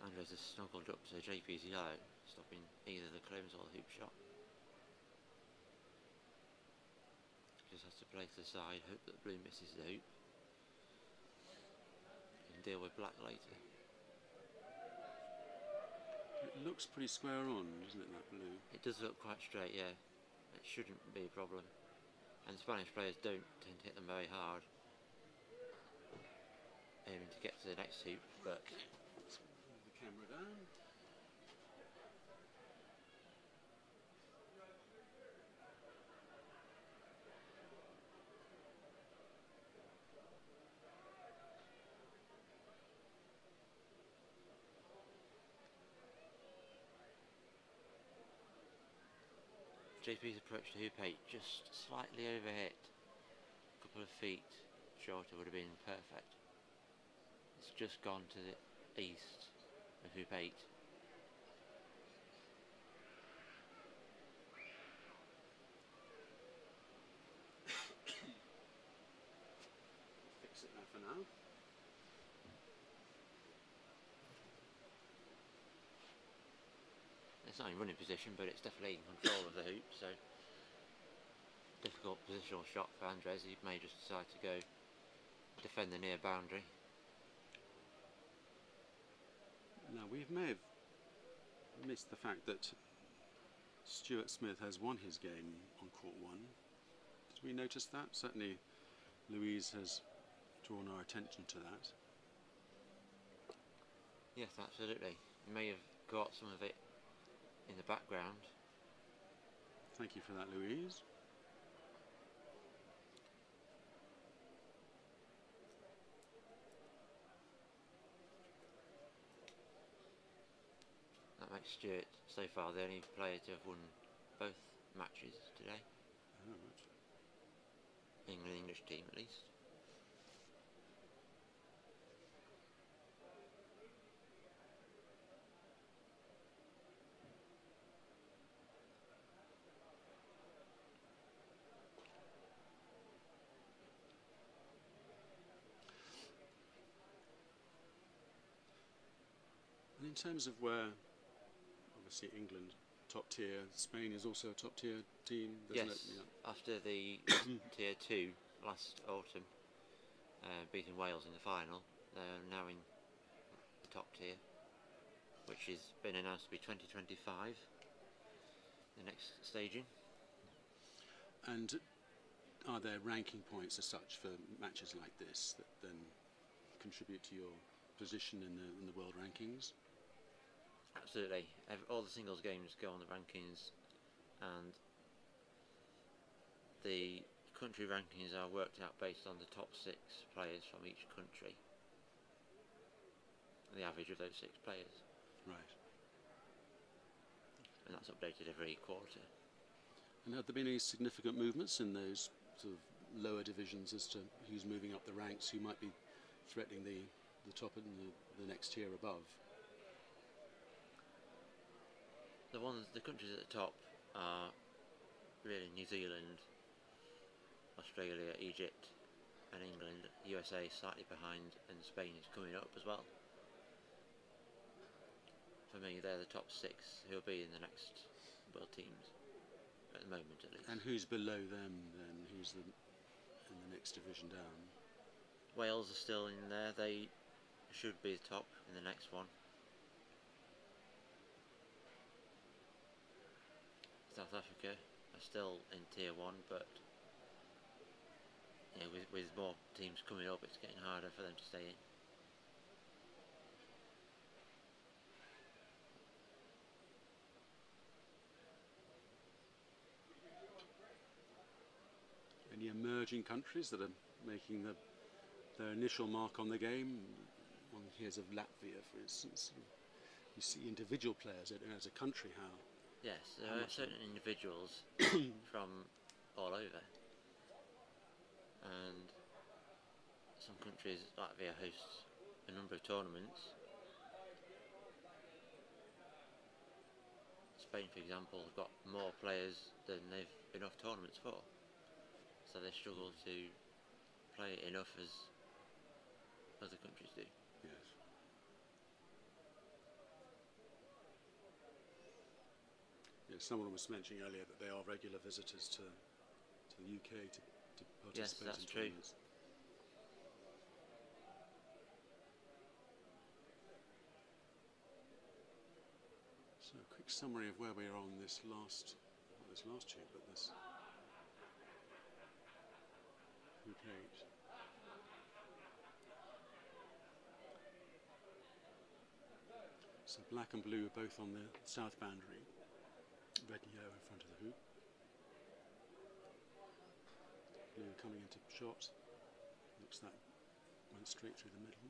Andres has snuggled up to JP's yellow, stopping either the clearance or the hoop shot. Just has to play to the side, hope that blue misses the hoop. And deal with black later. It looks pretty square on, doesn't it, that blue? It does look quite straight, yeah. It shouldn't be a problem. And Spanish players don't tend to hit them very hard. Aiming to get to the next hoop, but move the camera down. JP's approach to hoop 8 just slightly overhit. A couple of feet shorter would have been perfect. It's just gone to the east of hoop 8. Fix it there for now. It's not in running position, but it's definitely in control of the hoop, so difficult positional shot for Andres. He may just decide to go defend the near boundary. Now, we may have missed the fact that Stuart Smith has won his game on court one. Did we notice that? Certainly, Louise has drawn our attention to that. Yes, absolutely. You may have got some of it in the background. Thank you for that, Louise. That makes Stuart so far the only player to have won both matches today. Oh, right. England English team at least. Terms of where, obviously, England top tier, Spain is also a top tier team, yes, it? Yeah. after the tier two last autumn, uh, beating Wales in the final, they're now in the top tier, which has been announced to be 2025. The next staging. And are there ranking points as such for matches like this that then contribute to your position in the in the world rankings? Absolutely. All the singles games go on the rankings, and the country rankings are worked out based on the top six players from each country. The average of those six players, Right. and that's updated every quarter. And have there been any significant movements in those sort of lower divisions as to who's moving up the ranks, who might be threatening the, the top and the, the next tier above? The ones, the countries at the top are really New Zealand, Australia, Egypt, and England. USA slightly behind, and Spain is coming up as well. For me, they're the top six who'll be in the next world teams at the moment, at least. And who's below them then? Who's the in the next division down? Wales are still in there. They should be the top in the next one. South Africa are still in tier one, but with with more teams coming up, it's getting harder for them to stay in. Any emerging countries that are making the, their initial mark on the game? One hears of Latvia, for instance. You see individual players as a country how Yes, there are certain individuals from all over, and some countries, Latvia hosts a number of tournaments. Spain, for example, have got more players than they've enough tournaments for, so they struggle to play enough as other countries do. yes. Someone was mentioning earlier that they are regular visitors to, to the UK to, to Yes, participate that's in true. tournaments. So a quick summary of where we are on this last, not this last tube, but this eight. So black and blue are both on the south boundary, red and yellow in front of the hoop. Blue coming into shot, looks that went straight through the middle.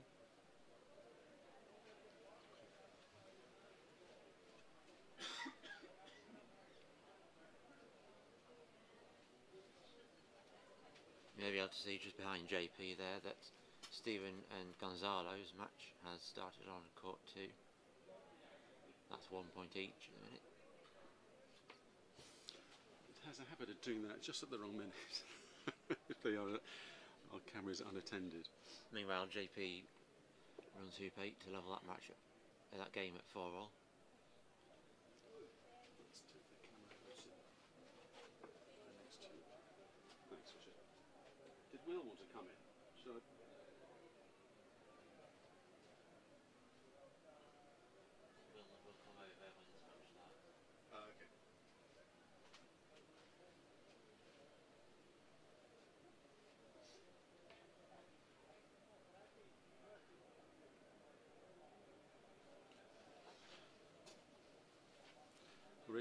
You may be able to see just behind JP there that Stephen and Gonzalo's match has started on court two. That's one point each at the minute. Has a habit of doing that just at the wrong minute. if they are, our camera is unattended. Meanwhile, JP runs hoop eight to level that match up, uh, that game at four all. Let's take the camera over to the next tube. Thanks, Richard. Did Will want to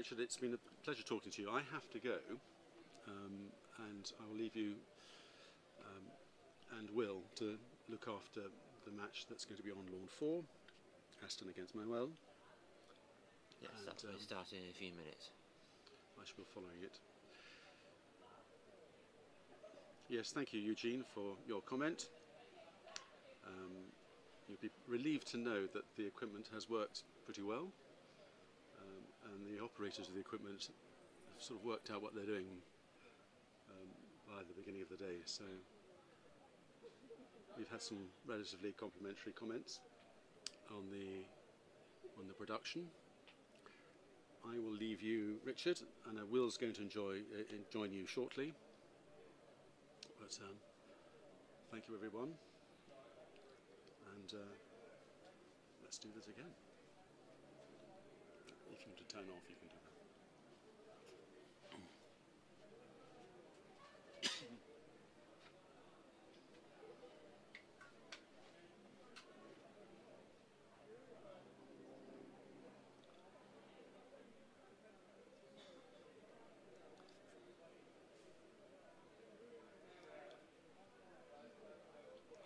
Richard, it's been a pleasure talking to you. I have to go, um, and I will leave you um, and Will to look after the match that's going to be on lawn four, Aston against Manuel. Yes, And, that'll um, be starting in a few minutes. I shall be following it. Yes, thank you, Eugene, for your comment. Um, you'll be relieved to know that the equipment has worked pretty well, and the operators of the equipment have sort of worked out what they're doing um, by the beginning of the day. So we've had some relatively complimentary comments on the on the production. I will leave you, Richard, and uh, Will's going to enjoy uh, join you shortly. But um, thank you, everyone, and uh, let's do this again. If you want to turn off, you can do that.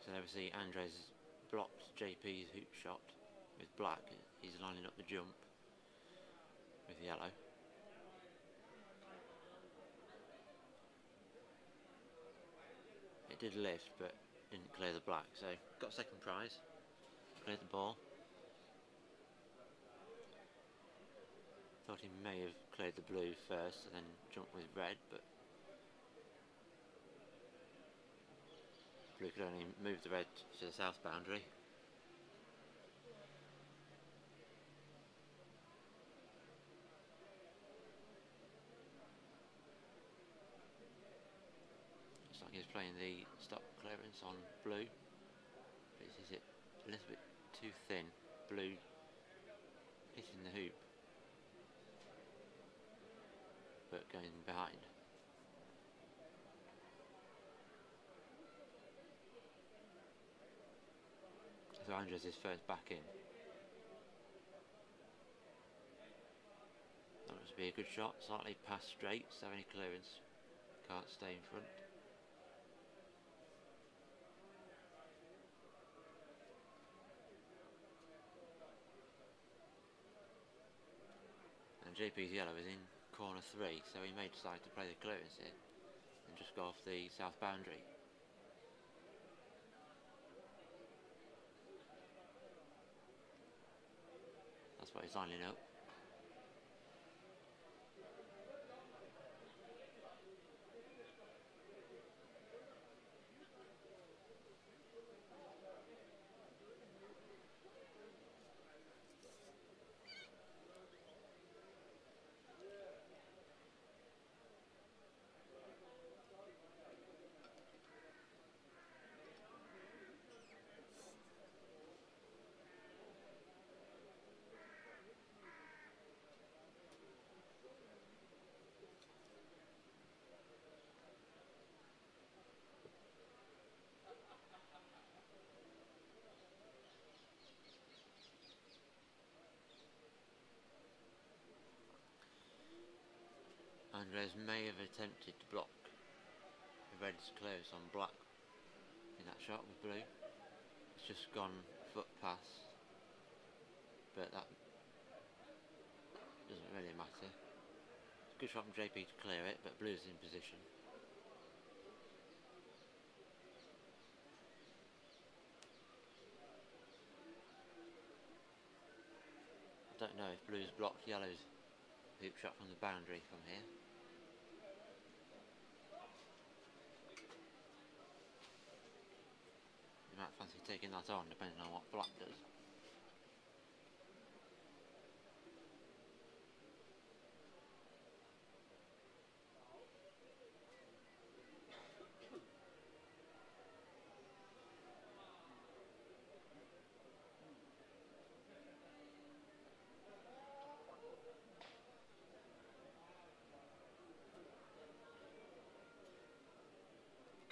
So obviously Andres blocked JP's hoop shot with black. He's lining up the jump with yellow. It did lift but didn't clear the black, so got second prize. Cleared the ball. Thought he may have cleared the blue first and then jumped with red, but Blue could only move the red to the south boundary. Like he's playing the stop clearance on blue. But is it a little bit too thin? Blue hitting the hoop. But going behind. So Andres is first back in. That must be a good shot, slightly past straight, so any clearance can't stay in front. And JP's yellow is in corner three, so he may decide to play the clearance here and just go off the south boundary. That's what he's lining up. Andres may have attempted to block the red's close on black in that shot with blue. It's just gone foot past, but that doesn't really matter. Good shot from JP to clear it, but blue's in position. I don't know if blue's blocked yellow's hoop shot from the boundary from here. Might fancy taking that on depending on what black does.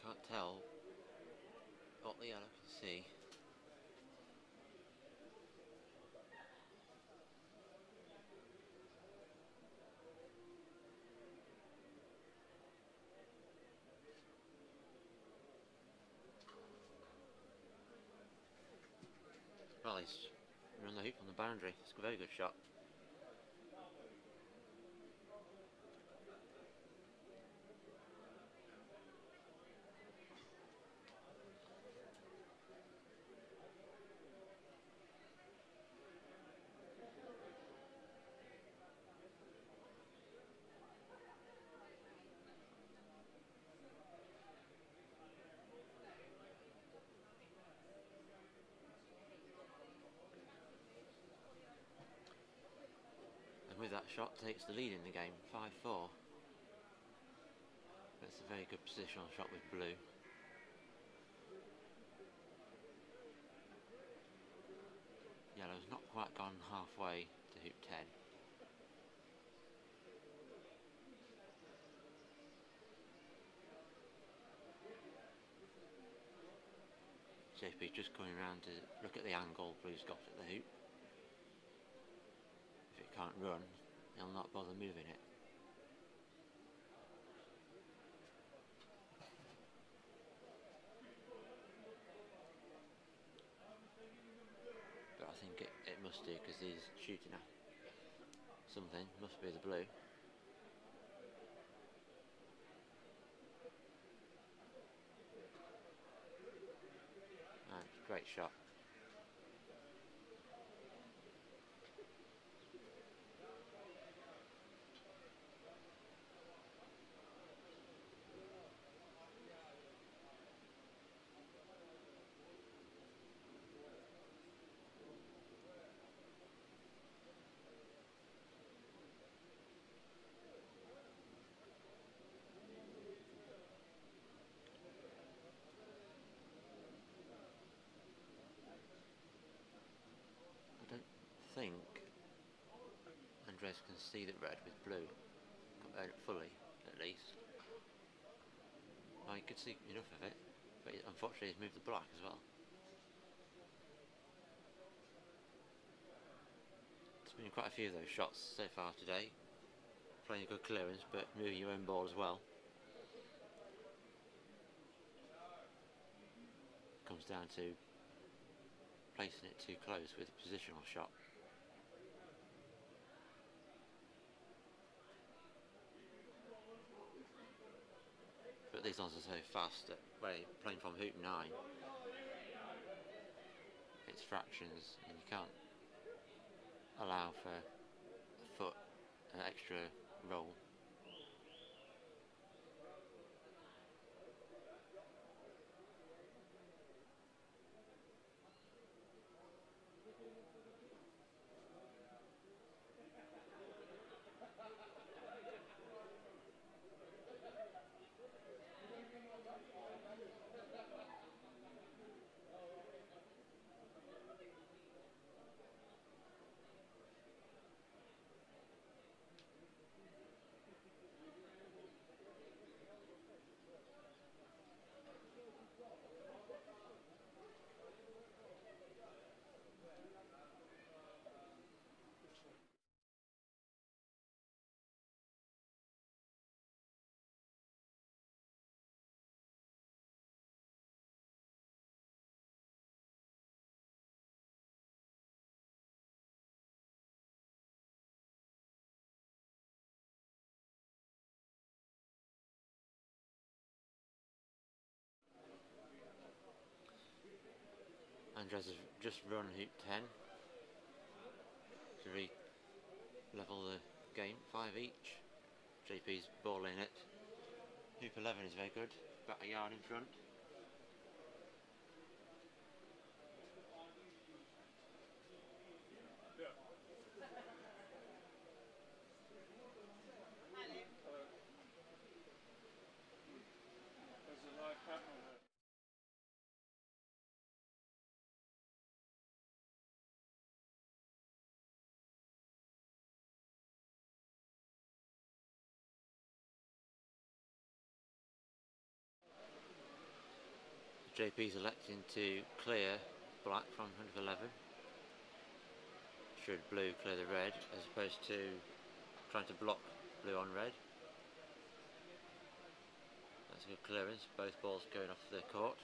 Can't tell can see. Well, he's run the hoop on the boundary. It's a very good shot. That shot takes the lead in the game, 5-4. That's a very good positional shot with blue. Yellow's not quite gone halfway to hoop 10. JP just coming around to look at the angle blue's got at the hoop. If it can't run, he'll not bother moving it. But I think it, it must do because he's shooting at something, must be the blue. Great shot. I don't think Andres can see the red with blue uh, fully, at least. I could see enough of it, but unfortunately he's moved the black as well. There's been quite a few of those shots so far today. Playing a good clearance, but moving your own ball as well. Comes down to placing it too close with a positional shot. These are so fast that you're playing from hoop 9 it's fractions and you can't allow for a foot an extra roll. Andres has just run hoop 10 to re level the game, 5 each. JP's ball in it. Hoop 11 is very good, about a yard in front. JP's electing to clear black from 111 Should blue clear the red as opposed to trying to block blue on red. That's a good clearance, both balls going off the court.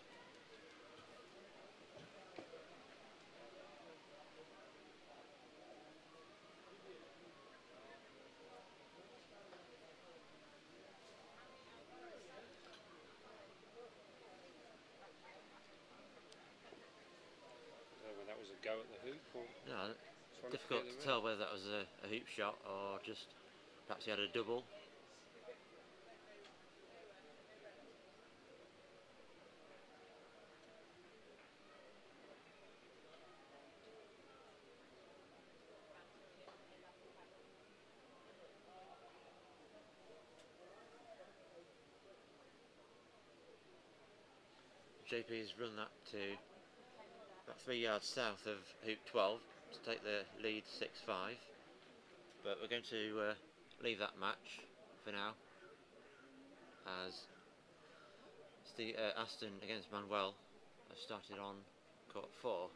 Go at the No, difficult clear to tell whether that was a, a hoop shot or just perhaps he had a double. JP's run that to about three yards south of hoop 12 to take the lead 6-5 but we're going to uh, leave that match for now as Steve, uh, Aston against Manuel have started on court 4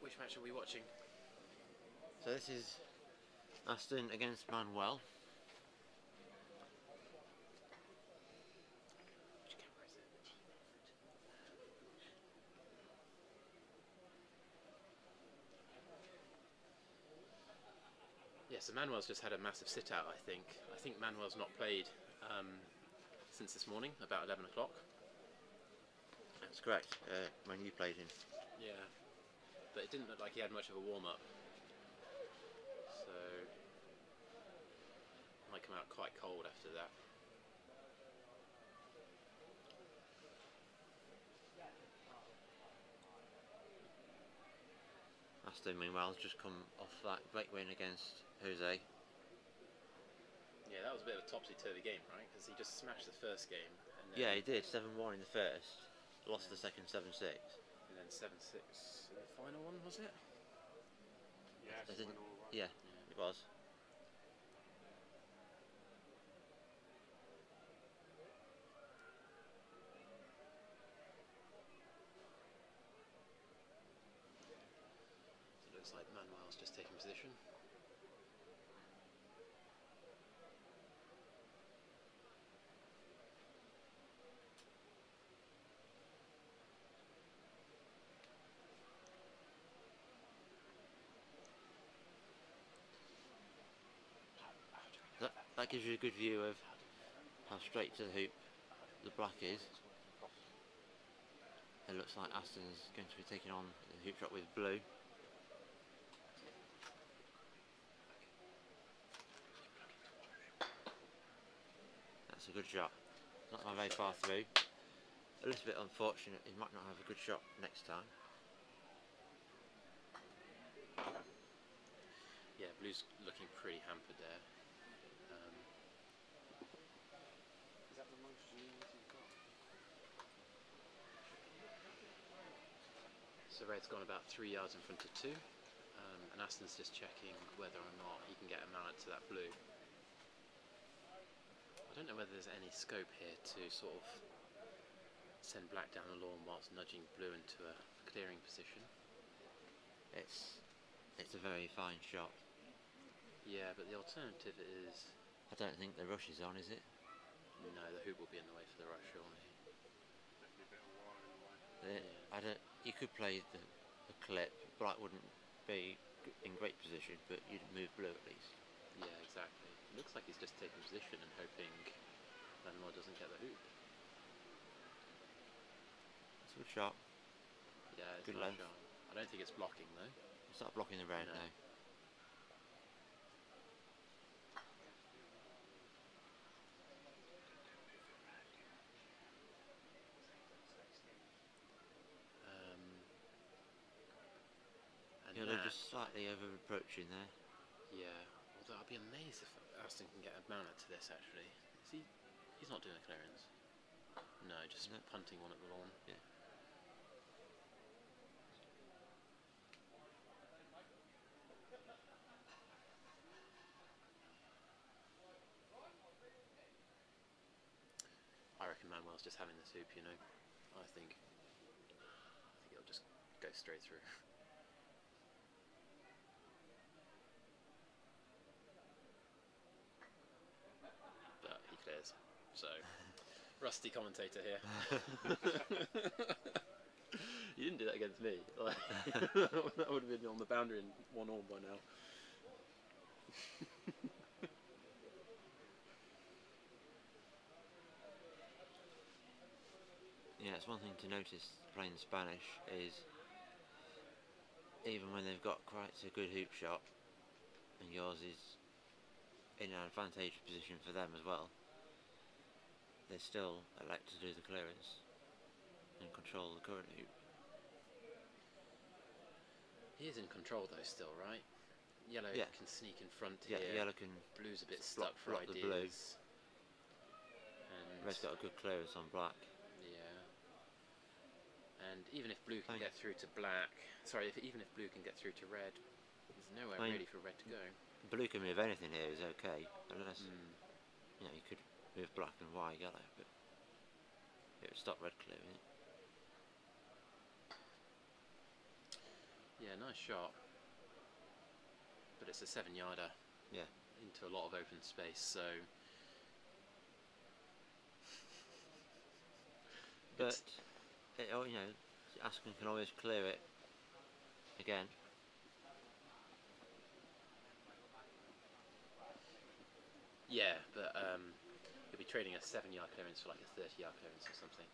Which match are we watching? So this is Aston against Manuel Which camera is it? Yes, so Manuel's just had a massive sit out, I think. I think Manuel's not played um, since this morning, about 11 o'clock. that's correct uh, when you played him Yeah, but it didn't look like he had much of a warm up. So, might come out quite cold after that. Aston meanwhile has just come off that great win against Jose Yeah, that was a bit of a topsy turvy game, right? Because he just smashed the first game. And then, yeah he did 7-1 in the first lost the second 7-6 And then 7 6 in the final one, was it? Yes, I didn't- win all yeah it was So it looks like Manuel's just taking position. That, gives you a good view of how straight to the hoop the black is. It looks like Aston's going to be taking on the hoop shot with blue. That's a good shot. Not gone very far through. A little bit unfortunate, he might not have a good shot next time. Yeah, Blue's looking pretty hampered there. Um, Is that the most units you've got? So Red's gone about three yards in front of two, um, and Aston's just checking whether or not he can get a mallet to that blue. I don't know whether there's any scope here to sort of send black down the lawn whilst nudging blue into a clearing position. It's it's a very fine shot. Yeah, but the alternative is I don't think the rush is on, is it? no, the hoop will be in the way for the rush, surely. Definitely a bit of wire in the way. The- I don't. You could play the, the clip. Black wouldn't be in great position, but you'd move blue at least. Yeah, exactly. It looks like he's just taking position and hoping Manuel doesn't get the hoop. It's a good shot. Yeah, it's Good a length. shot. I don't think it's blocking though. It's not blocking the red No. now. Um, and Yellow that, just slightly over approaching there. yeah. Although I'd be amazed if Aston can get a man to this actually. Is he? He's not doing a clearance. No, just No. punting one at the lawn. Yeah. I reckon Manuel's just having the soup, you know. I think. I think it'll just go straight through. But he clears. So, rusty commentator here. you didn't do that against me. Like, that would have been on the boundary in one all by now. Yeah, it's one thing to notice playing Spanish is even when they've got quite a good hoop shot and yours is in an advantageous position for them as well, they still elect to do the clearance and control the current hoop. He is in control though, still, right? Yellow Yeah. can sneak in front Yeah, here. yellow can Blue's a bit block- stuck for block ideas. And red's got a good clearance on black. yeah. And even if blue can Fine. get through to black, sorry, if, even if blue can get through to red, there's nowhere Fine. really for red to go. Blue can move anything here is okay, unless Mm. you know you could move black and white yellow, but it would stop red clearing it. Yeah, nice shot. But it's a seven yarder. Yeah. Into a lot of open space, so But it, oh, you know, Aston can always clear it again. yeah, but um, trading a seven yard clearance for like a thirty yard clearance or something.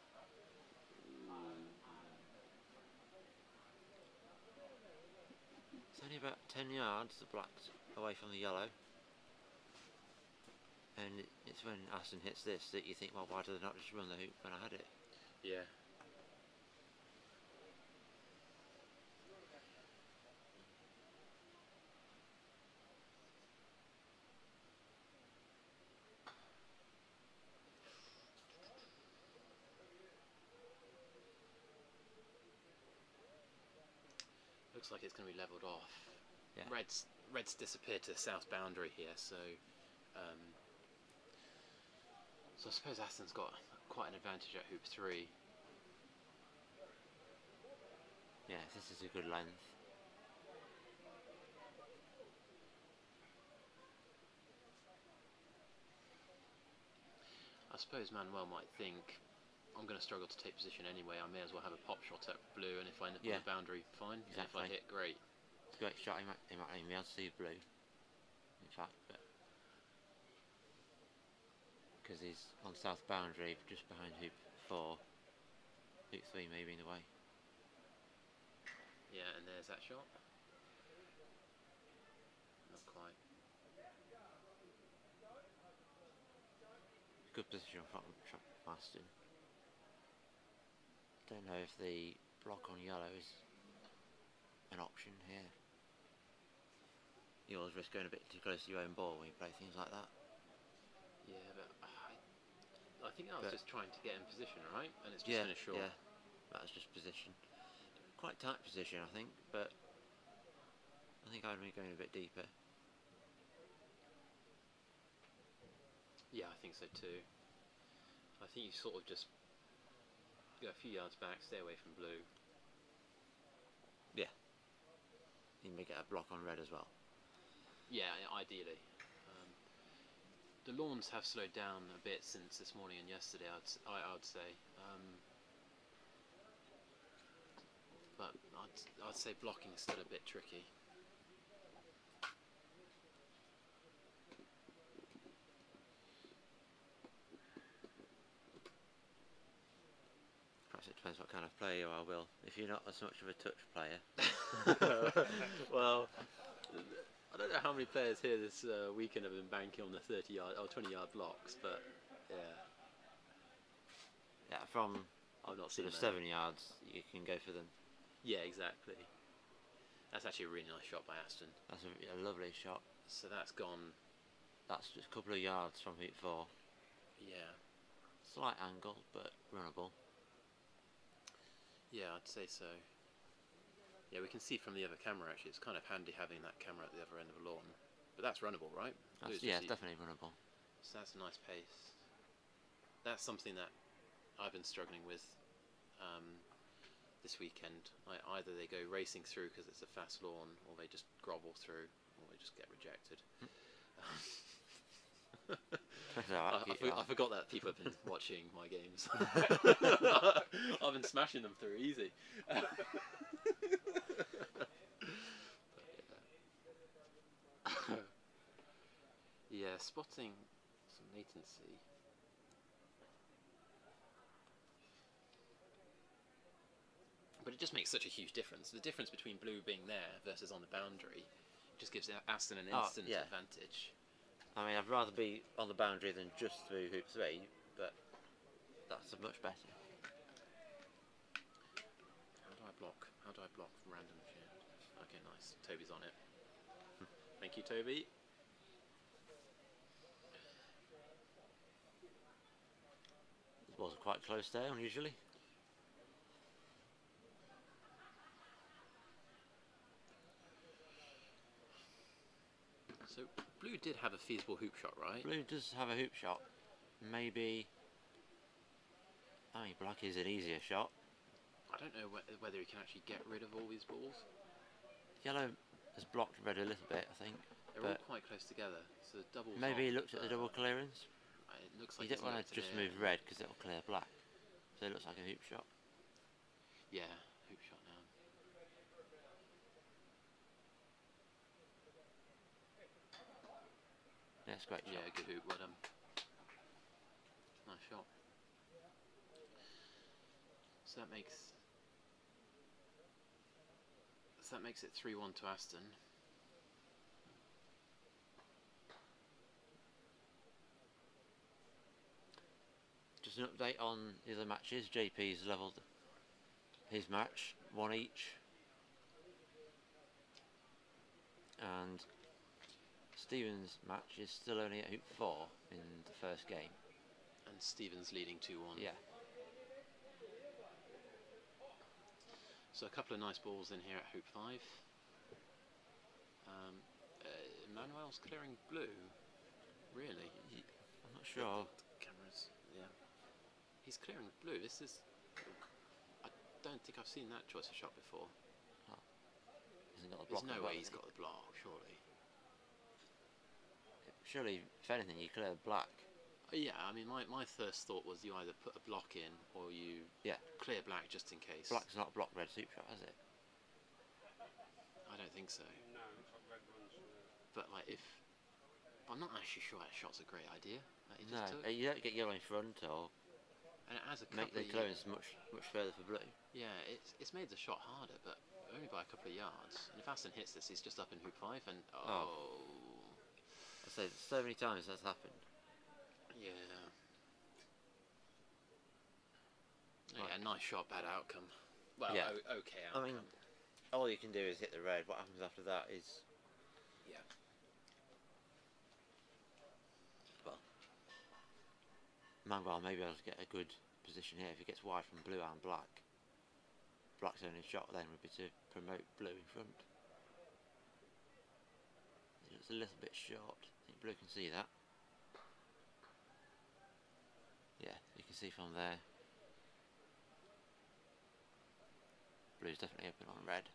It's only about ten yards the black's away from the yellow. And it's when Aston hits this that you think, well, why did they not just run the hoop when I had it? Yeah. Looks like it's going to be levelled off. Yeah. Red's Red's disappeared to the south boundary here, so um, so I suppose Aston's got quite an advantage at hoop three. Yeah, this is a good length. I suppose Manuel might think I'm going to struggle to take position anyway. I may as well have a pop shot at blue, and if I end up Yeah. on the boundary, fine. And if I hit, great. It's a great shot. He might, he might be able to see blue. In fact, but because he's on south boundary, just behind hoop four. Hoop three maybe in the way. Yeah, and there's that shot. Not quite. Good position from from Aston. Don't know if the block on yellow is an option here. You always risk going a bit too close to your own ball when you play things like that. Yeah, but I, I think I was But- just trying to get in position, right? And it's just yeah, finished short. yeah, that's just position. Quite tight position, I think, but I think I'd be going a bit deeper. Yeah, I think so too. I think you sort of just go a few yards back, stay away from blue. Yeah. You may get a block on red as well. Yeah, ideally. Um, the lawns have slowed down a bit since this morning and yesterday. I'd I, would say, um, but I'd, I'd say blocking's still a bit tricky. Perhaps it depends what kind of player you are, Will. If you're not as much of a touch player, well, I don't know how many players here this uh, weekend have been banking on the 30 yard or 20 yard blocks, but yeah, yeah, from I've not sort seen of seven yards, you can go for them. Yeah, exactly. That's actually a really nice shot by Aston. That's a, a lovely shot. So that's gone. That's just a couple of yards from heat four. Yeah, Slight angle, but runnable. Yeah, I'd say so. Yeah, we can see from the other camera actually. It's kind of handy having that camera at the other end of the lawn. But that's runnable, right? That's, yeah, it's definitely runnable. So that's a nice pace. That's something that I've been struggling with um, this weekend. I, either they go racing through because it's a fast lawn, or they just grovel through, or they just get rejected. Depends I, I, for- I forgot that people have been watching my games. I've been smashing them through easy. But, yeah. yeah, spotting some latency. But it just makes such a huge difference. The difference between blue being there versus on the boundary just gives Aston an Oh, instant yeah. advantage. I mean, I'd rather be on the boundary than just through hoop three, but that's much better. How do I block? How do I block random shit? Okay, nice. Toby's on it. Thank you, Toby. Are quite close there, unusually. So blue did have a feasible hoop shot, right? Blue does have a hoop shot. Maybe. I mean, black is an easier shot. I don't know whe- whether he can actually get rid of all these balls. Yellow has blocked red a little bit, I think. They're all quite close together, so the double. maybe he looked at the double clearance. Uh, it looks You like don't want to just move red because it'll clear black. So it looks like a hoop shot. Yeah, hoop shot now. Great shot. Yeah, good hoop. Well done. Nice shot. So that makes. So that makes it three-one to Aston. Just an update on the other matches. JP's levelled his match, one each. And Stephen's match is still only at hoop four in the first game. And Stevens leading 2 1. Yeah. So a couple of nice balls in here at hoop 5. Um, uh, Manuel's clearing blue. Really? I'm not sure. Cameras, yeah. He's clearing blue. This is. I don't think I've seen that choice of shot before. The There's no way he's got the block, surely. Surely, if anything, you clear black. Yeah, I mean, my, my first thought was you either put a block in or you Yeah. clear black just in case. Black's not a block red soup shot, is it? I don't think so. No, top red ones. But like, if I'm not actually sure that shot's a great idea. He No, took. uh, you don't get yellow in front or and it has a make the clearance much much further for blue. Yeah, it's it's made the shot harder, but only by a couple of yards. And if Aston hits this, he's just up in hoop five, and oh, I say so many times that's happened. yeah. Right. Yeah, nice shot, bad outcome. Well, Yeah. o- okay I mean, all you can do is hit the red. What happens after that is yeah. well, Manuel maybe able to get a good position here if he gets wide from blue and black. Black's only shot then would be to promote blue in front. A little bit short. I think blue can see that. Yeah, you can see from there. Blue's definitely open on red.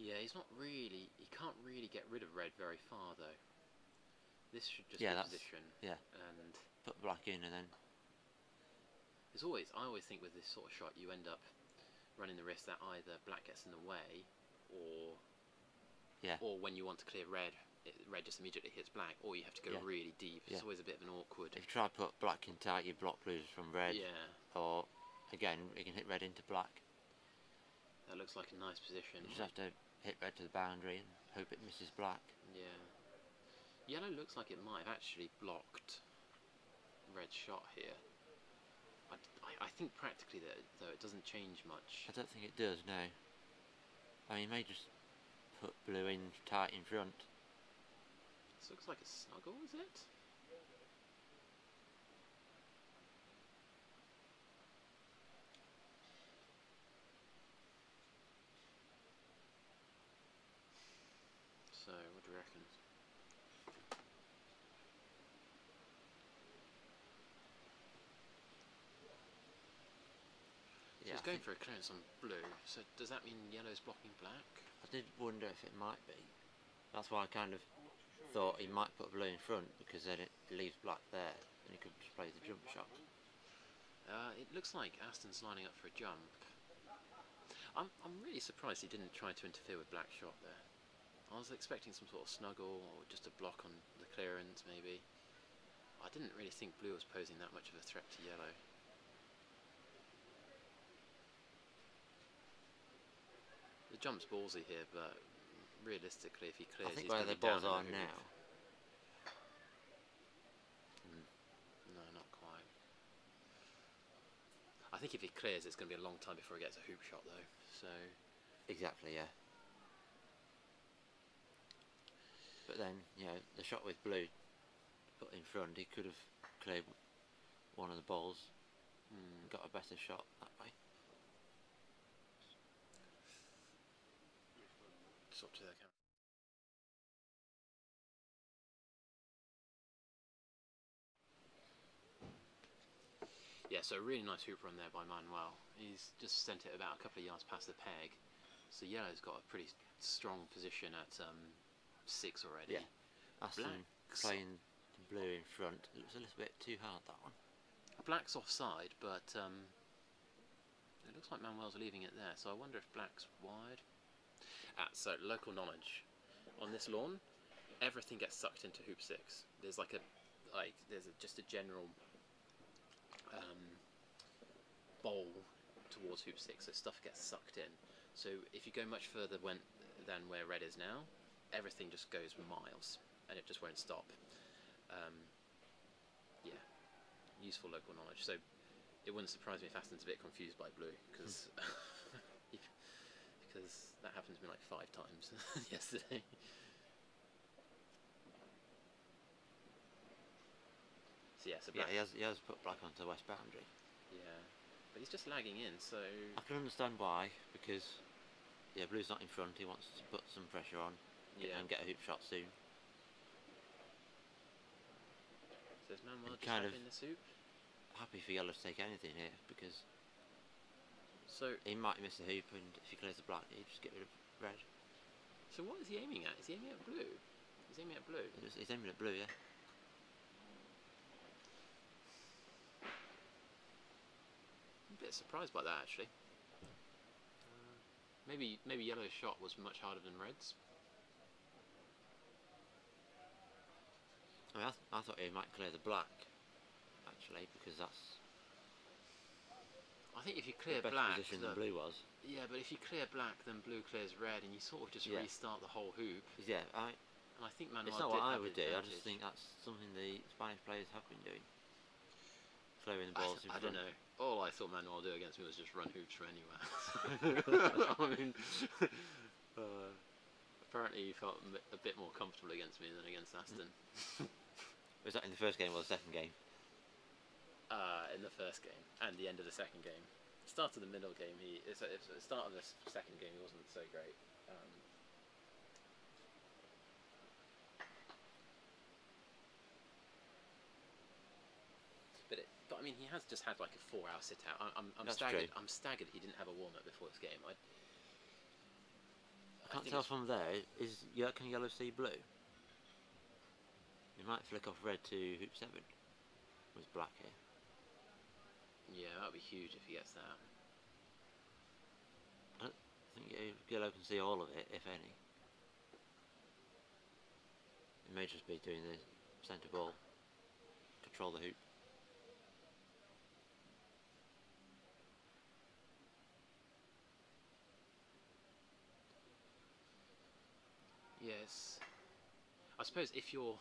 Yeah, he's not really. He can't really get rid of red very far though. This should just Yeah, be position. yeah. And Put black in and then There's always I always think with this sort of shot you end up running the risk that either black gets in the way, or Yeah. or when you want to clear red, it, red just immediately hits black, or you have to go Yeah. really deep. It's Yeah. always a bit of an awkward. If you try to put black in tight, you block blues from red. Yeah, Or again, you can hit red into black. that looks like a nice position. You just have to hit red to the boundary and hope it misses black. Yeah. Yellow looks like it might have actually blocked red shot here. I, I, I think practically that though it doesn't change much. I don't think it does, no. I mean, you may just put blue in tight in front. This looks like a snuggle, is it? So, what do you reckon? So Yeah, he's I going for a clearance on blue, so does that mean yellow's blocking black? I did wonder if it might be. That's why I kind of thought he might put blue in front because then it leaves black there and he could just play the jump shot. Uh, it looks like Aston's lining up for a jump. I'm, I'm really surprised he didn't try to interfere with Black shot there. I was expecting some sort of snuggle or just a block on the clearance maybe. I didn't really think Blue was posing that much of a threat to Yellow. The jump's ballsy here, but realistically, if he clears, I think he's where the balls are in the hoop. now, hmm. No, not quite. I think if he clears, it's going to be a long time before he gets a hoop shot, though. So exactly, yeah. But then, you know, the shot with blue put in front, he could have cleared one of the balls hmm. and got a better shot that way. Swap to the camera. Yeah, so a really nice hoop run there by Manuel. He's just sent it about a couple of yards past the peg. So Yellow's got a pretty strong position at um, six already. Yeah. Aston Black's- playing blue in front. It looks a little bit too hard that one. Black's offside, but um, it looks like Manuel's leaving it there. So I wonder if Black's wide. Ah, so local knowledge on this lawn, everything gets sucked into hoop six. There's like a like there's a, just a general um, bowl towards hoop six, so stuff gets sucked in. So if you go much further when, than where red is now, everything just goes miles, and it just won't stop. Um, yeah, useful local knowledge. So it wouldn't surprise me if Aston's a bit confused by blue because because that happened to me like five times yesterday. So yeah, so Yeah, he has, he has put black onto the west boundary. yeah, but he's just lagging in. So I can understand why, because yeah, blue's not in front. He wants to put some pressure on get- yeah, and get a hoop shot soon. so is Manuel and just kind of- in the soup? Happy for yellow to take anything here because So he might miss the hoop, and if he clears the black, he just get rid of red. so what is he aiming at? Is he aiming at blue? He's aiming at blue. He's, he's aiming at blue, yeah. I'm a bit surprised by that actually. Uh, maybe maybe yellow's shot was much harder than red's. I mean, I, th- I thought he might clear the black, actually, because that's I think if you clear better black, position the- than blue was. yeah, but if you clear black, then blue clears red, and you sort of just Yeah. restart the whole hoop. Yeah, I, And I think Manuel it's not did what I would do. I just think that's something the Spanish players have been doing. Clearing the I, balls in I don't know. All I saw Manuel would do against me was just run hoops from anywhere. I mean, uh, apparently he felt a bit more comfortable against me than against Aston. Was that in the first game or the second game? Uh, in the first game and the end of the second game. Start of the middle game, he it's, it's the start of the second game he wasn't so great. Um, but it, but I mean, he has just had like a four-hour sit out. I, I'm I'm staggered. true. I'm staggered. He didn't have a warm-up before this game. I, I can't tell from there. Is can yellow see blue? You might flick off red to hoop seven. Was black here. Yeah, that would be huge if he gets that. I think y- can see all of it, if any. It may just be doing the centre ball, control the hoop. Yes. I suppose if you're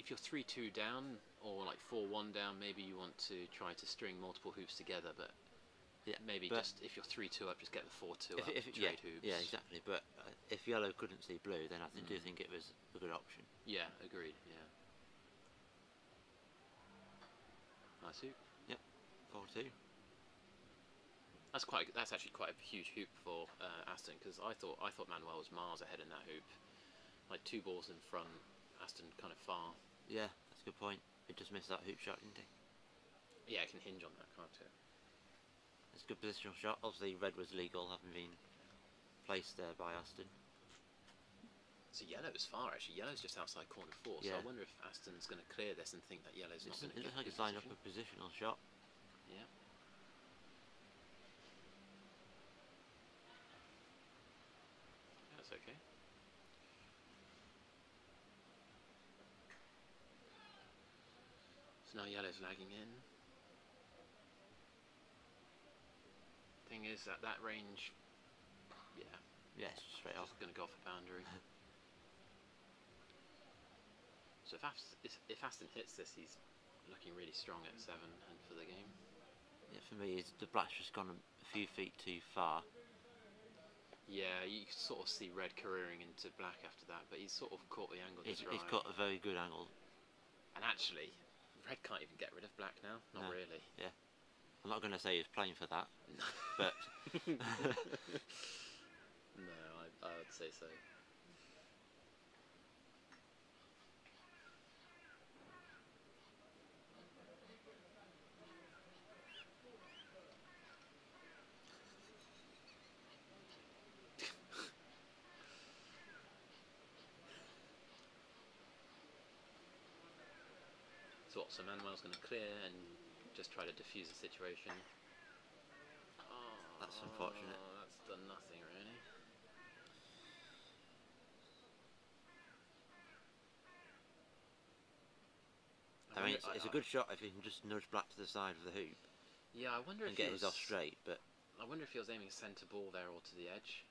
if you're three two down or like four one down, maybe you want to try to string multiple hoops together. But Yeah, maybe but just if you're three two up, just get the four two up. if, trade yeah, hoops. yeah, exactly. But uh, if yellow couldn't see blue, then I th- do Mm. think it was a good option. Yeah, agreed. Yeah. Nice hoop. Yep, Four two. That's quite. That's actually quite a huge hoop for uh, Aston because I thought I thought Manuel was miles ahead in that hoop. Like two balls in front, Aston kind of far. Yeah, that's a good point. It just missed that hoop shot, didn't it? Yeah, it can hinge on that, can't it? It's a good positional shot. Obviously, red was legal, having been placed there by Aston. So yellow's far actually. Yellow's just outside corner four. Yeah. So I wonder if Aston's going to clear this and think that yellow's It's, not going it looks like it's lined up a positional shot. Yeah. That's okay. So now yellow's lagging in. Thing is, that that range, yeah, Yes, straight off. going to go off a boundary. so if, Ast- if if Aston hits this, he's looking really strong at seven and for the game. Yeah, for me, is the black's just gone a few feet too far. Yeah, you sort of see red careering into black after that, but he's sort of caught the angle He's, just he's right. got a very good angle. And actually, red can't even get rid of black now. Not No. really. Yeah. I'm not going to say he's playing for that, but no, I, I would say so. So? So Manuel's going to clear and just try to defuse the situation. Oh, That's unfortunate. Oh, that's done nothing really. I mean, wonder- it's, it's a good shot if he can just nudge black to the side of the hoop Yeah, I wonder and if get he his was, off straight. But I wonder if he was aiming centre ball there or to the edge.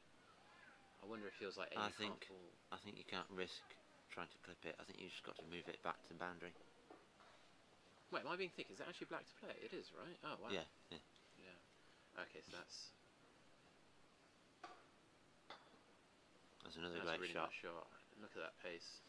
I wonder if he was like I think-. I think you can't risk trying to clip it. I think you just got to move it back to the boundary. Wait, am I being thick? Is it actually black to play? It is, right? Oh wow. Yeah, yeah. Yeah. Okay, so that's That's another that's great a really shot. nice shot. Look at that pace.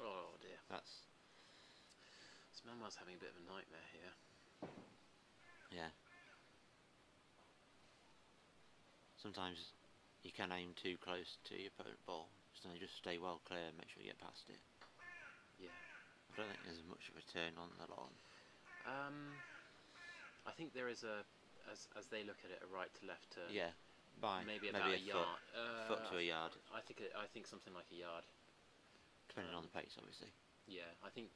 Oh dear. That's So Manuel's having a bit of a nightmare here. yeah. Sometimes you can aim too close to your opponent ball, so you just stay well clear and make sure you get past it. Yeah. I don't think there's much of a turn on the lawn. Um, I think there is a, as as they look at it, a right to left turn. Yeah, by Maybe maybe about a, a, foot, yard. Uh, foot to a yard, I think I think something like a yard. depending on um, the pace, obviously. Yeah, I think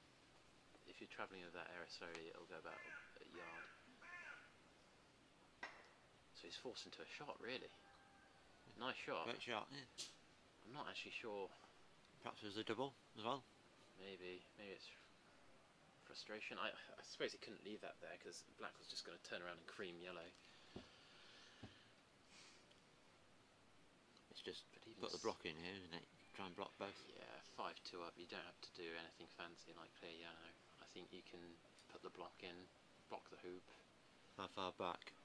if you're travelling over that area slowly, it'll go about a yard. So he's forced into a shot, really. Nice shot. Great shot. Yeah. I'm not actually sure. Perhaps it was a double as well. Maybe, maybe it's frustration. I, I suppose he couldn't leave that there because black was just going to turn around and cream yellow. It's just But put the block in here, isn't it? Try and block both. Yeah, five two up. You don't have to do anything fancy like clear yellow. I think you can put the block in, block the hoop. How far back?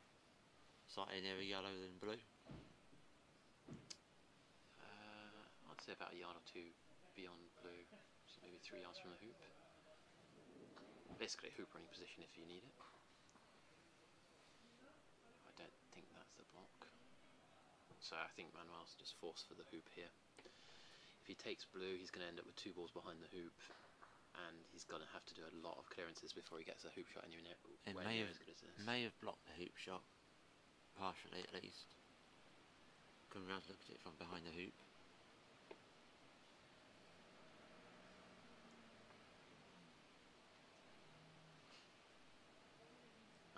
Slightly nearer yellow than blue. Uh, I'd say about a yard or two beyond blue, so maybe three yards from the hoop. Basically, a hoop running position if you need it. I don't think that's the block. So I think Manuel's just forced for the hoop here. If he takes blue, he's going to end up with two balls behind the hoop, and he's going to have to do a lot of clearances before he gets a hoop shot anywhere near, It may near have, as as may have blocked the hoop shot, partially at least. Coming round to look at it from behind the hoop.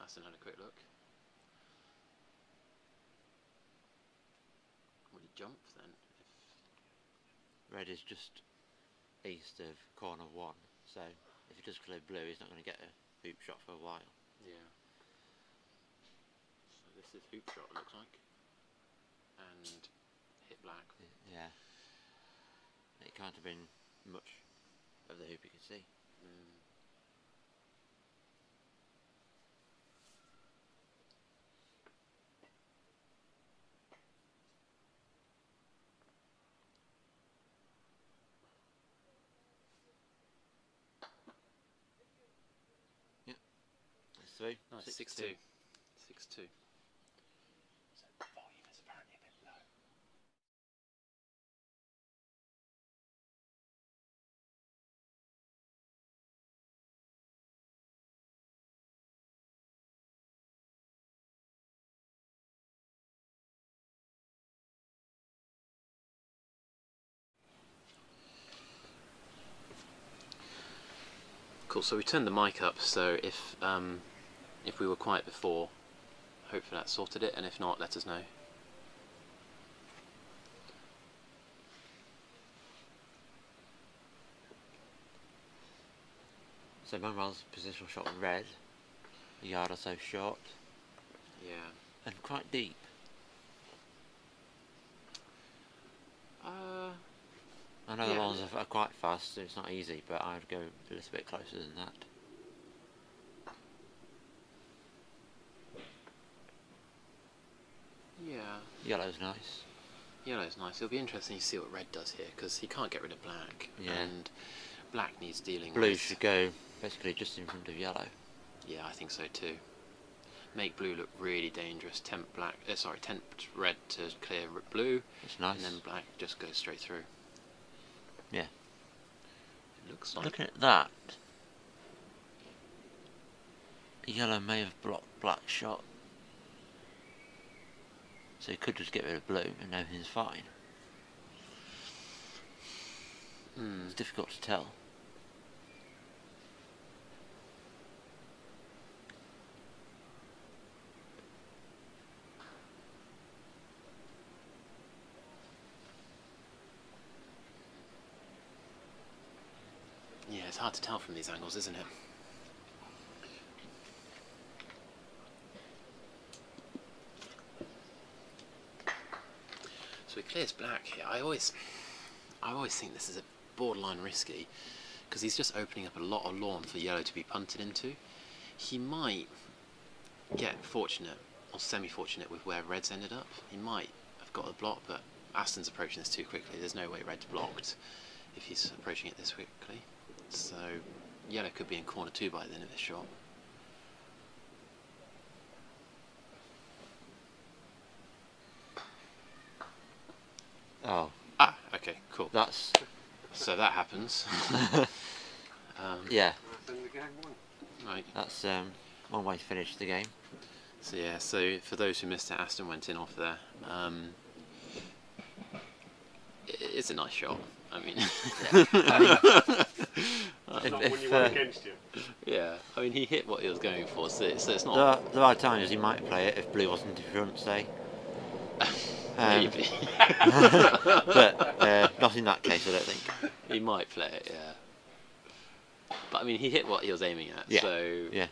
Aston had a quick look. Would he jump then? If Red is just east of corner one, so if he does clear blue, he's not going to get a hoop shot for a while. Yeah. So this is hoop shot, it looks like. And hit black. Yeah. It can't have been much of the hoop you could see. Mm. It's through. Nice, Six six two. two. Six two. So the volume is apparently a bit low. Cool. So we turned the mic up. So if um, if we were quiet before, hopefully that sorted it. And if not, let us know. So Manuel's positional shot red, a yard or so short, Yeah. and quite deep. Uh, I know the Yeah. balls are, are quite fast, so it's not easy, but I'd go a little bit closer than that. Yeah. Yellow's nice. Yellow's nice. It'll be interesting to see what red does here because he can't get rid of black. Yeah. And black needs dealing Blue with. should go basically just in front of yellow. Yeah, I think so too. Make blue look really dangerous. Tempt black. Uh, sorry, tempt red to clear blue, It's nice. and then black just goes straight through. Yeah. It looks like. Looking at that, yellow may have blocked black shot. So he could just get rid of blue and everything's fine. Hmm. It's difficult to tell. Yeah, it's hard to tell from these angles, isn't it? Clears black here. I always, I always think this is a borderline risky because he's just opening up a lot of lawn for yellow to be punted into. He might get fortunate or semi-fortunate with where red's ended up. He might have got a block, but Aston's approaching this too quickly. There's no way red's blocked if he's approaching it this quickly. So yellow could be in corner two by the end of this shot. Oh, Ah, okay, cool. that's So that happens. um, yeah. Then the game won. right. That's um, one way to finish the game. So yeah, so for those who missed it, Aston went in off there. Um, it's a nice shot. I mean, If- Not if, when you uh, against you. yeah. I mean, he hit what he was going for, so, so it's There not are, there are times he might play it if blue wasn't in front, say. Um, maybe. but uh, not in that case, I don't think. he might play it, yeah. But I mean, he hit what he was aiming at, Yeah, so yeah.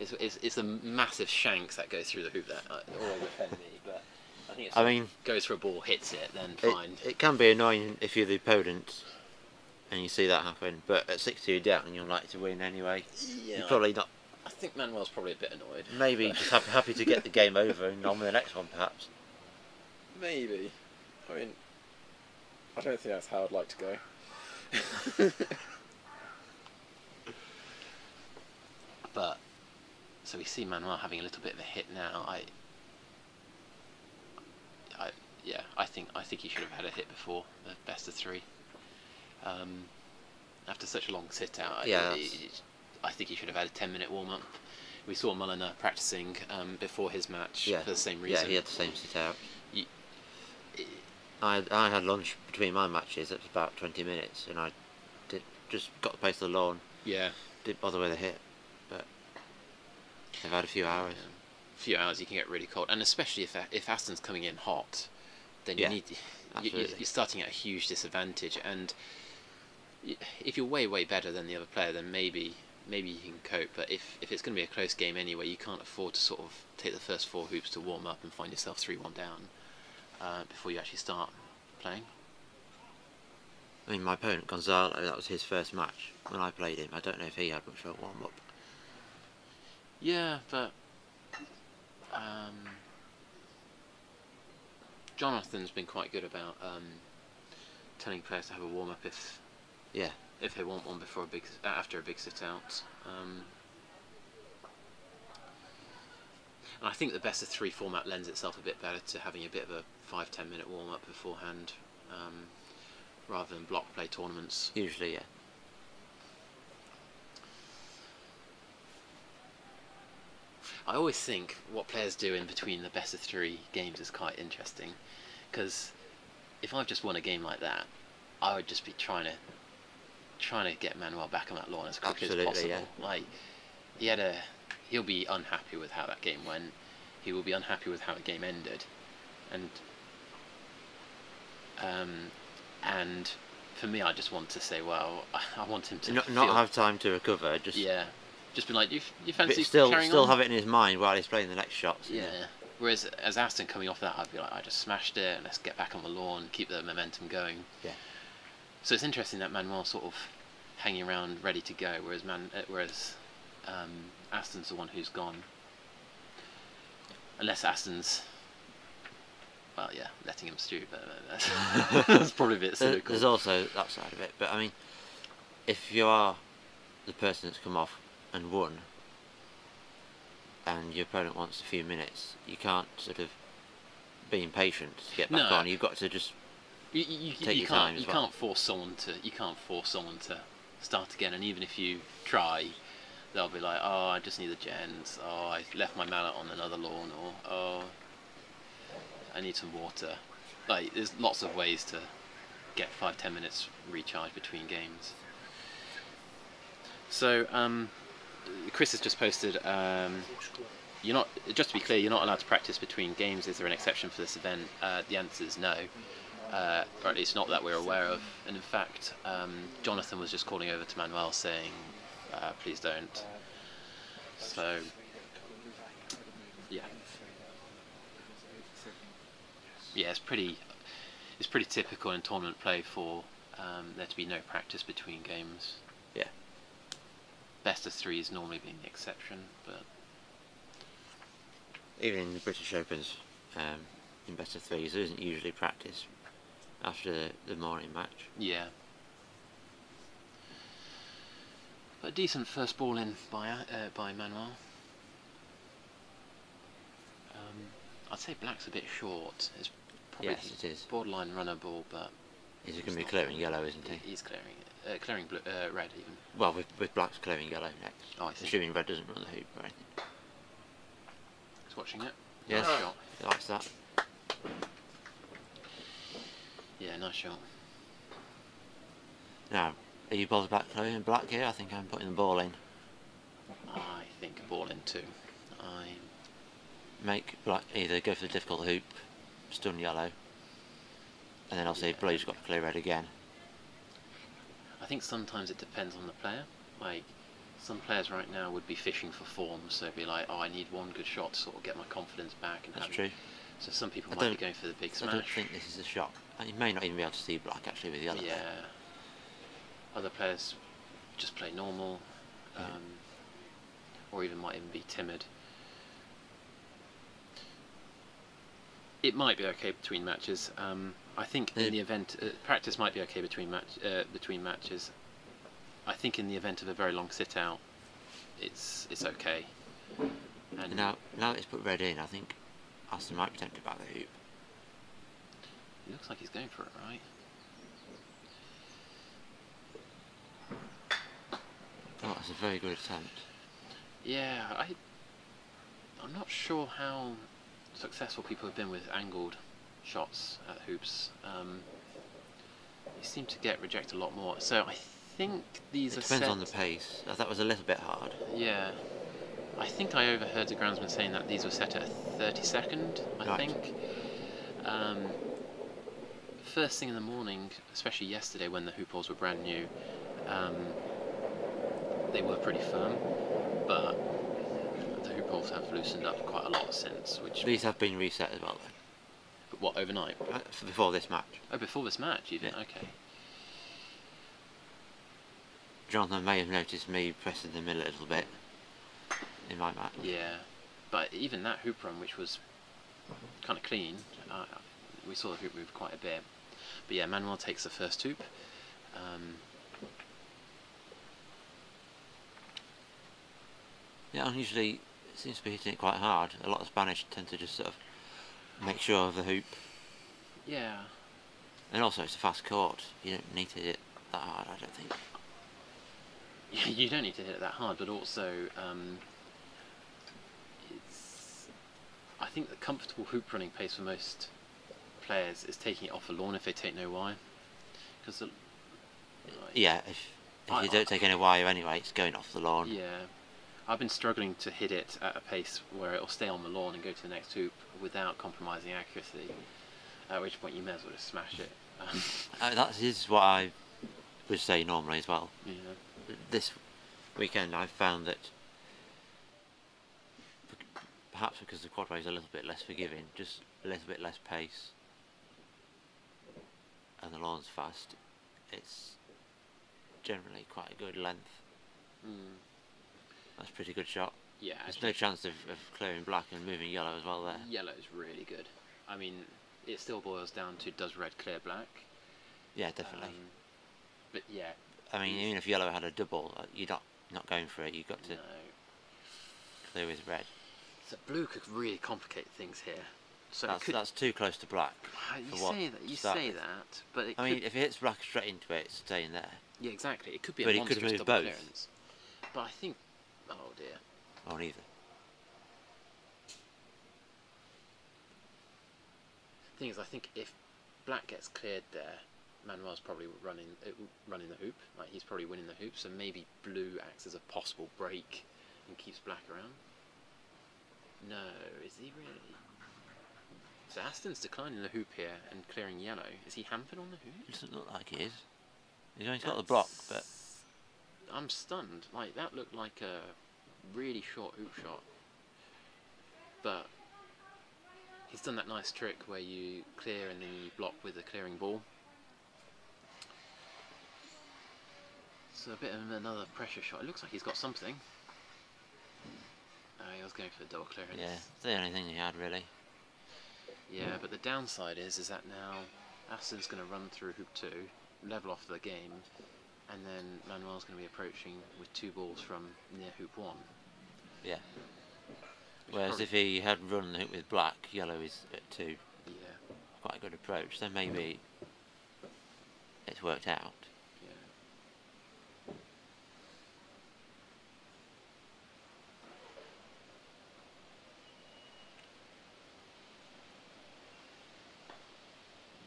It's, it's, it's the massive shanks that goes through the hoop that always offend me. But I think if I mean, goes for a ball, hits it, then it, fine. it can be annoying if you're the opponent and you see that happen, but at 6 2 down, you're likely to win anyway. yeah, You're probably not, I think Manuel's probably a bit annoyed. maybe just happy, happy to get the game over and on with the next one, perhaps. Maybe. I mean, I don't think that's how I'd like to go. But so we see Manuel having a little bit of a hit now. I I, yeah, I think I think he should have had a hit before the best of three. Um, after such a long sit out, Yeah, I, that's- I think he should have had a ten minute warm up. We saw Mulliner practicing um, before his match Yeah. for the same reason. Yeah, he had the same sit out. I I had lunch between my matches. It was about twenty minutes, and I did just got the place of the lawn. yeah, Didn't bother with a hit, but they've had a few hours. a few hours you can get really cold, and especially if if Aston's coming in hot, then Yeah, you need you, you're starting at a huge disadvantage. And if you're way way better than the other player, then maybe maybe you can cope. But if if it's going to be a close game anyway, you can't afford to sort of take the first four hoops to warm up and find yourself three one down uh, before you actually start playing. I mean, my opponent Gonzalo, that was his first match when I played him. I don't know if he had much of a warm up. Yeah, but um, Jonathan's been quite good about um, telling players to have a warm up if Yeah. if they want one before a big after a big sit out. Um, and I think the best of three format lends itself a bit better to having a bit of a five ten minute warm up beforehand, um, rather than block play tournaments. Usually, yeah. I always think what players do in between the best of three games is quite interesting, because if I've just won a game like that, I would just be trying to trying to get Manuel back on that lawn as quickly Absolutely, as possible. yeah. Like he had a, he'll be unhappy with how that game went. He will be unhappy with how the game ended, and um, and for me, I just want to say, well, I want him to Not, not have time to recover. Just yeah, just be like, you, you fancy still still on? have it in his mind while he's playing the next shots. Yeah. know. Whereas as Aston coming off that, I'd be like, I just smashed it. Let's get back on the lawn, keep the momentum going. Yeah. So it's interesting that Manuel sort of hanging around, ready to go, whereas Man, uh, whereas um, Aston's the one who's gone. Unless Aston's, well, yeah, letting him stew, but that's, that's probably a bit cynical. There's also that side of it, but I mean, if you are the person that's come off and won, and your opponent wants a few minutes, you can't sort of be impatient to get back No. on. You've got to just You, you, you, Take you your can't time as you well. can't force someone to you can't force someone to start again, and even if you try, they'll be like, oh, I just need the gens. Oh, I left my mallet on another lawn, or oh, I need some water. Like, there's lots of ways to get five ten minutes recharge between games. So, um, Chris has just posted. Um, you're not just to be clear. You're not allowed to practice between games. Is there an exception for this event? Uh, the answer is no, uh, or at least not that we're aware of. And in fact, um, Jonathan was just calling over to Manuel saying, uh, "Please don't." So, yeah, yeah, it's pretty, it's pretty typical in tournament play for um, there to be no practice between games. Yeah. Best of three is normally being the exception, but even in the British Opens, um, in best of threes, there isn't usually practice after the, the morning match. Yeah. But a decent first ball in by uh, by Manuel. Um, I'd say black's a bit short. It's probably Yes, it is. borderline runner ball, but He's going to be clearing yellow, isn't he? he's clearing. Uh, clearing blue, uh, red even. Well, with, with black's clearing yellow next. Oh, I see. Assuming red doesn't run the hoop or anything. He's watching it. Yes. Nice shot. He likes that. Yeah, nice shot. Now, are you bothered about clearing black here? I think I'm putting the ball in. I think a ball in too. I Make black either go for the difficult hoop, stun yellow, and then obviously Yeah. blue's got to clear red again. I think sometimes it depends on the player. Like some players right now would be fishing for form, so it'd be like, oh, I need one good shot to sort of get my confidence back. And That's true. So some people I might be going for the big I don't think this is a shot. And you may not even be able to see black actually with the other. yeah. Other players just play normal, Yeah. um, or even might even be timid. It might be okay between matches. Um, I think Yeah. in the event uh, practice might be okay between match uh, between matches. I think in the event of a very long sit out, it's it's okay. And Now, now that it's put red in, I think Aston might be tempted by the hoop. He looks like he's going for it, right? Oh, that's a very good attempt. Yeah, I. I'm not sure how successful people have been with angled shots at hoops. Um, you seem to get rejected a lot more. So I think these It are depends set. on the pace. That was a little bit hard. Yeah. I think I overheard the groundsman saying that these were set at 32nd, I Right. think. Um, first thing in the morning, especially yesterday when the hoop balls were brand new, um, they were pretty firm, but the hoop balls have loosened up quite a lot since, which. These have been reset as well, What, overnight? Uh, before this match. Oh, before this match, even? Yeah. Okay. Jonathan may have noticed me pressing them in a little bit in my match. Yeah, but even that hoop run, which was kind of clean, uh, we saw the hoop move quite a bit. But yeah, Manuel takes the first hoop. Um, Yeah, unusually seems to be hitting it quite hard. A lot of Spanish tend to just sort of make sure of the hoop. yeah, And also it's a fast court. You don't need to hit it that hard, I don't think. you don't need to hit it that hard, but also um, it's. I think the comfortable hoop running pace for most players is taking it off the lawn if they take no wire, because Yeah, if, if I- you don't take any wire anyway, it's going off the lawn. Yeah, I've been struggling to hit it at a pace where it'll stay on the lawn and go to the next hoop without compromising accuracy. At which point you may as well just smash it. Uh, that is what I would say normally as well. yeah, This weekend I found that perhaps because the quadway is a little bit less forgiving, just a little bit less pace, and the lawn's fast, it's generally quite a good length. mm, That's a pretty good shot. yeah. There's Actually, no chance of, of clearing black and moving yellow as well there. yellow's really good. I mean, it still boils down to does red clear black. Yeah, definitely. Um, but yeah, I mean, even if yellow had a double, uh, you're not not going for it. You've got to no. clear with red. So blue could really complicate things here. So That's that's too close to black. Ah, you say that. You say with. that, but it I mean, if it hits black straight into it, it's staying there. yeah, exactly. It could be but a it could move both. clearance. But I think, oh dear. Or neither. thing is, I think if black gets cleared there, Manuel's probably running uh, running the hoop. Like he's probably winning the hoop. So maybe blue acts as a possible break and keeps black around. No, is he really? So Aston's declining the hoop here and clearing yellow. Is he hampered on the hoop? It doesn't look like he is. He's only got the block, but I'm stunned. Like that looked like a really short hoop shot, but he's done that nice trick where you clear and then you block with a clearing ball. So a bit of another pressure shot. It looks like he's got something. Oh, he was going for the double clearance. yeah, it's the only thing he had really. Yeah, but the downside is is that now Aston's going to run through hoop two, level off the game, and then Manuel's going to be approaching with two balls from near hoop one. Yeah. which Whereas if he had run the hoop with black, yellow is at two. yeah, Quite a good approach. Then maybe it's worked out. yeah.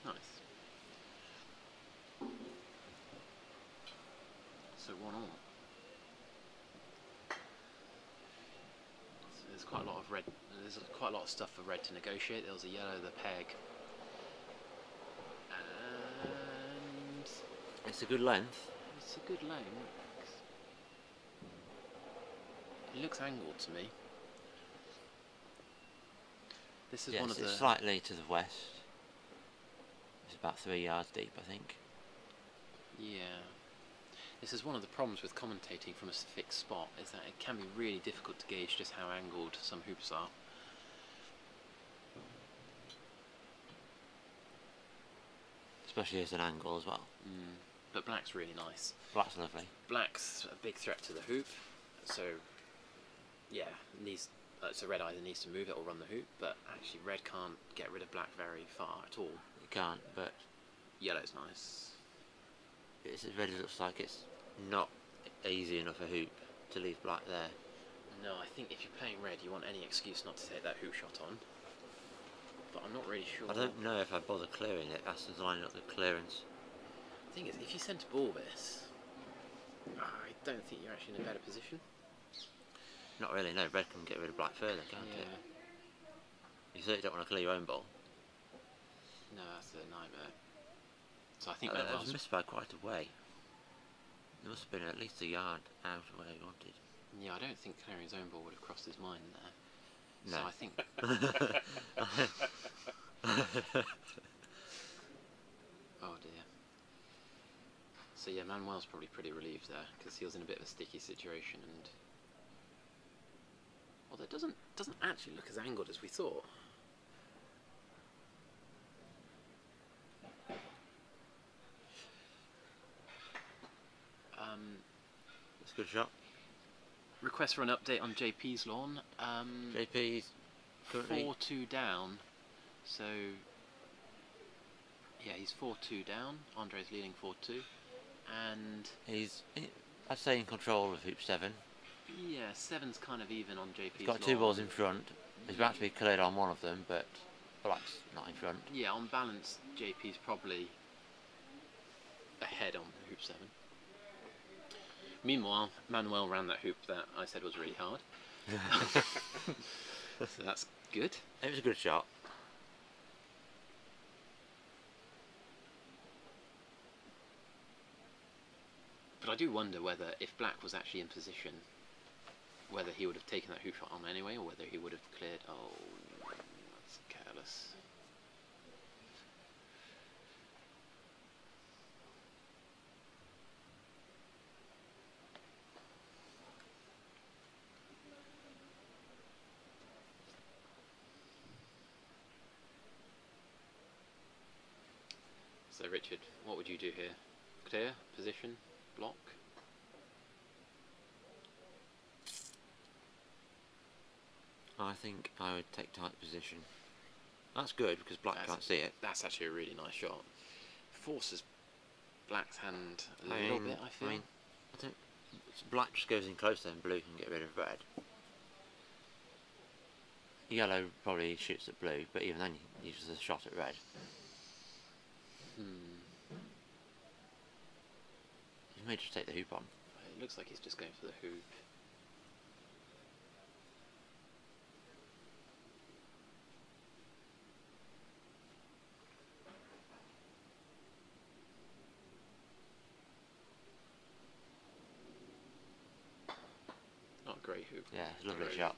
Nice. So one all. So there's quite a lot of red. There's quite a lot of stuff for red to negotiate. There was a yellow, the peg, and It's a good length. it's a good lane. It looks angled to me. This is yes, one of the slightly to the west. It's about three yards deep, I think. Yeah. This is one of the problems with commentating from a fixed spot, is that it can be really difficult to gauge just how angled some hoops are. Especially as an angle as well. Mm. But black's really nice. Black's lovely. Black's a big threat to the hoop, so yeah, needs uh, so red either needs to move it or run the hoop, but actually red can't get rid of black very far at all. you can't, but Yellow's nice. it's, it really looks like it's not easy enough a hoop to leave black there. No, I think if you're playing red, you want any excuse not to take that hoop shot on. But I'm not really sure. I don't know if I bother clearing it. Aston's lining up the clearance. The thing is, if you centre ball this, I don't think you're actually in a better position. Not really, no. Red can get rid of black further, can't yeah. it? You certainly don't want to clear your own ball. No, that's a nightmare. So I think Uh, that was missed by quite a way. There must have been at least a yard out of where he wanted. Yeah, I don't think clearing his own ball would have crossed his mind there. No. So I think. oh dear. So yeah, Manuel's probably pretty relieved there because he was in a bit of a sticky situation and. Although it doesn't doesn't actually look as angled as we thought. Um, That's a good shot. Request for an update on JP's lawn. Um, JP's currently four two down. So yeah, he's four two down. Andre's leading four two, and he's, i- I'd say, in control of hoop seven. yeah, seven's kind of even on JP's. He's got two balls in front. He's about to be cleared on one of them, but black's not in front. Yeah, on balance, JP's probably ahead on hoop seven. Meanwhile, Manuel ran that hoop that I said was really hard. so that's good. It was a good shot. But I do wonder whether, if Black was actually in position, whether he would have taken that hoop shot on anyway, or whether he would have cleared. Oh, that's careless. So, Richard, what would you do here? Clear, position, block? I think I would take tight position. That's good because black That's- can't see it. That's actually a really nice shot. Forces Black's hand a I little mean- bit, I feel. I mean, I don't. Black just goes in closer, and blue can get rid of red. Yellow probably shoots at blue, but even then he uses a shot at red. hmm. He may just take the hoop on. It looks like he's just going for the hoop. Not a great hoop. Yeah, lovely Great. shot.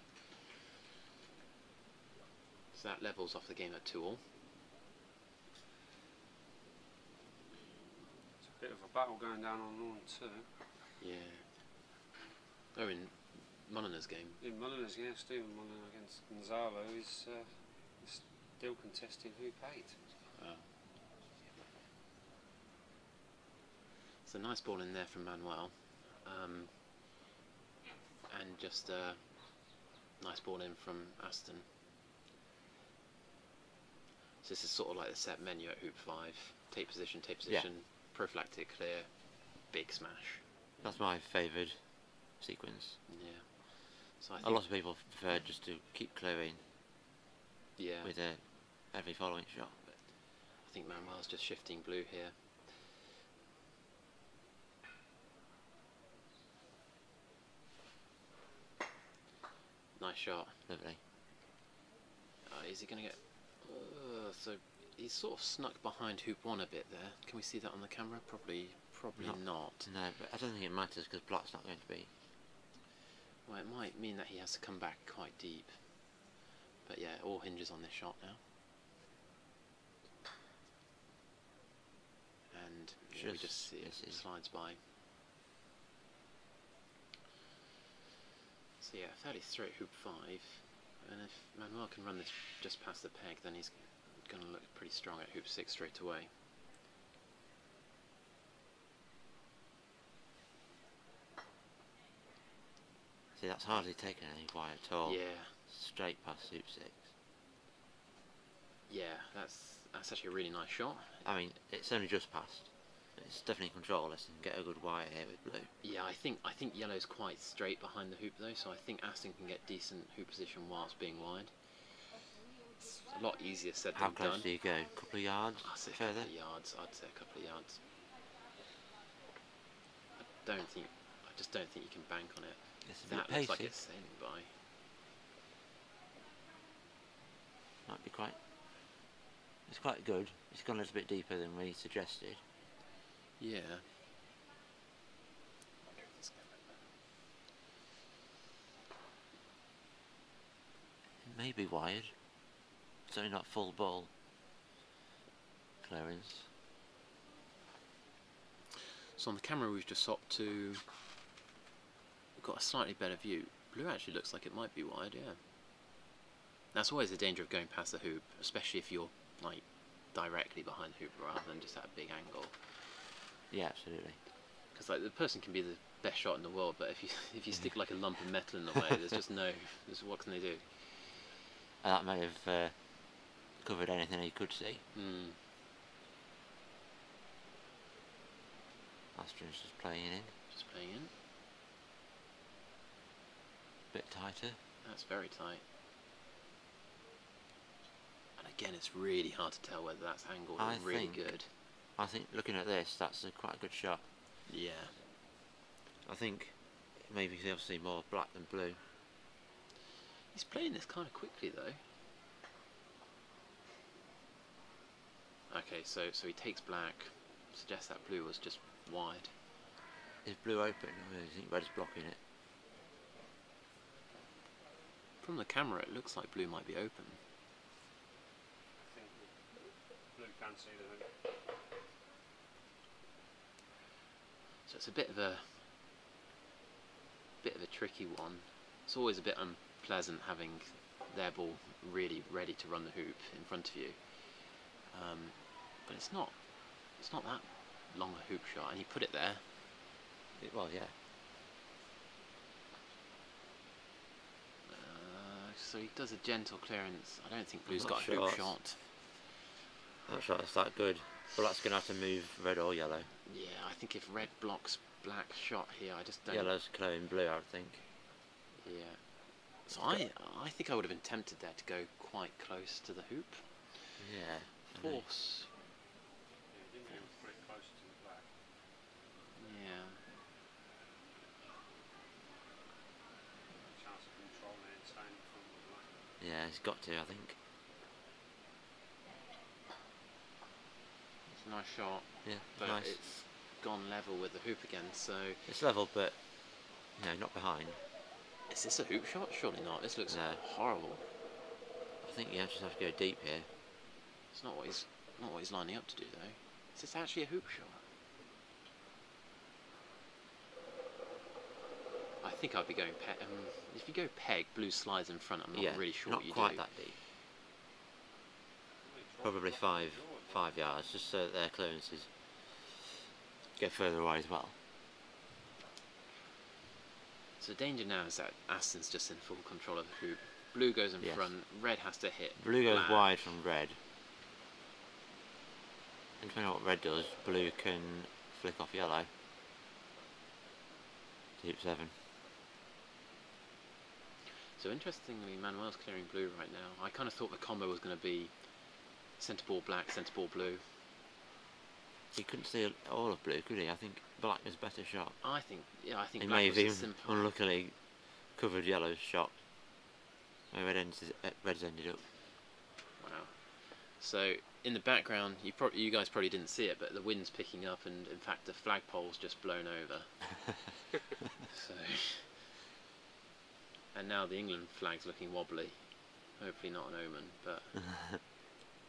So that levels off the game at two all. It's a bit of a battle going down on lawn two. Yeah. Oh, in Mulliner's game. In Mulliner's, yeah, Stephen Mulliner against Gonzalo is uh, still contesting who paid. Wow. It's a nice ball in there from Manuel. Um, and just a nice ball in from Aston. So this is sort of like the set menu at Hoop 5. Take position, take Yeah. Prophylactic clear, big smash. That's my favoured sequence. Yeah. So I A lot of people prefer just to keep clearing yeah, with uh, every following shot. I think Manuel's just shifting blue here. Nice shot. Lovely. Uh, is he going to get? Uh, so he's sort of snuck behind hoop one a bit there. Can we see that on the camera? Probably, probably Not- not. No, but I don't think it matters because black's not going to be. Well, it might mean that he has to come back quite deep. But yeah, it all hinges on this shot now. And yeah, we Just just see if it slides by. So yeah, fairly straight hoop five. And if Manuel can run this just past the peg, then he's going to look pretty strong at hoop six straight away. See, that's hardly taken any wire at all. Yeah, Straight past hoop six. yeah, that's that's actually a really nice shot. I mean, it's only just passed. It's definitely control can get a good wire here with blue. Yeah, I think I think yellow's quite straight behind the hoop though, so I think Aston can get decent hoop position whilst being wide. A lot easier said How than close done. do you go? A couple of yards I'd say a further? couple of yards. I'd say a couple of yards. I don't think. I just don't think you can bank on it. It's a bit That looks like pacey. it's sailing by. Might be quite. It's quite good. It's gone a little bit deeper than we suggested. Yeah. It may be wired. Only not full ball clearance. So on the camera we've just swapped to. We've got a slightly better view. Blue actually looks like it might be wide, yeah. That's always the danger of going past the hoop, especially if you're like directly behind the hoop rather than just at a big angle. Yeah, absolutely. Because like the person can be the best shot in the world, but if you if you stick like a lump of metal in the way, there's just no. There's, what can they do? And that may have uh, covered anything he could see. Hmm. Aston's just playing in. Just playing in. bit tighter. That's very tight. And again, it's really hard to tell whether that's angled I or really think- good. I think looking at this, that's a quite a good shot. Yeah. I think maybe they'll see more black than blue. He's playing this kind of quickly though. Okay, so so he takes black. Suggests that blue was just wide. Is blue open? Oh, Do you think red's blocking it? From the camera, it looks like blue might be open. I think blue can see the hoop. So it's a bit of a bit of a tricky one. It's always a bit unpleasant having their ball really ready to run the hoop in front of you. Um, but it's not it's not that long a hoop shot, and he put it there. it well, yeah. Uh, so he does a gentle clearance. I don't think Blue's got a sure hoop shot. That shot's that good. But that's going to have to move red or yellow. Yeah, I think if red blocks black shot here, I just don't. Yellow's clone blue, I would think. Yeah. So I I think I would have been tempted there to go quite close to the hoop. Yeah. Force. Yeah, didn't you put it closer to the black? Yeah. Chance of controlling it and staying in front of the black. Yeah, he's got to, I think. It's a nice shot, Yeah, but nice. it's gone level with the hoop again. So It's level, but no, not behind. is this a hoop shot? Surely not. This looks No. horrible. I think you just have to go deep here. It's not what he's not what he's lining up to do though. Is this actually a hoop shot? I think I'd be going peg. Um, if you go peg, blue slides in front. I'm not yeah, really sure not what you quite do. that deep. Probably five, five yards, just so that their clearances get further away as well. So the danger now is that Aston's just in full control of the hoop. Blue goes in Yes. front. Red has to hit. Blue goes black. wide from red. And depending on what red does, blue can flick off yellow. Deep seven. So interestingly, Manuel's clearing blue right now. I kind of thought the combo was going to be centre ball black, centre ball blue. He couldn't see all of blue, could he? I think black was better shot. I think, yeah, I think He black may have even unluckily covered yellow's shot. Where red ends, red's ended up. So in the background, you probably, you guys probably didn't see it, but the wind's picking up, and in fact, the flagpole's just blown over. so, and now the England flag's looking wobbly. Hopefully not an omen, but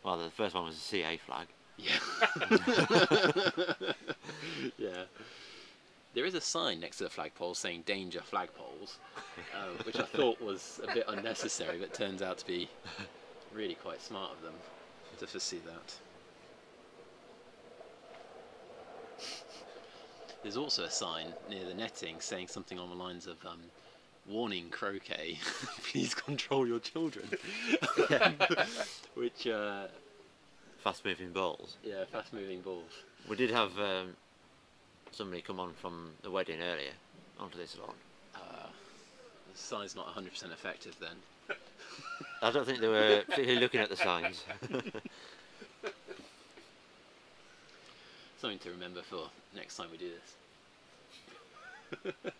Well, the first one was a CA flag. yeah. yeah. There is a sign next to the flagpole saying "Danger flagpoles," um, which I thought was a bit unnecessary, but turns out to be really quite smart of them to foresee that. There's also a sign near the netting saying something on the lines of um, "Warning croquet, please control your children," which uh, fast moving balls. Yeah, fast moving balls. We did have um, somebody come on from the wedding earlier onto this lawn. Uh, the sign's not 100% effective then. I don't think they were particularly looking at the signs. Something to remember for next time we do this.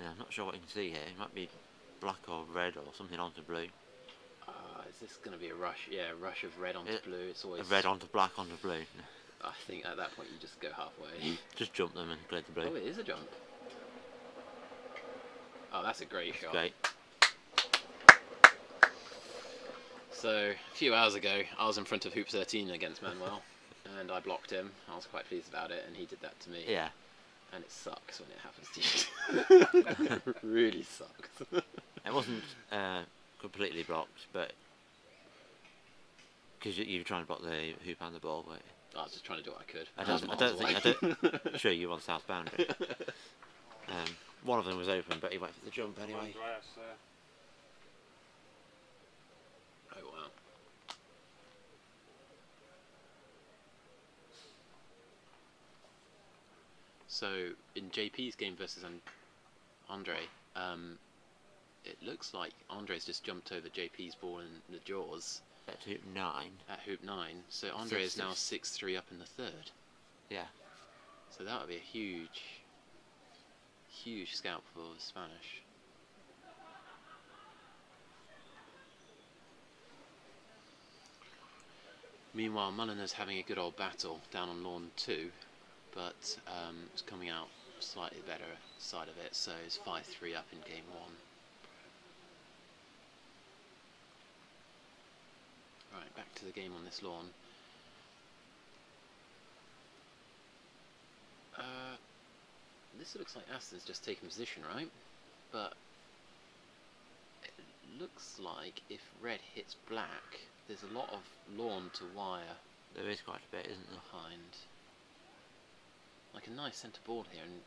yeah, I'm not sure what you can see here. It might be black or red or something onto blue. Uh, is this going to be a rush? Yeah, a rush of red onto It- blue. It's always Red onto black onto blue. I think at that point you just go halfway. Just jump them and clear the blue. Oh, it is a jump. Oh, that's a great shot. Great. So, a few hours ago, I was in front of Hoop 13 against Manuel, and I blocked him. I was quite pleased about it, and he did that to me. Yeah. And it sucks when it happens to you. it really sucks. It wasn't uh, completely blocked, but because you, you were trying to block the hoop and the ball, but I was just trying to do what I could. I don't, I don't think I don't. sure, you were on south boundary. Um, one of them was open, but he went for the jump anyway. Oh wow. So in JP's game versus An- Andre, um, it looks like Andre's just jumped over JP's ball in the jaws At hoop nine. at hoop nine. So Andre is now six. six three up in the third. Yeah. So that would be a huge, huge scalp for the Spanish. Meanwhile, Mulliner's having a good old battle down on lawn two, but um, it's coming out slightly better side of it, so it's 5 3 up in game one. Right, back to the game on this lawn. Uh, this looks like Aston's just taken position, right? But it looks like if red hits black, there's a lot of lawn to wire There is quite a bit, isn't there? behind. Like a nice centre board here, and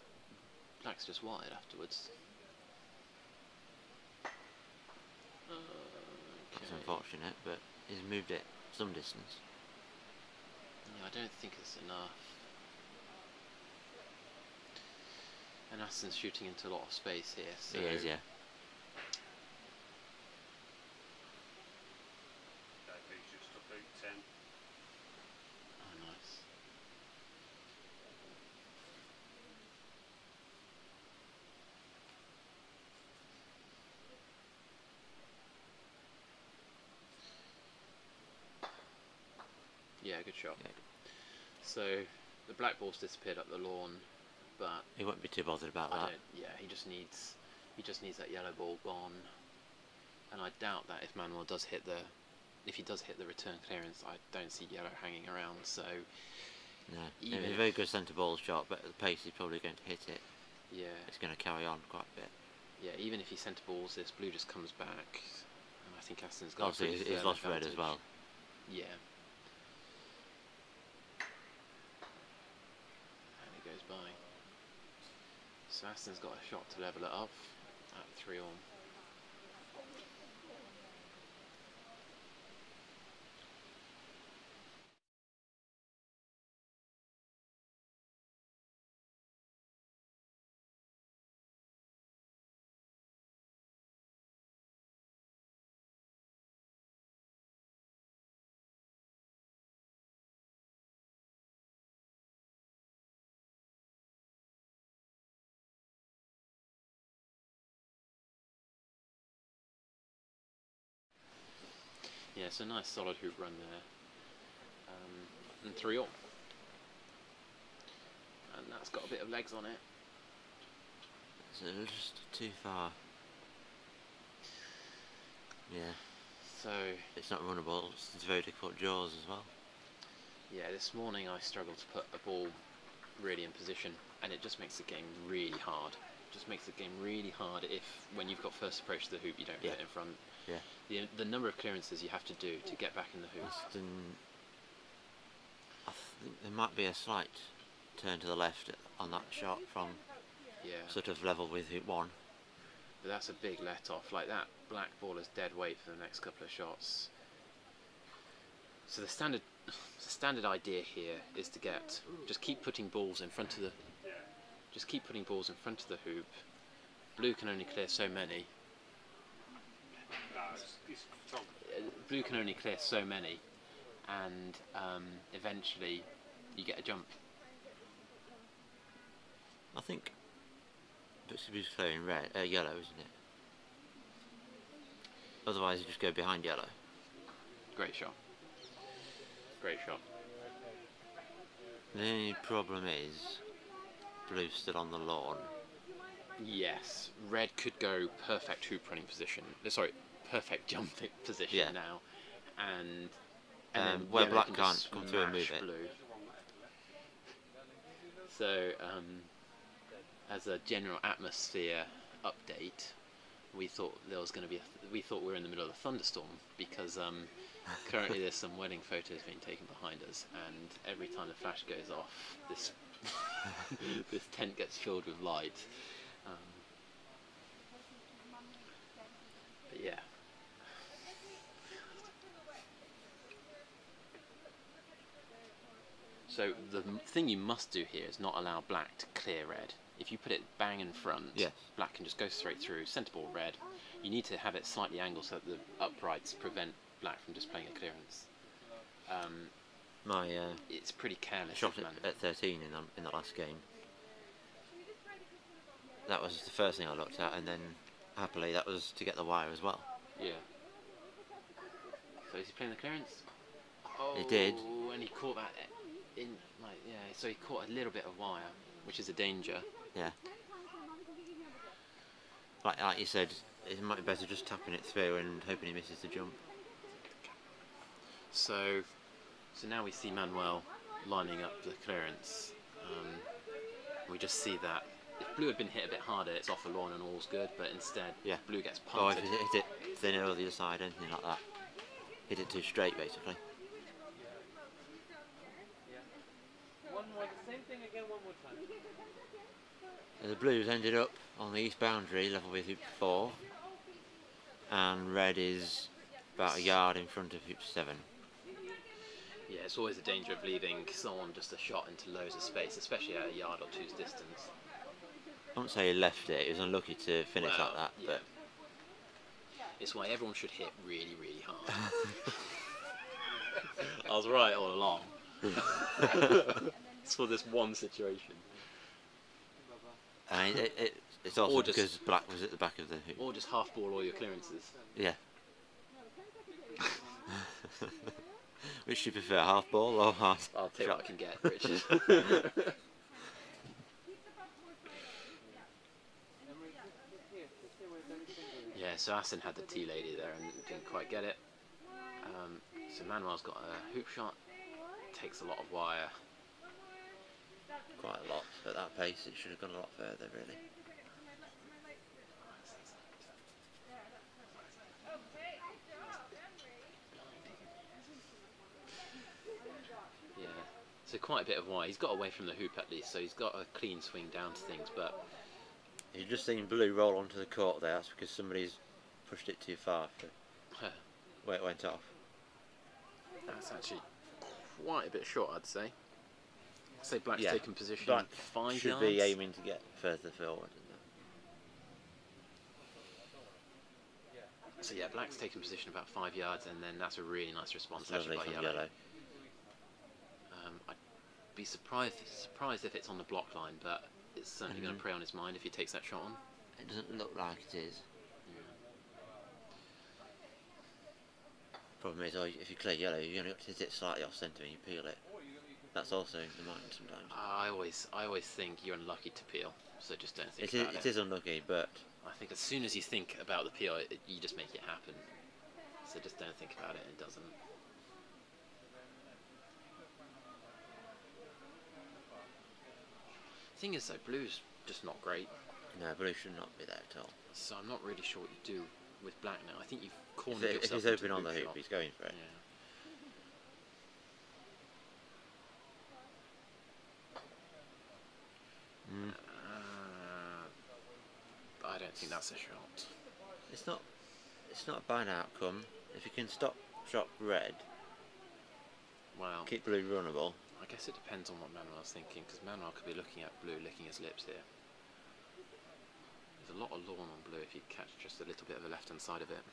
black's just wired afterwards. It's Okay. unfortunate, but he's moved it some distance. Yeah, I don't think it's enough. And Aston's shooting into a lot of space here, so He is, yeah. JP's just up hoop 10. Oh, nice. Yeah, good shot. Yeah. So the black ball's disappeared up the lawn, but He won't be too bothered about I that. Yeah, he just needs he just needs that yellow ball gone. And I doubt that if Manuel does hit the if he does hit the return clearance, I don't see yellow hanging around. So No. Even It's a very good centre ball shot, but at the pace he's probably going to hit it. yeah, It's going to carry on quite a bit. yeah. Even if he centre balls this, blue just comes back. And I think Aston's got Obviously, he's, he's lost red as well. Yeah. And it goes by. So Aston's got a shot to level it up at three all. Yeah, it's a nice solid hoop run there. Um, and three all. And that's got a bit of legs on it. It's a- just too far. Yeah, So, it's not runnable. It's, very difficult jaws as well. yeah, this morning I struggled to put a ball really in position, and it just makes the game really hard. Just makes the game really hard if, when you've got first approach to the hoop, you don't Yeah. get it in front. Yeah. The, the number of clearances you have to do to get back in the hoop. I think there might be a slight turn to the left on that shot from Yeah. sort of level with hoop one. But that's a big let off. Like that black ball is dead weight for the next couple of shots. So the standard, the standard idea here is to get just keep putting balls in front of the, just keep putting balls in front of the hoop. Blue can only clear so many. Blue can only clear so many, and um, eventually you get a jump. I think Bixby's clearing red, uh, yellow, isn't it? Otherwise, you just go behind yellow. Great shot. Great shot. The only problem is, blue's still on the lawn. Yes, red could go perfect hoop running position. uh, Sorry, perfect jumping position Yeah. now, and Um, then where yellow black can can't come through and move smash it. So, um, as a general atmosphere update, we thought there was going to be. A th- we thought we were in the middle of a thunderstorm because um, currently there's some wedding photos being taken behind us, and every time the flash goes off, this this tent gets filled with light. Um, but yeah. So the m- thing you must do here is not allow black to clear red. If you put it bang in front, Yes. black can just go straight through, centre ball red. You need to have it slightly angled so that the uprights prevent black from just playing a clearance. Um, My uh, it's pretty careless. shot of at, at 13 in the, in the last game. That was the first thing I looked at, and then happily that was to get the wire as well. Yeah. So is he playing the clearance? Oh, He did. and he caught that in like yeah. So he caught a little bit of wire, which is a danger. Yeah. Like, like you said, it might be better just tapping it through and hoping he misses the jump. So, so now we see Manuel lining up the clearance. Um, we just see that if blue had been hit a bit harder, it's off the lawn and all's good. But instead, Yeah. blue gets Or if punted. it hit it thinner or the other side, anything like that. Hit it too straight, basically. One more, the same thing again one more time. And the Blues ended up on the east boundary, level with hoop 4. And red is about a yard in front of hoop 7. Yeah, it's always a danger of leaving someone just a shot into loads of space, especially at a yard or two's distance. I won't say he left it, he was unlucky to finish Well, like that, yeah. but It's why everyone should hit really, really hard. I was right all along. for this one situation. I mean, it, it, it's Or just- because black was at the back of the hoop. Or just half ball all your clearances. Yeah. Which do you prefer, half ball or half I'll take what I shot? can get, Richard. yeah, so Aston had the tea lady there and didn't quite get it. Um, so Manuel's got a hoop shot, takes a lot of wire. Quite a lot. At that pace, it should have gone a lot further, really. Yeah. So quite a bit of wire. He's got away from the hoop at least, so he's got a clean swing down to things. But You've just seen blue roll onto the court there. That's because somebody's pushed it too far for where it went off. that's actually quite a bit short, I'd say. Say Black's Yeah, taken position Black five should yards. be aiming to get further forward. So yeah, Black's taken position about five yards, and then that's a really nice response actually by from yellow. yellow. Um, I'd be surprised surprised if it's on the block line, but it's certainly going Mhm. to prey on his mind if he takes that shot on. It doesn't look like it is. Problem is, oh, if you clear yellow, you only got to hit it slightly off centre and you peel it. That's also the mind sometimes. I always I always think you're unlucky to peel, so just don't think It is, about it is unlucky, but I think as soon as you think about the peel, it, you just make it happen. So just don't think about it, it doesn't. Thing is though, blue's just not great, no, blue should not be there at all. so I'm not really sure what you do with black now. I think you've If, cornered it- if yourself he's open on the hoop, shot. he's going for it. Yeah. Mm. Uh, I don't think that's a shot. It's not. It's not a bad outcome if you can stop drop red. Well, keep blue runnable. I guess it depends on what Manuel's thinking, because Manuel could be looking at blue, licking his lips here. There's a lot of lawn on blue if you catch just a little bit of the left-hand side of it.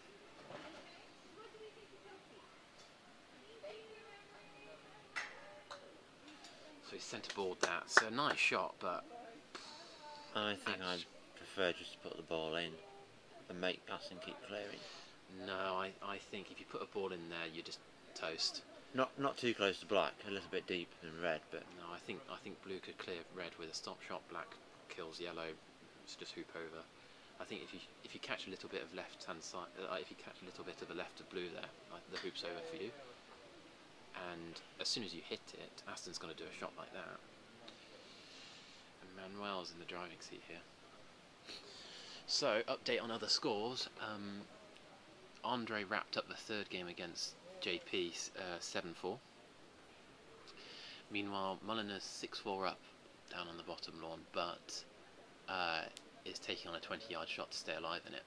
So he centre-balled that. So nice shot, but I think I'd prefer just to put the ball in and make Aston keep clearing. no, I, I think if you put a ball in there, you're just toast. Not not too close to black, a little bit deeper than red, but No, I think I think blue could clear red with a stop shot. Black kills yellow. It's just hoop over. I think if you if you catch a little bit of left hand side, uh, if you catch a little bit of the left of blue there, like the hoop's over for you. And as soon as you hit it, Aston's going to do a shot like that. Manuel's in the driving seat here. So update on other scores. Um, Andre wrapped up the third game against JP uh, seven four. Meanwhile, Mulliner's 6 4 up down on the bottom lawn, but uh, is taking on a 20 yard shot to stay alive in it.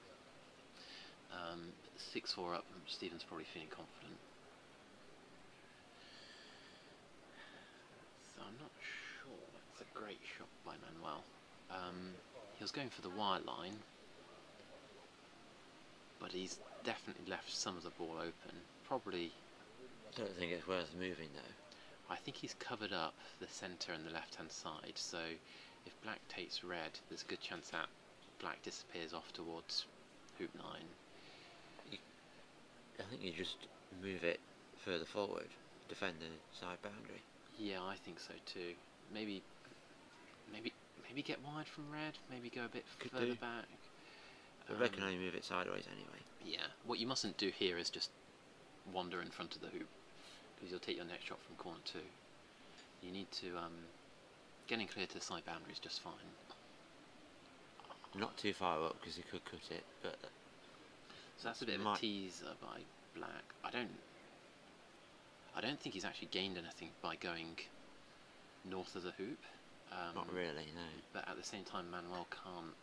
Um, 6 4 up, Stephen's probably feeling confident. So I'm not great shot by Manuel. Um, he was going for the wide line, but he's definitely left some of the ball open. Probably I don't think it's worth moving though. I think he's covered up the centre and the left hand side, so if black takes red, there's a good chance that black disappears off towards hoop 9. I think you just move it further forward, defend the side boundary. Yeah, I think so too. Maybe, maybe, maybe get wide from red. Maybe go a bit Could further do. back. I Um, only move it sideways anyway. Yeah, what you mustn't do here is just wander in front of the hoop, because you'll take your next shot from corner two. You need to um, getting clear to the side boundary is just fine. Not too far up because he could cut it, but So that's a bit of a teaser by Black. I don't. I don't think he's actually gained anything by going north of the hoop. Um, not really, no. But at the same time, Manuel can't.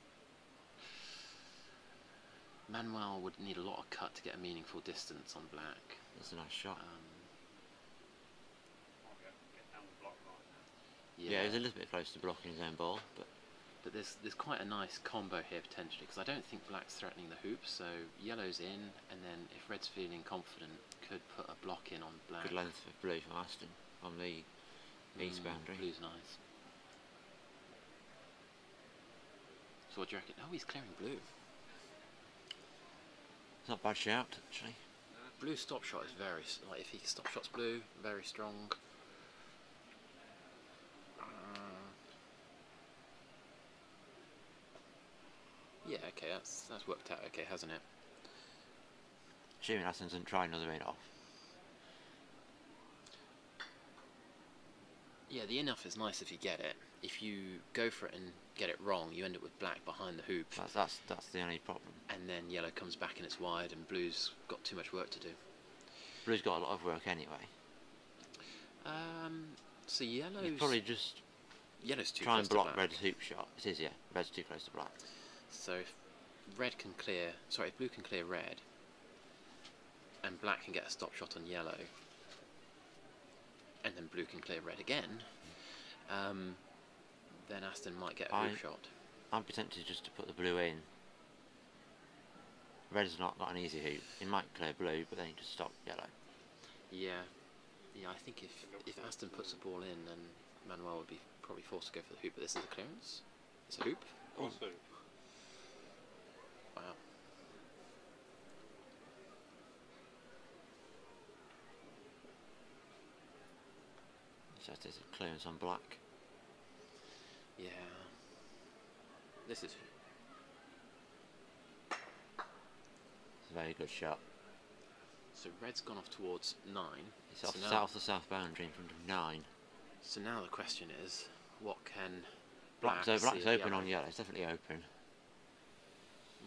Manuel would need a lot of cut to get a meaningful distance on Black. That's a nice shot. Um, yeah. he was a little bit close to blocking his own ball, but But there's there's quite a nice combo here potentially because I don't think black's threatening the hoop, so yellow's in, and then if red's feeling confident, could put a block in on black. good length of blue from Aston on the east Mm, boundary. Blue's nice. So what do you reckon? Oh, he's clearing blue. It's not a bad shout actually. Blue stop shot is very like if he stop shots blue, very strong. Uh, yeah, okay, that's that's worked out okay, hasn't it? Assuming Aston doesn't try another in off. Yeah, the enough is nice if you get it. If you go for it and get it wrong, you end up with black behind the hoop, That's that's that's the only problem. and then yellow comes back and it's wide, and blue's got too much work to do. Blue's got a lot of work anyway. Um, so yellow's You probably just yellow's too try and block red's hoop shot. It is yeah, red's too close to black. So if red can clear, sorry, if blue can clear red, and black can get a stop shot on yellow, and then blue can clear red again, um, then Aston might get a hoop shot. I'd be tempted just to put the blue in. Red's not got an easy hoop. He might clear blue, but then he just stop yellow. Yeah, yeah. I think if if Aston puts a ball in, then Manuel would be probably forced to go for the hoop. But this is a clearance. It's a hoop. Oh. Wow. So there's a clearance on black. Yeah. This is It's a very good shot. so. Red's gone off towards nine. It's so off now, south the south boundary in front of nine. So now the question is, what can black black's at open yellow? on yellow. It's definitely open.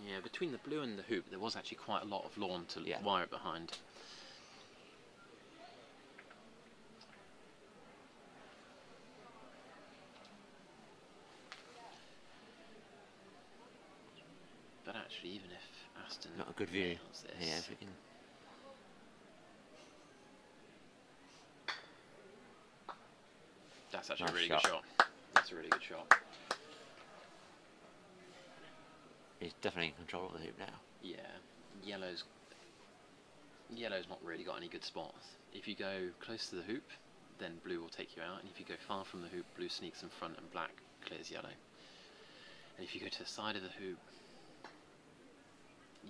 Yeah, between the blue and the hoop, there was actually quite a lot of lawn to Yeah. wire it behind. But actually, even if Aston Not a good view. Yeah, if we can. actually Nice a really shot. good shot. That's a really good shot. He's definitely in control of the hoop now. Yeah, yellow's yellow's not really got any good spots. If you go close to the hoop, then blue will take you out, and if you go far from the hoop, blue sneaks in front and black clears yellow. And if you go to the side of the hoop,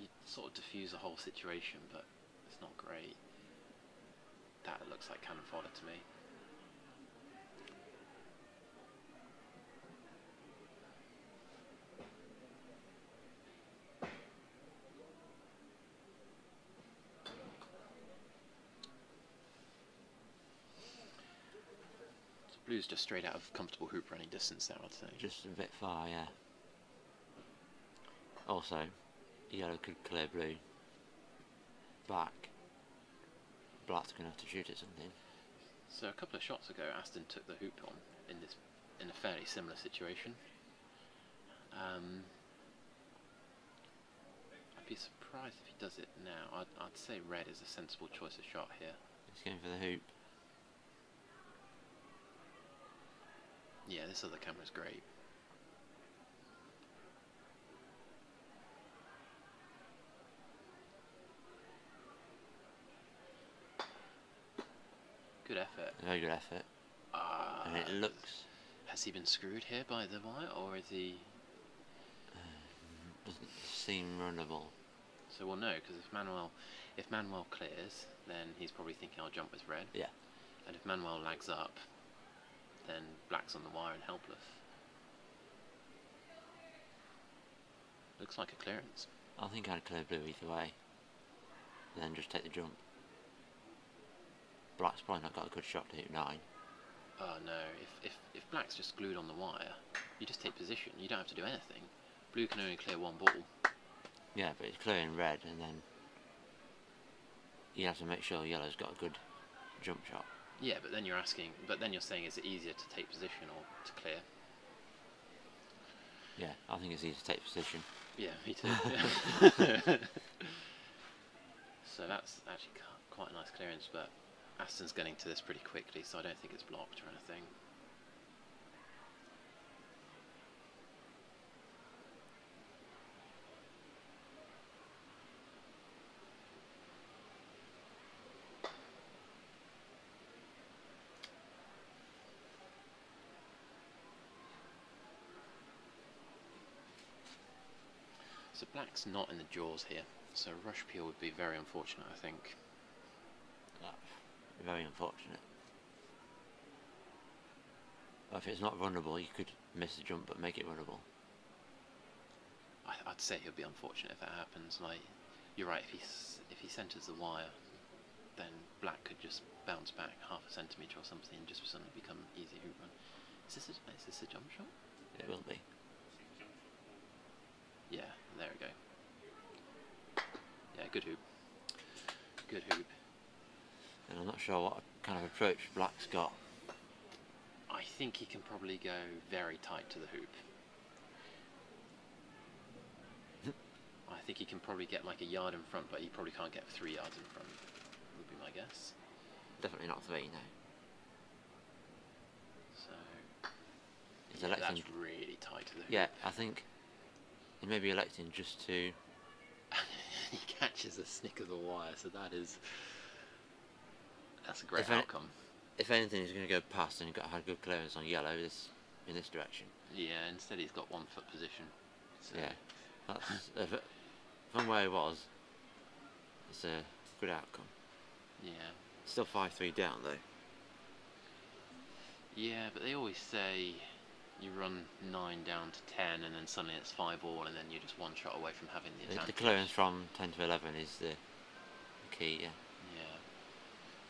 you sort of diffuse the whole situation, but it's not great. That looks like cannon fodder to me. Blue's just straight out of comfortable hoop running distance there, I'd say. Just a bit far, yeah. Also, yellow could clear blue. Black. Black's gonna have to shoot at something. So a couple of shots ago, Aston took the hoop on in this in a fairly similar situation. Um, I'd be surprised if he does it now. I'd, I'd say red is a sensible choice of shot here. He's going for the hoop. Yeah, this other camera's great. Good Good effort. Ah, And it looks Has he been screwed here by the wire, or is he? doesn't seem runnable. So we'll know because if Manuel, if Manuel clears, then he's probably thinking I'll jump with red. Yeah. And if Manuel lags up, then black's on the wire and helpless. Looks like a clearance. I think I'd clear blue either way. Then just take the jump. Black's probably not got a good shot to hit nine. Oh no! If if if black's just glued on the wire, you just take position. You don't have to do anything. Blue can only clear one ball. Yeah, but it's clearing red and then you have to make sure yellow's got a good jump shot. Yeah, but then you're asking. But then you're saying, is it easier to take position or to clear? Yeah, I think it's easier to take position. Yeah, me too. so that's actually quite a nice clearance, but Aston's getting to this pretty quickly, so I don't think it's blocked or anything. So black's not in the jaws here, so rush peel would be very unfortunate, I think. Very unfortunate. But if it's not runnable, you could miss the jump but make it runnable. I, I'd say he'll be unfortunate if that happens. Like, you're right. If he if he centres the wire, then black could just bounce back half a centimetre or something and just suddenly become easy hoop run. Is this a, is this a jump shot? It will be. Yeah, there we go. Yeah, good hoop. Good hoop. And I'm not sure what kind of approach Black's got. I think he can probably go very tight to the hoop. I think he can probably get like a yard in front, but he probably can't get three yards in front. Would be my guess. Definitely not three, no. So He's yeah, electing. that's really tight to the hoop. Yeah, I think he may be electing just to. he catches a snick of the wire, so that is that's a great If any- outcome. If anything, he's going to go past and he got had good clearance on yellow this in this direction. Yeah, instead he's got one foot position. So Yeah, that's if it, from where he was. It's a good outcome. yeah. Still five three down though. Yeah, but they always say you run nine down to ten, and then suddenly it's five all, and then you're just one shot away from having the The, the clearance from ten to eleven is the, the key. Yeah.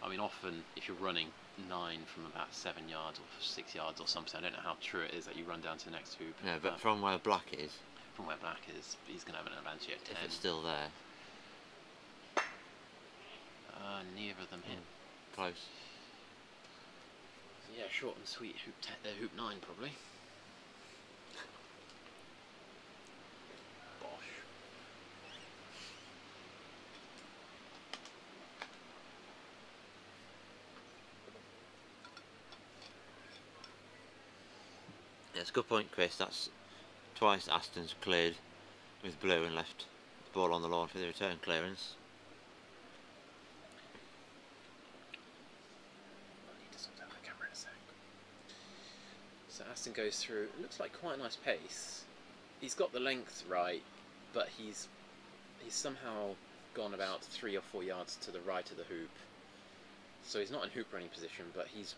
Yeah. I mean, often if you're running nine from about seven yards or six yards or something, I don't know how true it is that you run down to the next hoop. No, but from where black is, from where black is, he's going to have an advantage at 10. if it's still there, Uh, neither of them hit. close. Yeah, short and sweet. Hoop, te- uh, hoop nine probably. It's a good point, Chris. That's twice Aston's cleared with blue and left the ball on the lawn for the return clearance. So Aston goes through. Looks like quite a nice pace. He's got the length right, but he's he's somehow gone about three or four yards to the right of the hoop. So he's not in hoop running position, but he's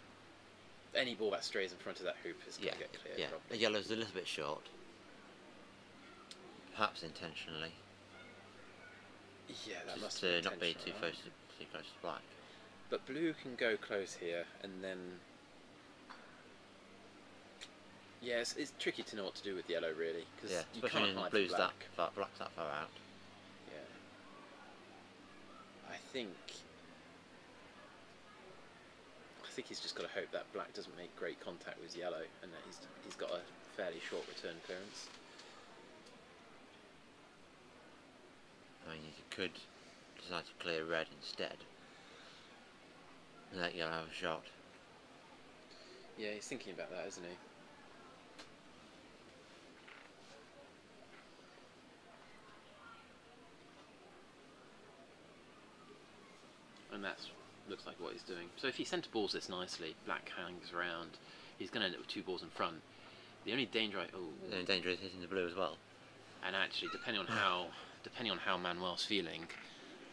any ball that strays in front of that hoop is going Yeah, to get cleared. yeah. The yellow's a little bit short. Perhaps intentionally. Yeah, that just must to not be too close to, too close to black. But blue can go close here, and then. Yeah, it's, it's tricky to know what to do with yellow, really, because Yeah, you can't hide blues from that black. far, black's that far out. Yeah. I think. I think he's just got to hope that black doesn't make great contact with yellow, and that he's he's got a fairly short return clearance. I mean, you could decide to clear red instead. And let yellow have a shot. Yeah, he's thinking about that, isn't he? And that's looks like what he's doing. So if he centre balls this nicely, black hangs around, he's going to end up with two balls in front. The only danger I oh, The only danger is hitting the blue as well. and actually depending on how depending on how Manuel's feeling,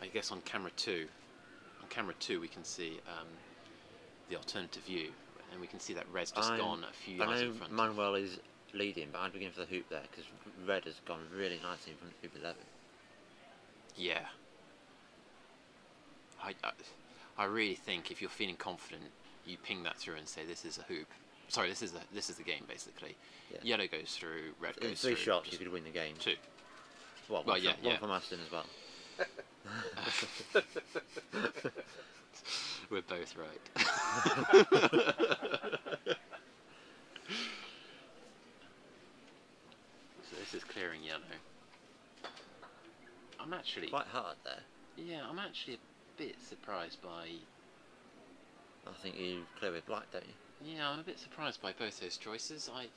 I guess on camera two, on camera two we can see um, the alternative view, and we can see that red's just I'm- gone a few yards in front. Manuel is leading, but I'd begin for the hoop there because red has gone really nicely in front of hoop 11. Yeah. I, I, I really think if you're feeling confident, you ping that through and say this is a hoop. Sorry, this is a this is the game basically. Yeah. Yellow goes through, red In goes three through. shots, you could win the game. two. Well, Well, yeah, from, one yeah. from Aston as well. We're both right. so this is clearing yellow. I'm actually Quite hard there. yeah, I'm actually bit surprised by I think you clear with black, don't you? Yeah, I'm a bit surprised by both those choices. I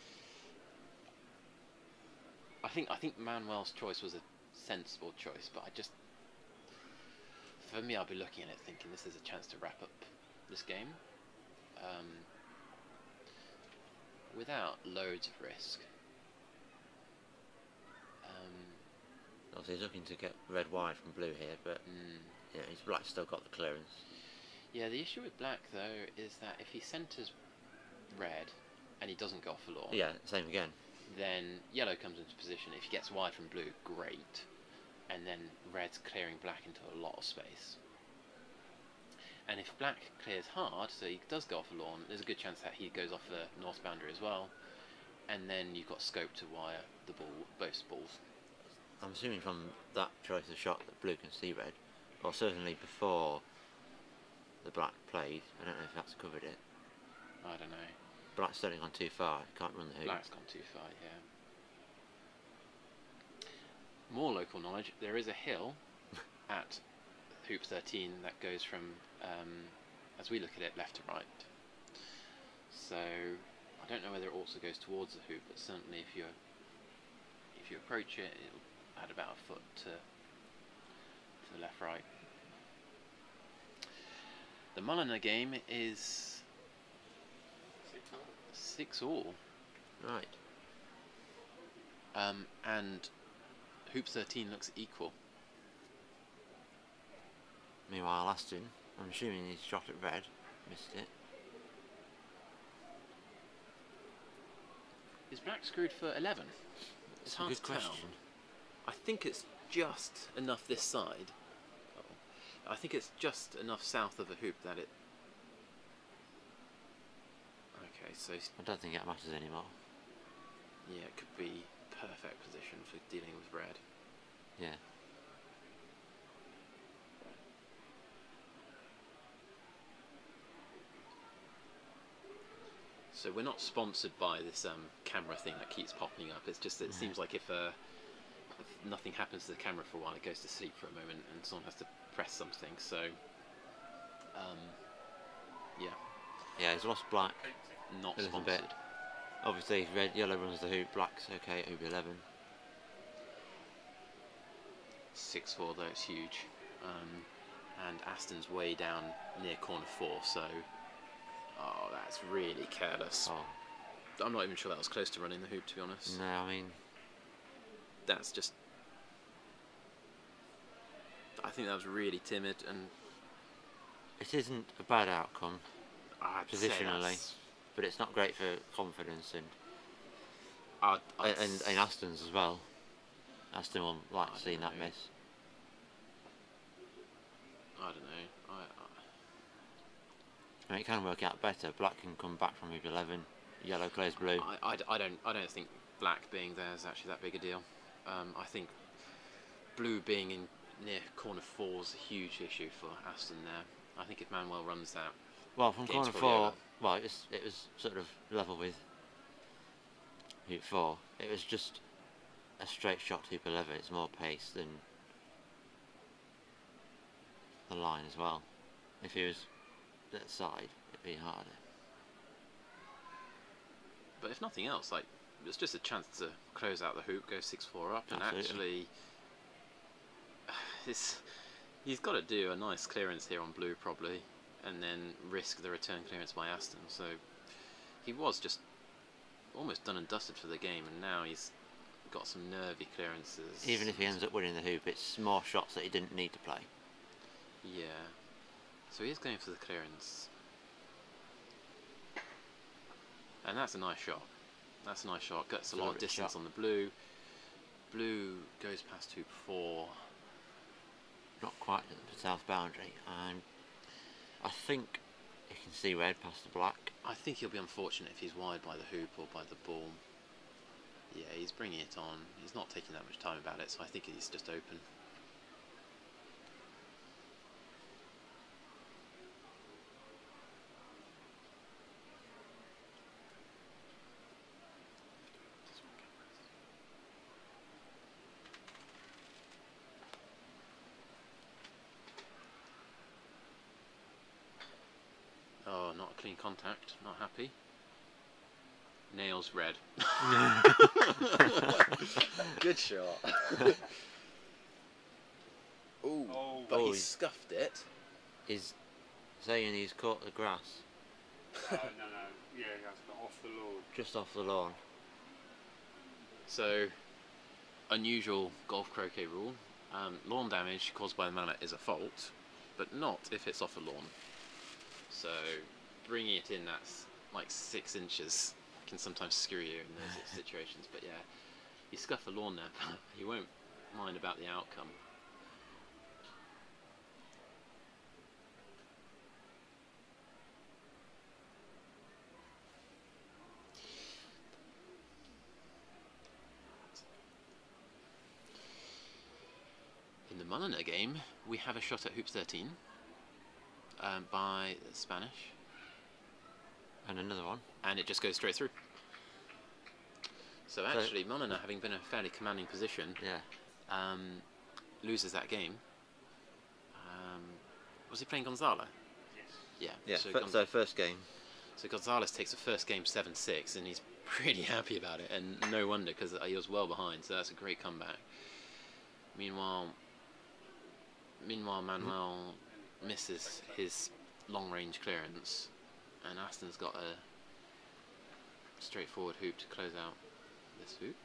I think I think Manuel's choice was a sensible choice, but I just for me I'll be looking at it thinking this is a chance to wrap up this game. Um, without loads of risk. Um, Obviously, he's looking to get red wide from blue here, but mm, yeah, his black's still got the clearance. Yeah, the issue with black though is that if he centres red and he doesn't go off a lawn, Yeah, same again. then yellow comes into position. If he gets wide from blue, great. And then red's clearing black into a lot of space. And if black clears hard, so he does go off a lawn, there's a good chance that he goes off the north boundary as well. And then you've got scope to wire the ball, both balls. I'm assuming from that choice of shot that blue can see red, or certainly before the black played. I don't know if that's covered it. I don't know. Black's certainly gone too far. Can't run the hoop. Black's gone too far, yeah. More local knowledge. There is a hill at hoop 13 that goes from, um, as we look at it, left to right. So I don't know whether it also goes towards the hoop, but certainly if you if you approach it, it'll add about a foot to to the left right. The Mulliner game is six all. Right. Um, and Hoop 13 looks equal. Meanwhile, Aston, I'm assuming he's shot at red, missed it. Is Black screwed for 11? It's hard good to tell. question. I think it's just enough this side. I think it's just enough south of the hoop that it. Okay, so I don't think that matters anymore. yeah, it could be perfect position for dealing with red. Yeah. So we're not sponsored by this um, camera thing that keeps popping up. It's just that it seems like if, uh, if nothing happens to the camera for a while, it goes to sleep for a moment, and someone has to something. So, um, yeah, Yeah, he's lost black not A little sponsored. bit. Obviously, red, yellow runs the hoop, black's okay hoop 11. Six four though, it's huge. Um, and Aston's way down near corner four, so oh, that's really careless. Oh, I'm not even sure that was close to running the hoop, to be honest. no, I mean, That's just. I think that was really timid, and it isn't a bad outcome, I'd Positionally. but it's not great for confidence and I'd, I'd and, Aston's as well. Aston will like seeing that miss. I don't know. I, I, I mean, it can work out better. Black can come back from hoop 11, yellow clears blue. I, I I don't I don't think black being there is actually that big a deal. Um, I think blue being in near corner four is a huge issue for Aston there. I think if Manuel runs that, Well, from corner four, well, it was, it was sort of level with hoop four. It was just a straight shot to hoop 11. It's more pace than the line as well. If he was that side, it'd be harder. but if nothing else, like it's just a chance to close out the hoop, go six four up, and Absolutely. actually, this he's got to do a nice clearance here on blue probably, and then risk the return clearance by Aston. So he was just almost done and dusted for the game, and now he's got some nervy clearances. Even if he ends up winning the hoop, it's more shots that he didn't need to play. Yeah. So he is going for the clearance. And that's a nice shot. That's a nice shot. Gets a lot of distance shot. on the blue. Blue goes past hoop four. Not quite at the south boundary, and I think you can see red past the black. I think he'll be unfortunate if he's wide by the hoop or by the ball. Yeah, he's bringing it on. He's not taking that much time about it, so I think he's just open. Oh, not a clean contact. Not happy. Nails red. Good shot. Ooh, Oh, but he he- scuffed it. Is saying he's caught the grass oh, no, no. Yeah, he has got off the lawn. just off the lawn. So, unusual golf croquet rule. Um, lawn damage caused by the mallet is a fault, but not if it's off a lawn. So, bringing it in that's like six inches can sometimes screw you in those situations. But yeah, you scuff a lawn there, you won't mind about the outcome. In the Mulliner game, we have a shot at hoop 13 um, by Spanish, And another one. and it just goes straight through. So So- actually, Mulliner, having been in a fairly commanding position, Yeah. um, loses that game. Um, was he playing Gonzalo? Yes. Yeah. Yeah. So, Gon- so first game. so Gonzalez takes the first game 7-6, and he's pretty happy about it, and no wonder because he was well behind. So that's a great comeback. Meanwhile, meanwhile Manuel misses his long-range clearance, and Aston's got a straightforward hoop to close out this hoop.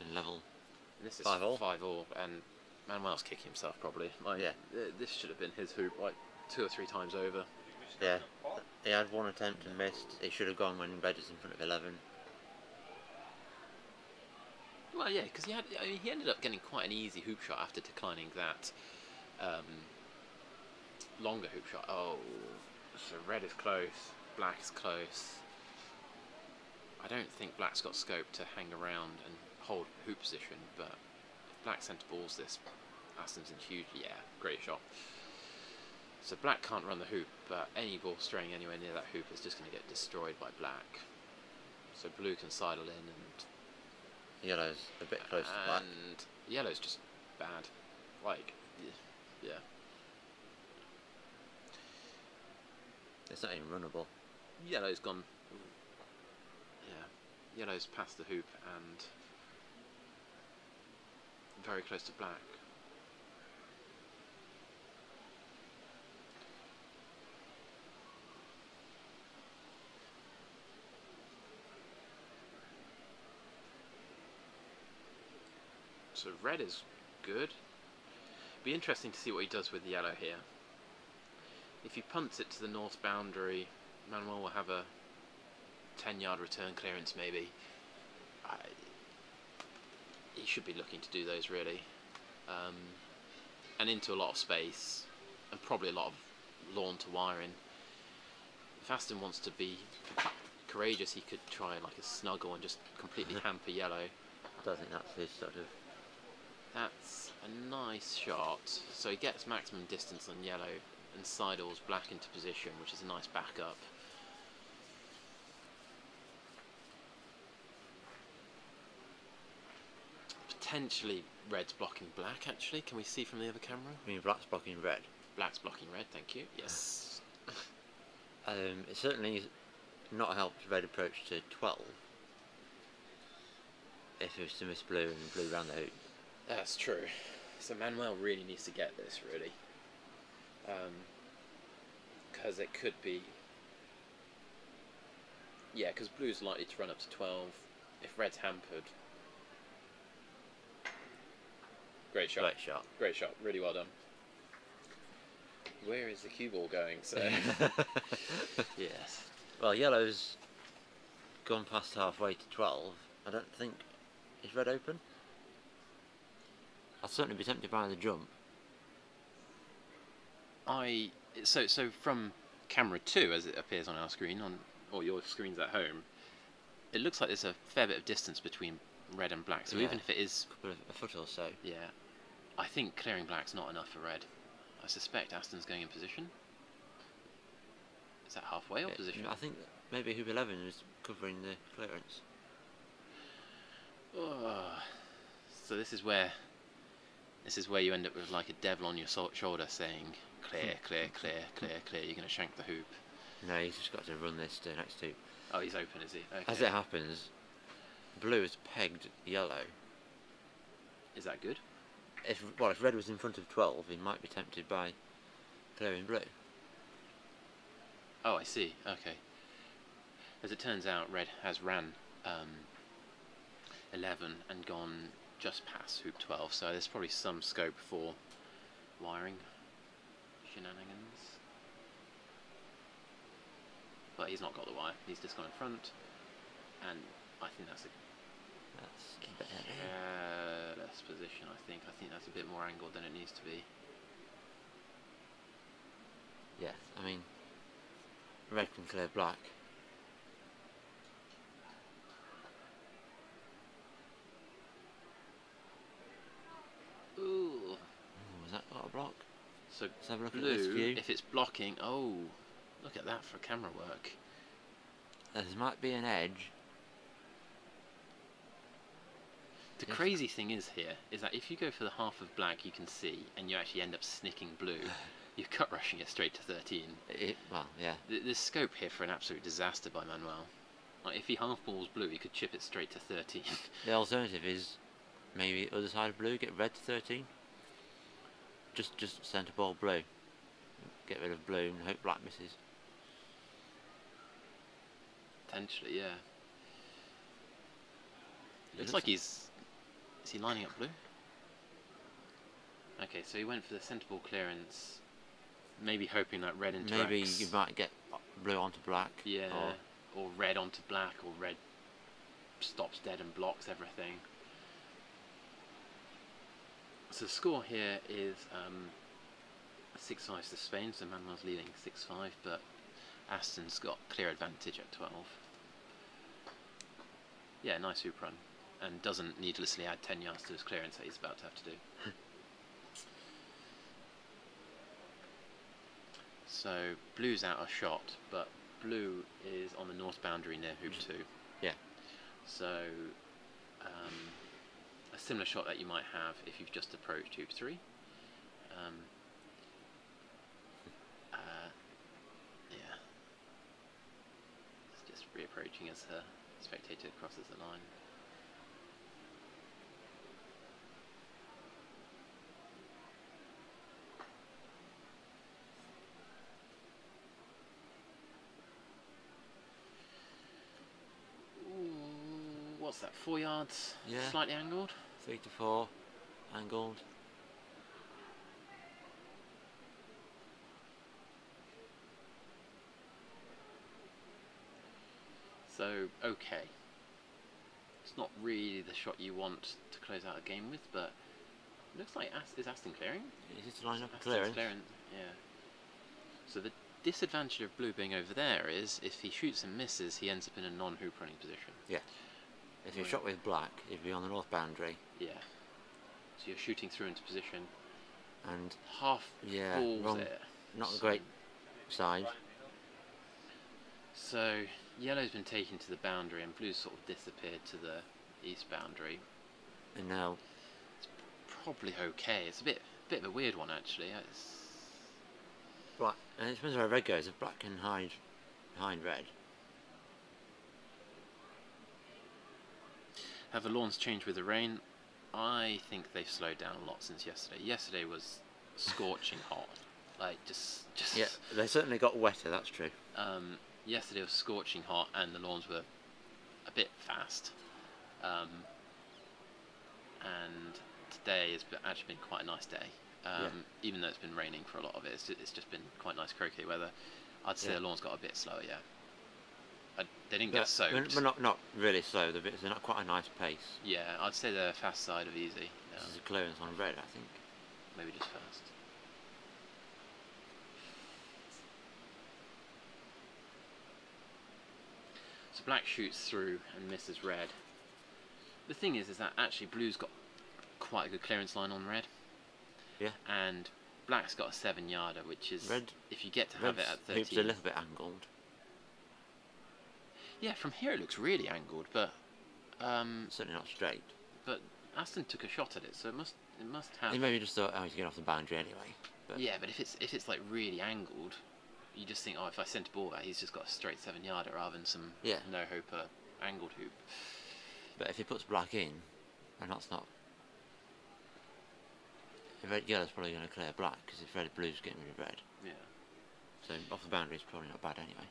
in level. And This is Five all? Five all, and Manuel's kicking himself probably. Like, Yeah. th- this should have been his hoop like two or three times over. Yeah. He had one attempt and missed. He should have gone when red is in front of 11. Well, yeah, because he had. I mean, he ended up getting quite an easy hoop shot after declining that um, longer hoop shot. Oh, so red is close, black is close. I don't think black's got scope to hang around and hold hoop position, but if black centre balls this, Aston's in huge. Yeah, great shot. So black can't run the hoop, but any ball straying anywhere near that hoop is just going to get destroyed by black. So blue can sidle in and Yellow's a bit close to black. and yellow's just bad. Like, yeah. It's not even runnable. Yellow's gone Yeah, yellow's past the hoop and very close to black. So red is good. Be interesting to see what he does with yellow here. If he punts it to the north boundary, Manuel will have a 10 yard return clearance maybe. I, he should be looking to do those really. Um, and into a lot of space and probably a lot of lawn to wiring. If Aston wants to be courageous, he could try like a snuggle and just completely hamper yellow. I don't think that's his sort of. That's a nice shot. So he gets maximum distance on yellow and sidles black into position, which is a nice backup. Potentially red's blocking black actually. Can we see from the other camera? I mean, black's blocking red. Black's blocking red, thank you. Yes. Um, it certainly not helped red approach to 12. If it was to miss blue and blue round the hoop. That's true. So Manuel really needs to get this really. Um, because it could be. Yeah, because blue's likely to run up to 12. If red's hampered. Great shot. Great shot. Great shot. Really well done. Where is the cue ball going? So. yes. Well, yellow's gone past halfway to 12. I don't think. Is red open? I'd certainly be tempted by the jump. I so so from camera two, as it appears on our screen on or your screens at home, it looks like there's a fair bit of distance between red and black. So Yeah. even if it is, Couple of, a foot or so. yeah, I think clearing black's not enough for red. I suspect Aston's going in position. Is that halfway or It- position? I think maybe hoop 11 is covering the clearance. Oh. So this is where this is where you end up with like a devil on your so- shoulder saying clear, clear, clear, clear, clear. You're going to shank the hoop. No, he's just got to run this to next hoop. Oh, he's open, is he? Okay. As it happens, blue has pegged yellow. Is that good? If well, if red was in front of 12, he might be tempted by clearing blue. Oh, I see. Okay. As it turns out, red has ran um, 11 and gone just past hoop 12, so there's probably some scope for wiring shenanigans. But he's not got the wire, he's just gone in front, and I think that's a That's careless position, I think. I think that's a bit more angled than it needs to be. Yeah, I mean, red can clear black. Ooh. Oh, was that not a block? So Let's have a look at this view. if it's blocking, oh, look at that for camera work. There might be an edge. The Yes. crazy thing is here is that if you go for the half of black you can see and you actually end up snicking blue, you're cut rushing it straight to 13. It, well, yeah. Th- There's scope here for an absolute disaster by Manuel. Like if he half balls blue, he could chip it straight to 13. The alternative is maybe other side of blue, get red to 13. Just just centre ball blue. Get rid of blue and hope black misses. Potentially, yeah. It Looks like- he's. Is he lining up blue? Okay, so he went for the centre ball clearance, maybe hoping that red interacts. Maybe you might get blue onto black. Yeah, Or or red onto black, or red stops dead and blocks everything. So the score here is um, 6-5 to Spain, so Manuel's leading 6-5, but Aston's got clear advantage at 12. Yeah, nice hoop run, and doesn't needlessly add 10 yards to his clearance that he's about to have to do. so blue's out a shot, but blue is on the north boundary near hoop 2. Yeah. So, um, a similar shot that you might have if you've just approached hoop 3. Um, uh, yeah. It's just reapproaching as her spectator crosses the line. Ooh, what's that? Four yards, Yeah. slightly angled. Three to four, angled. So okay. It's not really the shot you want to close out a game with, but it looks like Ast- is Aston clearing? Is it to line up a Aston's clearance? Yeah. So the disadvantage of blue being over there is if he shoots and misses, he ends up in a non-hoop running position. If you Right. shot with black, it'd be on the north boundary. Yeah. So you're shooting through into position, And half yeah, balls wrong, it. not a great side. So yellow's been taken to the boundary and blue's sort of disappeared to the east boundary. And now it's Probably okay. It's a bit bit of a weird one actually. It's, black, and it depends where red goes. If black can hide behind red, Have the lawns changed with the rain? I think they've slowed down a lot since yesterday. Yesterday was scorching hot. Like just just yeah, they certainly got wetter. That's true. um, yesterday was scorching hot and the lawns were a bit fast. Um, and today has actually been quite a nice day. Um, Yeah. Even though it's been raining for a lot of it, it's, it's just been quite nice croquet weather. I'd say Yeah. the lawns got a bit slower, yeah. They didn't get soaked. but not not really slow. They're, they're not quite a nice pace. Yeah, I'd say the fast side of easy. Yeah, This um, is a clearance on red, I think. maybe just fast. So black shoots through and misses red. The thing is, is that actually blue's got quite a good clearance line on red. Yeah. And black's got a seven yarder, which is Red- if you get to have it at hoops a little bit angled. Yeah, from here it looks really angled, but um, Certainly not straight. but Aston took a shot at it, so it must it must have. He maybe just thought, oh, he's getting off the boundary anyway. But Yeah, but if it's if it's like really angled, you just think, oh, if I sent a ball out, he's just got a straight seven yarder rather than some Yeah. no hooper angled hoop. But if he puts black in, and that's not. If red yellow's probably going to clear black because if red blue's getting rid of red. Yeah. So off the boundary is probably not bad anyway.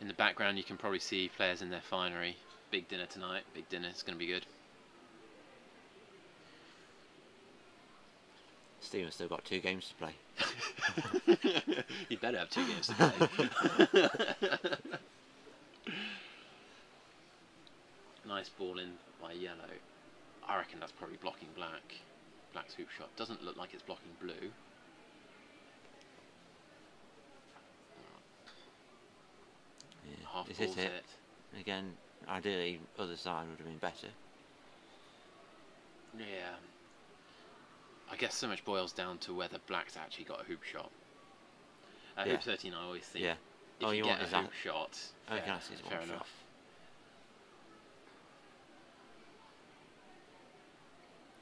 In the background, you can probably see players in their finery. Big dinner tonight. Big dinner. It's going to be good. Stephen's still got two games to play. you better have two games to play. nice ball in by yellow. I reckon that's probably blocking black. Black's hoop shot doesn't look like it's blocking blue. Yeah. Half is it. it. Again, ideally, other side would have been better. Yeah. I guess so much boils down to whether black's actually got a hoop shot. At Yeah. hoop 13, I always think Yeah. if Oh, you, you get want a that- hoop shot, Okay, fair, it's fair one shot. enough.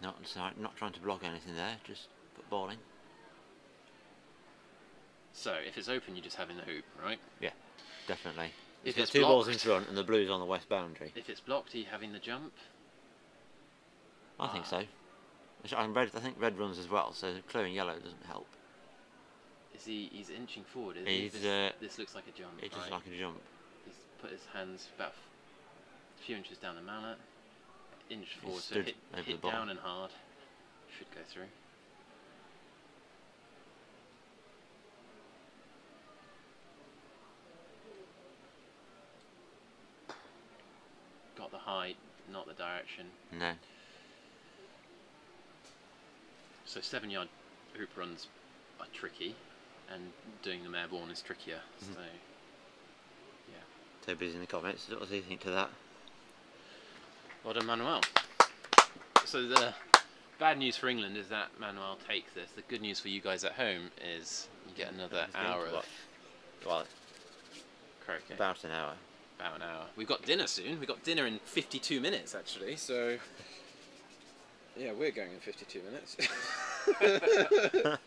Not so- not trying to block anything there, just put ball in. So if it's open, you're just having the hoop, right? Yeah, definitely. If got it's two balls in front and the blue's on the west boundary. If it's blocked, are you having the jump? I think so. And red, I think red runs as well, so clearing yellow doesn't help. Is he? He's inching forward. Is He's, he? This, uh, this looks like a jump. Just right? like a jump. He's put his hands about a few inches down the mallet, inch forward, so hit, hit down and hard. Should go through. Got the height, not the direction. No. So seven yard hoop runs are tricky, and doing them airborne is trickier. Mhm. So Toby's in the comments. What does he think to that? well done, Manuel. So the bad news for England is that Manuel takes this. The good news for you guys at home is you get another hour of Well, about an hour about an hour. We've got dinner soon. We've got dinner in 52 minutes, actually, so... Yeah, we're going in 52 minutes.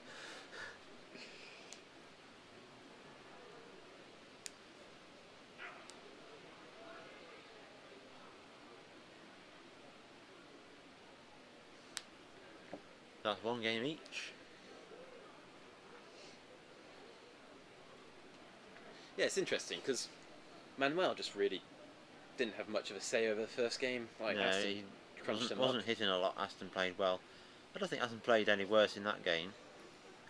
That's one game each. Yeah, it's interesting because Manuel just really didn't have much of a say over the first game. Like no, Aston he crunched wasn't, him wasn't up. hitting a lot. Aston played well. I don't think Aston played any worse in that game.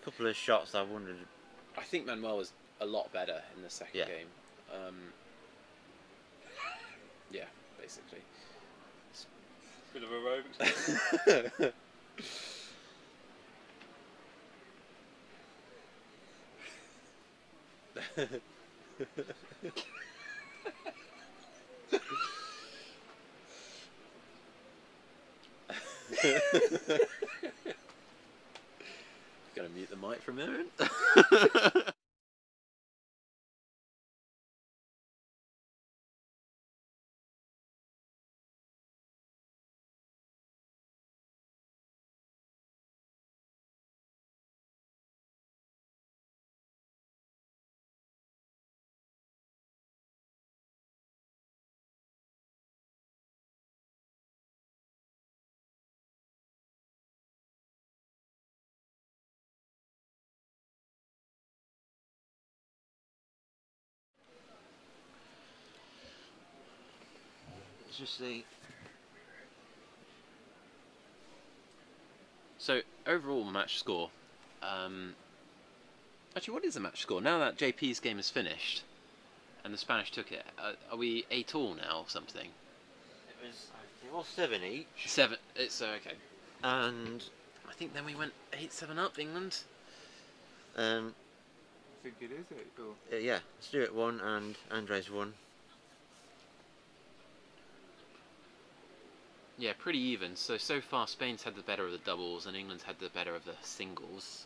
A couple of shots I wondered. I think Manuel was a lot better in the second Yeah. game. Um, yeah, basically. Bit of aerobics. Gonna mute the mic for a just the So overall match score. Um, actually, what is the match score now that JP's game is finished, and the Spanish took it? Uh, are we eight all now or something? it was it was seven each, Seven. It's uh, okay. and I think then we went eight seven up England. um, I think it is it. Or uh, yeah, Stuart won and Andres won. Yeah, pretty even. So so far, Spain's had the better of the doubles, and England's had the better of the singles.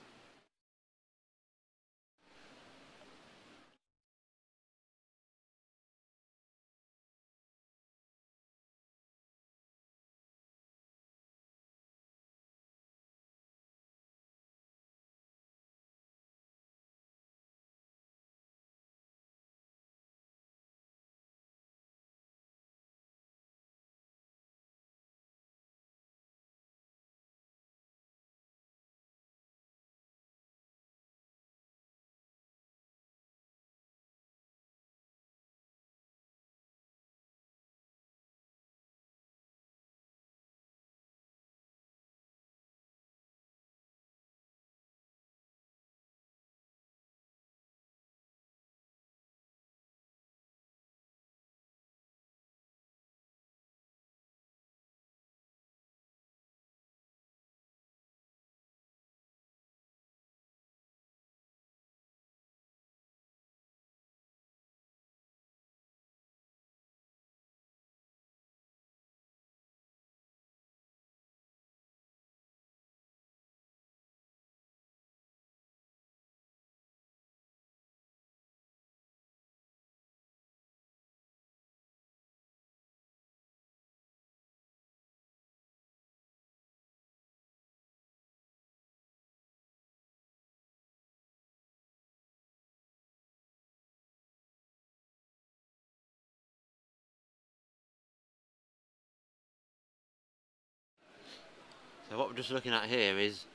So what we're just looking at here is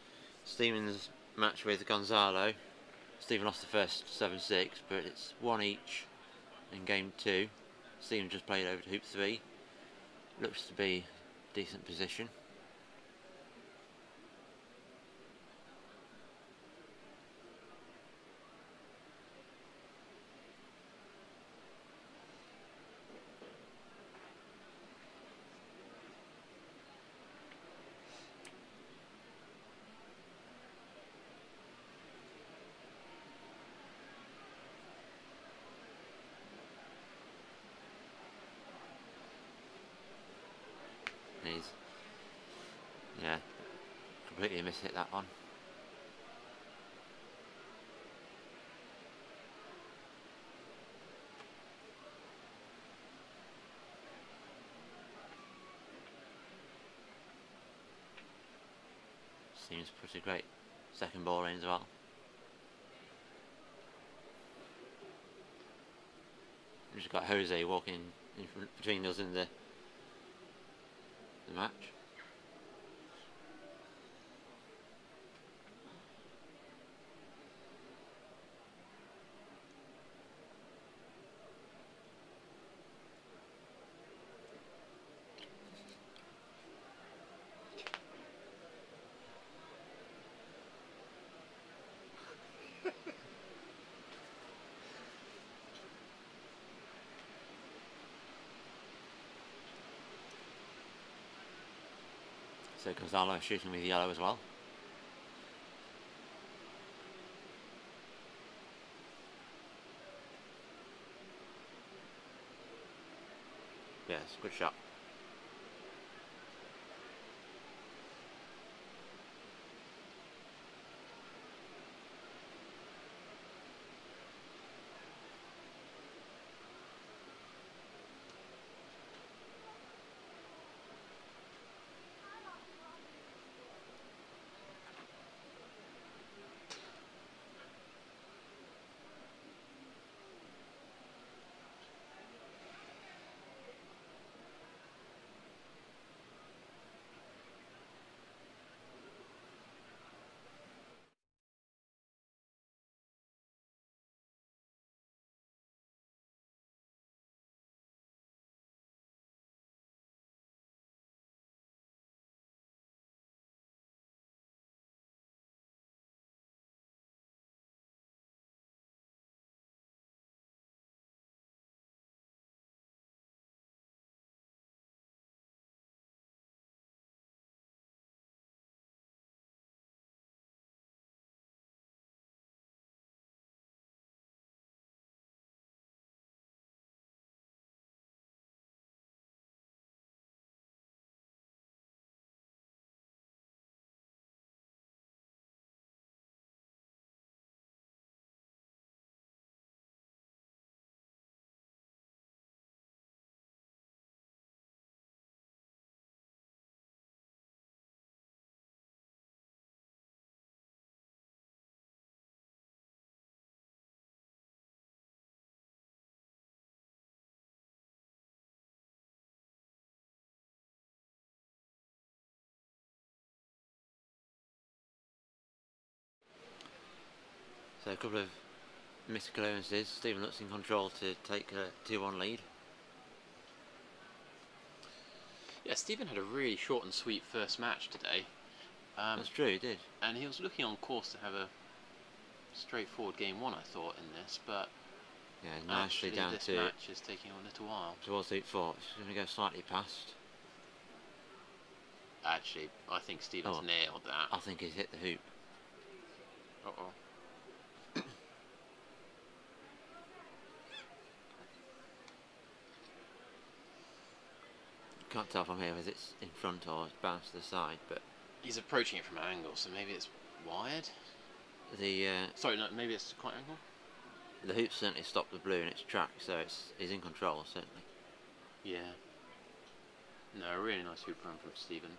Stephen's match with Gonzalo. Stephen lost the first 7-6, but it's one each in game two. Stephen just played over to hoop three. Looks to be decent position. He's yeah, completely mishit that one. Seems pretty great. Second ball in as well. We've just got Jose walking in between us and the the match. So Gonzalo shooting with yellow as well. Yes, good shot. So a couple of missed clearances. Stephen looks in control to take a 2-1 lead. Yeah, Stephen had a really short and sweet first match today. Um, That's true, he did. and he was looking on course to have a straightforward game one, I thought, in this, but Yeah, nicely down this to match is taking a little while. towards hoop 4. It's going to go slightly past. Actually, I think Stephen's Oh. nailed that. I think he's hit the hoop. Uh-oh. Can't tell from here whether it's in front or it's bounced to the side, but He's approaching it from an angle, so maybe it's wired? the uh, Sorry, no, maybe it's quite angle? the hoop certainly stopped the blue in its track, so it's he's in control certainly. Yeah. No, a really nice hoop run from Stephen.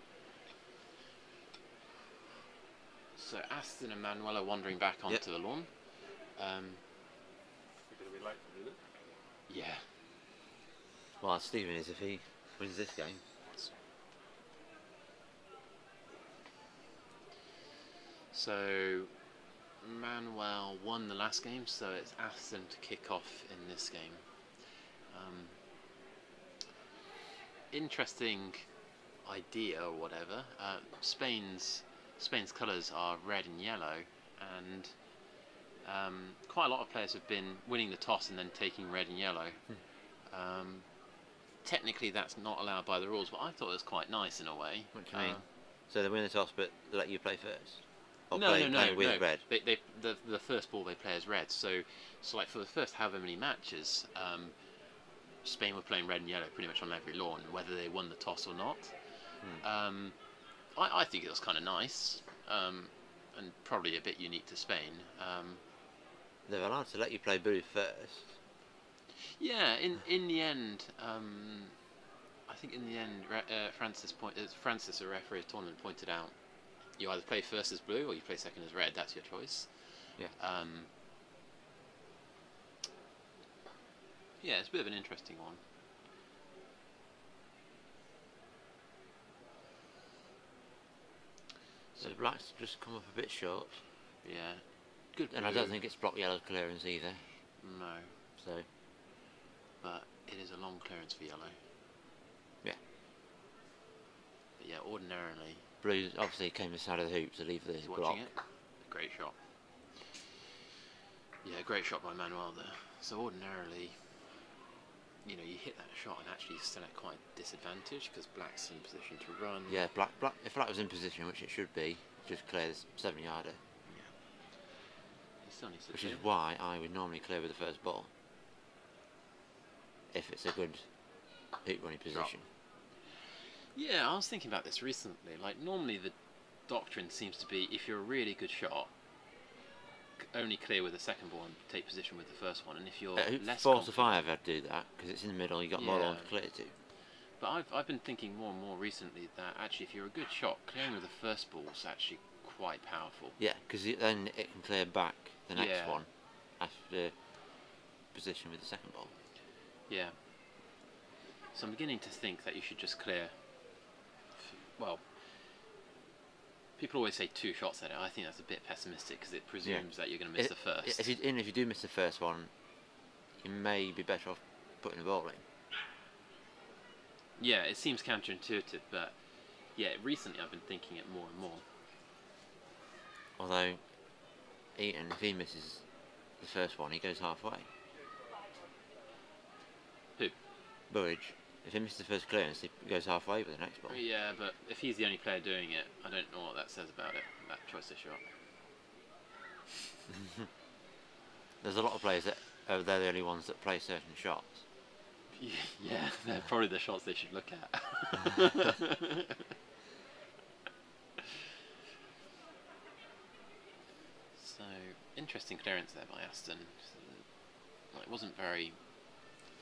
So Aston and Manuel are wandering back onto Yep. the lawn. Um, Because we like to do it. yeah. Well, Stephen is if he wins this game. So Manuel won the last game, so it's Aston to kick off in this game. Um, interesting idea or whatever. Uh, Spain's Spain's colours are red and yellow, and um, quite a lot of players have been winning the toss and then taking red and yellow. Um, technically, that's not allowed by the rules, but I thought it was quite nice in a way. What do you mean? Uh, So they win the toss, but they let you play first. Or no, play, no, play no, with no. red. They, they, the, the first ball they play is red. So, so like for the first however many matches, um, Spain were playing red and yellow pretty much on every lawn, whether they won the toss or not. Um, I, I think it was kind of nice, um, and probably a bit unique to Spain. Um, They're allowed to let you play blue first. Yeah, in in the end, um, I think in the end, uh, Frances point, uh, Frances, a referee of tournament, pointed out you either play first as blue or you play second as red. That's your choice. Yeah. Um, yeah, it's a bit of an interesting one. So the blacks just come up a bit short, Yeah, good. and I don't think it's block yellow clearance either. no, So but it is a long clearance for yellow. Yeah. But yeah, ordinarily, blue obviously came inside of the hoop to leave the he's block. watching it. Great shot. Yeah, great shot by Manuel there. So ordinarily, you know, you hit that shot and actually still at quite a disadvantage because black's in position to run. Yeah, black, black. If black was in position, which it should be, just clear this seven yarder. He still needs to Which is why I would normally clear with the first ball. If it's a good hoop running position. Yeah, I was thinking about this recently. Like, normally the doctrine seems to be if you're a really good shot, only clear with the second ball and take position with the first one. And if you're Uh, less four to five, I'd do that because it's in the middle. You've got more lawn Yeah. to clear to. But I've, I've been thinking more and more recently that actually, if you're a good shot, clearing with the first ball is actually quite powerful. Yeah, because then it can clear back the next Yeah. one after position with the second ball. Yeah. So I'm beginning to think that you should just clear. Well, people always say two shots at it. I think that's a bit pessimistic because it presumes that you're going to miss It- the first. If you, and if you do miss the first one, you may be better off putting the ball in. Yeah, it seems counterintuitive, but yeah, recently I've been thinking it more and more. Although, Ethan, if he misses the first one, he goes halfway. Who? Burridge. If he misses the first clearance, he goes halfway with the next ball. Yeah, but if he's the only player doing it, I don't know what that says about it. That choice of shot. There's a lot of players that uh, they're the only ones that play certain shots. Yeah, they're probably the shots they should look at. so interesting clearance there by Aston. It wasn't very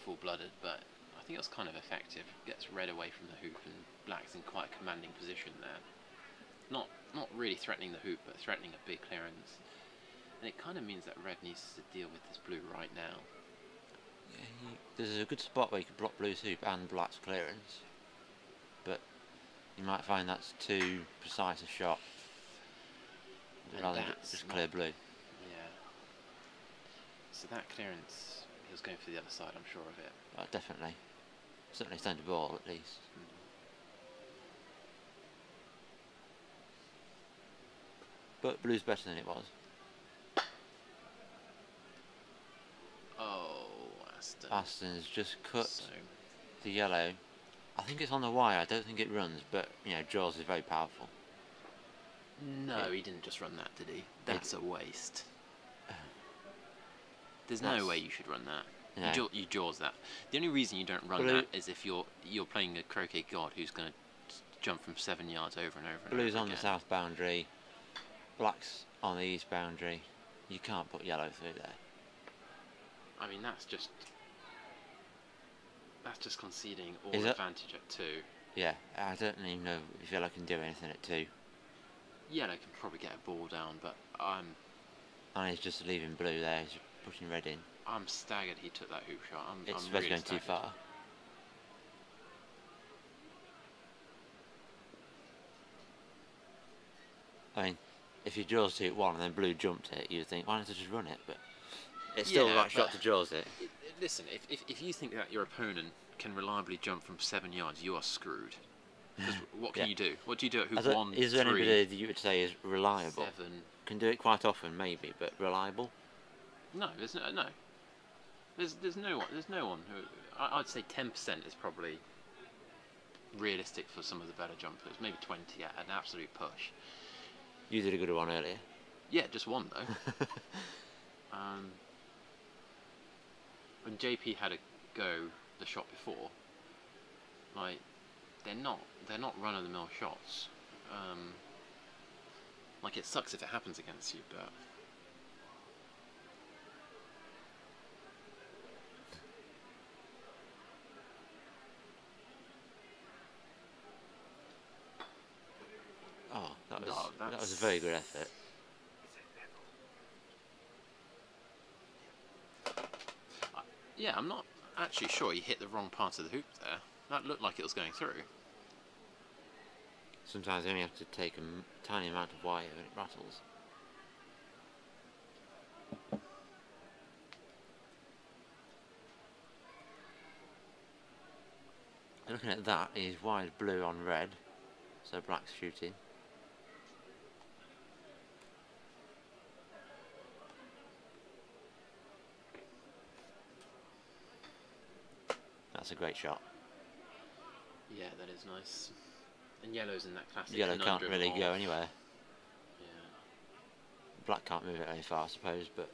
full-blooded, but think it was kind of effective. Gets red away from the hoop, and Black's in quite a commanding position there. Not not really threatening the hoop, but threatening a big clearance. And it kind of means that Red needs to deal with this blue right now. Yeah, he, there's a good spot where you can block Blue's hoop and Black's clearance, but you might find that's too precise a shot. Rather than just clear blue. Yeah. So that clearance, he was going for the other side, I'm sure of it. Uh, definitely. Certainly stand the ball at least. But blue's better than it was. Oh, Aston. Aston's just cut So, the yellow. I think it's on the wire. I don't think it runs, but you know, Jaws is very powerful. no, he didn't just run that, did he? That's a waste. There's That's- no way you should run that. No. You, you jaws that. The only reason you don't run Blue- that is if you're you're playing a croquet god who's going to jump from seven yards over and over and Blue's over on the south boundary, black's on the east boundary. You can't put yellow through there. I mean, that's just that's just conceding all Is advantage at two. Yeah, I don't even know if yellow can do anything at two. Yellow can probably get a ball down, but I'm And he's just leaving blue there. He's pushing red in. I'm staggered he took that hoop shot. I'm, It's I'm really going too far. I mean, if you jaws to it one and then blue jumped it, you'd think, why don't I just run it? But it's still the right shot to jaws it. Listen, if, if, if you think that your opponent can reliably jump from seven yards, you are screwed. what can Yeah. you do? What do you do at hoop don't- one, is there three, anybody that you would say is reliable? seven? Can do it quite often, maybe, but reliable? No, there's no. no. There's there's no one. There's no one who. I, I'd say ten percent is probably realistic for some of the better jumpers. Maybe twenty at an absolute push. You did a good one earlier. Yeah, just one though. um, when JP had a go the shot before, like they're not they're not run of the mill shots. Um, like it sucks if it happens against you, but Oh, that was No, that was a very good effort. yeah, I'm not actually sure he hit the wrong part of the hoop there. That looked like it was going through. Sometimes you only have to take a tiny amount of wire and it rattles. Looking at that, he's wide blue on red, so black's shooting. That's a great shot. Yeah, that is nice. And yellow's in that classic. Yellow can't really go anywhere. Yeah. Black can't move it very far, I suppose, but.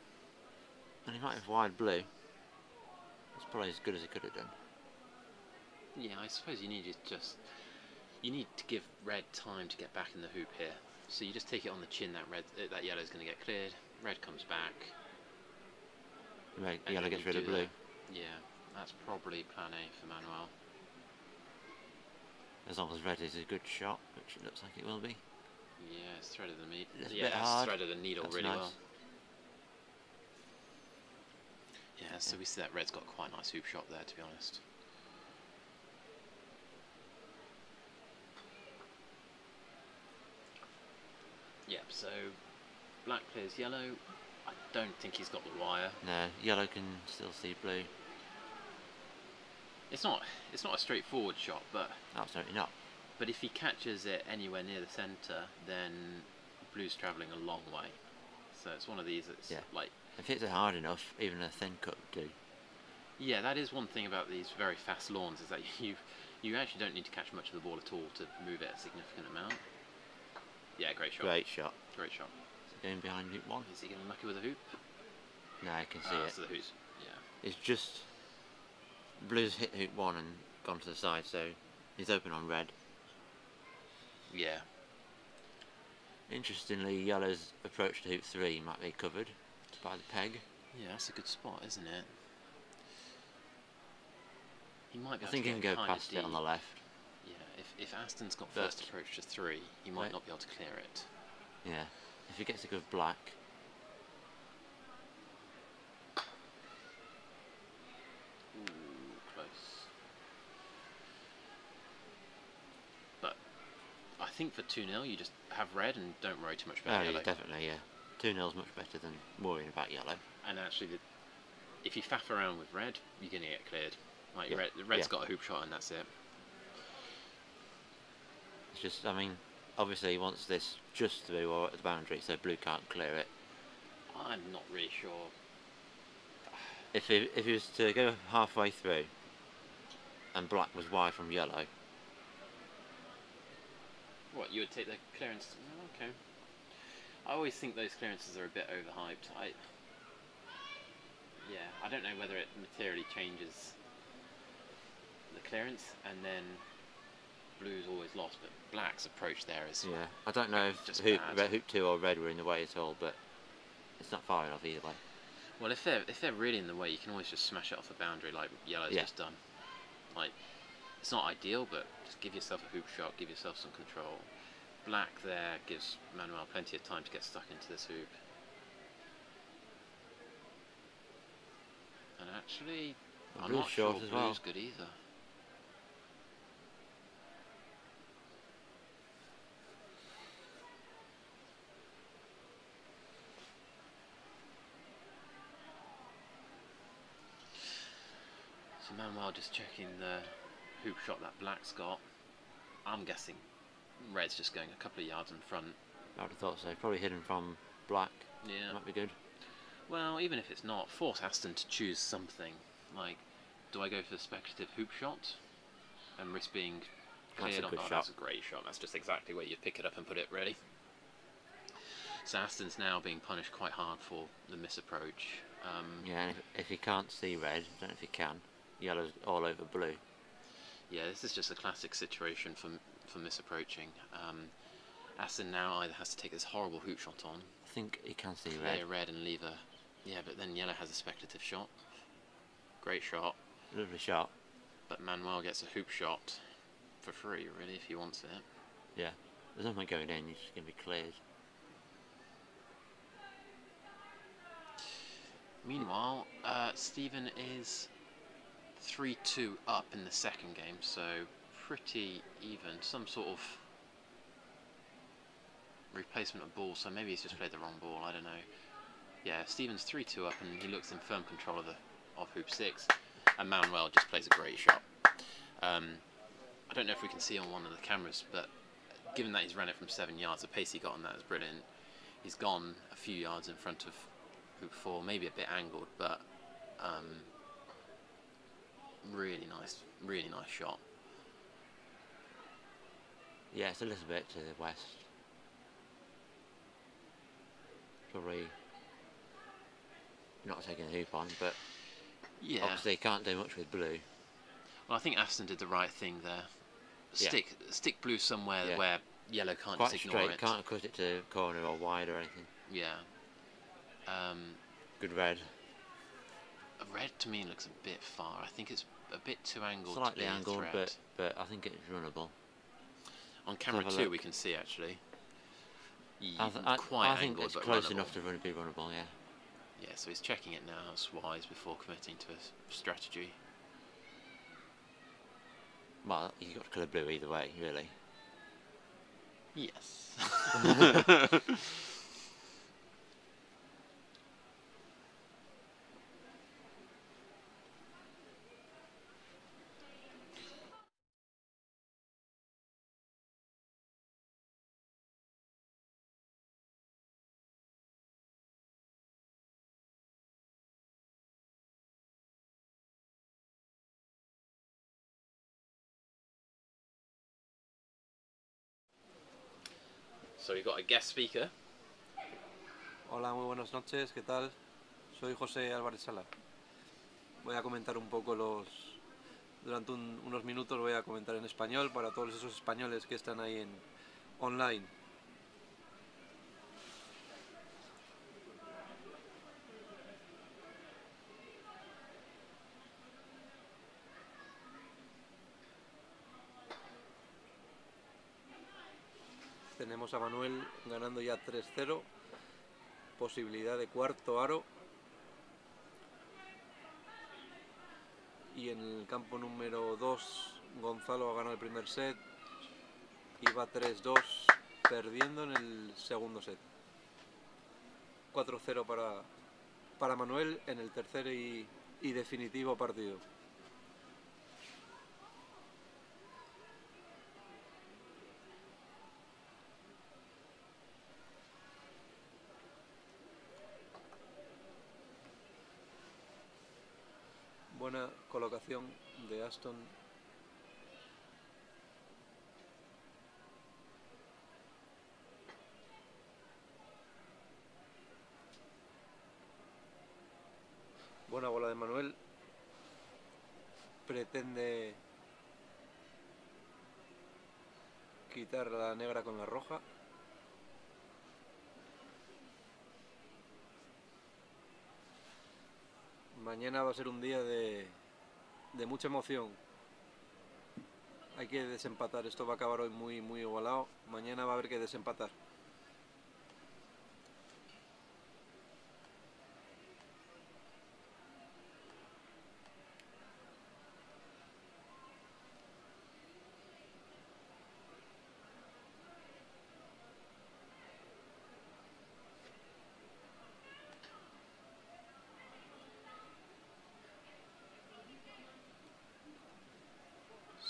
And he might have wide blue. It's probably as good as he could have done. Yeah, I suppose you need to just you need to give red time to get back in the hoop here. So you just take it on the chin. That red, uh, that yellow's going to get cleared. Red comes back. Red, yellow gets rid of blue. that. Yeah, that's probably plan A for Manuel. As long as red is a good shot, which it looks like it will be. Yeah, it's threaded the meat. It's yeah, it's threaded the needle That's really nice. well. Yeah, so we see that red's got quite a nice hoop shot there, to be honest. Yep, so black clears yellow. I don't think he's got the wire. No, yellow can still see blue. It's not it's not a straightforward shot, but Absolutely not. but if he catches it anywhere near the centre, then blue's travelling a long way. So it's one of these that's Yeah. like If it's hard enough, even a thin cut would do. Yeah, that is one thing about these very fast lawns is that you you actually don't need to catch much of the ball at all to move it a significant amount. Yeah, great shot. Great shot. Great shot. Going behind hoop one. Is he getting lucky with a hoop? No, I can see Ah, it. so the hoop's yeah. It's just blue's hit hoop one and gone to the side, so he's open on red. Yeah. Interestingly, yellow's approach to hoop three might be covered by the peg. Yeah, that's a good spot, isn't it? He might be I think he can go past it on the left. Yeah, if, if Aston's got But- first approach to three, he might not be able to clear it. Yeah. If he gets a good black, Ooh, close. But I think for 2 0, you just have red and don't worry too much about oh, about yeah, yellow. definitely, yeah. 2 0's much better than worrying about yellow. And actually, the, if you faff around with red, you're going to get cleared. Like, Yeah, red, the red's yeah. got a hoop shot and that's it. It's just, I mean, obviously he wants this just through or at the boundary, so blue can't clear it. I'm not really sure. If he, if he was to go halfway through and black was wide from yellow, What, you would take the clearance? Oh, okay. I always think those clearances are a bit overhyped. I. Yeah, I don't know whether it materially changes the clearance and then blue's always lost, but black's approach there is. yeah. I don't know if Just hoop, red, hoop 2 or red were in the way at all, but it's not far enough either way. Well, if they're if they're really in the way, you can always just smash it off the boundary like yellow's Yeah. just done. Like, it's not ideal, but just give yourself a hoop shot, give yourself some control. Black there gives Manuel plenty of time to get stuck into this hoop. And actually, I'm not sure as well. good either. So Manuel just checking the hoop shot that black's got. I'm guessing red's just going a couple of yards in front. I would have thought so. Probably hidden from black. Yeah. Might be good. Well, even if it's not, force Aston to choose something. Like, do I go for the speculative hoop shot and risk being That's a on- oh, shot. That's a great shot. That's just exactly where you pick it up and put it ready. So Aston's now being punished quite hard for the misapproach. Um, Yeah, and if, if he can't see red, I don't know if he can. Yellow's all over blue. Yeah, this is just a classic situation for for misapproaching. Um, Aston now either has to take this horrible hoop shot on, I think he can see red. red and leave a. Yeah, but then yellow has a speculative shot. Great shot. Lovely shot. But Manuel gets a hoop shot for free, really, if he wants it. Yeah. There's nothing going in, he's just going to be cleared. Meanwhile, uh, Stephen is 3 2 up in the second game, so pretty even. Some sort of replacement of ball, so maybe he's just played the wrong ball, I don't know. Yeah, Stephen's 3 2 up and he looks in firm control of, the, of hoop 6, and Manuel just plays a great shot. Um, I don't know if we can see on one of the cameras, but given that he's run it from 7 yards, the pace he got on that is brilliant. He's gone a few yards in front of hoop 4, maybe a bit angled, but um, Really nice, really nice shot. Yeah, it's a little bit to the west. Probably not taking the hoop on, but Yeah. obviously you can't do much with blue. Well, I think Aston did the right thing there. Yeah. Stick stick blue somewhere Yeah. where yellow can't Quite just ignore straight, it. can't cut it to corner or wide or anything. Yeah. Um, Good red. red to me looks a bit far. I think it's a bit too angled Slightly to be angled, threat. but but I think it's runnable. On camera two, look. we can see actually. I, I, quite I think angled, it's but close runnable. enough to run, be runnable. Yeah. Yeah, so he's checking it now. It's wise before committing to a strategy. Well, you got to colour blue either way, really. Yes. so we've got a guest speaker. Hola, muy buenas noches, ¿qué tal? Soy José Álvarez Sala. Voy a comentar un poco los... Durante un- unos minutos voy a comentar en español para todos esos españoles que están ahí en online. A Manuel ganando ya 3-0 posibilidad de cuarto aro. Y en el campo número 2, Gonzalo ha ganado el primer set va 3-2, perdiendo en el segundo set. 4-0 para, para Manuel en el tercer y, y definitivo partido. Buena colocación de Aston. Buena bola de Manuel. Pretende quitar la negra con la roja. Mañana va a ser un día de, de mucha emoción. Hay que desempatar. Esto va a acabar hoy muy, muy igualado. Mañana va a haber que desempatar.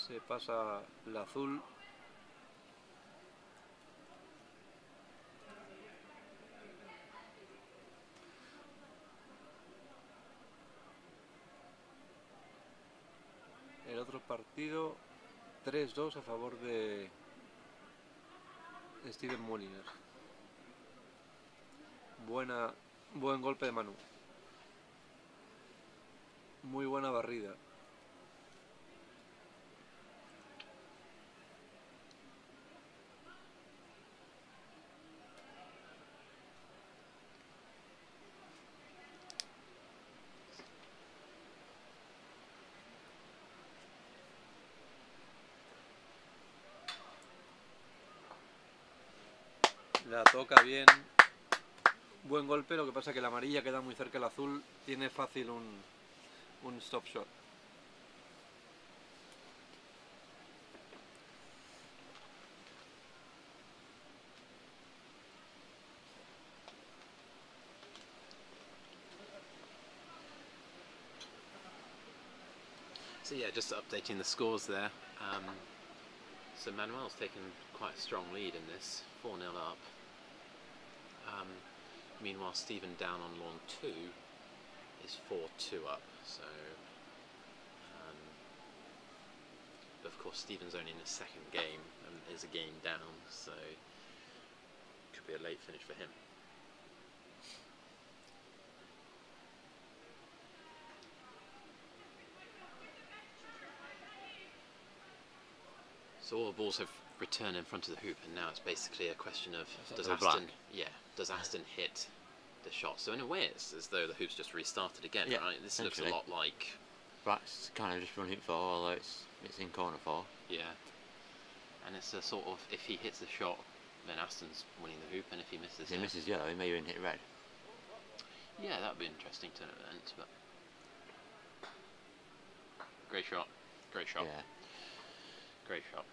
Se pasa la azul. El otro partido 3-2 a favor de Steven Moliner. Buena, buen golpe de Manu. Muy buena barrida. La toca bien. Buen golpe, lo que pasa que la amarilla queda muy cerca del azul. Tiene fácil un, un stop shot. So yeah, just updating the scores there. Um, so Manuel's taken quite a strong lead in this, 4 0 up. Um, meanwhile, Stephen down on lawn 2 is 4 2 up. So um, but of course Stephen's only in his second game and is a game down, so could be a late finish for him. So all the balls have returned in front of the hoop, and now it's basically a question of does Aston, black. yeah, does Aston hit the shot? So in a way, it's as though the hoop's just restarted again, Yeah, right? This looks a lot like Black's kind of just running four, although it's it's in corner four. Yeah. And it's a sort of if he hits the shot, then Aston's winning the hoop, and if he misses, If he misses yellow, he may even hit red. yeah, that would be interesting to event. But great shot, great shot, Yeah. great shot.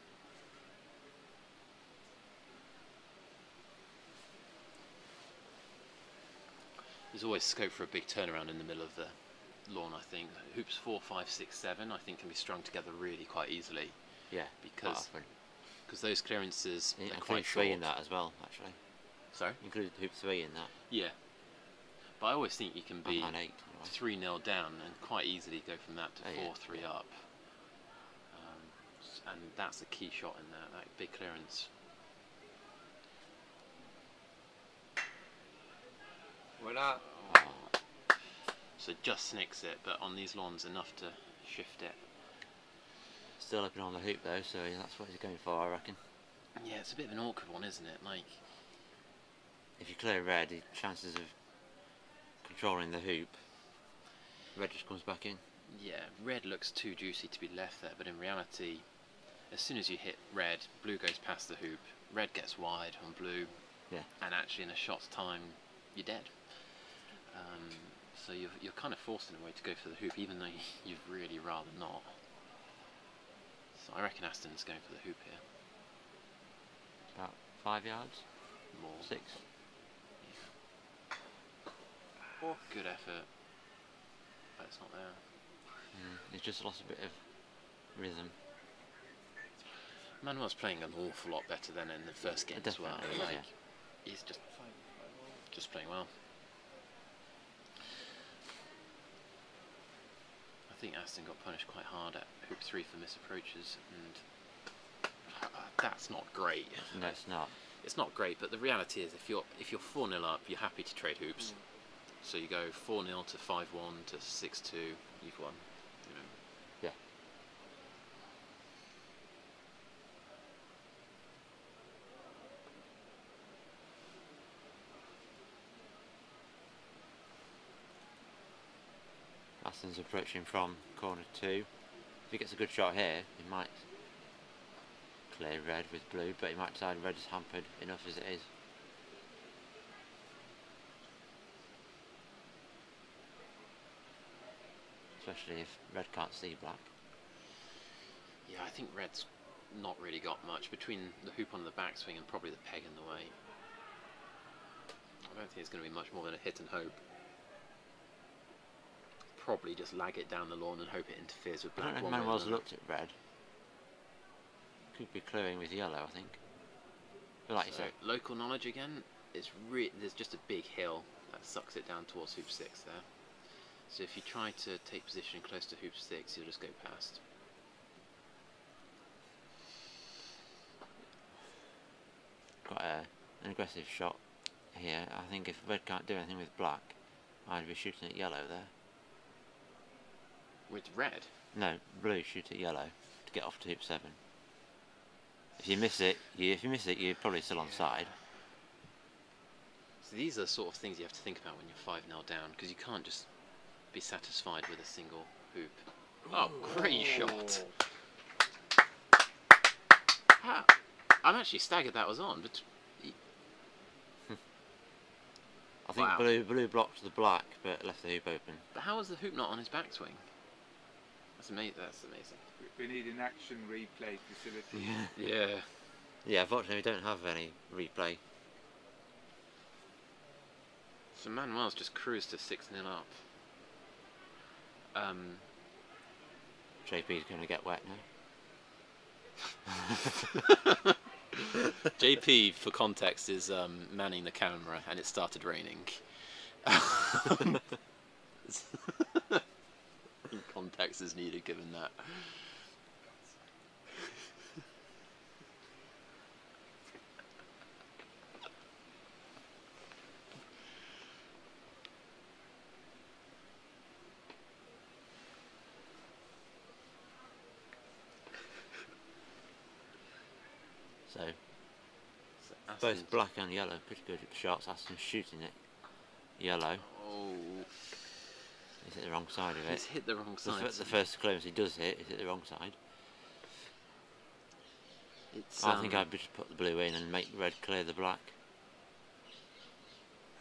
There's always scope for a big turnaround in the middle of the lawn. I think hoops four, five, six, seven. I think can be strung together really quite easily Yeah. because because those clearances Yeah, include quite three short. in that as well, actually. Sorry. Include hoop three in that. Yeah. But I always think you can be eight. anyway. 3 0 down and quite easily go from that to Oh, yeah. 4 3 up. Um, and that's a key shot in there, that big clearance. Buena. Oh, So just snicks it, but on these lawns, enough to shift it. still open on the hoop though, so that's what he's going for, I reckon. Yeah, it's a bit of an awkward one, isn't it? Like, If you clear red, the chances of controlling the hoop, red just comes back in. yeah, red looks too juicy to be left there, but in reality, as soon as you hit red, blue goes past the hoop, red gets wide on blue, Yeah. and actually in a shot's time, you're dead. Um, so you're, you're kind of forced in a way to go for the hoop, even though you- you'd really rather not. So I reckon Aston's going for the hoop here. About five yards, More. six. Yeah. Good effort, but it's not there. Mm, he's just lost a bit of rhythm. Manuel's playing an awful lot better than in the first game as well. Definitely, Like, yeah. he's just just playing well. Think Aston got punished quite hard at hoop three for misapproaches, and uh, that's not great. No, it's not. It's not great, but the reality is, if you're if you're four 0 up, you're happy to trade hoops. So you go four 0 to five one to six two, you've won. You know. Yeah. Aston's approaching from corner two. If he gets a good shot here, he might clear red with blue, but he might decide red is hampered enough as it is. Especially if red can't see black. Yeah, I think red's not really got much between the hoop on the backswing and probably the peg in the way. I don't think it's going to be much more than a hit and hope. Probably just lag it down the lawn and hope it interferes with I black. don't know if Manuel's looked at red. Could be clearing with yellow, I think. But like you So, local knowledge again. It's re- there's just a big hill that sucks it down towards hoop six there. So if you try to take position close to hoop six, you'll just go past. got a, an aggressive shot here. I think if red can't do anything with black, I'd be shooting at yellow there. With red, No, blue shoot at yellow to get off to hoop seven. If you miss it, you, if you miss it, you're probably still on side. So these are sort of things you have to think about when you're 5 0 down because you can't just be satisfied with a single hoop. Oh, great shot! How- I'm actually staggered that was on, but I think Wow. blue blue blocked the black, but left the hoop open. but how was the hoop not on his backswing? That's amazing. That's amazing. We we need an action replay facility. Yeah. Yeah. Yeah, unfortunately we don't have any replay. So Manuel's just cruised to 6 0 up. Um, JP's going to get wet now. JP, for context, is um, manning the camera and it started raining. is needed given that. so, so both black and yellow, pretty good at the shots. Aston shooting it yellow. He's at the wrong side of he's it. hit the wrong The, side. fir- the first clearance he does hit is at the wrong side. It's, I think um, I'd just put the blue in and make the red clear the black.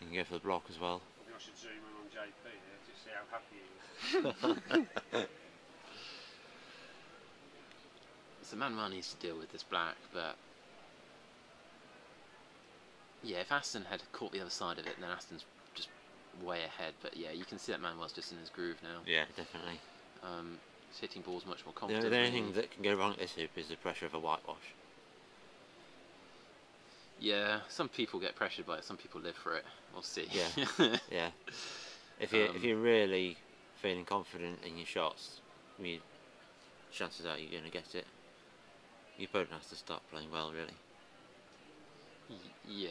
You can go for the block as well. I think I should zoom in on JP here to see how happy he is. So Manuel needs to deal with this black, but yeah, if Aston had caught the other side of it, then Aston's just way ahead. But yeah, you can see that Manuel's just in his groove now. Yeah, definitely. Um, he's hitting balls much more The, confidently. the only thing that can go wrong at this hoop is the pressure of a whitewash. Yeah, some people get pressured by it. Some people live for it. We'll see. Yeah. Yeah. If you Um, if you're really feeling confident in your shots, I mean, chances are you're going to get it. Your opponent has to start playing well, really. Y- yeah.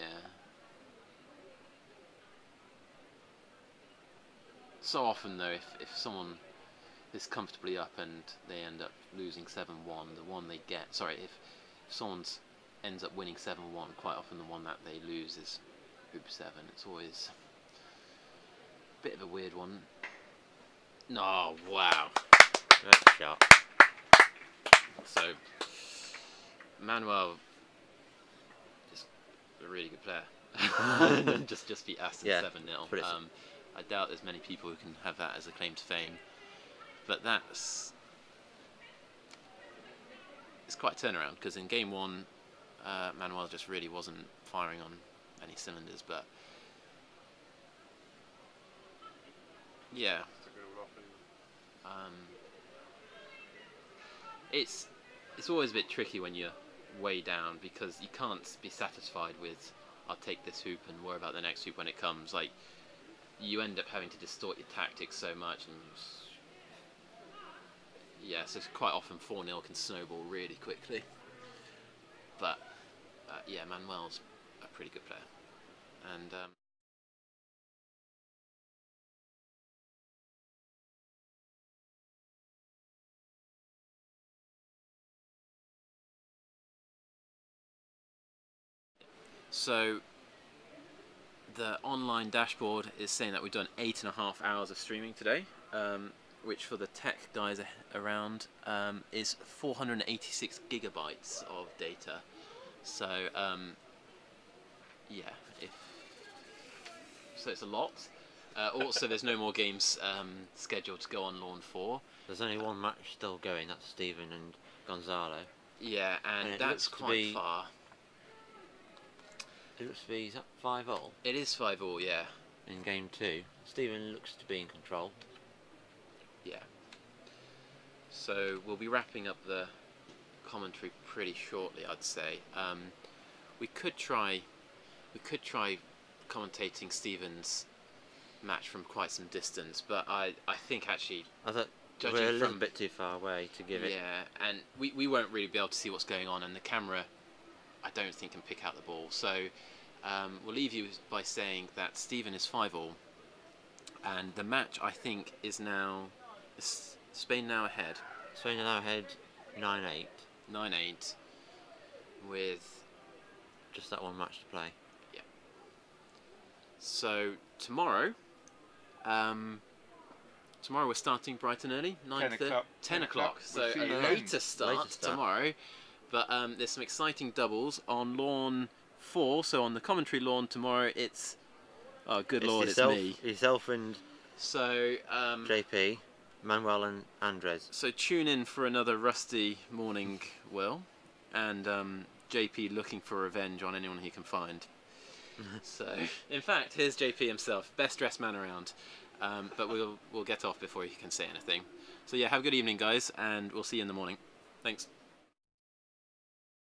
So often though, if, if someone is comfortably up and they end up losing 7-1, the one they get, sorry, if, if someone ends up winning 7-1, quite often the one that they lose is hoop 7. It's always a bit of a weird one. No, wow. Great shot. So, Manuel, just a really good player. just just beat Aston Yeah, seven 0 put um, I doubt there's many people who can have that as a claim to fame, but that's it's quite a turnaround because in game one, uh, Manuel just really wasn't firing on any cylinders. But yeah, um, it's it's always a bit tricky when you're way down because you can't be satisfied with I'll take this hoop and worry about the next hoop when it comes. Like you end up having to distort your tactics so much and s- yeah, so it's quite often 4 0 can snowball really quickly. But uh, yeah, Manuel's a pretty good player. And um, So the online dashboard is saying that we've done eight and a half hours of streaming today, um, which for the tech guys around um, is 486 gigabytes of data. So um, yeah, if so, it's a lot. Uh, also, there's no more games um, scheduled to go on Lawn 4. There's only one match still going. That's Stephen and Gonzalo. Yeah, and, And that's quite far. It looks to be is that five all It is 5 all, yeah. in game two. Stephen looks to be in control. Yeah. So we'll be wrapping up the commentary pretty shortly, I'd say. Um, we could try, we could try commentating Stephen's match from quite some distance, but I, I think actually, I thought Judging we're a little from- bit too far away to give it. yeah, and we, we won't really be able to see what's going on, and the camera, I don't think can pick out the ball. So um, we'll leave you by saying that Stephen is five all, and the match I think is now, is Spain now ahead. Spain are now ahead nine eight. nine eight with Just that one match to play. Yeah. so tomorrow um tomorrow we're starting bright and early 9 10 o'clock. 10 10 o'clock o'clock. so a later start, Later start. tomorrow but um there's some exciting doubles on lawn 4 so on the commentary lawn tomorrow it's oh good lord yourself, it's me Yourself and so um JP, Manuel and Andres. So tune in for another rusty morning, Will, and um, JP looking for revenge on anyone he can find. so, in fact, here's JP himself, best dressed man around. Um, but we'll we'll get off before he can say anything. So yeah, have a good evening, guys, and we'll see you in the morning. Thanks.